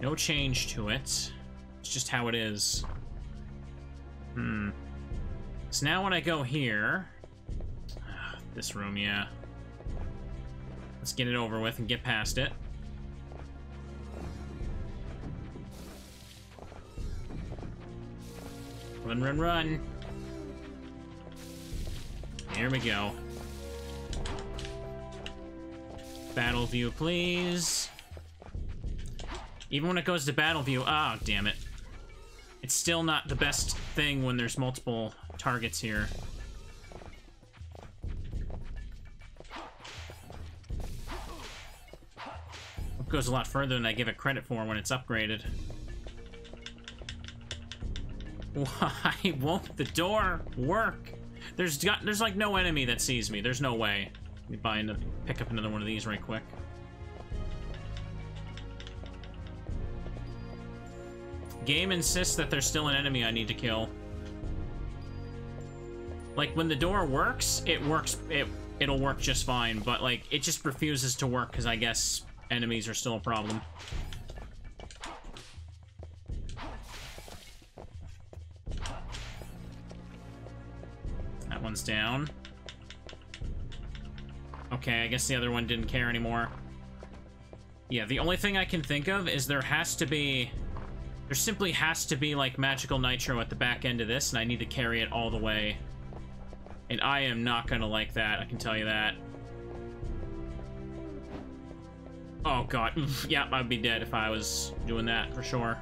No change to it. It's just how it is. Hmm. So now when I go here... This room, yeah. Let's get it over with and get past it. Run, run, run. Here we go. Battle view, please. Even when it goes to battle view, oh, damn it. It's still not the best thing when there's multiple targets here. It goes a lot further than I give it credit for when it's upgraded. <laughs> Why won't the door work? There's got there's like no enemy that sees me. There's no way. Let me buy another, pick up another one of these right quick. Game insists that there's still an enemy I need to kill. Like when the door works, it works. It it'll work just fine, but like it just refuses to work because I guess enemies are still a problem. One's down. Okay, I guess the other one didn't care anymore. Yeah, the only thing I can think of is there has to be... There simply has to be, like, magical nitro at the back end of this, and I need to carry it all the way. And I am not gonna like that, I can tell you that. Oh god, <laughs> yeah, I'd be dead if I was doing that, for sure.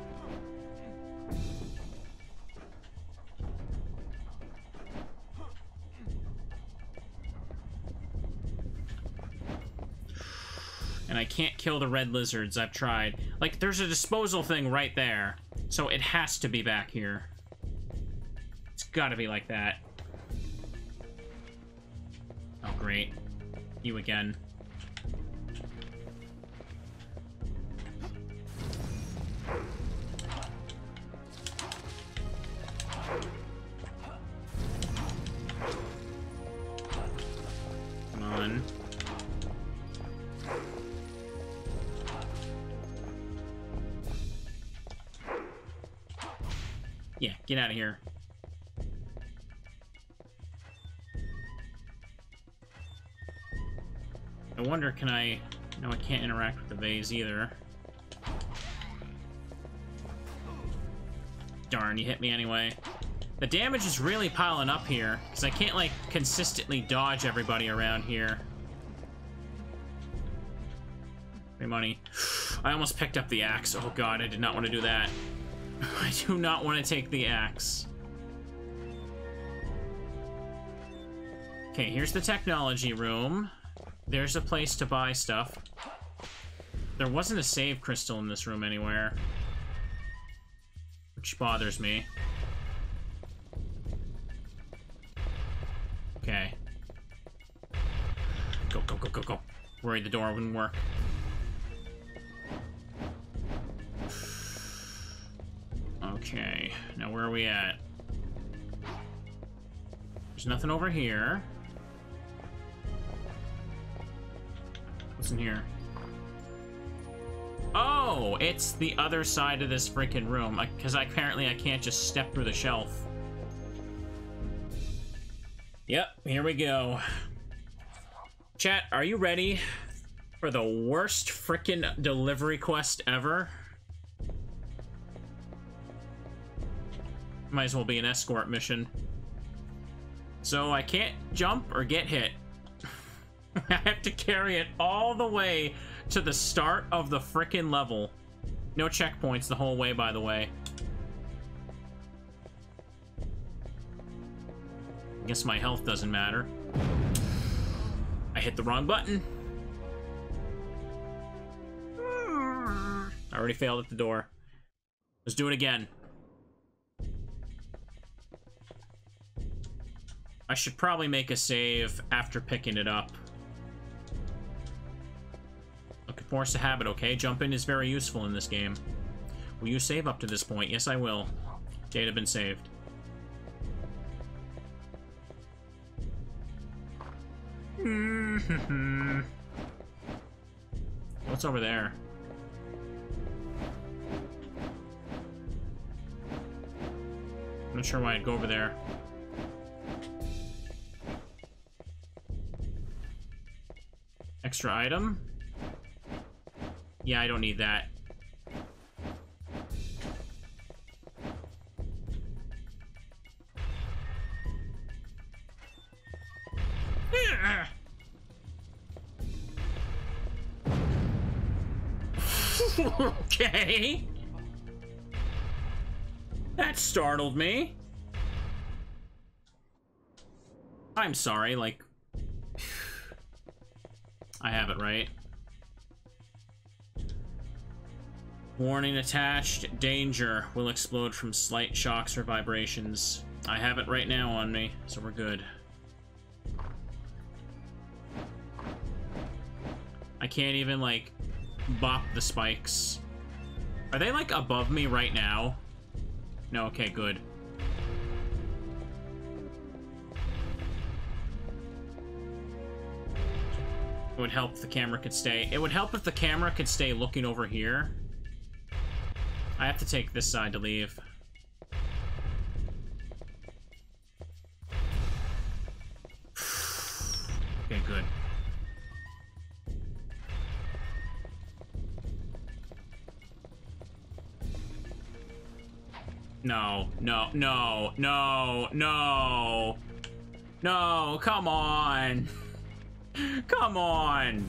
And I can't kill the red lizards, I've tried. Like, there's a disposal thing right there. So it has to be back here. It's gotta be like that. Oh, great. You again. Come on. Yeah, get out of here. I wonder, can I... No, I can't interact with the vase either. Darn, you hit me anyway. The damage is really piling up here, because I can't, like, consistently dodge everybody around here. Free money. <sighs> I almost picked up the axe. Oh god, I did not want to do that. I do not want to take the axe. Okay, here's the technology room. There's a place to buy stuff. There wasn't a save crystal in this room anywhere. Which bothers me. Okay. Go, go, go, go, go. Worried the door wouldn't work. Okay, now where are we at? There's nothing over here. What's in here? Oh, it's the other side of this freaking room. Uh, because I, apparently I can't just step through the shelf. Yep, here we go. Chat, are you ready for the worst freaking delivery quest ever? Might as well be an escort mission. So I can't jump or get hit. <laughs> I have to carry it all the way to the start of the frickin' level. No checkpoints the whole way, by the way. I guess my health doesn't matter. I hit the wrong button. I already failed at the door. Let's do it again. I should probably make a save after picking it up. Looking force a habit, okay? Jumping is very useful in this game. Will you save up to this point? Yes, I will. Data been saved. <laughs> What's over there? I'm not sure why I'd go over there. Extra item? Yeah, I don't need that. <laughs> okay. That startled me. I'm sorry, like... I have it right. Warning attached. Danger. Will explode from slight shocks or vibrations. I have it right now on me, so we're good. I can't even, like, bop the spikes. Are they, like, above me right now? No, okay, good. It would help if the camera could stay. It would help if the camera could stay looking over here. I have to take this side to leave. <sighs> okay, good. No, no, no, no, no. No, come on. <laughs> <laughs> Come on!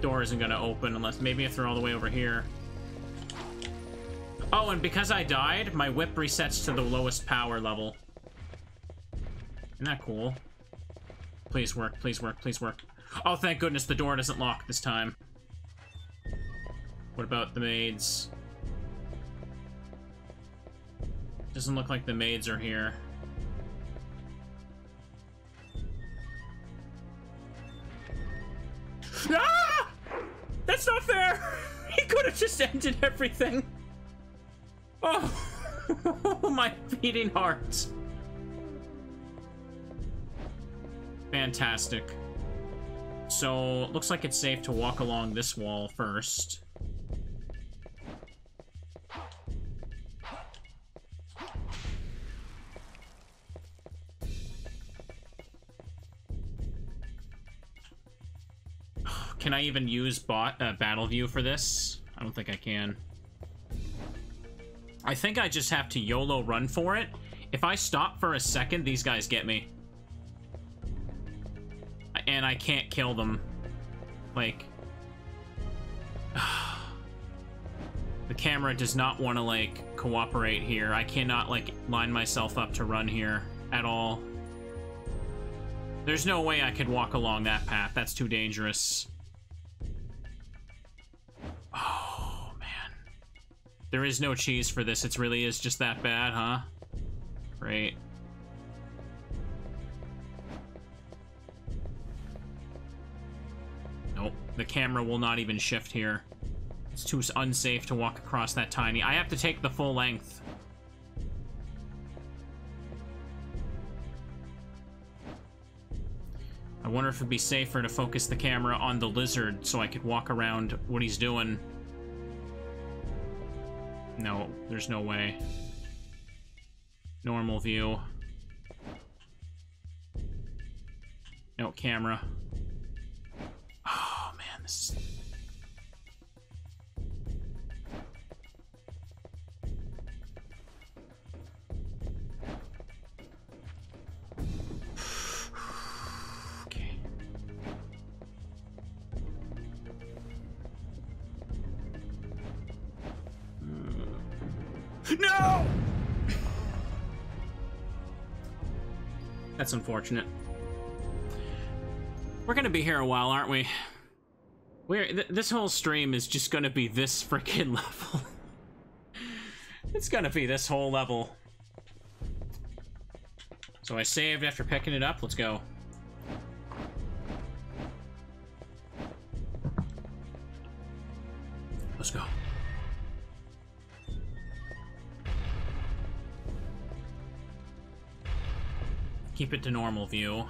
Door isn't gonna open unless maybe if they're all the way over here. Oh, and because I died, my whip resets to the lowest power level. Isn't that cool? Please work, please work, please work. Oh, thank goodness the door doesn't lock this time. What about the maids? Doesn't look like the maids are here. Ah! That's not fair! <laughs> He could have just ended everything. Oh, <laughs> my beating heart. Fantastic. So, looks like it's safe to walk along this wall first. Can I even use bot uh, battle view for this? I don't think I can. I think I just have to YOLO run for it. If I stop for a second, these guys get me. And I can't kill them. Like... <sighs> the camera does not want to, like, cooperate here. I cannot, like, line myself up to run here at all. There's no way I could walk along that path. That's too dangerous. Oh, man. There is no cheese for this. It really is just that bad, huh? Great. Nope. The camera will not even shift here. It's too unsafe to walk across that tiny. I have to take the full length. I wonder if it'd be safer to focus the camera on the lizard so I could walk around what he's doing. No, there's no way. Normal view. No, camera. Oh, man, this is... No! That's unfortunate. We're gonna be here a while, aren't we? We're th this whole stream is just gonna be this freaking <laughs> level. it's gonna be this whole level. So I saved after picking it up. Let's go. Let's go. Keep it to normal view.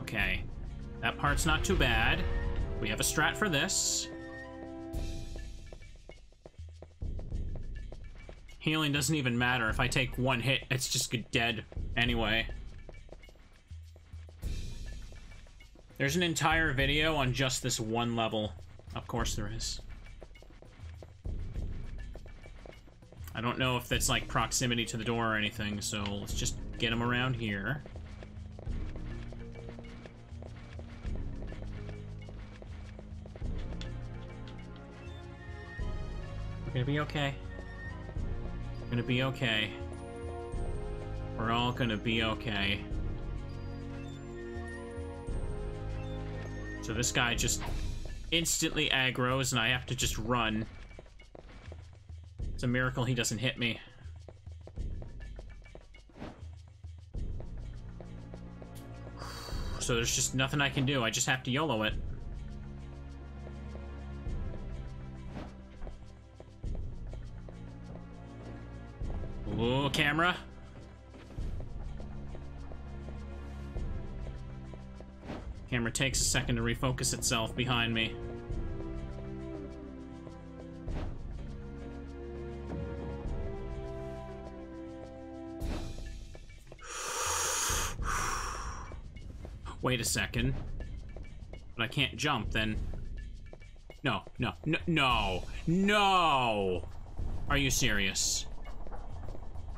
Okay. That part's not too bad. We have a strat for this. Healing doesn't even matter. If I take one hit, it's just dead anyway. There's an entire video on just this one level. Of course there is. I don't know if that's like proximity to the door or anything, so let's just get him around here. We're gonna be okay. We're gonna be okay. We're all gonna be okay. So this guy just instantly aggroes and I have to just run. It's a miracle he doesn't hit me. <sighs> So there's just nothing I can do. I just have to YOLO it. Ooh, camera. Camera takes a second to refocus itself behind me. Wait a second. But I can't jump, then... No, no, no, no, no! Are you serious?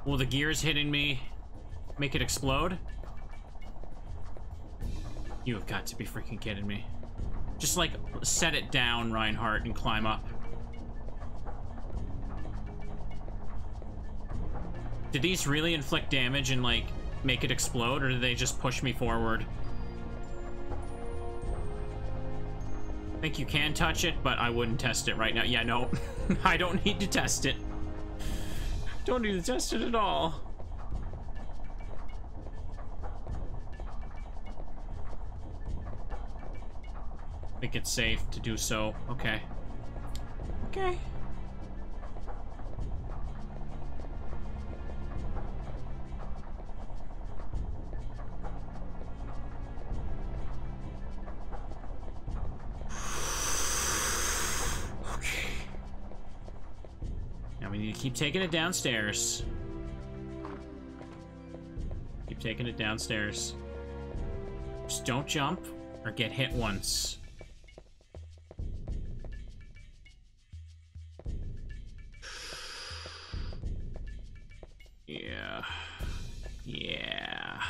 Will the gears hitting me make it explode? You have got to be freaking kidding me. Just, like, set it down, Reinhardt, and climb up. Did these really inflict damage and, like, make it explode, or did they just push me forward? Think you can touch it, but I wouldn't test it right now. Yeah, no. <laughs> I don't need to test it. Don't need to test it at all. I think it's safe to do so. Okay. Okay. Okay. We need to keep taking it downstairs. Keep taking it downstairs. Just don't jump or get hit once. <sighs> Yeah. Yeah.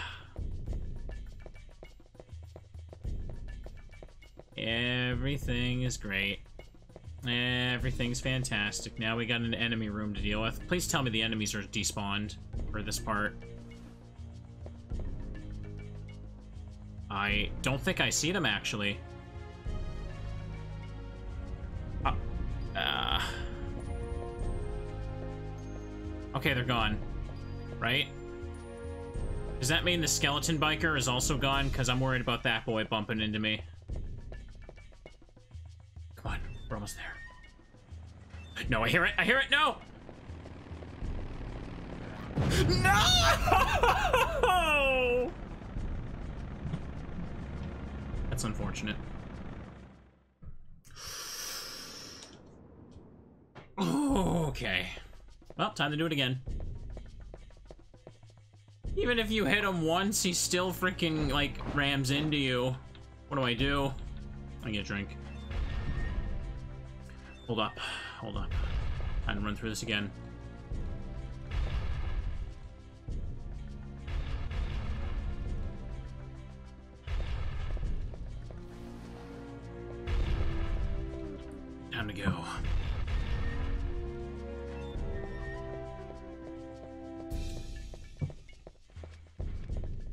Everything is great. Everything's fantastic. Now we got an enemy room to deal with. Please tell me the enemies are despawned for this part. I don't think I see them, actually. Uh, uh, okay, they're gone. Right? Does that mean the skeleton biker is also gone? Because I'm worried about that boy bumping into me. We're almost there. No, I hear it, I hear it, no! No! <laughs> That's unfortunate. Okay. Well, time to do it again. Even if you hit him once, he still freaking, like, rams into you. What do I do? I get a drink. Hold up. Hold up. Time to run through this again. Time to go.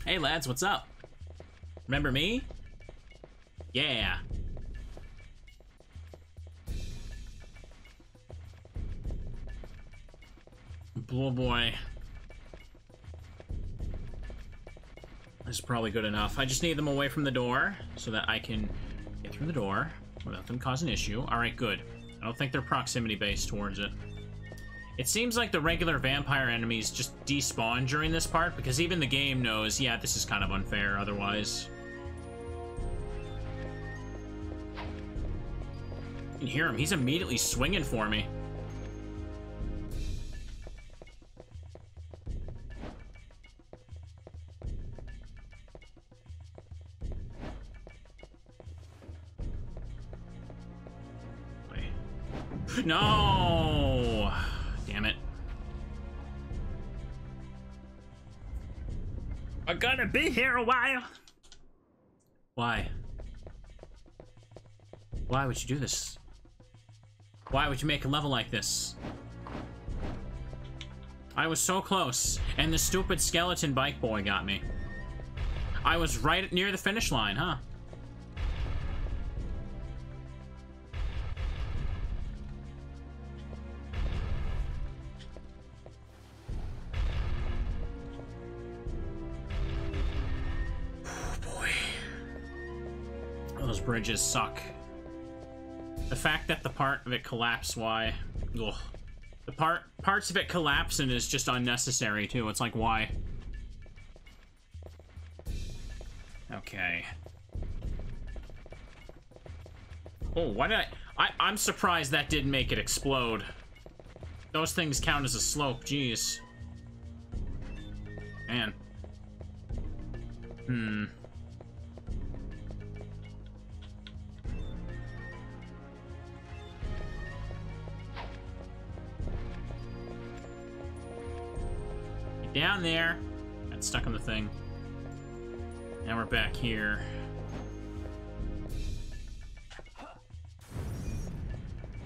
Hey lads, what's up? Remember me? Yeah. Oh boy. This is probably good enough. I just need them away from the door so that I can get through the door without them causing issue. Alright, good. I don't think they're proximity based towards it. It seems like the regular vampire enemies just despawn during this part, because even the game knows, yeah, this is kind of unfair otherwise. You can hear him. He's immediately swinging for me. No! Damn it. I'm gonna be here a while. Why? Why would you do this? Why would you make a level like this? I was so close, and the stupid skeleton bike boy got me. I was right near the finish line, huh? Bridges suck. The fact that the part of it collapsed, why? Ugh. The part parts of it collapsing is just unnecessary too. It's like why? Okay. Oh, why did I, I I'm surprised that didn't make it explode. Those things count as a slope, jeez. Man. Hmm. Down there. Got stuck on the thing. Now we're back here.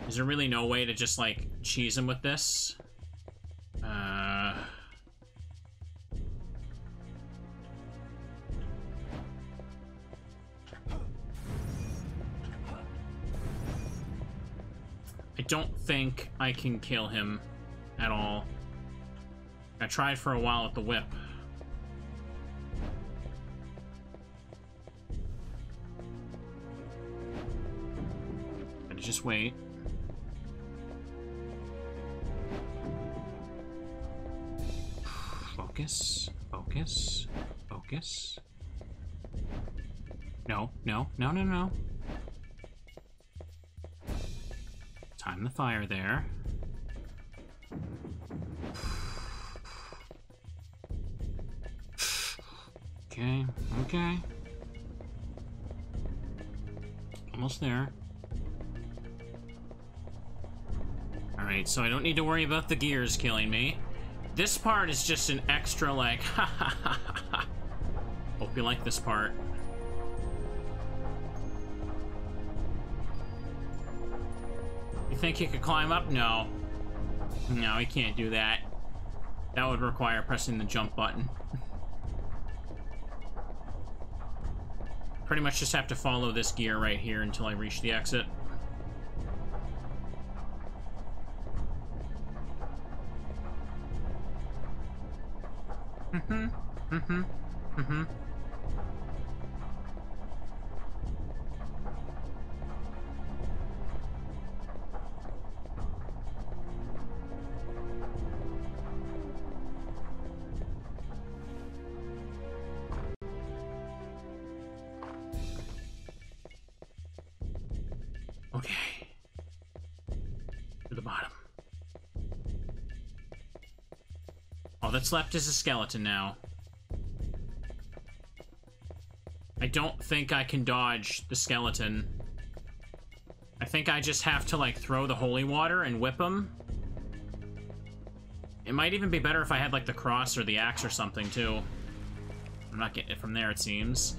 Is there really no way to just, like, cheese him with this? Uh... I don't think I can kill him at all. I tried for a while at the whip. Gotta just wait. Focus, focus, focus. No, no, no, no, no. Time the fire there. Okay, okay. Almost there. Alright, so I don't need to worry about the gears killing me. This part is just an extra, like, <laughs> ha ha ha ha. Hope you like this part. You think he could climb up? No. No, he can't do that. That would require pressing the jump button. Pretty much just have to follow this gear right here until I reach the exit. Left is a skeleton now. I don't think I can dodge the skeleton. I think I just have to, like, throw the holy water and whip him. It might even be better if I had, like, the cross or the axe or something, too. I'm not getting it from there, it seems.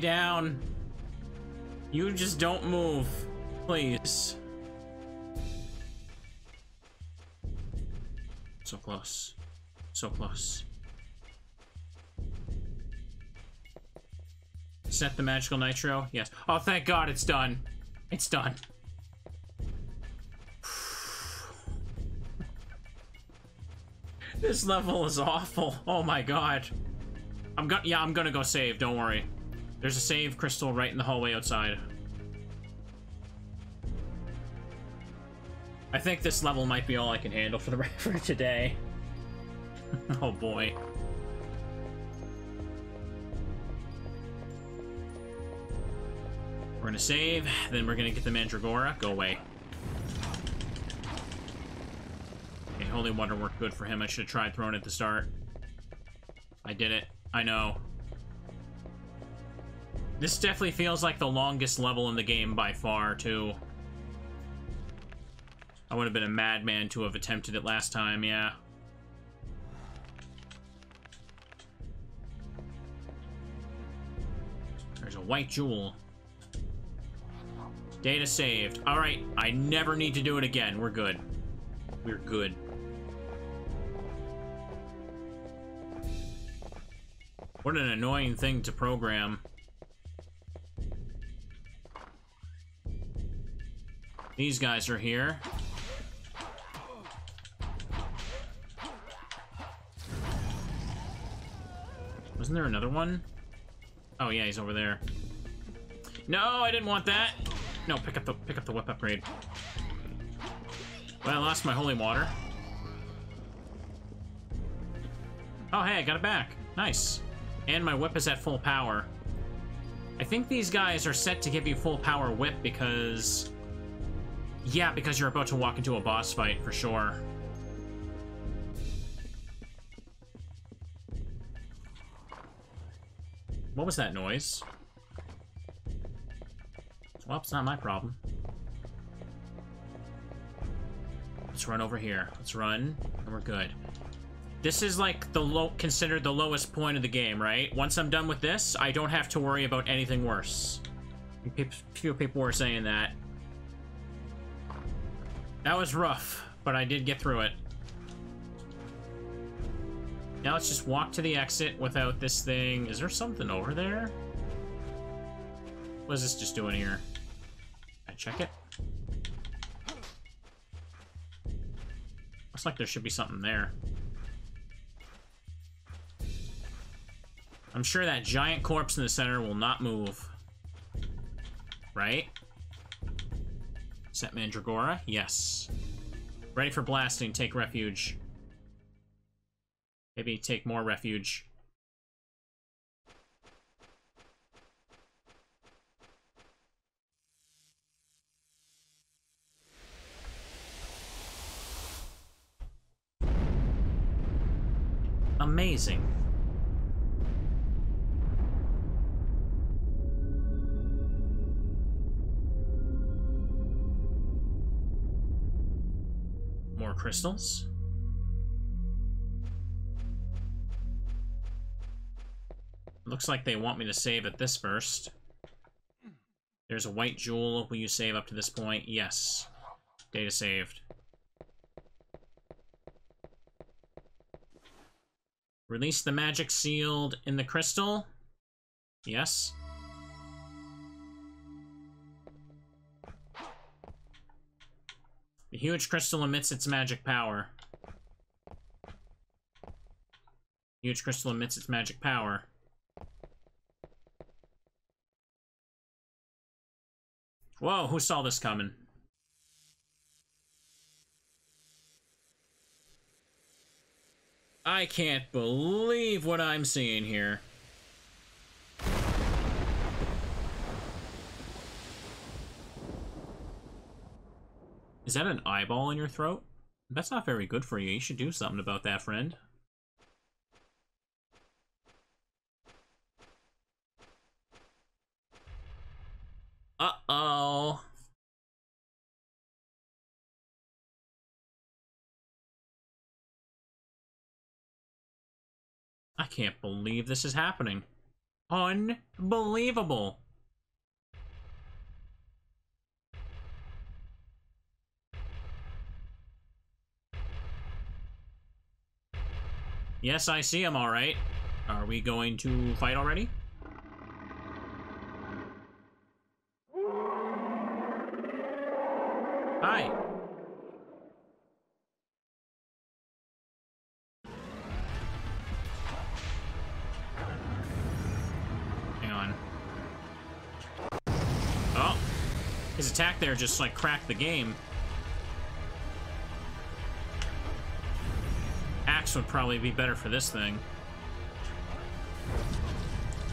Down. You just don't move. Please. So close. So close. Set the magical nitro? Yes. Oh, thank God it's done. It's done. <sighs> this level is awful. Oh my God. I'm gonna, yeah, I'm gonna go save. Don't worry. There's a save crystal right in the hallway outside. I think this level might be all I can handle for the <laughs> for today. <laughs> oh boy. We're gonna save, then we're gonna get the Mandragora. Go away. Okay, Holy Water worked good for him. I should have tried throwing it at the start. I did it. I know. This definitely feels like the longest level in the game by far, too. I would have been a madman to have attempted it last time, yeah. There's a white jewel. Data saved. Alright, I never need to do it again. We're good. We're good. What an annoying thing to program. These guys are here. Wasn't there another one? Oh yeah, he's over there. No, I didn't want that. No, pick up the pick up the whip upgrade. Well, I lost my holy water. Oh hey, I got it back. Nice. And my whip is at full power. I think these guys are set to give you full power whip because... Yeah, because you're about to walk into a boss fight, for sure. What was that noise? Well, it's not my problem. Let's run over here. Let's run, and we're good. This is like the low, considered the lowest point of the game, right? Once I'm done with this, I don't have to worry about anything worse. Few people were saying that. That was rough, but I did get through it. Now let's just walk to the exit without this thing. Is there something over there? What is this just doing here? I check it? Looks like there should be something there. I'm sure that giant corpse in the center will not move. Right? Set Mandragora? Yes. Ready for blasting, take refuge. Maybe take more refuge. amazing. Crystals. Looks like they want me to save at this first. There's a white jewel. Will you save up to this point? Yes. Data saved. Release the magic sealed in the crystal. Yes. The huge crystal emits its magic power. Huge crystal emits its magic power. Whoa, who saw this coming? I can't believe what I'm seeing here. Is that an eyeball in your throat? That's not very good for you. You should do something about that, friend. Uh-oh. I can't believe this is happening. Unbelievable. Yes, I see him all right. Are we going to fight already? Hi. Hang on. Oh. His attack there just, like, cracked the game. Axe would probably be better for this thing.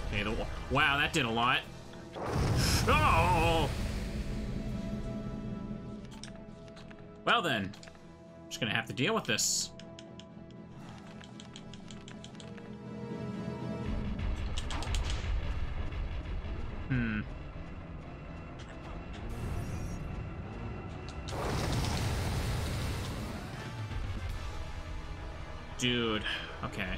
Okay, the... Wow, that did a lot. Oh! Well then, I'm just gonna have to deal with this. Hmm. Dude, okay.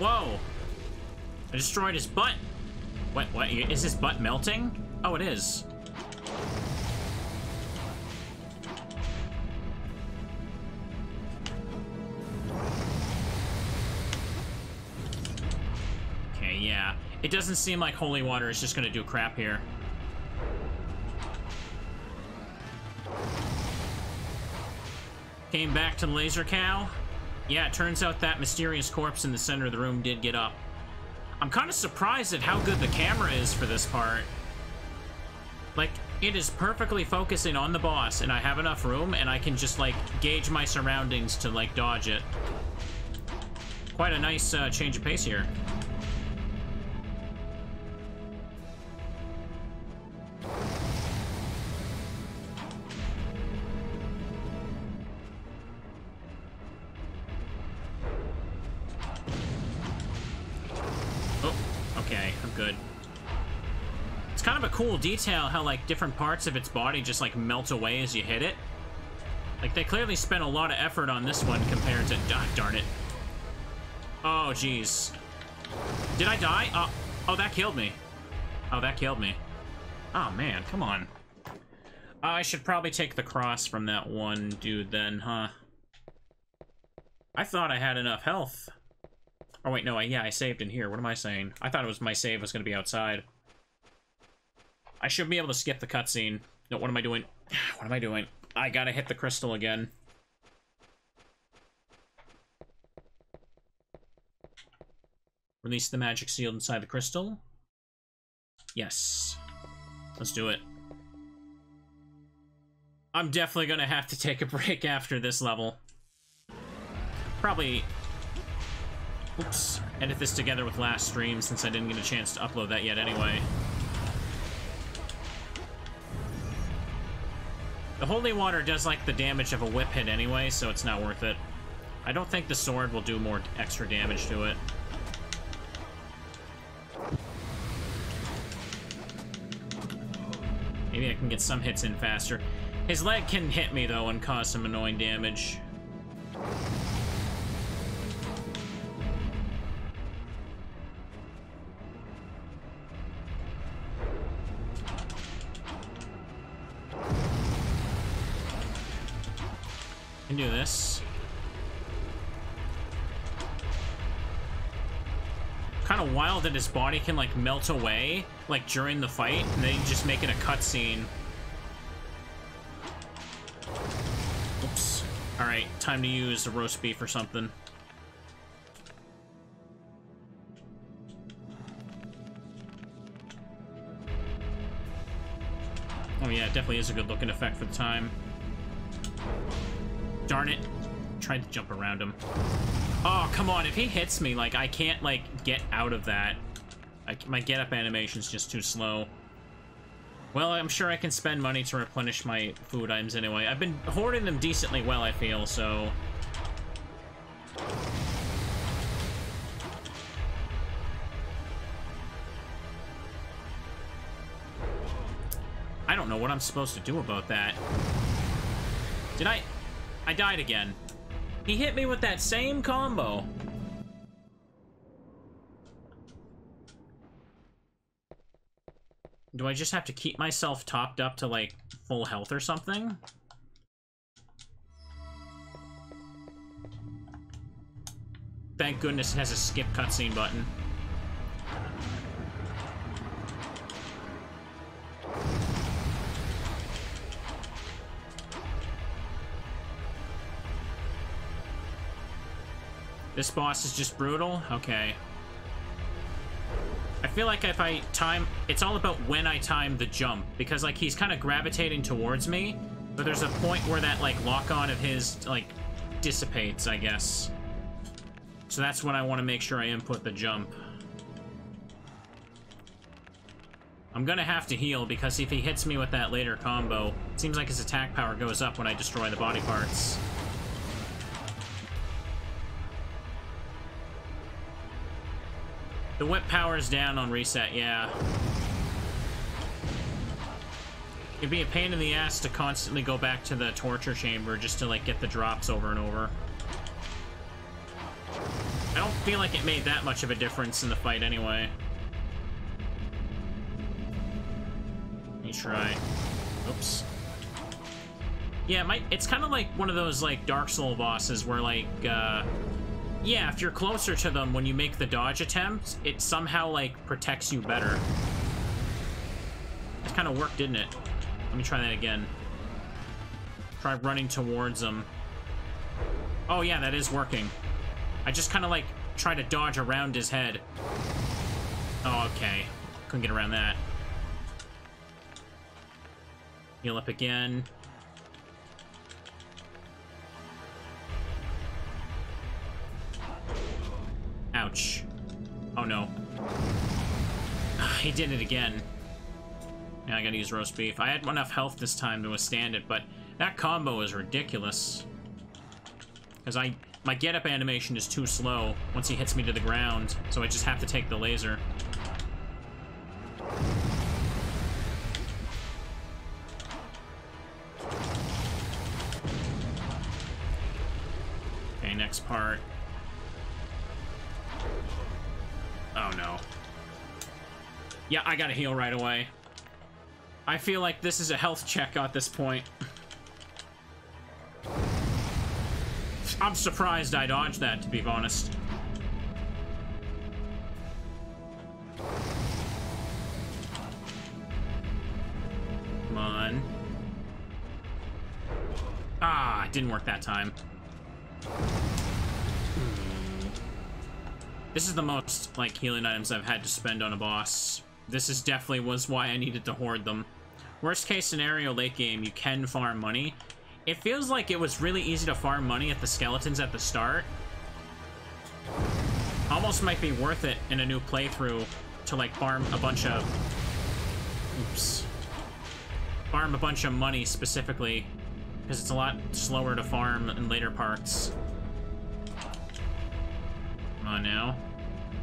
Whoa! I destroyed his butt! What, what, is his butt melting? Oh, it is. It doesn't seem like holy water is just gonna do crap here. Came back to laser cow. Yeah, it turns out that mysterious corpse in the center of the room did get up. I'm kind of surprised at how good the camera is for this part. Like, it is perfectly focusing on the boss, and I have enough room, and I can just, like, gauge my surroundings to, like, dodge it. Quite a nice uh, change of pace here. Cool detail how, like, different parts of its body just, like, melt away as you hit it. Like, they clearly spent a lot of effort on this one compared to... Ah, darn it. Oh, jeez. Did I die? Oh, oh, that killed me. Oh, that killed me. Oh, man, come on. I should probably take the cross from that one dude then, huh? I thought I had enough health. Oh, wait, no, I, yeah, I saved in here. What am I saying? I thought it was my save was going to be outside. I should be able to skip the cutscene. No, what am I doing? <sighs> What am I doing? I gotta hit the crystal again. Release the magic sealed inside the crystal. Yes. Let's do it. I'm definitely gonna have to take a break after this level. Probably... Oops. Edit this together with last stream since I didn't get a chance to upload that yet anyway. The holy water does like the damage of a whip hit anyway, so it's not worth it. I don't think the sword will do more extra damage to it. Maybe I can get some hits in faster. His leg can hit me, though, and cause some annoying damage. Do this. Kind of wild that his body can, like, melt away, like, during the fight, and then just make it a cutscene. Oops. Alright, time to use a roast beef or something. Oh yeah, it definitely is a good looking effect for the time. Darn it. Tried to jump around him. Oh, come on. If he hits me, like, I can't, like, get out of that. I, my get-up animation's just too slow. Well, I'm sure I can spend money to replenish my food items anyway. I've been hoarding them decently well, I feel, so... I don't know what I'm supposed to do about that. Did I... I died again. He hit me with that same combo. Do I just have to keep myself topped up to, like, full health or something? Thank goodness it has a skip cutscene button. This boss is just brutal? Okay. I feel like if I time... It's all about when I time the jump. Because, like, he's kind of gravitating towards me. But there's a point where that, like, lock-on of his, like, dissipates, I guess. So that's when I want to make sure I input the jump. I'm gonna have to heal, because if he hits me with that later combo, it seems like his attack power goes up when I destroy the body parts. The whip power's down on reset, yeah. It'd be a pain in the ass to constantly go back to the torture chamber just to, like, get the drops over and over. I don't feel like it made that much of a difference in the fight anyway. Let me try. Oops. Yeah, my, it's kind of like one of those, like, Dark Soul bosses where, like, uh, yeah, if you're closer to them when you make the dodge attempt, it somehow, like, protects you better. It kind of worked, didn't it? Let me try that again. Try running towards them. Oh, yeah, that is working. I just kind of, like, try to dodge around his head. Oh, okay. Couldn't get around that. Heal up again. Ouch. Oh no. <sighs> he did it again. Now I gotta use roast beef. I had enough health this time to withstand it, but that combo is ridiculous. Because I my get-up animation is too slow once he hits me to the ground, so I just have to take the laser. Okay, next part. Oh no. Yeah, I gotta heal right away. I feel like this is a health check at this point. I'm surprised I dodged that, to be honest. Come on. Ah, it didn't work that time. This is the most, like, healing items I've had to spend on a boss. This is definitely was why I needed to hoard them. Worst case scenario, late game, you can farm money. It feels like it was really easy to farm money at the skeletons at the start. Almost might be worth it in a new playthrough to like farm a bunch of... Oops. Farm a bunch of money specifically, because it's a lot slower to farm in later parts. Come on now.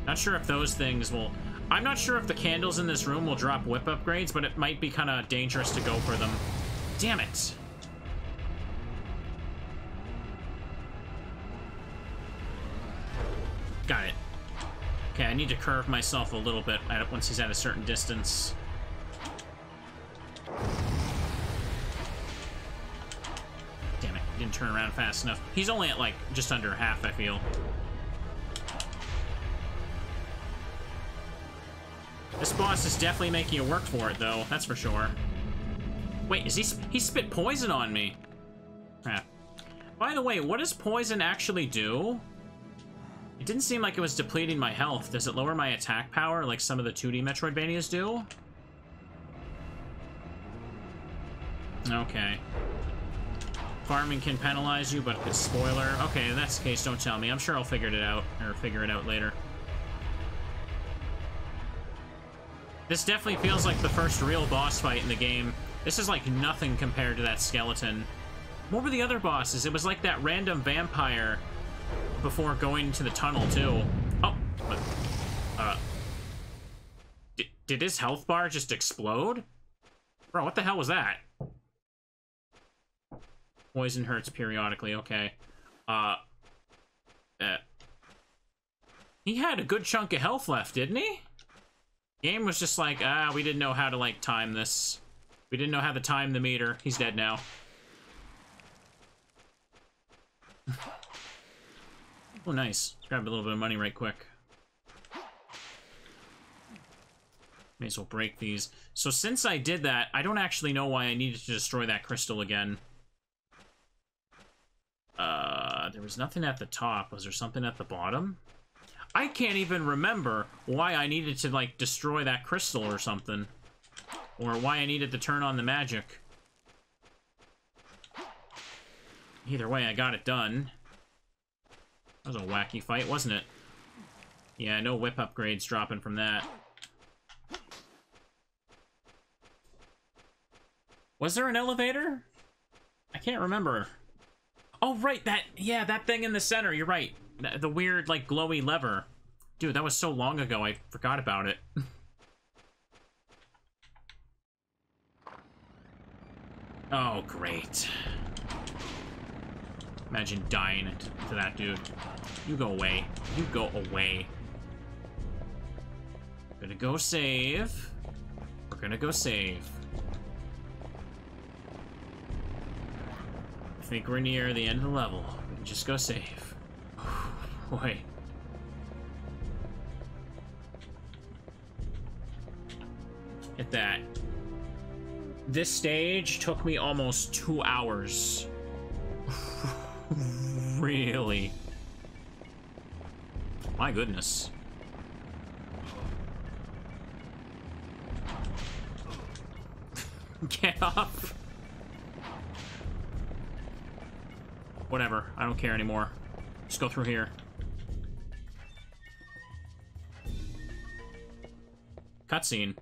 Not sure if those things will... I'm not sure if the candles in this room will drop whip upgrades, but it might be kind of dangerous to go for them. Damn it! Got it. Okay, I need to curve myself a little bit once he's at a certain distance. Damn it, didn't turn around fast enough. He's only at, like, just under half, I feel. This boss is definitely making you work for it, though. That's for sure. Wait, is he... He spit poison on me. Crap. By the way, what does poison actually do? It didn't seem like it was depleting my health. Does it lower my attack power like some of the 2D Metroidvanias do? Okay. Farming can penalize you, but it's spoiler. Okay, if that's the case, don't tell me. I'm sure I'll figure it out, or figure it out later. This definitely feels like the first real boss fight in the game. This is like nothing compared to that skeleton. What were the other bosses? It was like that random vampire before going to the tunnel, too. Oh, uh... Did, did his health bar just explode? Bro, what the hell was that? Poison hurts periodically, okay. Uh... uh he had a good chunk of health left, didn't he? Game was just like, ah, we didn't know how to, like, time this. We didn't know how to time the meter. He's dead now. <laughs> oh, nice. Let's grab a little bit of money right quick. May as well break these. So since I did that, I don't actually know why I needed to destroy that crystal again. Uh, there was nothing at the top. Was there something at the bottom? I can't even remember why I needed to, like, destroy that crystal or something. Or why I needed to turn on the magic. Either way, I got it done. That was a wacky fight, wasn't it? Yeah, no whip upgrades dropping from that. Was there an elevator? I can't remember. Oh, right, that, yeah, that thing in the center, you're right. The, weird, like, glowy lever. Dude, that was so long ago, I forgot about it. <laughs> oh, great. Imagine dying to that dude. You go away. You go away. Gonna go save. We're gonna go save. I think we're near the end of the level. Just go save. <sighs> Boy. At that. This stage took me almost two hours. <sighs> really? My goodness. <laughs> Get off. Whatever. I don't care anymore. Just go through here. Cutscene.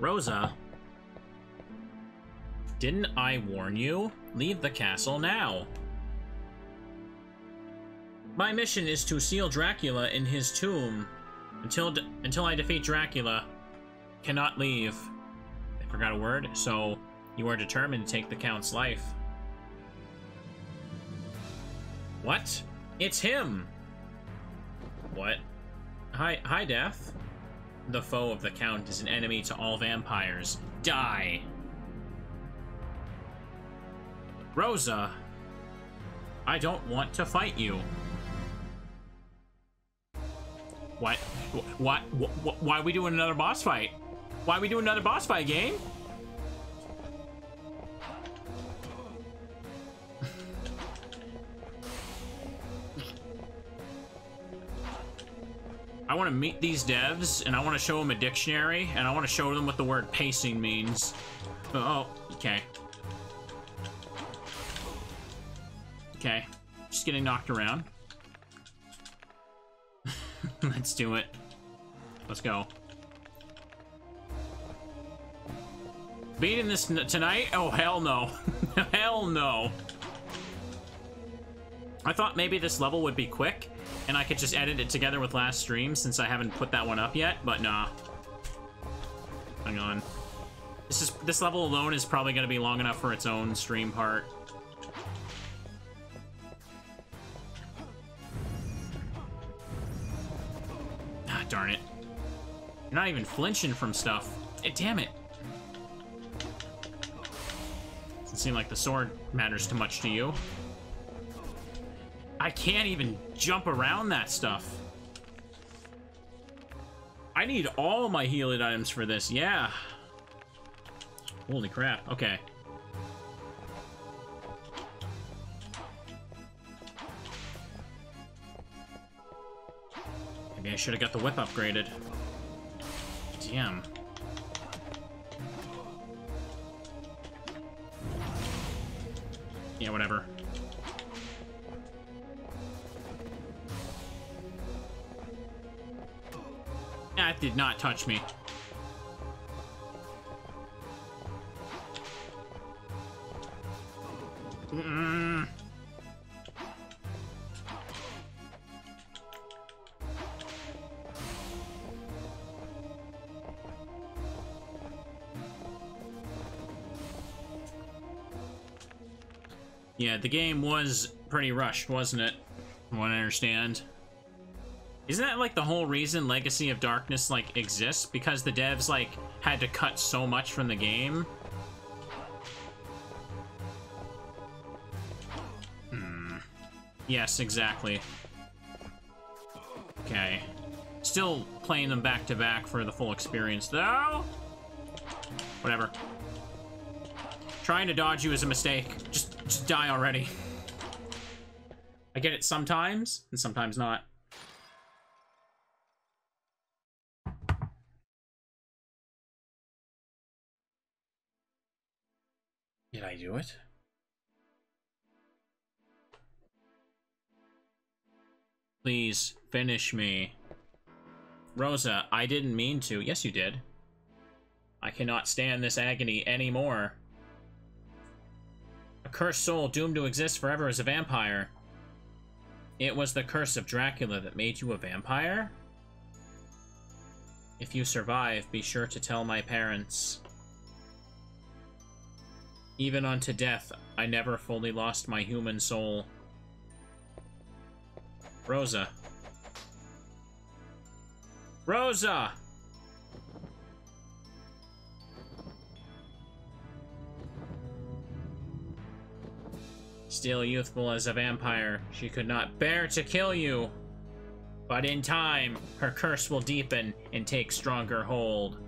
Rosa? Didn't I warn you? Leave the castle now. My mission is to seal Dracula in his tomb. Until until I defeat Dracula, cannot leave. Forgot a word, so you are determined to take the Count's life. What? It's him! What? Hi, hi, Death. The foe of the Count is an enemy to all vampires. Die! Rosa! I don't want to fight you. What? What? What? Why are we doing another boss fight? Why we doing another boss fight game? I want to meet these devs, and I want to show them a dictionary, and I want to show them what the word pacing means. Oh, okay. Okay. Just getting knocked around. <laughs> Let's do it. Let's go. Beating this tonight? Oh, hell no. <laughs> hell no. I thought maybe this level would be quick, and I could just edit it together with last stream since I haven't put that one up yet, but nah. Hang on. This is this level alone is probably going to be long enough for its own stream part. Ah, darn it. You're not even flinching from stuff. Eh, damn it. Doesn't seem like the sword matters too much to you. I can't even jump around that stuff. I need all my healing items for this, yeah. Holy crap, okay. Maybe I should have got the whip upgraded. Damn. Yeah, whatever. That did not touch me. Mm. Yeah, the game was pretty rushed, wasn't it? From what I understand. Isn't that like the whole reason Legacy of Darkness like exists? Because the devs like had to cut so much from the game? Hmm. Yes, exactly. Okay. Still playing them back to back for the full experience though. Whatever. Trying to dodge you is a mistake. Just just die already. I get it sometimes, and sometimes not. Did I do it? Please, finish me. Rosa, I didn't mean to. Yes, you did. I cannot stand this agony anymore. Cursed soul doomed to exist forever as a vampire. It was the curse of Dracula that made you a vampire? If you survive, be sure to tell my parents. Even unto death, I never fully lost my human soul. Rosa. Rosa! Still youthful as a vampire, she could not bear to kill you. But in time, her curse will deepen and take stronger hold.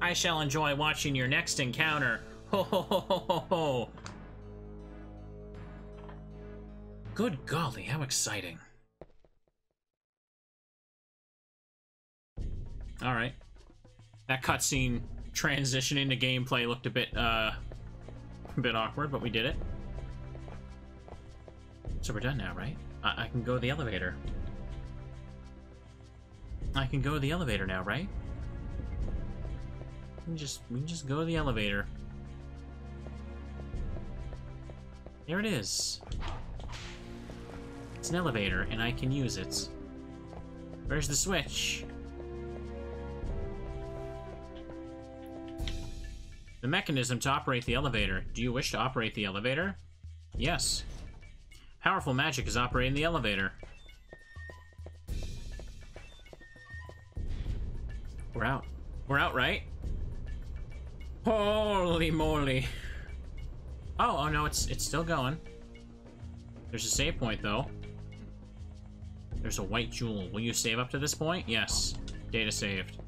I shall enjoy watching your next encounter Ho ho ho ho ho ho! Good golly, how exciting. Alright. That cutscene transitioning to gameplay looked a bit, uh, a bit awkward, but we did it. So we're done now, right? I, I can go to the elevator. I can go to the elevator now, right? We can just, we can just go the elevator. There it is. It's an elevator, and I can use it. Where's the switch? The mechanism to operate the elevator. Do you wish to operate the elevator? Yes. Powerful magic is operating the elevator. We're out. We're out, right? Holy moly. Oh, oh no, it's it's still going. There's a save point, though. There's a white jewel. Will you save up to this point? Yes. Data saved.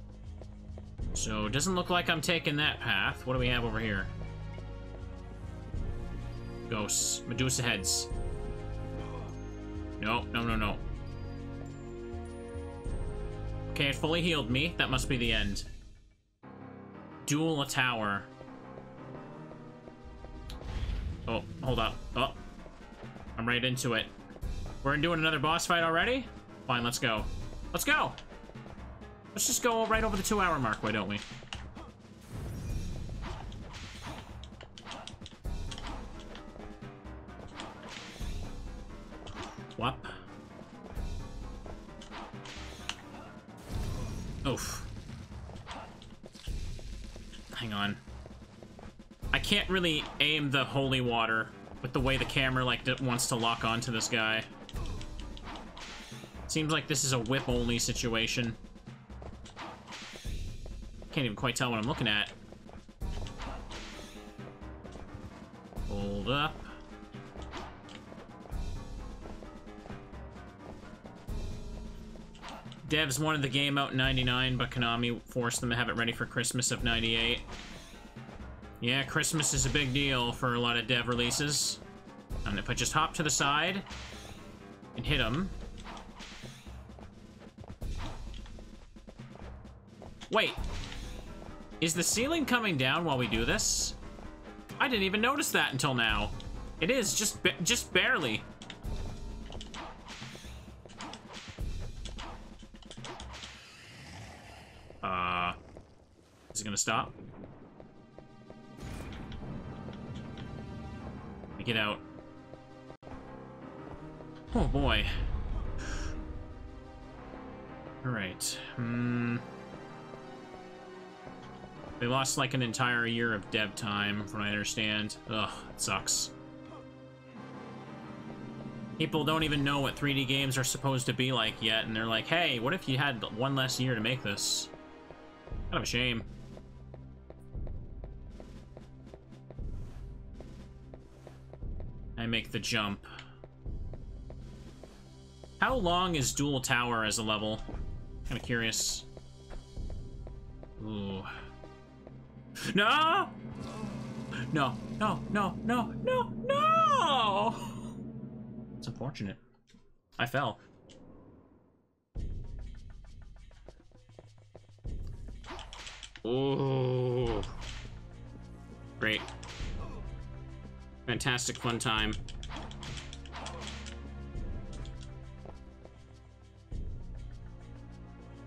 So, it doesn't look like I'm taking that path. What do we have over here? Ghosts. Medusa heads. No, no, no, no. Okay, it fully healed me. That must be the end. Duel a tower. Oh, hold up. Oh. I'm right into it. We're doing another boss fight already? Fine, let's go. Let's go! Let's just go right over the two hour mark, why don't we? Whop. Oof. Hang on. I can't really aim the holy water with the way the camera like wants to lock onto this guy. Seems like this is a whip-only situation. Can't even quite tell what I'm looking at. Hold up. Devs wanted the game out in 99, but Konami forced them to have it ready for Christmas of 98. Yeah, Christmas is a big deal for a lot of dev releases. And if I just hop to the side and hit him... Wait. Is the ceiling coming down while we do this? I didn't even notice that until now. It is, just just barely. Uh, is it gonna stop? Get out. Oh boy. Alright. Hmm. They lost like an entire year of dev time, from what I understand. Ugh, it sucks. People don't even know what 3D games are supposed to be like yet, and they're like, hey, what if you had one less year to make this? Kind of a shame. I make the jump. How long is Duel Tower as a level? Kind of curious. Ooh. No! No, no, no, no, no, no! It's unfortunate. I fell. Ooh. Great. Fantastic fun time.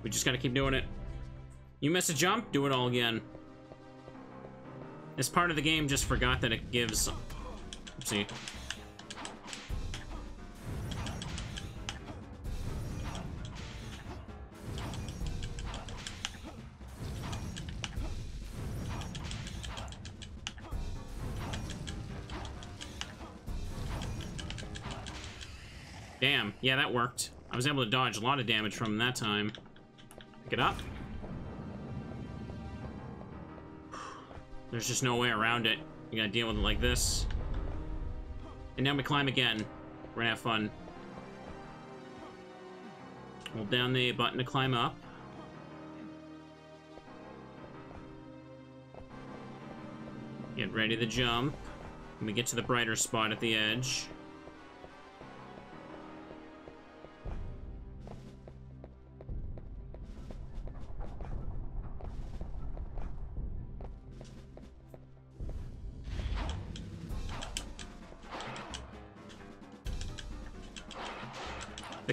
We just gotta keep doing it. You miss a jump, do it all again. This part of the game just forgot that it gives... Oopsie. Damn, yeah, that worked. I was able to dodge a lot of damage from that time. Pick it up. There's just no way around it. You gotta deal with it like this. And now we climb again. We're gonna have fun. Hold down the button to climb up. Get ready to jump. When we get to the brighter spot at the edge.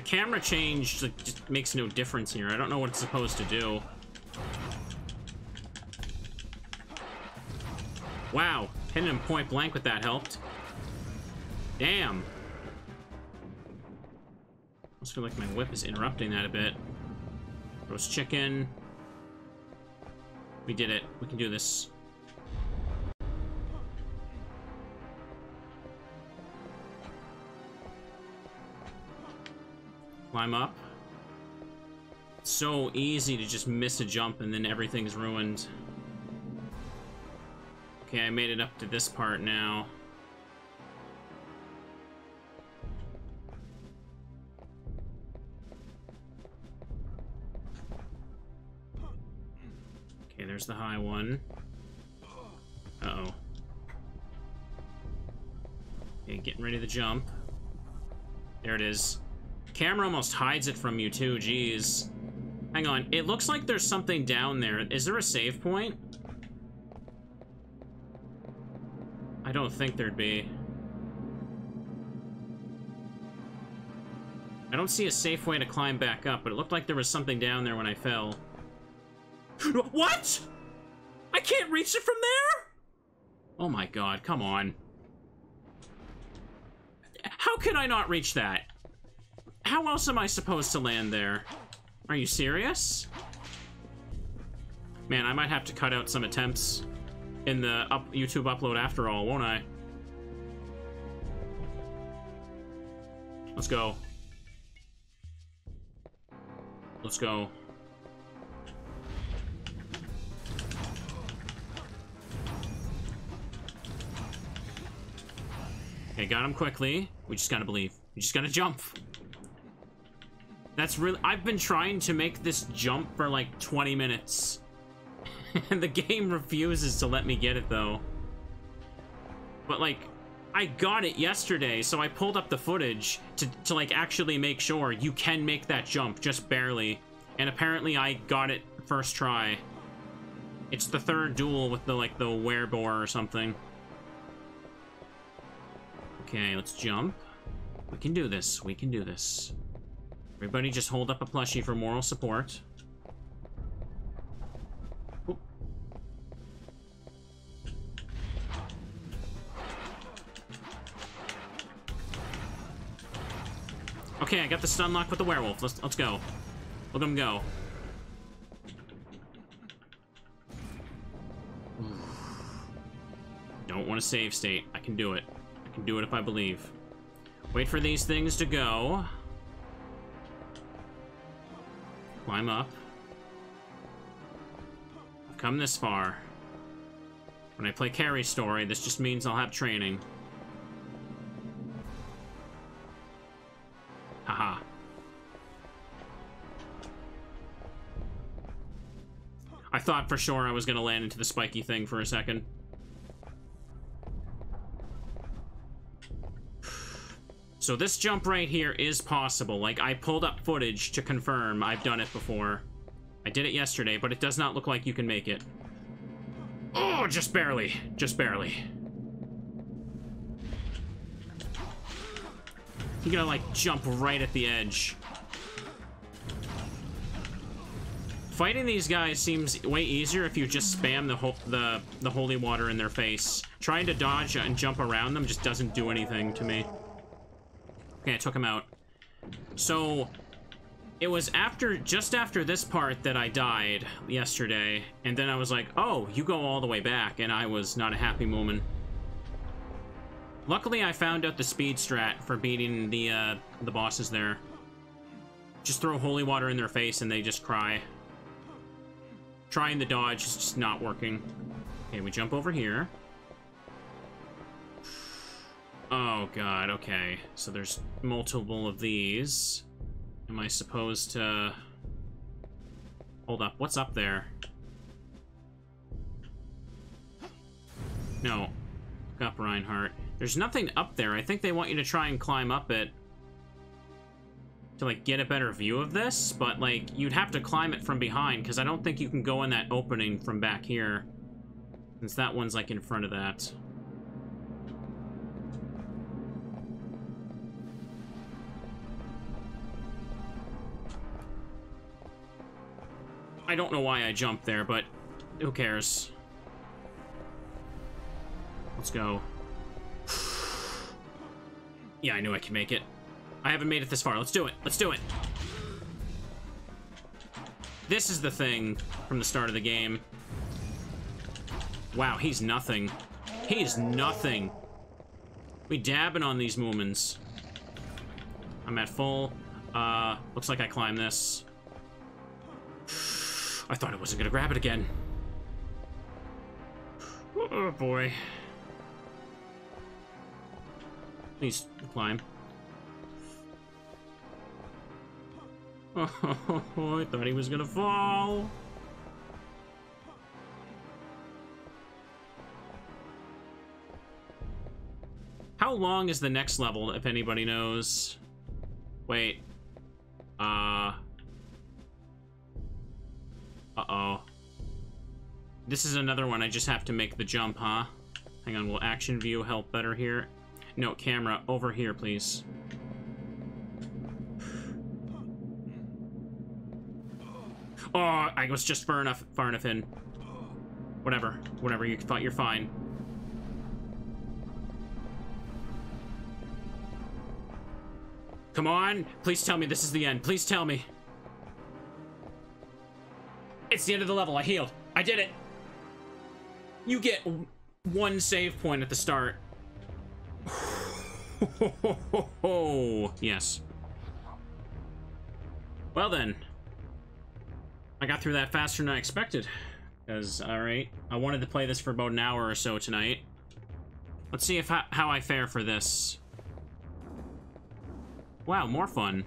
Camera change like, just makes no difference here. I don't know what it's supposed to do. Wow, hitting him point blank with that helped. Damn. I feel like my whip is interrupting that a bit. Roast chicken. We did it. We can do this. Climb up. so easy to just miss a jump and then everything's ruined. Okay, I made it up to this part now. Okay, there's the high one. Uh-oh. Okay, getting ready to jump. There it is. Camera almost hides it from you too, jeez. Hang on, it looks like there's something down there. Is there a save point? I don't think there'd be. I don't see a safe way to climb back up, but it looked like there was something down there when I fell. <gasps> What? I can't reach it from there? Oh my god, come on. How can I not reach that? How else am I supposed to land there? Are you serious? Man, I might have to cut out some attempts in the up YouTube upload after all, won't I? Let's go. Let's go. Okay, got him quickly. We just gotta believe. We just gotta jump. That's really- I've been trying to make this jump for like 20 minutes. <laughs> and the game refuses to let me get it, though. But, like, I got it yesterday, so I pulled up the footage to, to like, actually make sure you can make that jump, just barely. And apparently I got it first try. It's the third duel with the, like, the werebore or something. Okay, let's jump. We can do this. We can do this. Everybody just hold up a plushie for moral support. Okay, I got the stun lock with the werewolf. Let's let's go. At him go. Don't want to save state. I can do it. I can do it if I believe. Wait for these things to go. Climb up. I've come this far. When I play Carrie story, this just means I'll have training. Haha. I thought for sure I was gonna land into the spiky thing for a second. So this jump right here is possible. Like, I pulled up footage to confirm I've done it before. I did it yesterday, but it does not look like you can make it. Oh, just barely. Just barely. You gotta, like, jump right at the edge. Fighting these guys seems way easier if you just spam the, ho the, the holy water in their face. Trying to dodge and jump around them just doesn't do anything to me. Okay, I took him out. So, it was after, just after this part that I died yesterday, and then I was like, oh, you go all the way back, and I was not a happy moment. Luckily, I found out the speed strat for beating the, uh, the bosses there. Just throw holy water in their face and they just cry. Trying the dodge is just not working. Okay, we jump over here. Oh god, okay. So there's multiple of these. Am I supposed to... Hold up, what's up there? No. Up, Reinhardt. There's nothing up there. I think they want you to try and climb up it to, like, get a better view of this, but, like, you'd have to climb it from behind, because I don't think you can go in that opening from back here, since that one's, like, in front of that. I don't know why I jumped there, but who cares? Let's go. <sighs> yeah, I knew I could make it. I haven't made it this far. Let's do it. Let's do it. This is the thing from the start of the game. Wow, he's nothing. He's nothing. We dabbing on these movements. I'm at full. Uh, looks like I climb this. I thought I wasn't gonna grab it again. Oh boy. Please climb. <laughs> Oh, I thought he was gonna fall. How long is the next level, if anybody knows? Wait. Uh... Uh-oh. This is another one. I just have to make the jump, huh? Hang on, will action view help better here? No, camera, over here, please. Oh, I was just far enough, far enough in. Whatever, whatever, you thought you're fine. Come on, please tell me this is the end. Please tell me. It's the end of the level. I healed. I did it. You get one save point at the start. <laughs> yes. Well then. I got through that faster than I expected. Because, alright, I wanted to play this for about an hour or so tonight. Let's see if how I fare for this. Wow, more fun.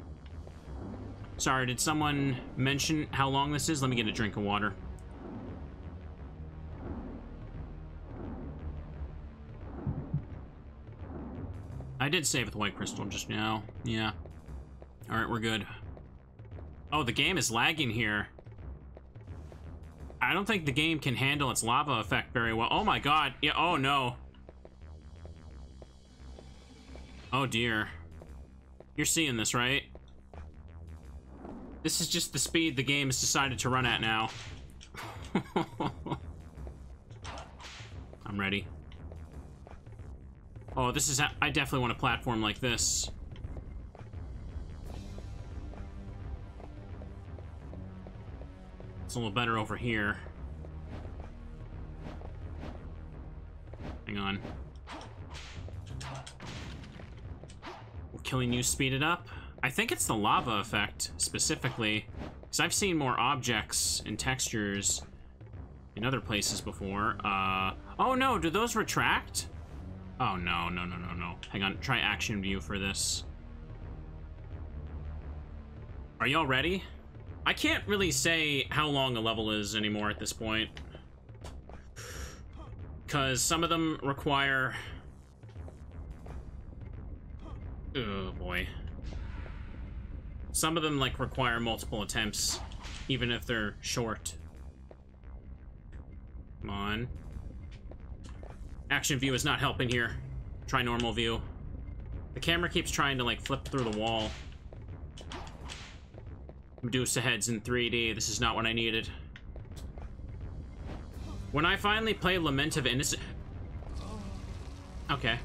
Sorry, did someone mention how long this is? Let me get a drink of water. I did save with White Crystal just now. Yeah. Alright, we're good. Oh, the game is lagging here. I don't think the game can handle its lava effect very well. Oh my god. Yeah, oh no. Oh dear. You're seeing this, right? This is just the speed the game has decided to run at now. <laughs> I'm ready. Oh, this is... I definitely want a platform like this. It's a little better over here. Hang on. Will killing you speed it up? I think it's the lava effect, specifically. Because I've seen more objects and textures in other places before. Uh, oh no, do those retract? Oh no, no, no, no, no. Hang on, try action view for this. Are y'all ready? I can't really say how long a level is anymore at this point. Because some of them require... Oh, boy. Some of them, like, require multiple attempts, even if they're short. Come on. Action view is not helping here. Try normal view. The camera keeps trying to, like, flip through the wall. Medusa heads in 3D. This is not what I needed. When I finally play Lament of Innocence... Okay.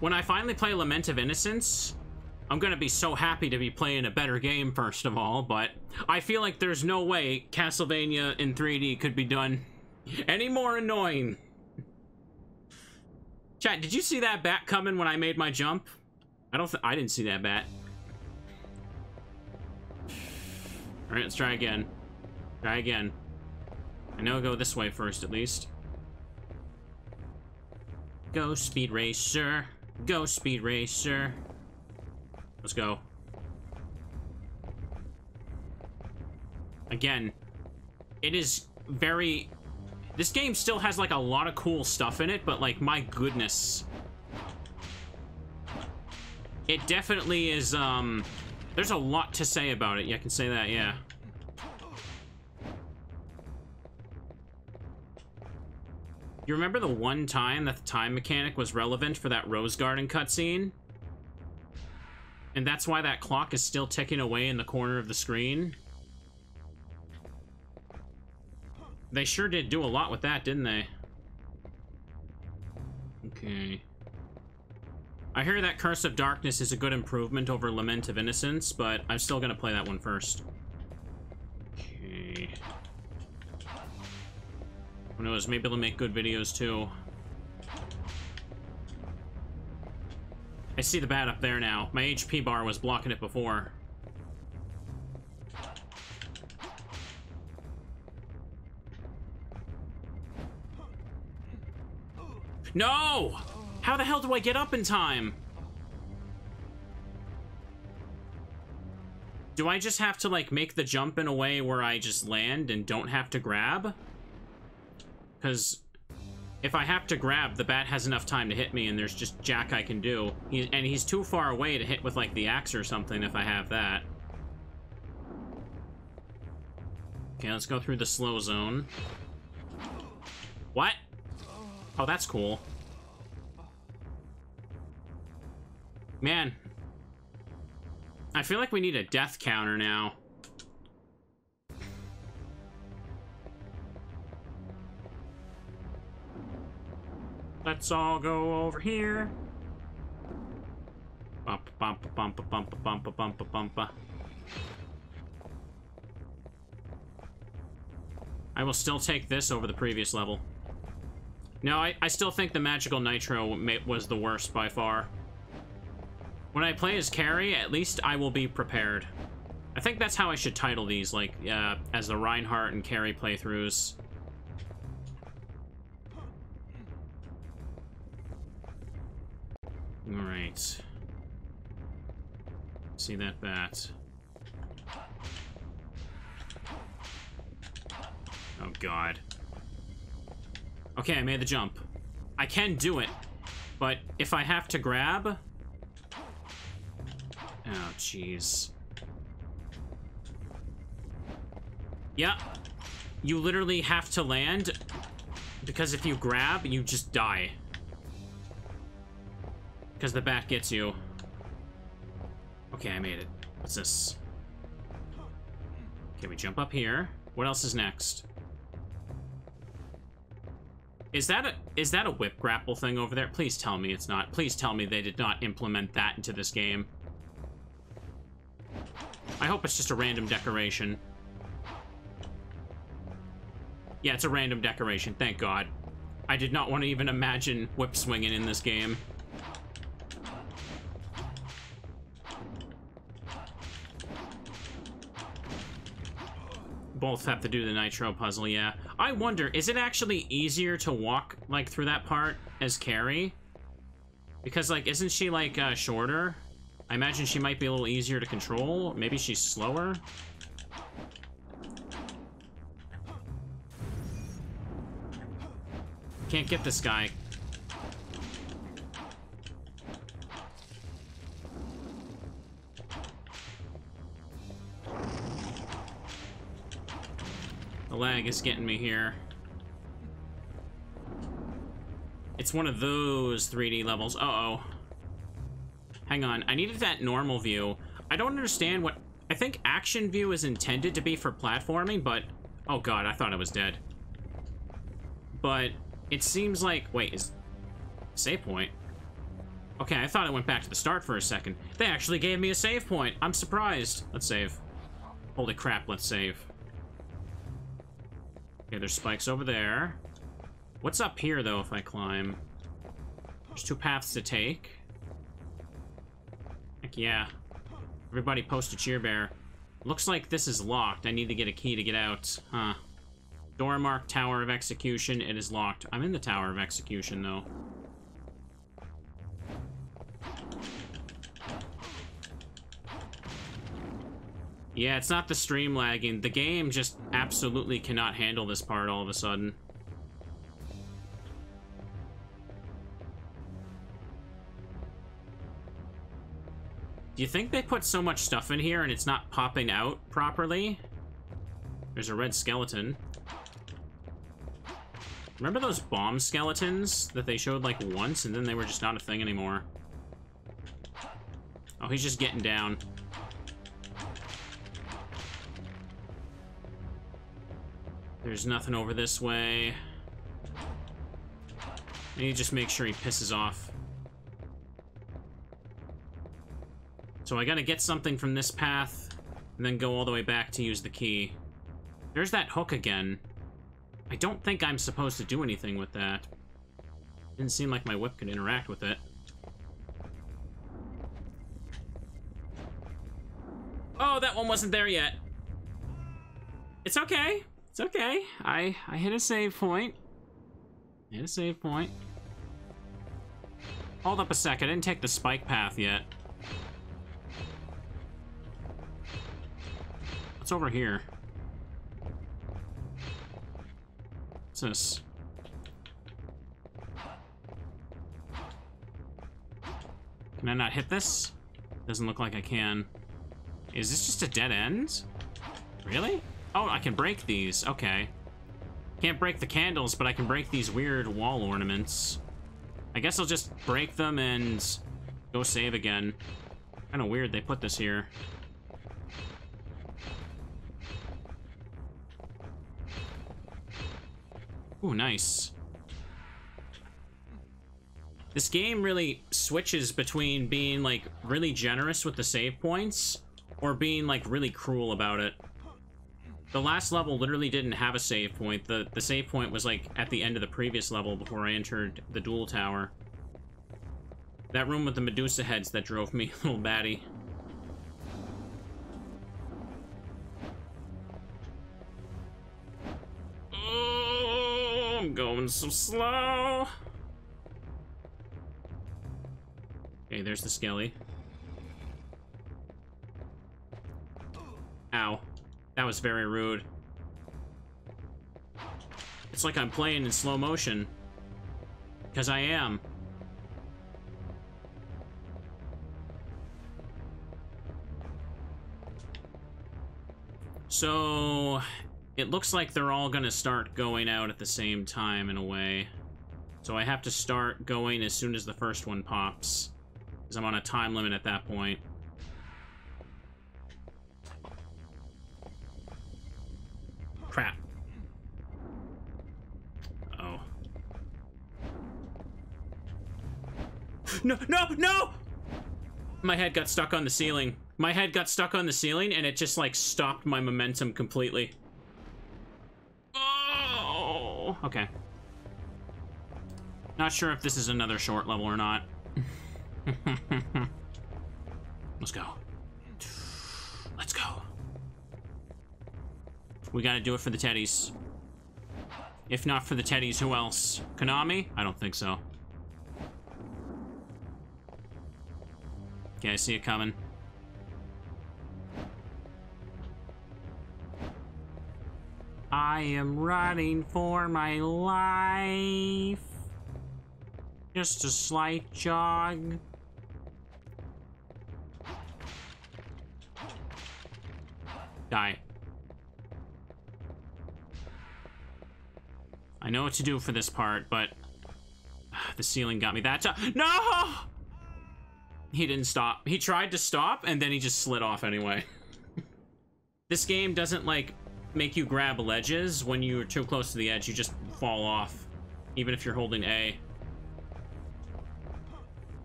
When I finally play Lament of Innocence, I'm gonna be so happy to be playing a better game, first of all, but I feel like there's no way Castlevania in 3D could be done any more annoying. Chat, did you see that bat coming when I made my jump? I don't I didn't see that bat. Alright, let's try again. Try again. I know go this way first, at least. Go, Speed Racer. Go, Speed Racer. Let's go. Again, it is very... This game still has, like, a lot of cool stuff in it, but, like, my goodness. It definitely is, um... There's a lot to say about it. Yeah, I can say that, yeah. You remember the one time that the time mechanic was relevant for that Rose Garden cutscene? And that's why that clock is still ticking away in the corner of the screen? They sure did do a lot with that, didn't they? Okay. I hear that Curse of Darkness is a good improvement over Lament of Innocence, but I'm still gonna play that one first. Okay. Who knows, maybe they'll make good videos too. I see the bat up there now. My HP bar was blocking it before. No! How the hell do I get up in time? Do I just have to, like, make the jump in a way where I just land and don't have to grab? Because if I have to grab, the bat has enough time to hit me and there's just jack I can do. He, and he's too far away to hit with, like, the axe or something if I have that. Okay, let's go through the slow zone. What? Oh, that's cool. Man. I feel like we need a death counter now. Let's all go over here. Bump, bump, bump, bump, bump, bump, bump. bump. I will still take this over the previous level. No, I, I still think the Magical Nitro was the worst by far. When I play as Carrie, at least I will be prepared. I think that's how I should title these, like, uh, as the Reinhardt and Carrie playthroughs. Alright. See that bat. Oh, God. Okay, I made the jump. I can do it, but if I have to grab... Oh, jeez. Yeah. You literally have to land, because if you grab, you just die. Because the bat gets you. Okay, I made it. What's this? Okay, we jump up here. What else is next? Is that a is that a whip grapple thing over there? Please tell me it's not. Please tell me they did not implement that into this game. I hope it's just a random decoration. Yeah, it's a random decoration, thank God. I did not want to even imagine whip swinging in this game. Both have to do the Nitro puzzle, yeah. I wonder, is it actually easier to walk, like, through that part as Carrie? Because, like, isn't she, like, uh, shorter? I imagine she might be a little easier to control. Maybe she's slower? Can't get this guy. The lag is getting me here. It's one of those 3D levels. Uh-oh. Hang on. I needed that normal view. I don't understand what... I think action view is intended to be for platforming, but... Oh god, I thought I was dead. But it seems like... Wait, is... Save point? Okay, I thought I went back to the start for a second. They actually gave me a save point. I'm surprised. Let's save. Holy crap, let's save. Okay, there's spikes over there. What's up here, though, if I climb? There's two paths to take. Heck yeah. Everybody post a cheer bear. Looks like this is locked. I need to get a key to get out. Huh. Door marked Tower of Execution. It is locked. I'm in the Tower of Execution, though. Yeah, it's not the stream lagging. The game just absolutely cannot handle this part all of a sudden. Do you think they put so much stuff in here and it's not popping out properly? There's a red skeleton. Remember those bomb skeletons that they showed like once and then they were just not a thing anymore? Oh, he's just getting down. There's nothing over this way. I need to just make sure he pisses off. So I gotta get something from this path, and then go all the way back to use the key. There's that hook again. I don't think I'm supposed to do anything with that. Didn't seem like my whip could interact with it. Oh, that one wasn't there yet. It's okay. It's okay. I, I hit a save point. Hit a save point. Hold up a sec. I didn't take the spike path yet. What's over here? What's this? Can I not hit this? Doesn't look like I can. Is this just a dead end? Really? Oh, I can break these. Okay. Can't break the candles, but I can break these weird wall ornaments. I guess I'll just break them and go save again. Kind of weird they put this here. Ooh, nice. This game really switches between being, like, really generous with the save points or being, like, really cruel about it. The last level literally didn't have a save point. The, the save point was, like, at the end of the previous level before I entered the duel tower. That room with the Medusa heads that drove me a <laughs> little batty. Oh, I'm going so slow. Okay, there's the skelly. Ow. That was very rude. It's like I'm playing in slow motion. Because I am. So, it looks like they're all gonna start going out at the same time in a way. So I have to start going as soon as the first one pops. Because I'm on a time limit at that point. Crap. Oh. No, no, no! My head got stuck on the ceiling. My head got stuck on the ceiling and it just like stopped my momentum completely. Oh, okay. Not sure if this is another short level or not. <laughs> Let's go. Let's go. We gotta do it for the teddies. If not for the teddies, who else? Konami? I don't think so. Okay, I see it coming. I am running for my life. Just a slight jog. Die. I know what to do for this part, but <sighs> the ceiling got me that time. No! He didn't stop. He tried to stop, and then he just slid off anyway. <laughs> this game doesn't, like, make you grab ledges when you're too close to the edge. You just fall off, even if you're holding A.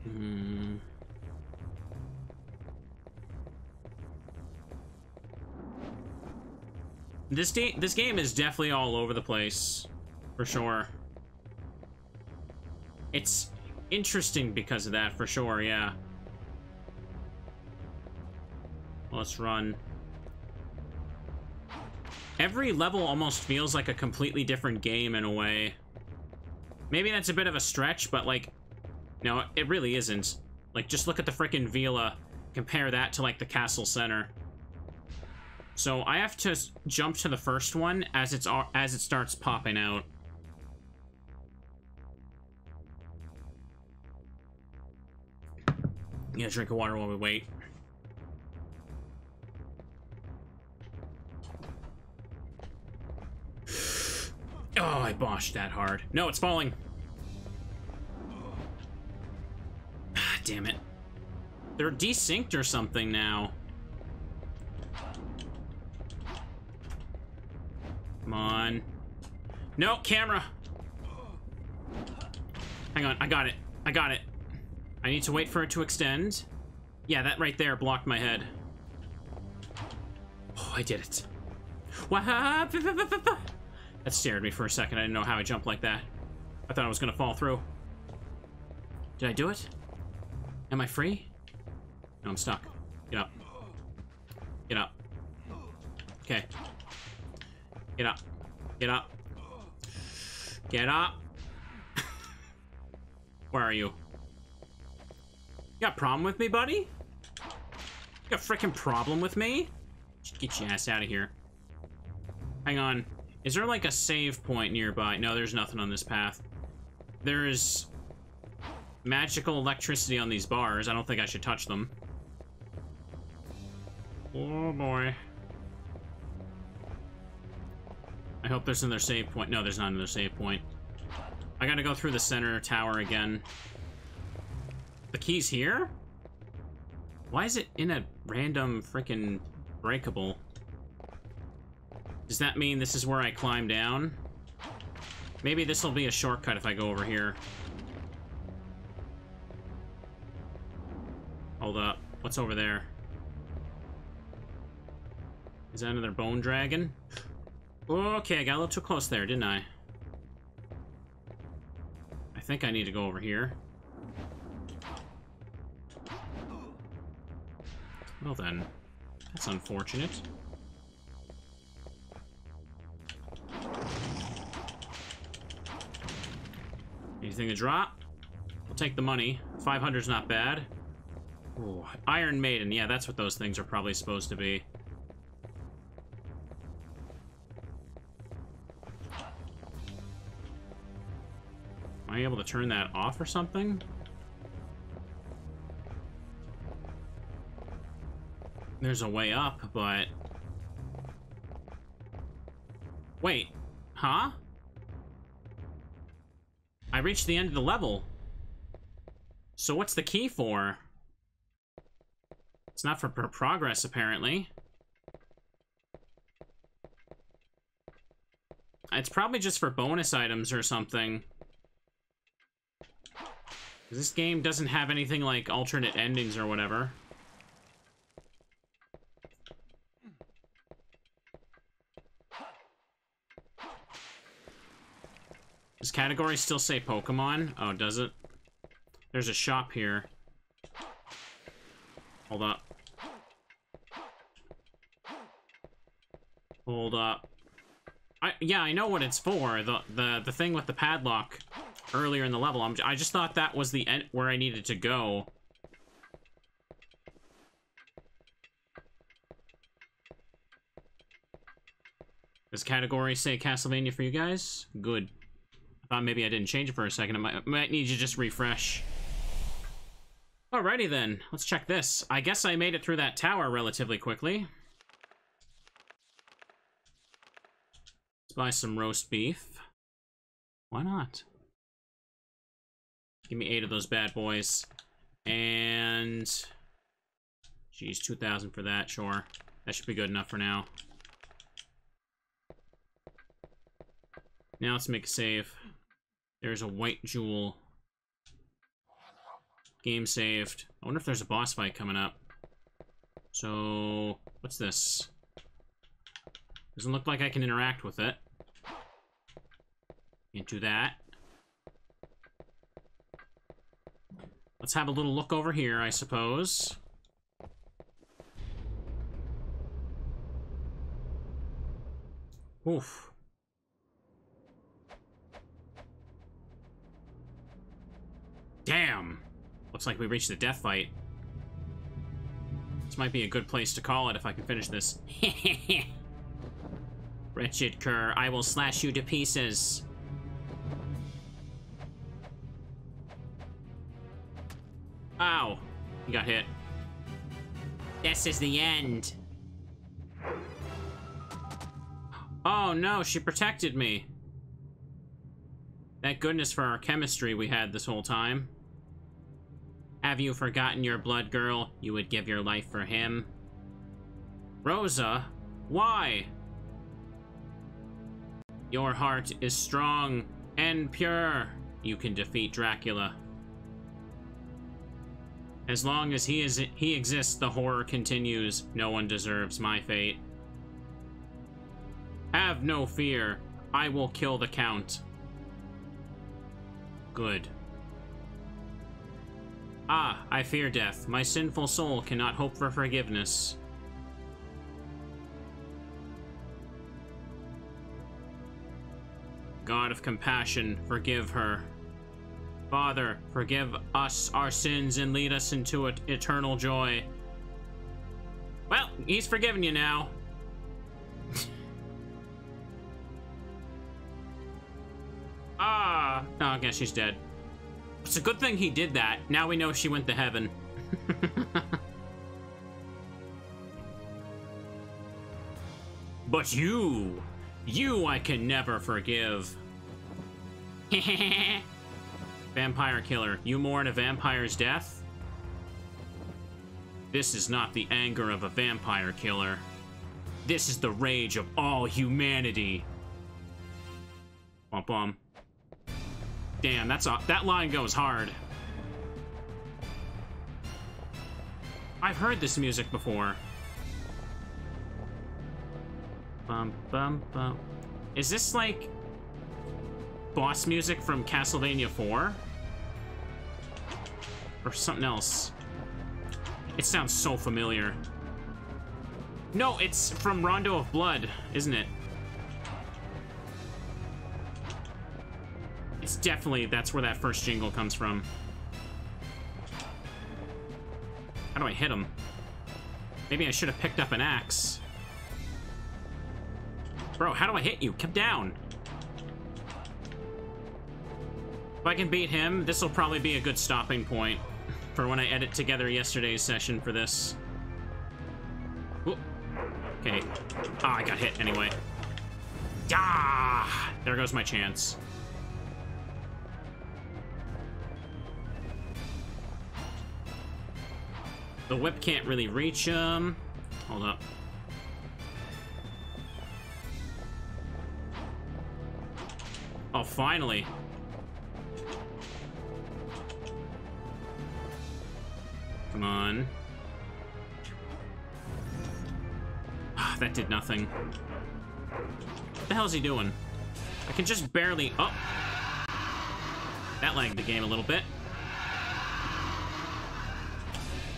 Hmm. This, this game is definitely all over the place, for sure. It's interesting because of that, for sure, yeah. Let's run. Every level almost feels like a completely different game in a way. Maybe that's a bit of a stretch, but like, no, it really isn't. Like, just look at the frickin' Villa. Compare that to, like, the castle center. So I have to jump to the first one as it's as it starts popping out. Yeah, drink of water while we wait. <sighs> Oh, I boshed that hard. No, it's falling. <sighs> Ah, damn it. They're desynced or something now. Come on. No, camera. Hang on, I got it. I got it. I need to wait for it to extend. Yeah, that right there blocked my head. Oh, I did it. That scared me for a second. I didn't know how I jumped like that. I thought I was gonna fall through. Did I do it? Am I free? No, I'm stuck. Get up. Get up. Okay. Get up. Get up. Get up. <laughs> Where are you? You got a problem with me, buddy? You got a freaking problem with me? Get your ass out of here. Hang on. Is there like a save point nearby? No, there's nothing on this path. There's magical electricity on these bars. I don't think I should touch them. Oh boy. I hope there's another save point. No, there's not another save point. I gotta go through the center tower again. The key's here? Why is it in a random freaking breakable? Does that mean this is where I climb down? Maybe this will be a shortcut if I go over here. Hold up. What's over there? Is that another bone dragon? Okay, I got a little too close there, didn't I? I think I need to go over here. Well then, that's unfortunate. Anything to drop? We'll take the money. 500's not bad. Ooh, Iron Maiden. Yeah, that's what those things are probably supposed to be. Am I able to turn that off or something? There's a way up, but... Wait. Huh? I reached the end of the level. So what's the key for? It's not for progress, apparently. It's probably just for bonus items or something. This game doesn't have anything like alternate endings or whatever. Does category still say Pokemon? Oh, does it? There's a shop here. Hold up. Hold up. I, yeah, I know what it's for. The the the thing with the padlock earlier in the level. I'm, I just thought that was the end where I needed to go. Does category say Castlevania for you guys? Good. Thought maybe I didn't change it for a second. I might, might need to just refresh. Alrighty then, let's check this. I guess I made it through that tower relatively quickly. Let's buy some roast beef. Why not? Give me eight of those bad boys. And... Geez, 2,000 for that, sure. That should be good enough for now. Now let's make a save. There's a white jewel. Game saved. I wonder if there's a boss fight coming up. So, what's this? Doesn't look like I can interact with it. Into that. Let's have a little look over here, I suppose. Oof. Damn! Looks like we reached the death fight. This might be a good place to call it if I can finish this. <laughs> Wretched cur, I will slash you to pieces. Ow. He got hit. This is the end. Oh no, she protected me. Thank goodness for our chemistry we had this whole time. Have you forgotten your blood girl? You would give your life for him. Rosa? Why? Your heart is strong and pure. You can defeat Dracula. As long as he is he exists, the horror continues. No one deserves my fate. Have no fear. I will kill the Count. Good. Ah, I fear death. My sinful soul cannot hope for forgiveness. God of compassion, forgive her. Father, forgive us our sins and lead us into eternal joy. Well, he's forgiven you now. <laughs> ah, oh, I guess she's dead. It's a good thing he did that. Now we know she went to heaven. <laughs> but you, you I can never forgive. <laughs> Vampire killer, you mourn a vampire's death? This is not the anger of a vampire killer. This is the rage of all humanity. Bum bum. Damn, that's a, that line goes hard. I've heard this music before. Bum, bum, bum. Is this like boss music from Castlevania 4? Or something else? It sounds so familiar. No, it's from Rondo of Blood, isn't it? It's definitely, that's where that first jingle comes from. How do I hit him? Maybe I should have picked up an axe. Bro, how do I hit you? Come down. If I can beat him, this will probably be a good stopping point for when I edit together yesterday's session for this. Ooh. Okay. Ah, I got hit anyway. Ah! There goes my chance. The whip can't really reach him. Hold up. Oh, finally. Come on. Ah, that did nothing. What the hell is he doing? I can just barely... Oh! That lagged the game a little bit.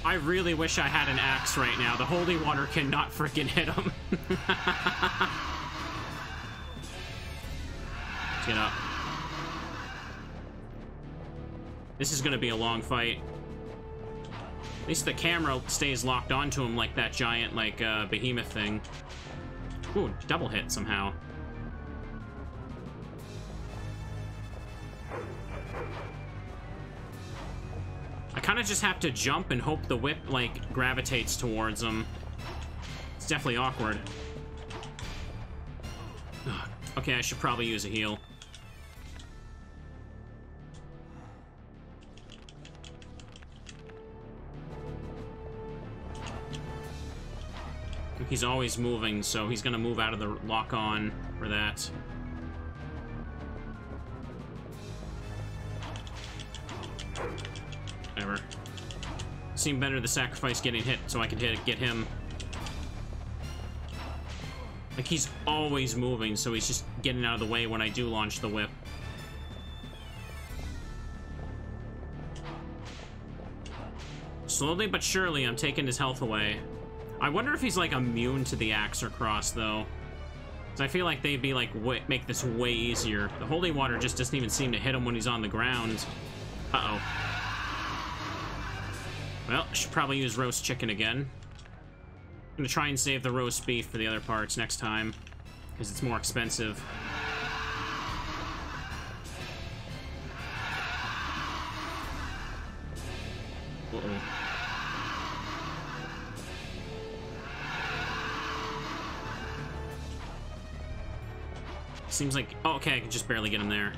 I really wish I had an axe right now. The holy water cannot freaking hit him. Let's <laughs> get up. This is gonna be a long fight. At least the camera stays locked onto him like that giant, like, uh, behemoth thing. Ooh, double hit somehow. Kind of just have to jump and hope the whip, like, gravitates towards him. It's definitely awkward. Okay, I should probably use a heal. He's always moving, so he's gonna move out of the lock-on for that. Seemed better to sacrifice getting hit so I hit get him. Like, he's always moving, so he's just getting out of the way when I do launch the whip. Slowly but surely, I'm taking his health away. I wonder if he's, like, immune to the axe or cross, though. Because I feel like they'd be, like, make this way easier. The holy water just doesn't even seem to hit him when he's on the ground. Uh-oh. Well, I should probably use roast chicken again. I'm gonna try and save the roast beef for the other parts next time. Because it's more expensive. Seems like... Oh, okay, I can just barely get him there.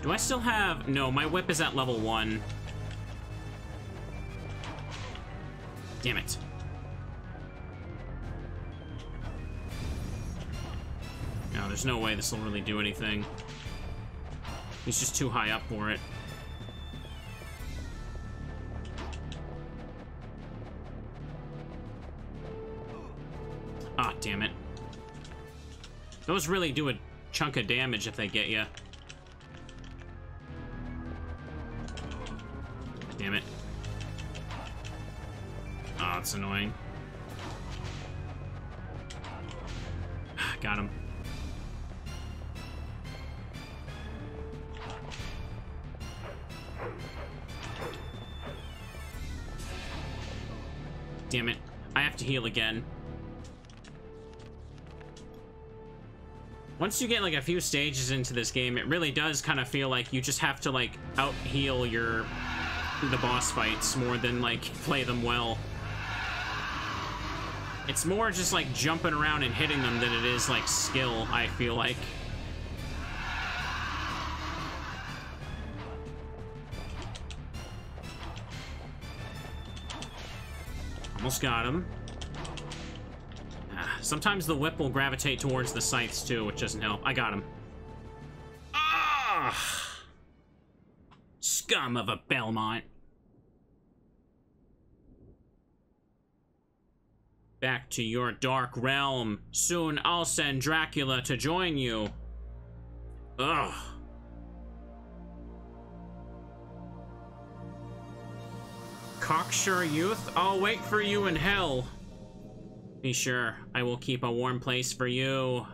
Do I still have... No, my whip is at level 1. Damn it. No, there's no way this will really do anything. He's just too high up for it. Ah, damn it. Those really do a chunk of damage if they get you. Damn it. Oh, it's annoying. Got him. Damn it. I have to heal again. Once you get like a few stages into this game, it really does kind of feel like you just have to like out heal your the boss fights more than like play them well. It's more just like jumping around and hitting them than it is like skill, I feel like. Almost got him. Ah, sometimes the whip will gravitate towards the scythes too, which doesn't help. I got him. Ah! Scum of a Belmont. Back to your dark realm. Soon I'll send Dracula to join you. Ugh. Cocksure youth, I'll wait for you in hell. Be sure, I will keep a warm place for you.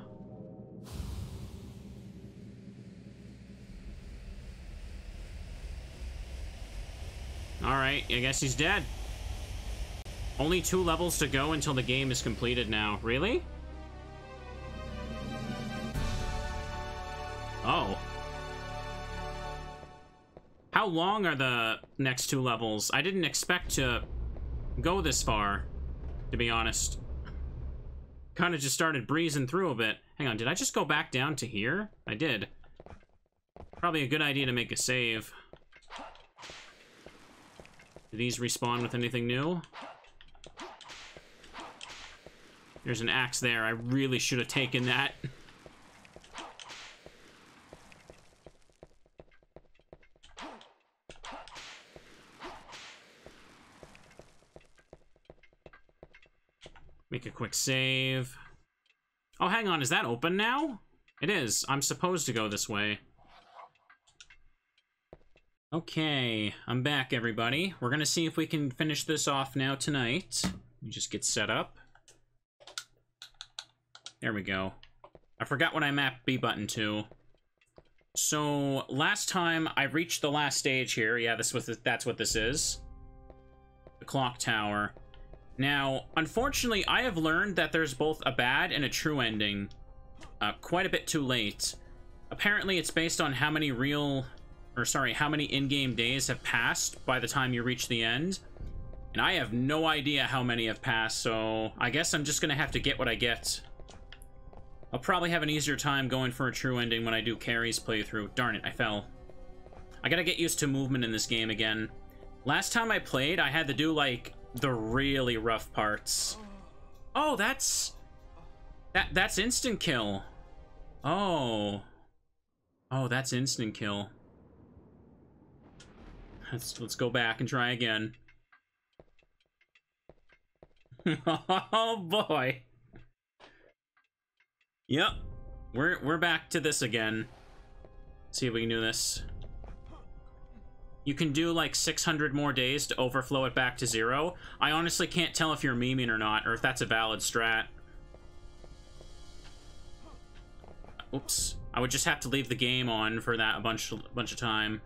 Alright, I guess he's dead. Only two levels to go until the game is completed now. Really? Oh. How long are the next two levels? I didn't expect to go this far, to be honest. Kind of just started breezing through a bit. Hang on, did I just go back down to here? I did. Probably a good idea to make a save. Do these respawn with anything new? There's an axe there. I really should have taken that. Make a quick save. Oh, hang on. Is that open now? It is. I'm supposed to go this way. Okay, I'm back, everybody. We're gonna see if we can finish this off now tonight. We just get set up. There we go. I forgot what I mapped B button to. So, last time I reached the last stage here. Yeah, this was the, that's what this is. The clock tower. Now, unfortunately, I have learned that there's both a bad and a true ending. Uh, quite a bit too late. Apparently, it's based on how many real... Or, sorry, how many in-game days have passed by the time you reach the end. And I have no idea how many have passed, so I guess I'm just gonna have to get what I get. I'll probably have an easier time going for a true ending when I do Carrie's playthrough. Darn it, I fell. I gotta get used to movement in this game again. Last time I played, I had to do, like, the really rough parts. Oh, that's... That That's instant kill. Oh. Oh, that's instant kill. Let's, let's go back and try again. <laughs> oh, boy. Yep. We're, we're back to this again. see if we can do this. You can do like 600 more days to overflow it back to zero. I honestly can't tell if you're memeing or not, or if that's a valid strat. Oops. I would just have to leave the game on for that a bunch, a bunch of time.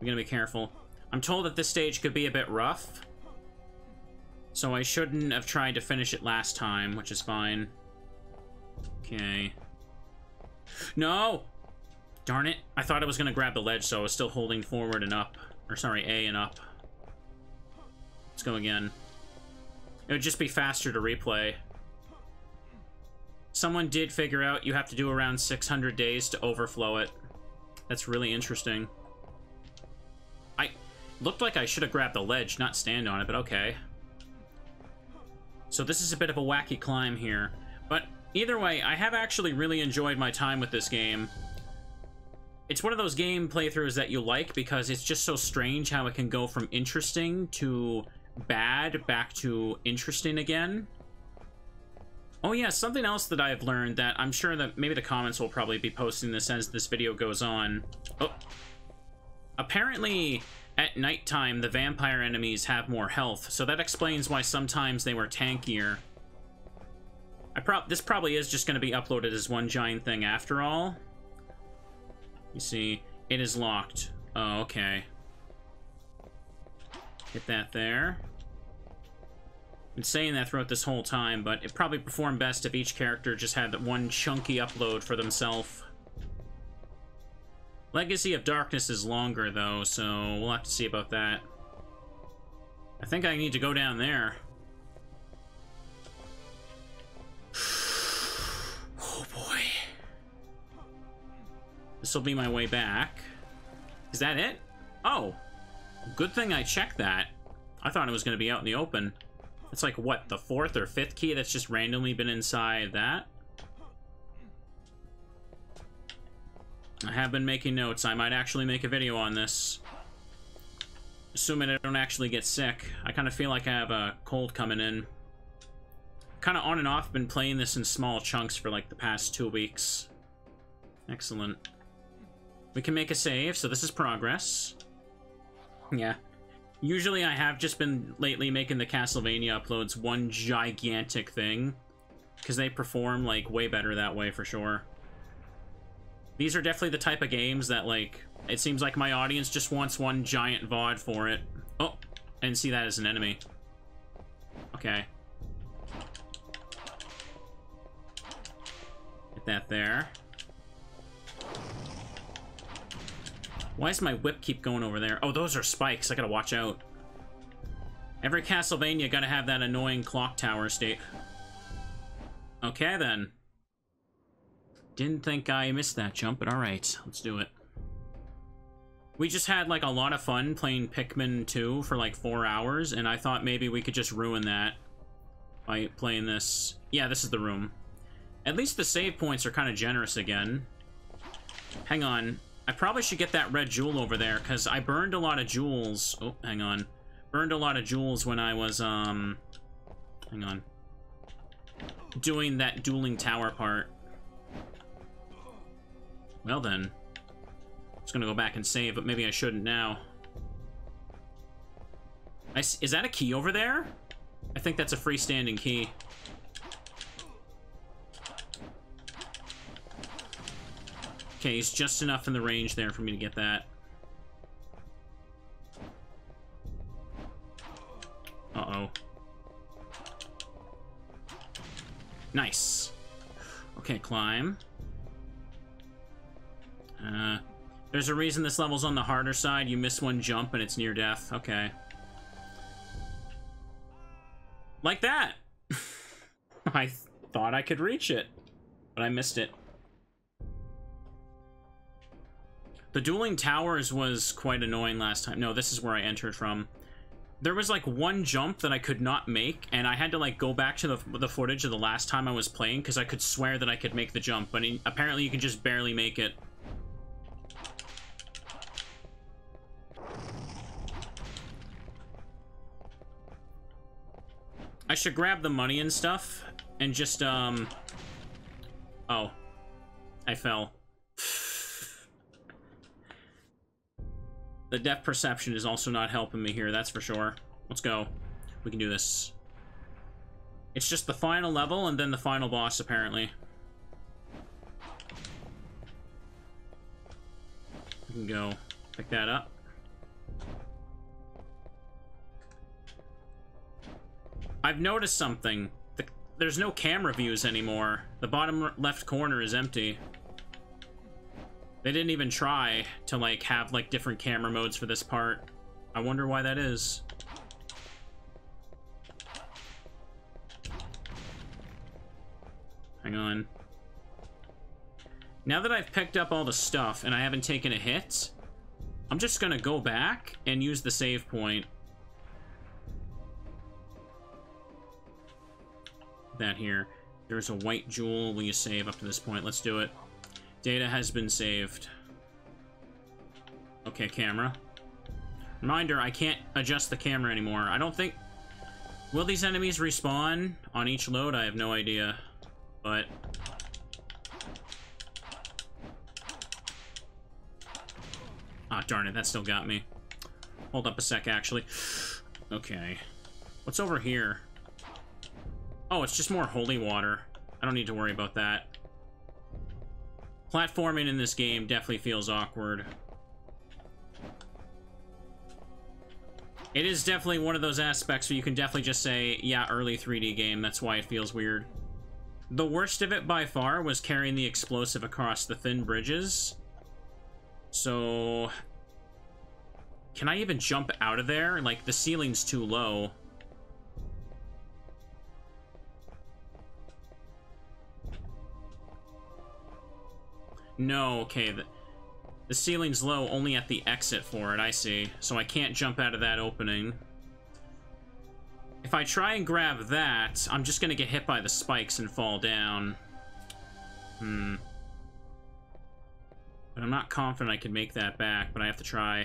I'm gonna be careful. I'm told that this stage could be a bit rough. So I shouldn't have tried to finish it last time, which is fine. Okay. No! Darn it. I thought I was going to grab the ledge, so I was still holding forward and up. Or sorry, A and up. Let's go again. It would just be faster to replay. Someone did figure out you have to do around 600 days to overflow it. That's really interesting. I looked like I should have grabbed the ledge, not stand on it, but okay. So this is a bit of a wacky climb here. But either way, I have actually really enjoyed my time with this game it's one of those game playthroughs that you like because it's just so strange how it can go from interesting to bad back to interesting again. Oh yeah, something else that I've learned that I'm sure that maybe the comments will probably be posting this as this video goes on. Oh. Apparently, at nighttime, the vampire enemies have more health, so that explains why sometimes they were tankier. I prob this probably is just going to be uploaded as one giant thing after all. You see, it is locked. Oh, okay. Hit that there. Been saying that throughout this whole time, but it probably performed best if each character just had that one chunky upload for themselves. Legacy of Darkness is longer, though, so we'll have to see about that. I think I need to go down there. <sighs> Oh, boy. This will be my way back. Is that it? Oh. Good thing I checked that. I thought it was going to be out in the open. It's like, what, the fourth or fifth key that's just randomly been inside that? I have been making notes. I might actually make a video on this. Assuming I don't actually get sick. I kind of feel like I have a cold coming in. Kind of on and off been playing this in small chunks for like the past two weeks. Excellent. We can make a save, so this is progress. Yeah. Usually I have just been lately making the Castlevania uploads one gigantic thing. Because they perform, like, way better that way, for sure. These are definitely the type of games that, like, it seems like my audience just wants one giant VOD for it. Oh, and see that as an enemy. Okay. Get that there. Why does my whip keep going over there? Oh, those are spikes. I gotta watch out. Every Castlevania gotta have that annoying clock tower state. Okay, then. Didn't think I missed that jump, but alright. Let's do it. We just had, like, a lot of fun playing Pikmin 2 for, like, four hours, and I thought maybe we could just ruin that by playing this. Yeah, this is the room. At least the save points are kind of generous again. Hang on. I probably should get that red jewel over there, because I burned a lot of jewels. Oh, hang on. Burned a lot of jewels when I was, um... Hang on. Doing that dueling tower part. Well then. I was gonna go back and save, but maybe I shouldn't now. I s is that a key over there? I think that's a freestanding key. Okay, he's just enough in the range there for me to get that. Uh-oh. Nice. Okay, climb. Uh, there's a reason this level's on the harder side. You miss one jump and it's near death. Okay. Like that! <laughs> I thought I could reach it, but I missed it. The dueling towers was quite annoying last time. No, this is where I entered from. There was like one jump that I could not make, and I had to like go back to the, the footage of the last time I was playing because I could swear that I could make the jump, but apparently you can just barely make it. I should grab the money and stuff and just, um... Oh. I fell. <sighs> The depth perception is also not helping me here, that's for sure. Let's go. We can do this. It's just the final level and then the final boss, apparently. We can go pick that up. I've noticed something. The, there's no camera views anymore. The bottom left corner is empty. They didn't even try to, like, have, like, different camera modes for this part. I wonder why that is. Hang on. Now that I've picked up all the stuff and I haven't taken a hit, I'm just gonna go back and use the save point. That here. There's a white jewel. Will you save up to this point? Let's do it. Data has been saved. Okay, camera. Reminder, I can't adjust the camera anymore. I don't think... Will these enemies respawn on each load? I have no idea. But... Ah, darn it, that still got me. Hold up a sec, actually. <sighs> Okay. What's over here? Oh, it's just more holy water. I don't need to worry about that. Platforming in this game definitely feels awkward. It is definitely one of those aspects where you can definitely just say, yeah, early 3D game, that's why it feels weird. The worst of it by far was carrying the explosive across the thin bridges. So... Can I even jump out of there? Like, the ceiling's too low. No, okay. The, the ceiling's low only at the exit for it, I see. So I can't jump out of that opening. If I try and grab that, I'm just gonna get hit by the spikes and fall down. Hmm. But I'm not confident I can make that back, but I have to try.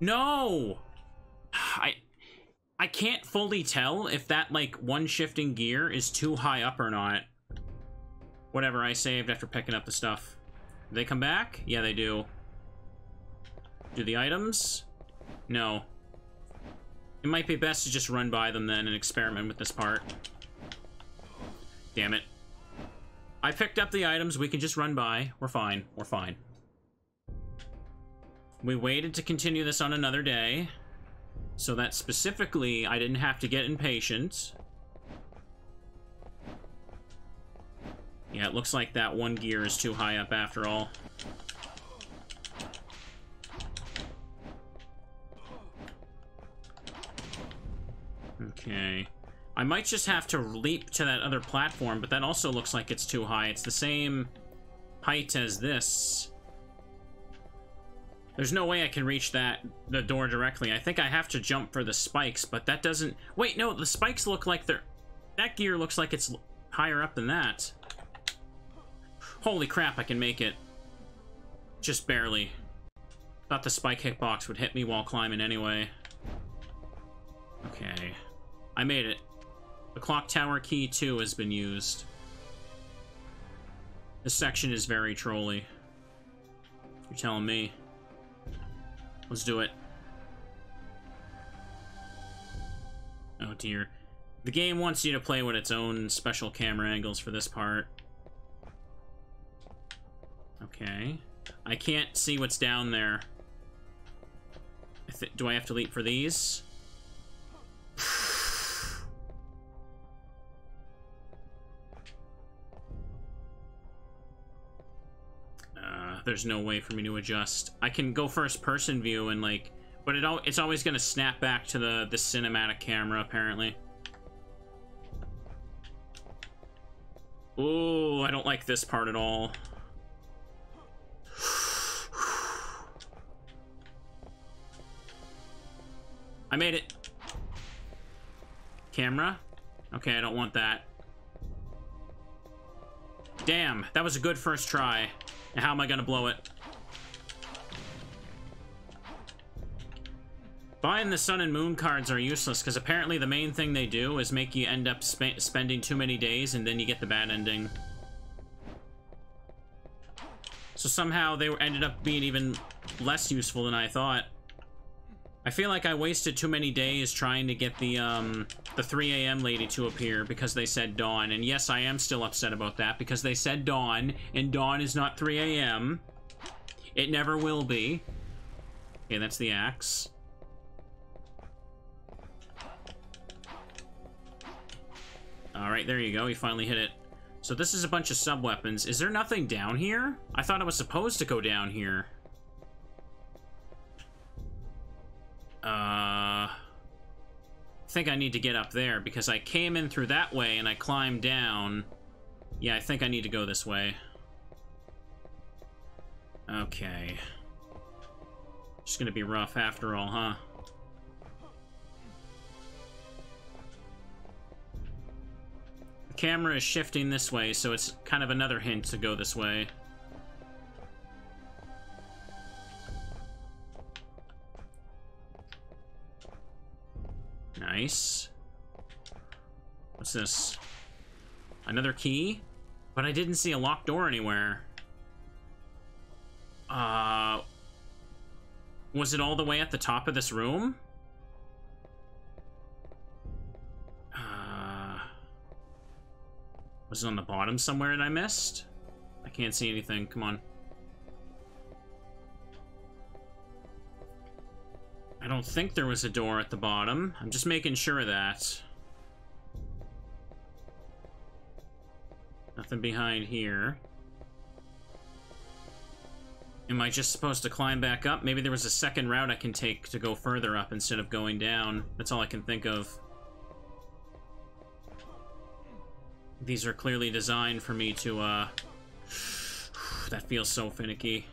No! <sighs> I I can't fully tell if that, like, one shifting gear is too high up or not. Whatever I saved after picking up the stuff. They come back? Yeah, they do. Do the items? No. It might be best to just run by them then and experiment with this part. Damn it. I picked up the items, we can just run by. We're fine, we're fine. We waited to continue this on another day. So that specifically, I didn't have to get impatient. Yeah, it looks like that one gear is too high up after all. Okay. I might just have to leap to that other platform, but that also looks like it's too high. It's the same height as this. There's no way I can reach that the door directly. I think I have to jump for the spikes, but that doesn't... Wait, no, the spikes look like they're... That gear looks like it's higher up than that. Holy crap, I can make it. Just barely. Thought the spike hitbox would hit me while climbing anyway. Okay. I made it. The clock tower key, too, has been used. This section is very trolly. You're telling me. Let's do it. Oh dear. The game wants you to play with its own special camera angles for this part. Okay. I can't see what's down there. I do I have to leap for these? <sighs> Uh, there's no way for me to adjust. I can go first person view and like, but it all it's always gonna snap back to the the cinematic camera apparently. Ooh, I don't like this part at all. <sighs> I made it. Camera? Okay, I don't want that. Damn, that was a good first try. Now how am I gonna blow it? Buying the Sun and Moon cards are useless, because apparently the main thing they do is make you end up sp spending too many days, and then you get the bad ending. So somehow they ended up being even less useful than I thought. I feel like I wasted too many days trying to get the, um, the 3 a.m. lady to appear because they said dawn. And yes, I am still upset about that because they said dawn, and dawn is not 3 a.m. It never will be. Okay, that's the axe. Alright, there you go. He finally hit it. So this is a bunch of sub-weapons. Is there nothing down here? I thought I was supposed to go down here. Uh... I think I need to get up there because I came in through that way and I climbed down. Yeah, I think I need to go this way. Okay. Just gonna be rough after all, huh? Camera is shifting this way, so it's kind of another hint to go this way. Nice. What's this? Another key? But I didn't see a locked door anywhere. Uh... Was it all the way at the top of this room? Was it on the bottom somewhere that I missed? I can't see anything. Come on. I don't think there was a door at the bottom. I'm just making sure of that. Nothing behind here. Am I just supposed to climb back up? Maybe there was a second route I can take to go further up instead of going down. That's all I can think of. These are clearly designed for me to, uh... <sighs> that feels so finicky.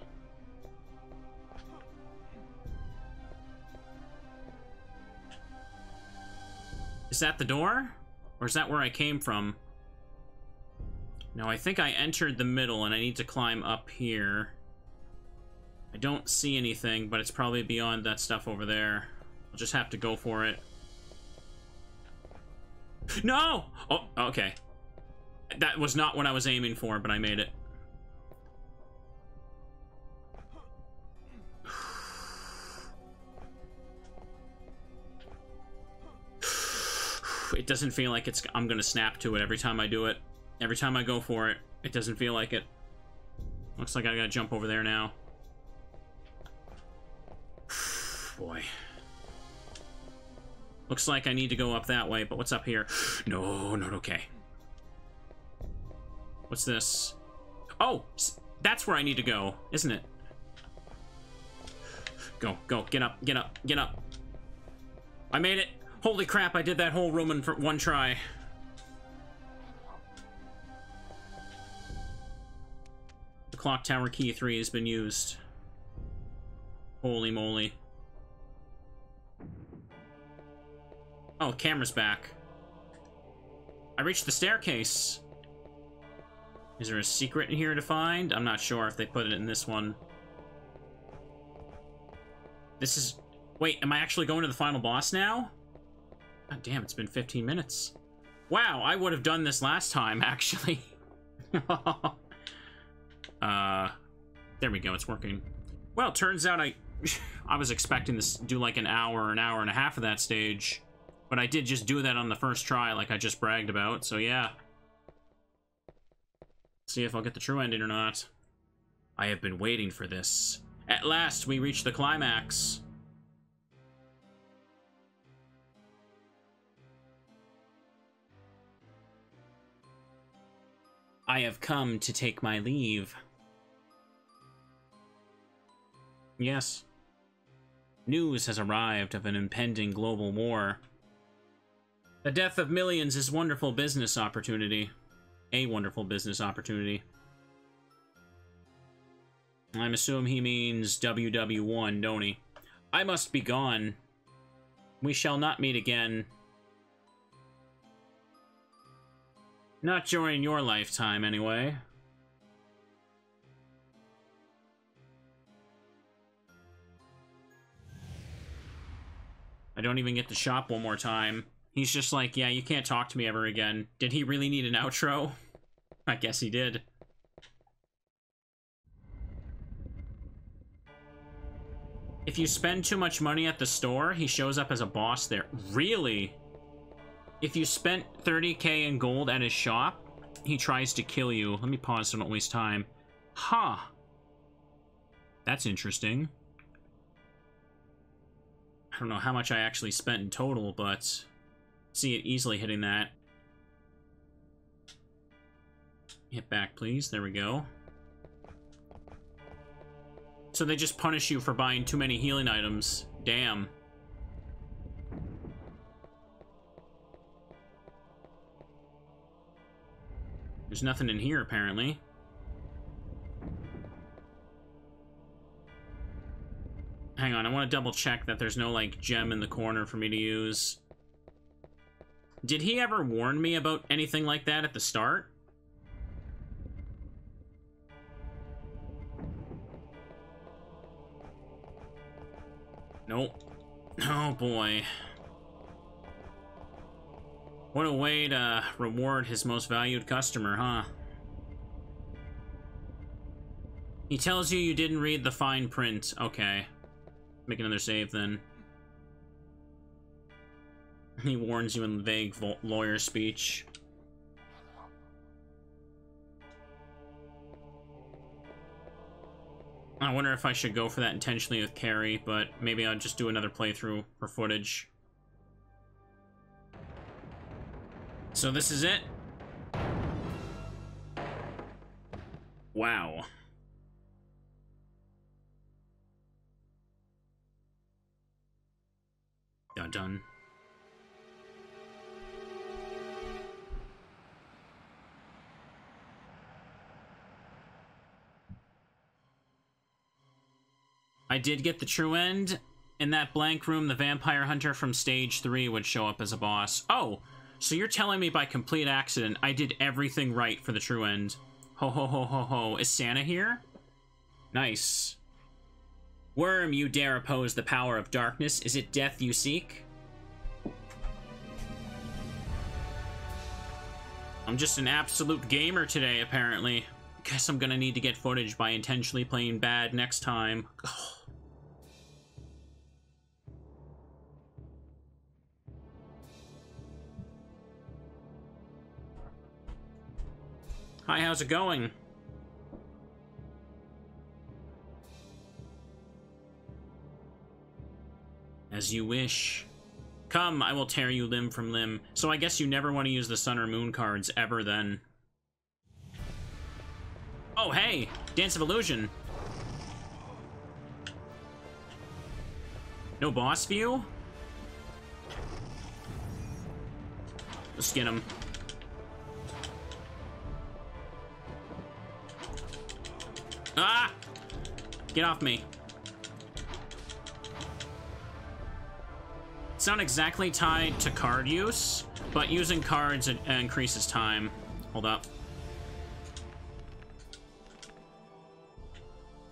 Is that the door? Or is that where I came from? No, I think I entered the middle and I need to climb up here. I don't see anything, but it's probably beyond that stuff over there. I'll just have to go for it. No! Oh, okay. That was not what I was aiming for, but I made it. It doesn't feel like it's I'm gonna snap to it every time I do it. Every time I go for it, it doesn't feel like it. Looks like I gotta jump over there now. <sighs> Boy. Looks like I need to go up that way, but what's up here? <gasps> No, not okay. What's this? Oh, that's where I need to go, isn't it? Go, go, get up, get up, get up. I made it. Holy crap, I did that whole room in for one try. The clock tower key 3 has been used. Holy moly. Oh, camera's back. I reached the staircase. Is there a secret in here to find? I'm not sure if they put it in this one. This is... Wait, am I actually going to the final boss now? God damn, it's been 15 minutes. Wow, I would have done this last time, <laughs> actually. <laughs> uh, there we go, it's working. Well, turns out I... <laughs> I was expecting this to do like an hour, an hour and a half of that stage. But I did just do that on the first try, like I just bragged about, so yeah. See if I'll get the true ending or not. I have been waiting for this. At last, we reach the climax. I have come to take my leave. Yes. News has arrived of an impending global war. The death of millions is wonderful business opportunity. A wonderful business opportunity. I'm assuming he means WW1, don't he? I must be gone. We shall not meet again. Not during your lifetime, anyway. I don't even get to shop one more time. He's just like, yeah, you can't talk to me ever again. Did he really need an outro? <laughs> I guess he did. If you spend too much money at the store, he shows up as a boss there. Really? If you spent 30k in gold at his shop, he tries to kill you. Let me pause so I don't waste time. Huh. That's interesting. I don't know how much I actually spent in total, but see it easily hitting that. Hit back, please. There we go. So they just punish you for buying too many healing items. Damn. There's nothing in here, apparently. Hang on, I want to double check that there's no, like, gem in the corner for me to use. Did he ever warn me about anything like that at the start? Nope. <laughs> Oh boy. What a way to reward his most valued customer, huh? He tells you you didn't read the fine print. Okay. Make another save then. He warns you in vague lawyer speech. I wonder if I should go for that intentionally with Carrie, but maybe I'll just do another playthrough for footage. So this is it? Wow. Done done. I did get the true end. In that blank room, the vampire hunter from stage 3 would show up as a boss. Oh, so you're telling me by complete accident I did everything right for the true end. Ho ho ho ho ho. Is Santa here? Nice. Worm, you dare oppose the power of darkness. Is it death you seek? I'm just an absolute gamer today, apparently. Guess I'm gonna need to get footage by intentionally playing bad next time. <sighs> Hi, how's it going? As you wish. Come, I will tear you limb from limb. So I guess you never want to use the Sun or Moon cards ever then. Oh, hey! Dance of Illusion. No boss view? Let's get him. Ah! Get off me. It's not exactly tied to card use, but using cards increases time. Hold up.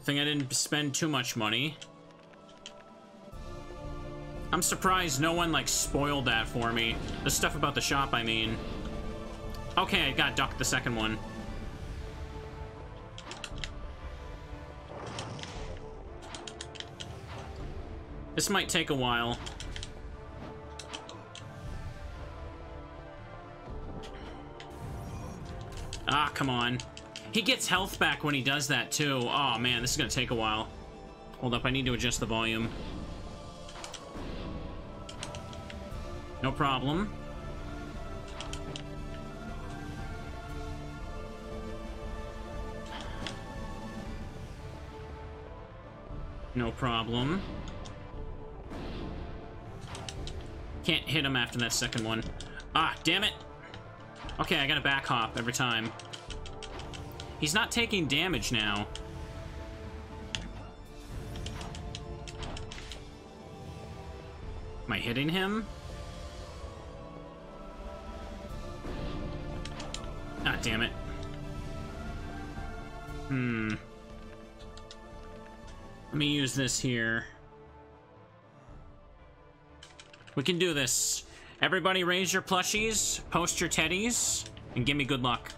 I think I didn't spend too much money. I'm surprised no one, like, spoiled that for me. The stuff about the shop, I mean. Okay, I got ducked the second one. This might take a while. Ah, come on. He gets health back when he does that, too. Oh, man, this is gonna take a while. Hold up, I need to adjust the volume. No problem. No problem. Can't hit him after that second one. Ah, damn it! Okay, I gotta back hop every time. He's not taking damage now. Am I hitting him? Ah, damn it. Hmm. Let me use this here. We can do this. Everybody raise your plushies, post your teddies, and give me good luck.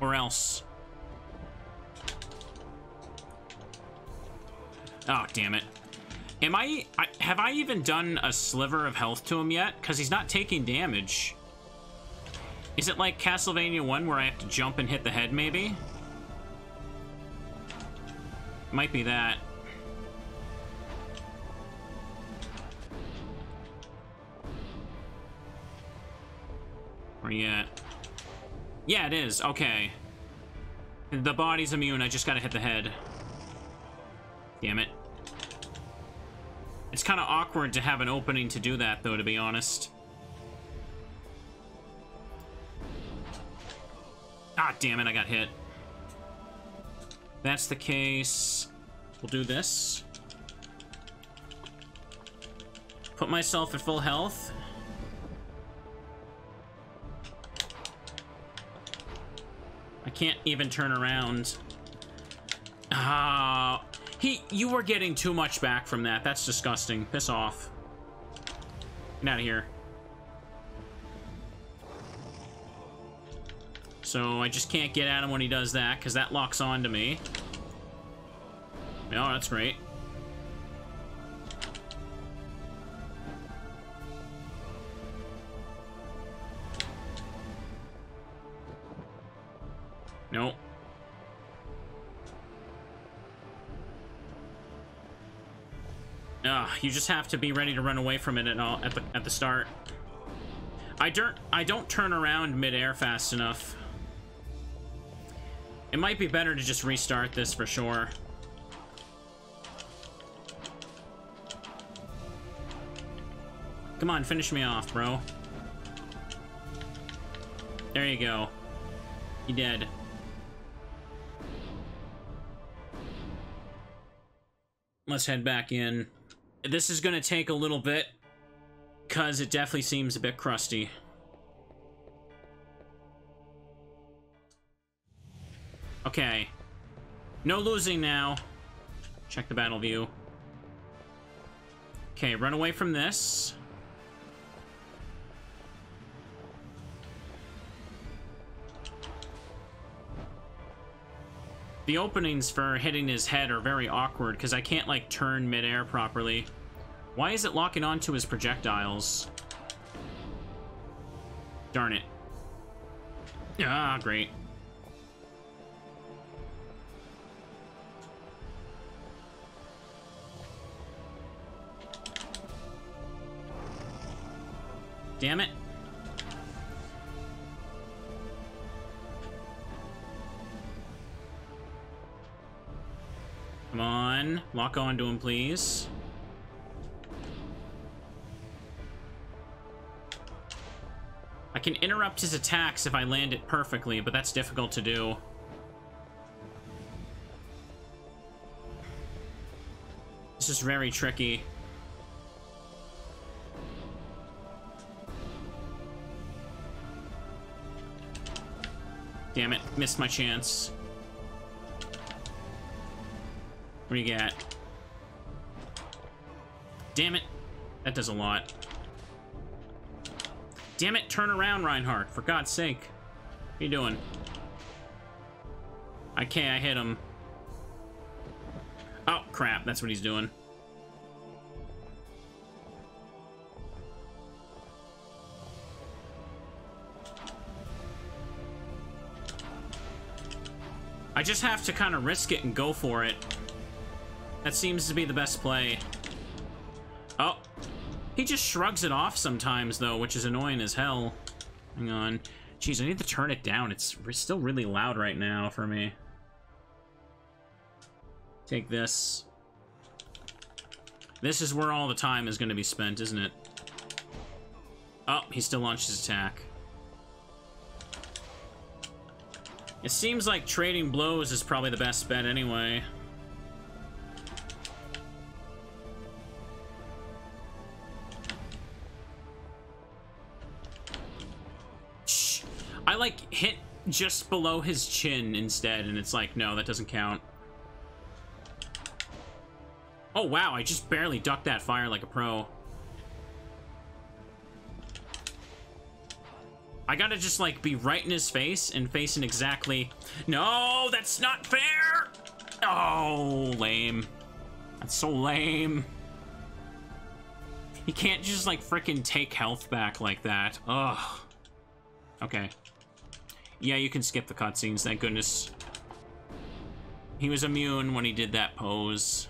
Or else. Oh, damn it. Am I, I, Have I even done a sliver of health to him yet? Because he's not taking damage. Is it like Castlevania 1 where I have to jump and hit the head, maybe? Might be that. Where you at? Yeah, it is. Okay. The body's immune. I just gotta hit the head. Damn it. It's kind of awkward to have an opening to do that, though, to be honest. Ah, damn it, I got hit. That's the case. We'll do this. Put myself at full health. I can't even turn around. Ah, uh, he, you were getting too much back from that. That's disgusting. Piss off. Get out of here. So I just can't get at him when he does that, because that locks on to me. Oh, that's great. Nope. Ugh, you just have to be ready to run away from it at all at the at the start. I don't I don't turn around midair fast enough. It might be better to just restart this for sure. Come on, finish me off, bro. There you go. You dead. Let's head back in. This is gonna take a little bit, because it definitely seems a bit crusty. Okay. No losing now. Check the battle view. Okay, run away from this. The openings for hitting his head are very awkward because I can't, like, turn midair properly. Why is it locking onto his projectiles? Darn it. Ah, great. Damn it. Come on. Lock onto him, please. I can interrupt his attacks if I land it perfectly, but that's difficult to do. This is very tricky. Damn it, missed my chance. What do you got? Damn it. That does a lot. Damn it, turn around, Reinhardt. For God's sake. What are you doing? Okay, I hit him. Oh, crap. That's what he's doing. I just have to kind of risk it and go for it. That seems to be the best play. Oh. He just shrugs it off sometimes, though, which is annoying as hell. Hang on. Jeez, I need to turn it down. It's still really loud right now for me. Take this. This is where all the time is going to be spent, isn't it? Oh, he still launched his attack. It seems like trading blows is probably the best bet anyway. I like hit just below his chin instead, and it's like, no, that doesn't count. Oh, wow, I just barely ducked that fire like a pro. I gotta just, like, be right in his face and facing exactly... No, that's not fair! Oh, lame. That's so lame. He can't just, like, freaking take health back like that. Ugh. Okay. Yeah, you can skip the cutscenes, thank goodness. He was immune when he did that pose.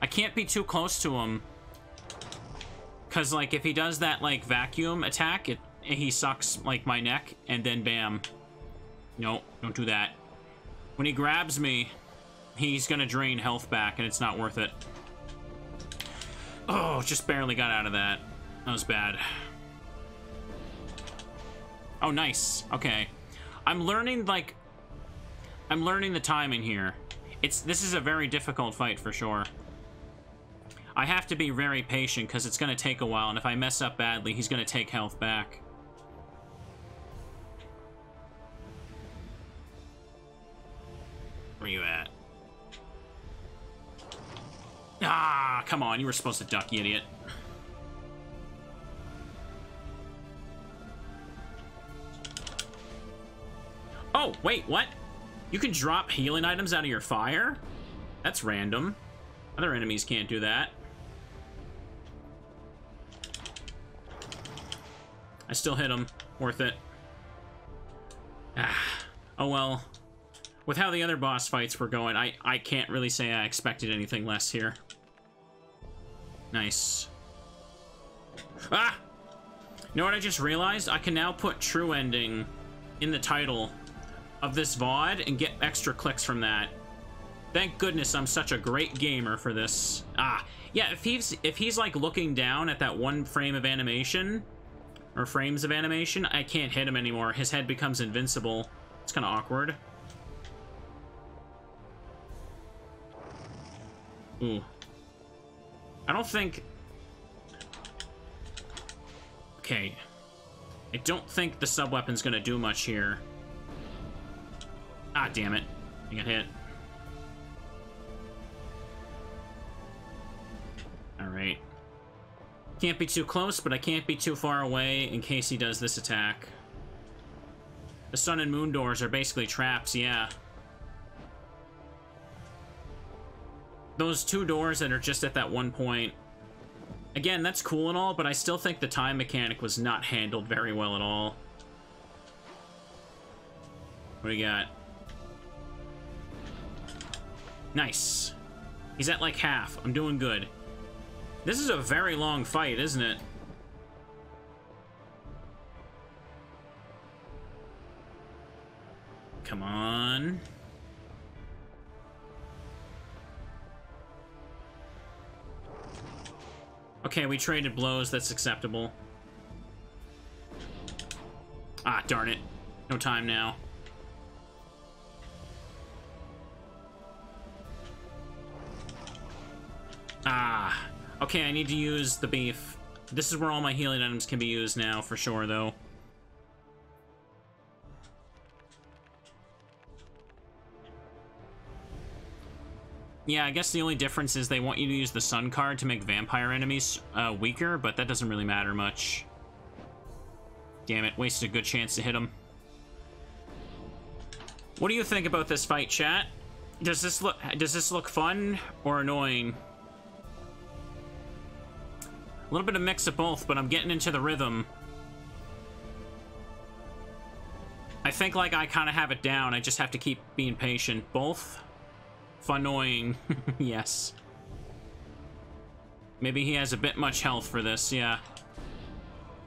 I can't be too close to him. Because, like, if he does that, like, vacuum attack, it he sucks, like, my neck, and then bam. No, don't do that. When he grabs me, he's gonna drain health back, and it's not worth it. Oh, just barely got out of that. That was bad. Oh, nice. Okay. I'm learning, like... I'm learning the timing here. It's This is a very difficult fight, for sure. I have to be very patient, because it's going to take a while, and if I mess up badly, he's going to take health back. Where you at? Ah, come on, you were supposed to duck, you idiot. Oh, wait, what? You can drop healing items out of your fire? That's random. Other enemies can't do that. I still hit him. Worth it. Ah. Oh well. With how the other boss fights were going, I, I can't really say I expected anything less here. Nice. Ah! You know what I just realized? I can now put True Ending in the title of this VOD and get extra clicks from that. Thank goodness I'm such a great gamer for this. Ah, yeah, if he's if he's like looking down at that one frame of animation or frames of animation, I can't hit him anymore. His head becomes invincible. It's kind of awkward. Ooh. I don't think... Okay. I don't think the sub-weapon's gonna do much here. Ah, damn it. I got hit. Alright. Can't be too close, but I can't be too far away in case he does this attack. The sun and moon doors are basically traps, yeah. Those two doors that are just at that one point. Again, that's cool and all, but I still think the time mechanic was not handled very well at all. What do you got? Nice. He's at like half. I'm doing good. This is a very long fight, isn't it? Come on. Okay, we traded blows. That's acceptable. Ah, darn it. No time now. Ah. Okay, I need to use the beef. This is where all my healing items can be used now, for sure, though. Yeah, I guess the only difference is they want you to use the sun card to make vampire enemies uh, weaker, but that doesn't really matter much. Damn it, wasted a good chance to hit him. What do you think about this fight, chat? Does this look does this look fun or annoying? A little bit of mix of both, but I'm getting into the rhythm. I think, like, I kind of have it down. I just have to keep being patient. Both? Funnoying. <laughs> yes. Maybe he has a bit much health for this, yeah.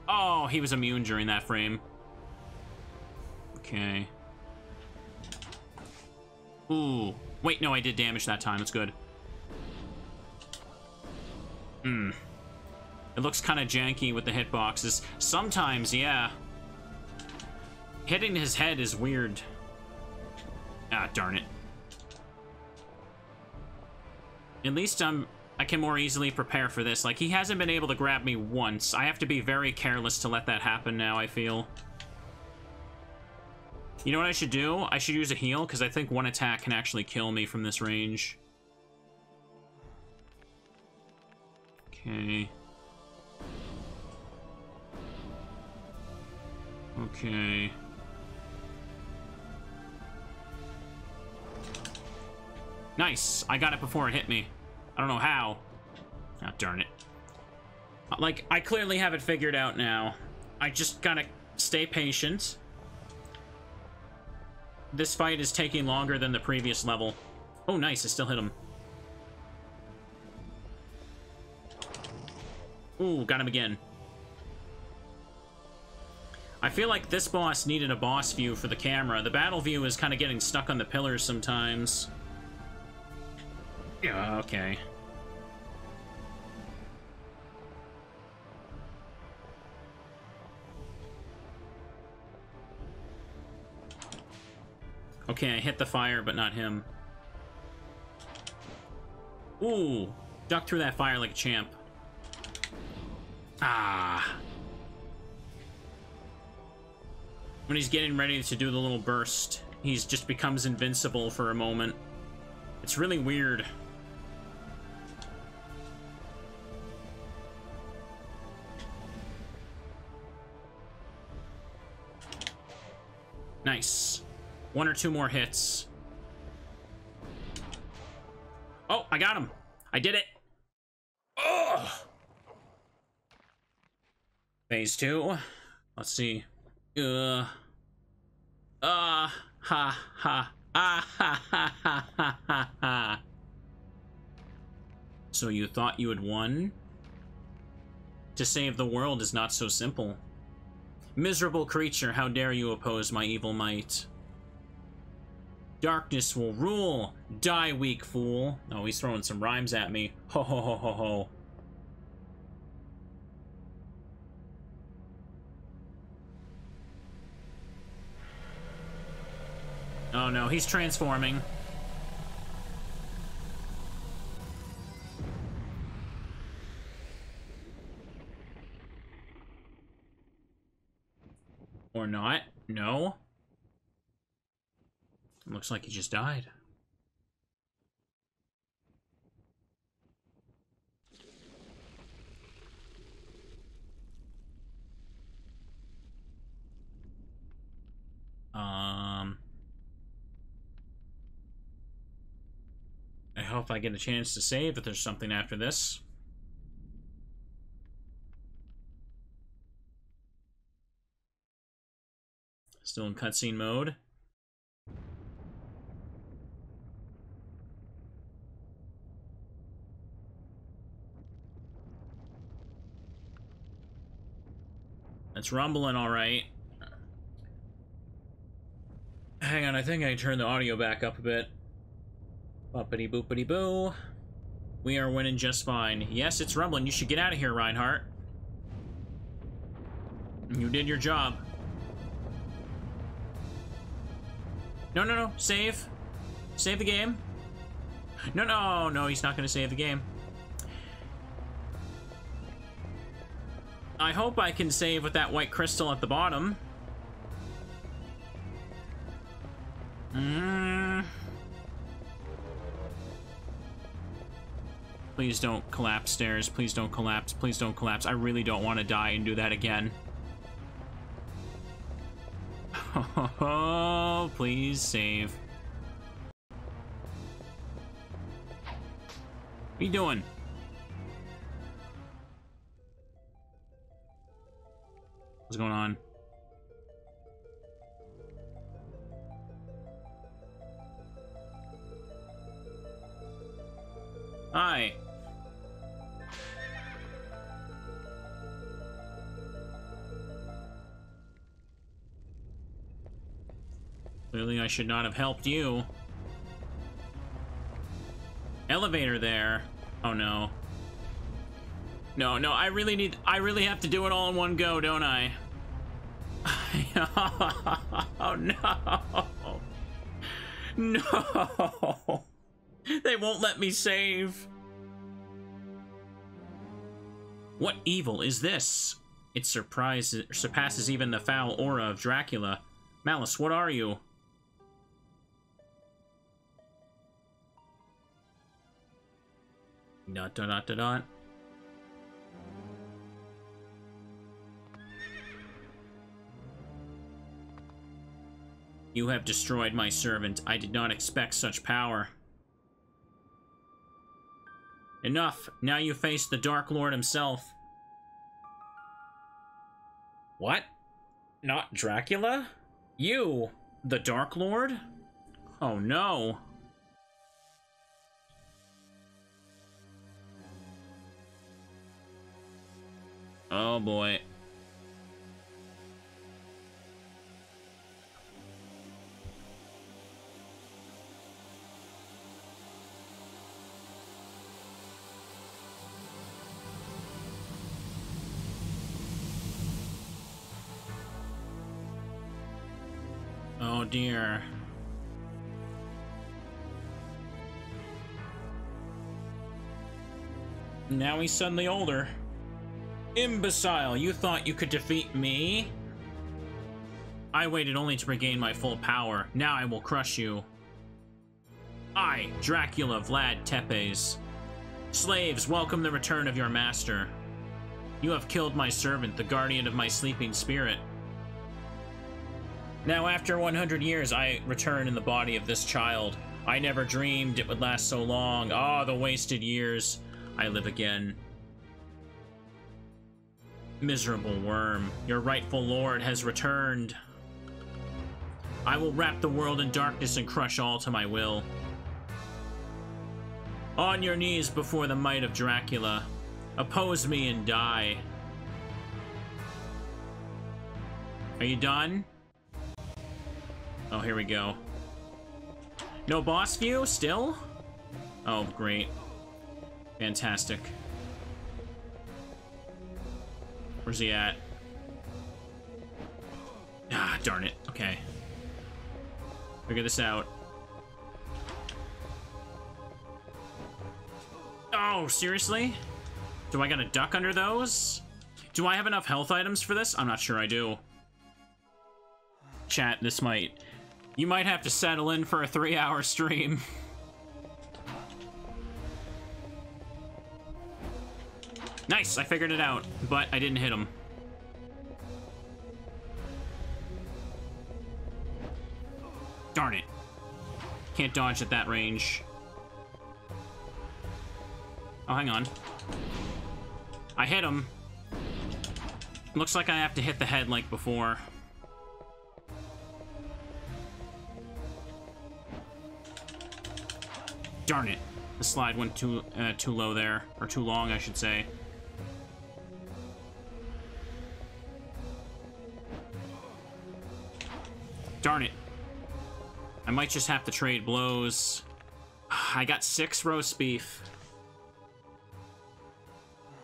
Oh, he was immune during that frame. Okay. Ooh. Wait, no, I did damage that time. It's good. Hmm. It looks kind of janky with the hitboxes. Sometimes, yeah. Hitting his head is weird. Ah, darn it. At least I'm... I can more easily prepare for this. Like, he hasn't been able to grab me once. I have to be very careless to let that happen now, I feel. You know what I should do? I should use a heal, because I think one attack can actually kill me from this range. Okay. Okay. Nice! I got it before it hit me. I don't know how. Ah, oh, darn it. Like, I clearly have it figured out now. I just gotta stay patient. This fight is taking longer than the previous level. Oh, nice. I still hit him. Ooh, got him again. I feel like this boss needed a boss view for the camera. The battle view is kind of getting stuck on the pillars sometimes. Yeah, okay. Okay, I hit the fire, but not him. Ooh, duck through that fire like a champ. Ah. When he's getting ready to do the little burst, he just becomes invincible for a moment. It's really weird. Nice. One or two more hits. Oh, I got him. I did it. Ugh. Phase two. Let's see. Uh. Uh. Ha ha. Ah ha ha ha ha ha. So you thought you had won? To save the world is not so simple. Miserable creature, how dare you oppose my evil might? Darkness will rule! Die, weak fool! Oh, he's throwing some rhymes at me. Ho ho ho ho ho. Oh no, he's transforming. Or not. No. Looks like he just died. Um... know if I get a chance to save if there's something after this. Still in cutscene mode. It's rumbling all right. Hang on, I think I turned the audio back up a bit. Bumpity boopity boo. We are winning just fine. Yes, it's rumbling. You should get out of here, Reinhardt. You did your job. No, no, no. Save. Save the game. No, no, no. He's not going to save the game. I hope I can save with that white crystal at the bottom. Mm. Please don't collapse stairs. Please don't collapse. Please don't collapse. I really don't want to die and do that again. Oh, <laughs> please save. What are you doing? What's going on? Hi. Clearly I should not have helped you. Elevator there. Oh no. No, no, I really need- I really have to do it all in one go, don't I? <laughs> oh no! <laughs> No! <laughs> They won't let me save! What evil is this? It surprises, surpasses even the foul aura of Dracula. Malus, what are you? Dot dot dot dot. You have destroyed my servant. I did not expect such power. Enough. Now you face the Dark Lord himself. What? Not Dracula? You, the Dark Lord? Oh no. Oh boy. Oh dear. Now he's suddenly older. Imbecile, you thought you could defeat me? I waited only to regain my full power. Now I will crush you. I, Dracula Vlad Tepes. Slaves, welcome the return of your master. You have killed my servant, the guardian of my sleeping spirit. Now, after 100 years, I return in the body of this child. I never dreamed it would last so long. Ah, oh, the wasted years. I live again. Miserable worm, your rightful lord has returned. I will wrap the world in darkness and crush all to my will. On your knees before the might of Dracula. Oppose me and die. Are you done? Oh, here we go. No boss view, still? Oh, great. Fantastic. Where's he at? Ah, darn it. Okay. Figure this out. Oh, seriously? Do I gotta duck under those? Do I have enough health items for this? I'm not sure I do. Chat, this might... You might have to settle in for a three-hour stream. Nice, I figured it out, but I didn't hit him. Darn it. Can't dodge at that range. Oh, hang on. I hit him. Looks like I have to hit the head like before. Darn it. The slide went too uh, too low there. Or too long, I should say. Darn it. I might just have to trade blows. <sighs> I got six roast beef.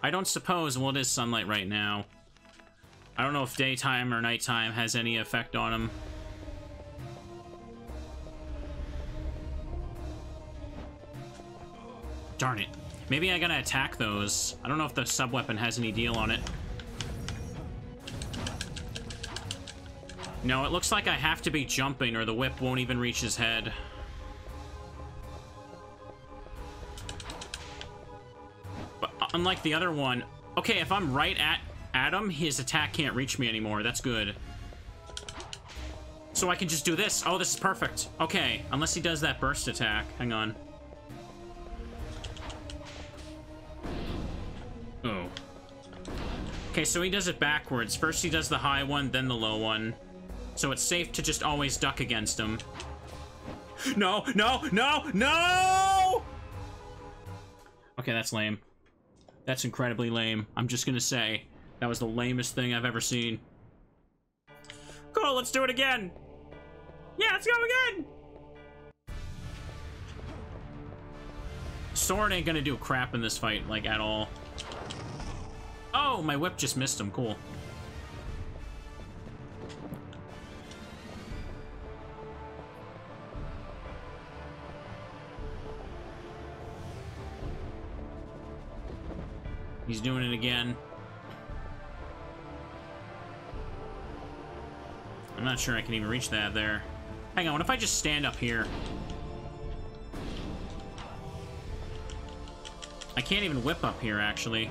I don't suppose, well, sunlight right now. I don't know if daytime or nighttime has any effect on him. Darn it. Maybe I gotta attack those. I don't know if the sub-weapon has any deal on it. No, it looks like I have to be jumping or the whip won't even reach his head. But uh, unlike the other one... Okay, if I'm right at Adam, his attack can't reach me anymore. That's good. So I can just do this. Oh, this is perfect. Okay, unless he does that burst attack. Hang on. Oh. Okay, so he does it backwards. First he does the high one, then the low one. So it's safe to just always duck against him. No, no, no, no! Okay, that's lame. That's incredibly lame. I'm just gonna say, that was the lamest thing I've ever seen. Cool, let's do it again! Yeah, let's go again! Sword ain't gonna do crap in this fight, like, at all. Oh, my whip just missed him. Cool. He's doing it again. I'm not sure I can even reach that there. Hang on, what if I just stand up here? I can't even whip up here, actually.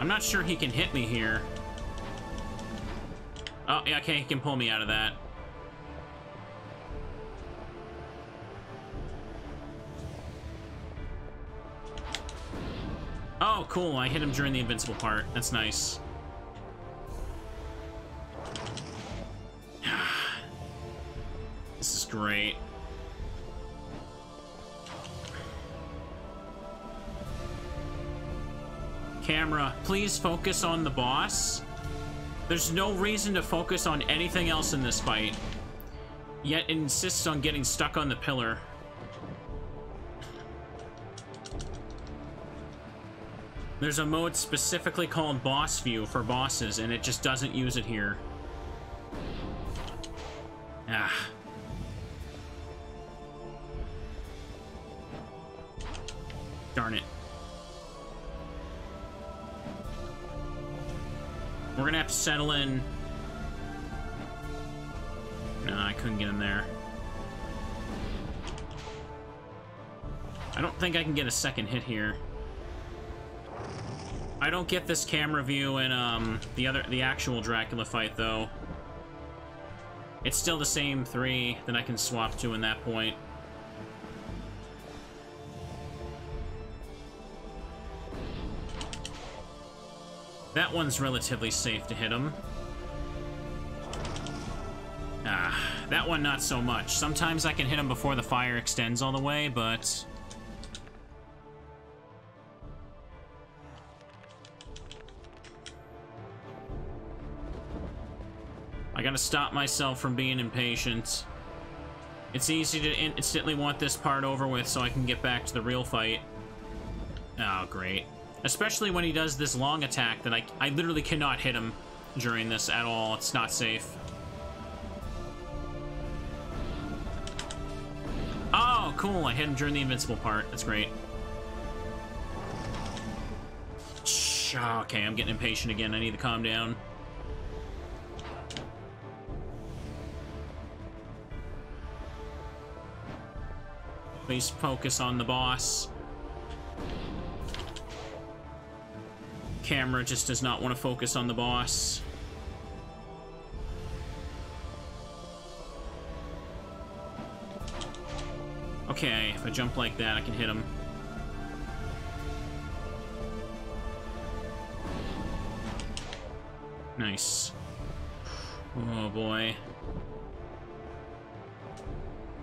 I'm not sure he can hit me here. Oh, yeah, okay, he can pull me out of that. Oh, cool. I hit him during the invincible part. That's nice. <sighs> this is great. Camera, please focus on the boss. There's no reason to focus on anything else in this fight. Yet insists on getting stuck on the pillar. There's a mode specifically called Boss View for bosses, and it just doesn't use it here. Ah. Settle in. No, I couldn't get in there. I don't think I can get a second hit here. I don't get this camera view in um, the other, the actual Dracula fight, though. It's still the same three that I can swap to in that point. That one's relatively safe to hit him. Ah, that one not so much. Sometimes I can hit him before the fire extends all the way, but... I gotta stop myself from being impatient. It's easy to instantly want this part over with so I can get back to the real fight. Oh, great. Especially when he does this long attack that I, I literally cannot hit him during this at all. It's not safe. Oh, cool. I hit him during the invincible part. That's great. Okay, I'm getting impatient again. I need to calm down. Please focus on the boss. Camera just does not want to focus on the boss. Okay, if I jump like that, I can hit him. Nice. Oh boy.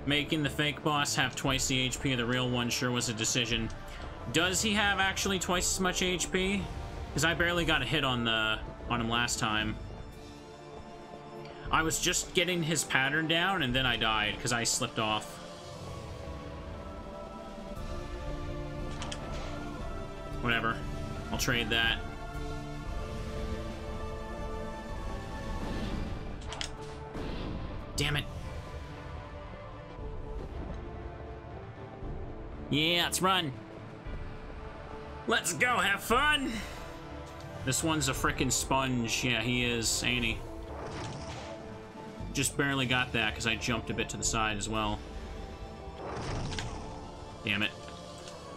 Making the fake boss have twice the HP of the real one sure was a decision. Does he have actually twice as much HP? Because I barely got a hit on the on him last time. I was just getting his pattern down and then I died because I slipped off. Whatever. I'll trade that. Damn it. Yeah, let's run. Let's go, have fun! This one's a freaking sponge. Yeah, he is, ain't he? Just barely got that because I jumped a bit to the side as well. Damn it.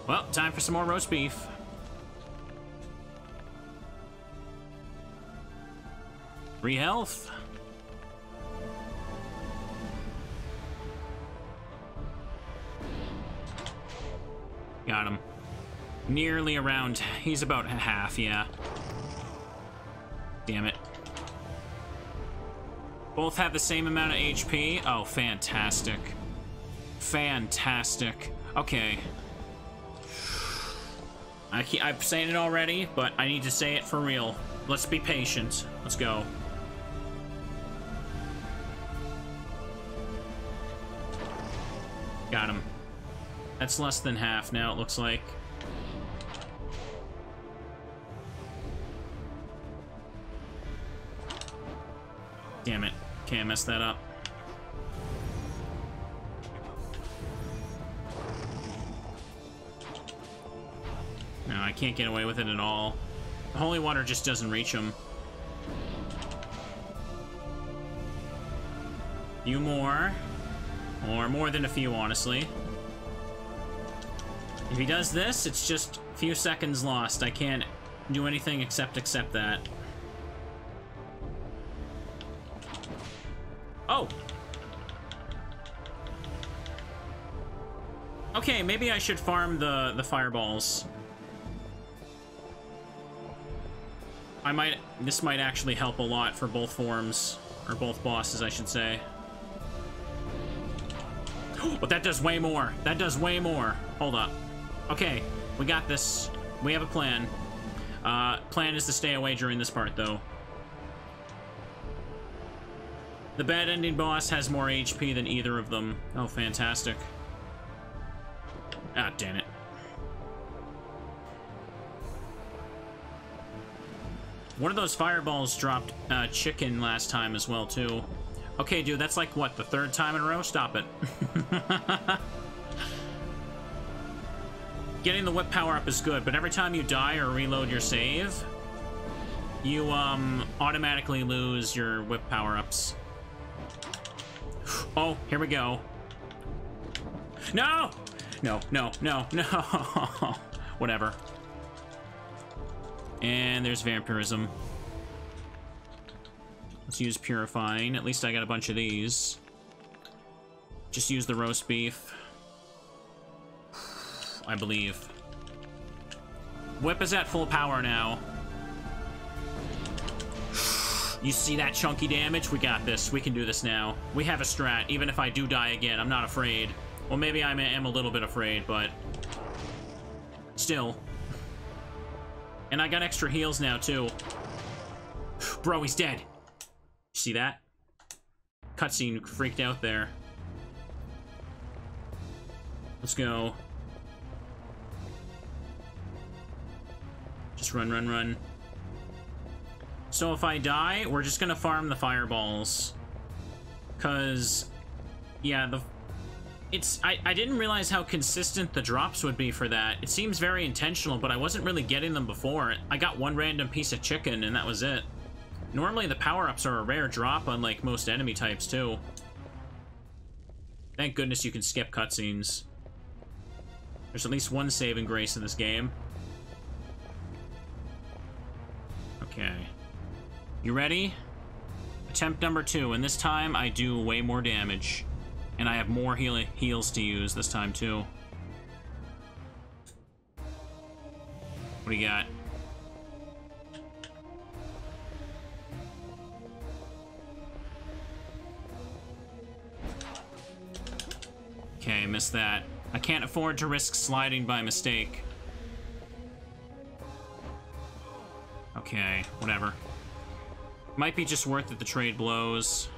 Well, time for some more roast beef. Free health. Got him. Nearly around. He's about half, yeah. Damn it. Both have the same amount of HP? Oh, fantastic. Fantastic. Okay. I keep, I'm saying it already, but I need to say it for real. Let's be patient. Let's go. Got him. That's less than half now, it looks like. Damn it. Can't mess that up. No, I can't get away with it at all. The holy water just doesn't reach him. Few more. Or more than a few, honestly. If he does this, it's just a few seconds lost. I can't do anything except accept that. Oh! Okay, maybe I should farm the, the fireballs. I might... This might actually help a lot for both forms. Or both bosses, I should say. <gasps> But that does way more. That does way more. Hold up. Okay, we got this. We have a plan. Uh, plan is to stay away during this part, though. The bad ending boss has more HP than either of them. Oh, fantastic. Ah, damn it. One of those fireballs dropped uh, chicken last time as well, too. Okay, dude, that's like, what, the third time in a row? Stop it. <laughs> Getting the whip power up is good, but every time you die or reload your save, you um automatically lose your whip power-ups. Oh, here we go. No! No, no, no, no. <laughs> Whatever. And there's vampirism. Let's use purifying. At least I got a bunch of these. Just use the roast beef. I believe. Whip is at full power now. You see that chunky damage? We got this. We can do this now. We have a strat. Even if I do die again, I'm not afraid. Well, maybe I am a little bit afraid, but... Still. And I got extra heals now, too. <sighs> Bro, he's dead. See that? Cutscene freaked out there. Let's go. Just run, run, run. So if I die, we're just gonna farm the fireballs. Cause, yeah, the... It's... I, I didn't realize how consistent the drops would be for that. It seems very intentional, but I wasn't really getting them before. I got one random piece of chicken, and that was it. Normally the power-ups are a rare drop, unlike most enemy types, too. Thank goodness you can skip cutscenes. There's at least one saving grace in this game. Okay. You ready? Attempt number two, and this time I do way more damage. And I have more heal heals to use this time, too. What do you got? Okay, missed that. I can't afford to risk sliding by mistake. Okay, whatever. Might be just worth it to trade blows.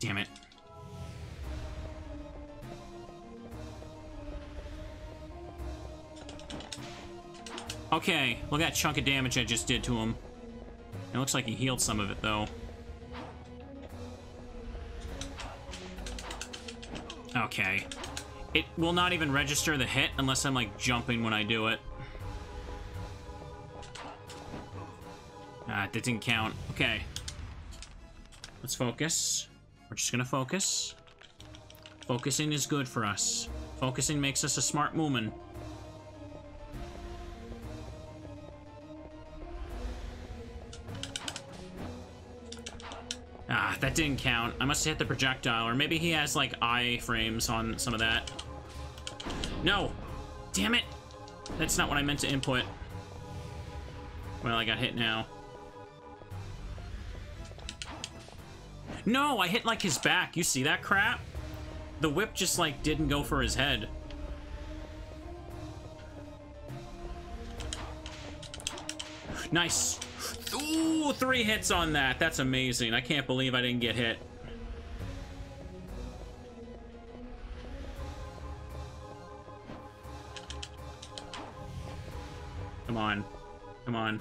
Damn it. Okay, look at that chunk of damage I just did to him. It looks like he healed some of it, though. Okay. It will not even register the hit unless I'm, like, jumping when I do it. Ah, that didn't count. Okay. Let's focus. We're just gonna focus. Focusing is good for us. Focusing makes us a smart moomin. Ah, that didn't count. I must have hit the projectile, or maybe he has, like, eye frames on some of that. No! Damn it! That's not what I meant to input. Well, I got hit now. No, I hit, like, his back. You see that crap? The whip just, like, didn't go for his head. Nice. Ooh, three hits on that. That's amazing. I can't believe I didn't get hit. Come on. Come on.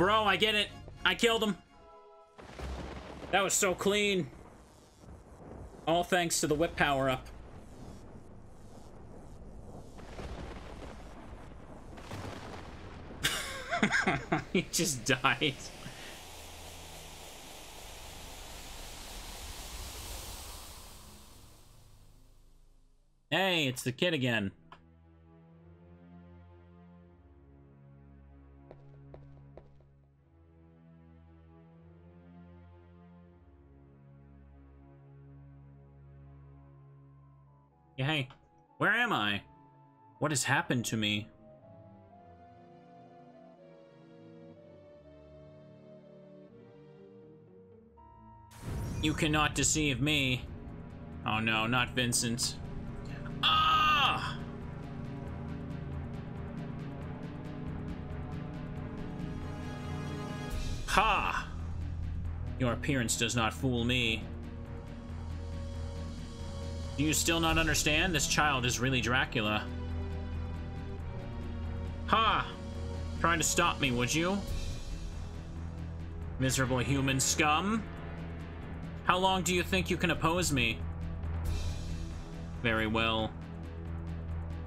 Bro, I get it. I killed him. That was so clean. All thanks to the whip power-up. <laughs> he just died. Hey, it's the kid again. Hey, where am I? What has happened to me? You cannot deceive me. Oh no, not Vincent. Ah! Ha! Your appearance does not fool me. Do you still not understand? This child is really Dracula. Ha! Trying to stop me, would you? Miserable human scum. How long do you think you can oppose me? Very well.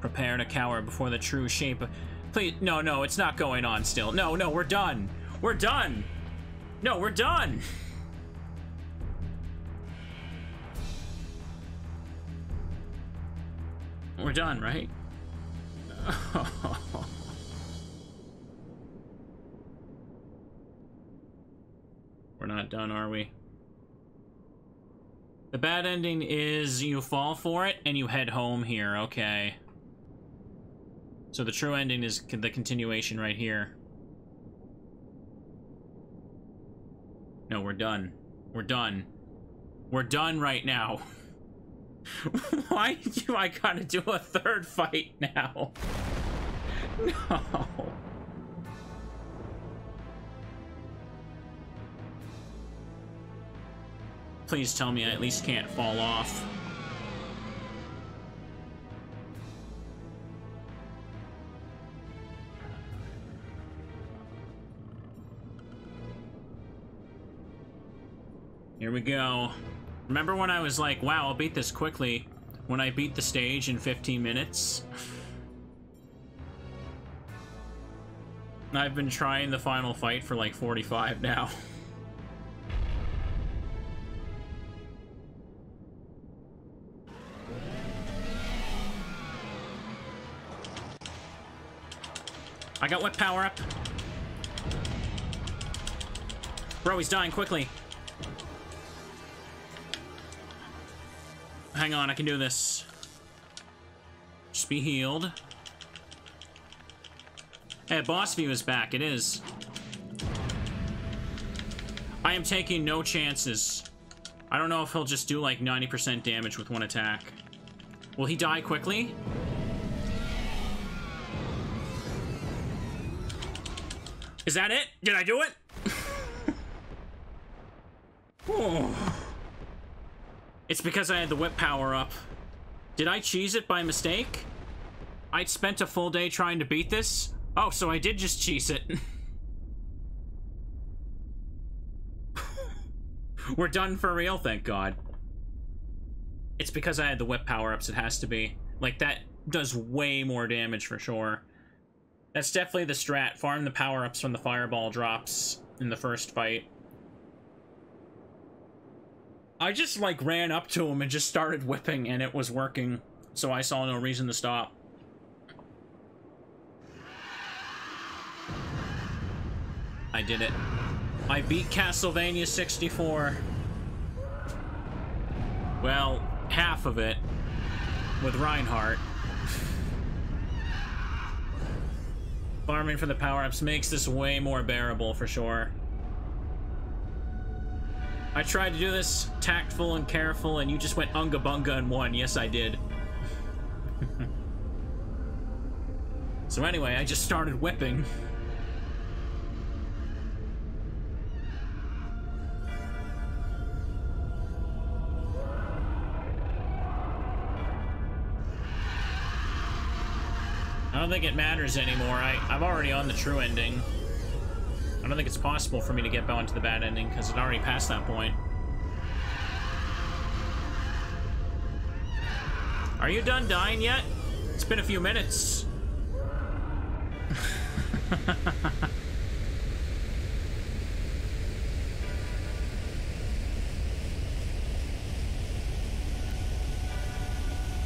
Prepare to cower before the true shape. Please, no, no, it's not going on still. No, no, we're done. We're done. No, we're done. We're done, right? <laughs> we're not done, are we? The bad ending is you fall for it and you head home here. Okay. So the true ending is the continuation right here. No, we're done. We're done. We're done right now. <laughs> <laughs> Why do I gotta do a third fight now? <laughs> No. Please tell me I at least can't fall off. Here we go. Remember when I was like, wow, I'll beat this quickly, when I beat the stage in 15 minutes? <laughs> I've been trying the final fight for like 45 now. <laughs> I got whip power up. Bro, he's dying quickly. Hang on, I can do this. Just be healed. Hey, boss view is back. It is. I am taking no chances. I don't know if he'll just do like 90% damage with one attack. Will he die quickly? Is that it? Did I do it? <laughs> oh. It's because I had the whip power up. Did I cheese it by mistake? I'd spent a full day trying to beat this? Oh, so I did just cheese it. <laughs> We're done for real, thank God. It's because I had the whip power-ups, it has to be. Like, that does way more damage for sure. That's definitely the strat. Farm the power-ups from the fireball drops in the first fight. I just, like, ran up to him and just started whipping, and it was working. So I saw no reason to stop. I did it. I beat Castlevania 64. Well, half of it with Reinhardt. Farming for the power-ups makes this way more bearable for sure. I tried to do this tactful and careful, and you just went unga bunga and won. Yes, I did. <laughs> so anyway, I just started whipping. I don't think it matters anymore. I, I'm already on the true ending. I don't think it's possible for me to get on to the bad ending, because it already passed that point. Are you done dying yet? It's been a few minutes. <laughs>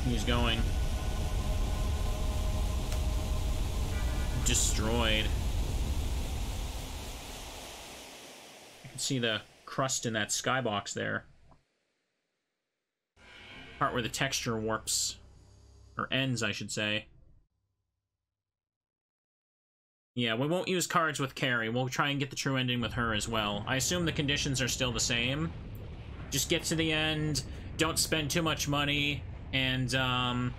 He's going. destroyed. See the crust in that skybox there. Part where the texture warps. Or ends, I should say. Yeah, we won't use cards with Carrie. We'll try and get the true ending with her as well. I assume the conditions are still the same. Just get to the end, don't spend too much money, and, um...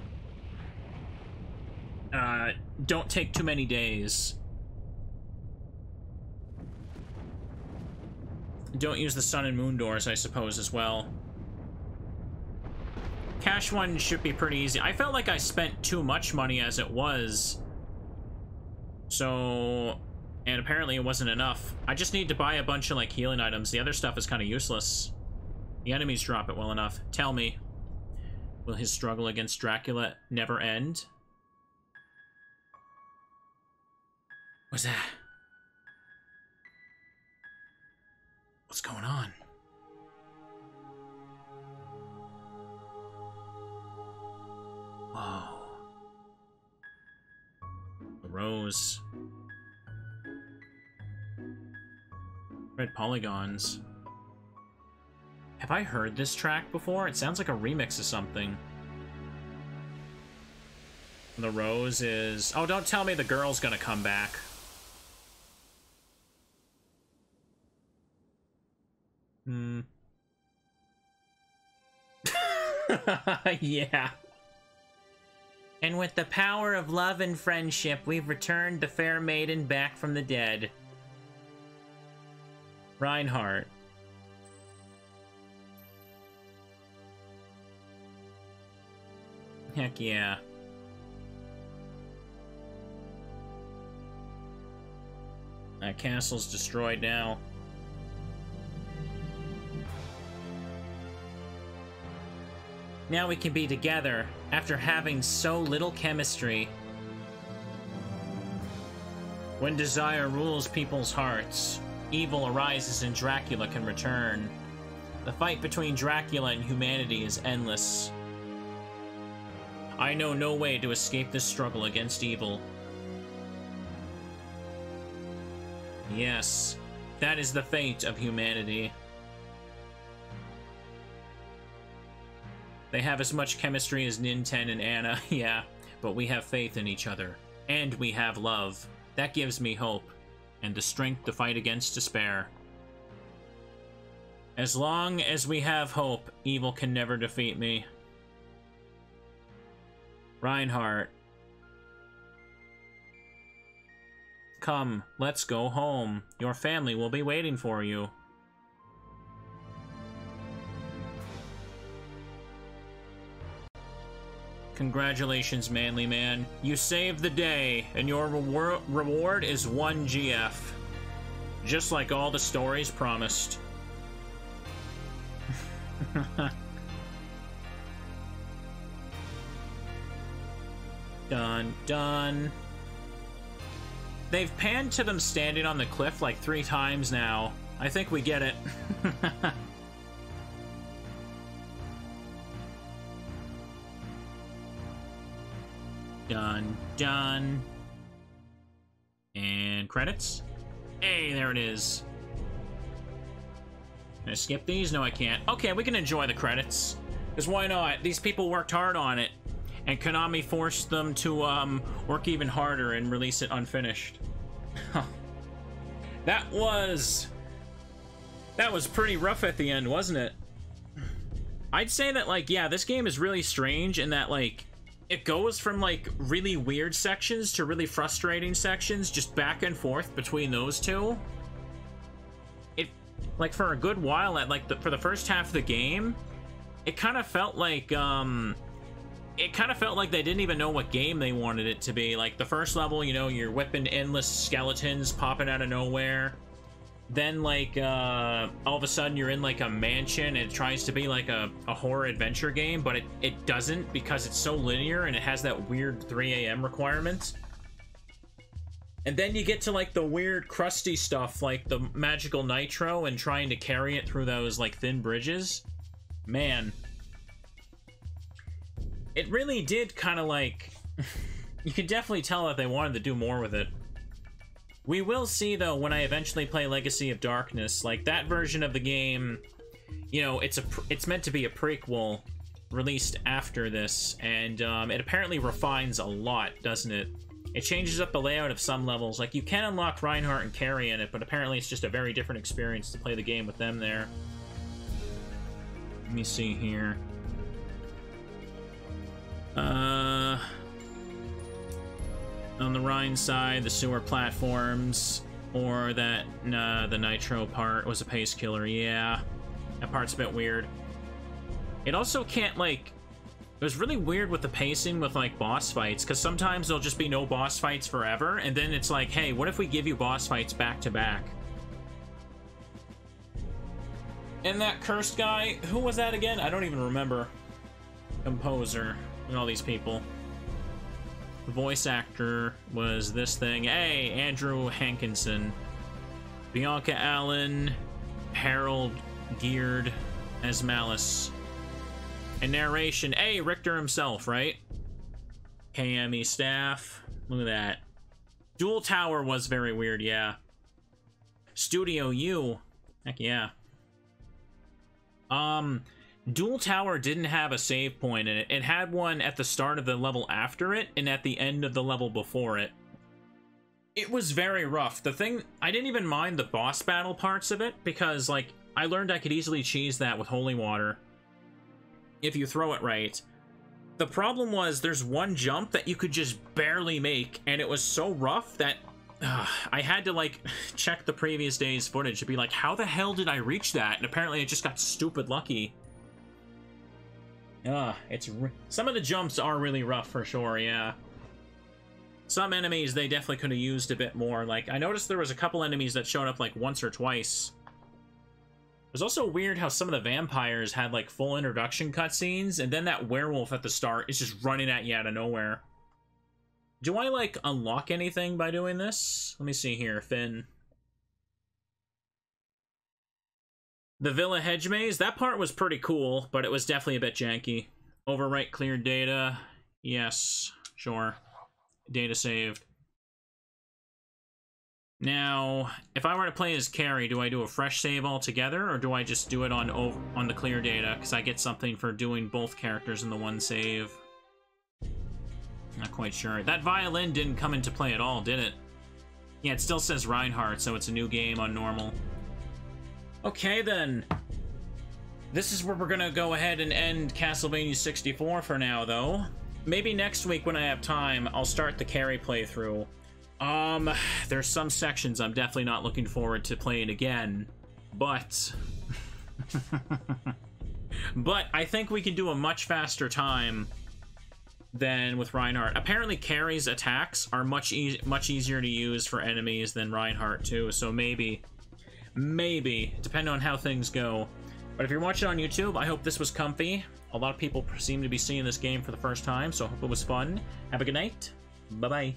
Uh, don't take too many days. Don't use the sun and moon doors, I suppose, as well. Cash one should be pretty easy. I felt like I spent too much money as it was. So... And apparently it wasn't enough. I just need to buy a bunch of, like, healing items. The other stuff is kind of useless. The enemies drop it well enough. Tell me. Will his struggle against Dracula never end? What's that? What's going on? Whoa. The rose. Red polygons. Have I heard this track before? It sounds like a remix of something. The rose is... Oh, don't tell me the girl's gonna come back. Hmm. <laughs> yeah. And with the power of love and friendship, we've returned the fair maiden back from the dead. Reinhardt. Heck yeah. That castle's destroyed now. Now we can be together after having so little chemistry. When desire rules people's hearts, evil arises and Dracula can return. The fight between Dracula and humanity is endless. I know no way to escape this struggle against evil. Yes, that is the fate of humanity. They have as much chemistry as Ninten and Anna, <laughs> yeah, but we have faith in each other. And we have love. That gives me hope, and the strength to fight against despair. As long as we have hope, evil can never defeat me. Reinhardt. Come, let's go home. Your family will be waiting for you. Congratulations, manly man. You saved the day, and your rewar reward is one GF. Just like all the stories promised. <laughs> done, done. They've panned to them standing on the cliff like three times now. I think we get it. <laughs> Done, done. And credits. Hey, there it is. Can I skip these? No, I can't. Okay, we can enjoy the credits. Because why not? These people worked hard on it. And Konami forced them to um, work even harder and release it unfinished. that was... That was pretty rough at the end, wasn't it? I'd say that, like, yeah, this game is really strange in that, like, it goes from like really weird sections to really frustrating sections, just back and forth between those two. It, like for a good while, at like the, for the first half of the game, it kind of felt like, um, it kind of felt like they didn't even know what game they wanted it to be. Like the first level, you know, you're whipping endless skeletons popping out of nowhere then like uh, all of a sudden you're in like a mansion and it tries to be like a, a horror adventure game but it, it doesn't because it's so linear and it has that weird 3 a.m requirement and then you get to like the weird crusty stuff like the magical nitro and trying to carry it through those like thin bridges. Man. It really did kind of like <laughs> you can definitely tell that they wanted to do more with it we will see, though, when I eventually play Legacy of Darkness, like, that version of the game, you know, it's a it's meant to be a prequel released after this, and um, it apparently refines a lot, doesn't it? It changes up the layout of some levels. Like, you can unlock Reinhardt and Carrie in it, but apparently it's just a very different experience to play the game with them there. Let me see here. Uh on the Rhine side, the sewer platforms, or that uh, the Nitro part was a pace killer. Yeah, that part's a bit weird. It also can't, like... It was really weird with the pacing with, like, boss fights, because sometimes there'll just be no boss fights forever, and then it's like, hey, what if we give you boss fights back-to-back? -back? And that cursed guy, who was that again? I don't even remember. Composer, and all these people voice actor was this thing. Hey, Andrew Hankinson. Bianca Allen, Harold Geared as Malus. And narration, hey, Richter himself, right? KME staff. Look at that. Duel Tower was very weird, yeah. Studio U. Heck yeah. Um, Duel Tower didn't have a save point in it. It had one at the start of the level after it and at the end of the level before it. It was very rough. The thing, I didn't even mind the boss battle parts of it because, like, I learned I could easily cheese that with Holy Water if you throw it right. The problem was there's one jump that you could just barely make, and it was so rough that uh, I had to, like, <laughs> check the previous day's footage to be like, how the hell did I reach that? And apparently I just got stupid lucky. Ah, it's some of the jumps are really rough for sure, yeah. Some enemies they definitely could have used a bit more. Like, I noticed there was a couple enemies that showed up like once or twice. It was also weird how some of the vampires had like full introduction cutscenes, and then that werewolf at the start is just running at you out of nowhere. Do I like unlock anything by doing this? Let me see here, Finn. The Villa Hedge Maze, that part was pretty cool, but it was definitely a bit janky. Overwrite clear data. Yes, sure. Data saved. Now, if I were to play as Carrie, do I do a fresh save altogether, or do I just do it on on the clear data? Because I get something for doing both characters in the one save. Not quite sure. That violin didn't come into play at all, did it? Yeah, it still says Reinhardt, so it's a new game on normal. Okay, then. This is where we're gonna go ahead and end Castlevania 64 for now, though. Maybe next week when I have time, I'll start the Carrie playthrough. Um, there's some sections I'm definitely not looking forward to playing again, but... <laughs> but I think we can do a much faster time than with Reinhardt. Apparently, Carrie's attacks are much e much easier to use for enemies than Reinhardt too. So maybe, maybe, depending on how things go. But if you're watching on YouTube, I hope this was comfy. A lot of people seem to be seeing this game for the first time, so I hope it was fun. Have a good night. Bye bye.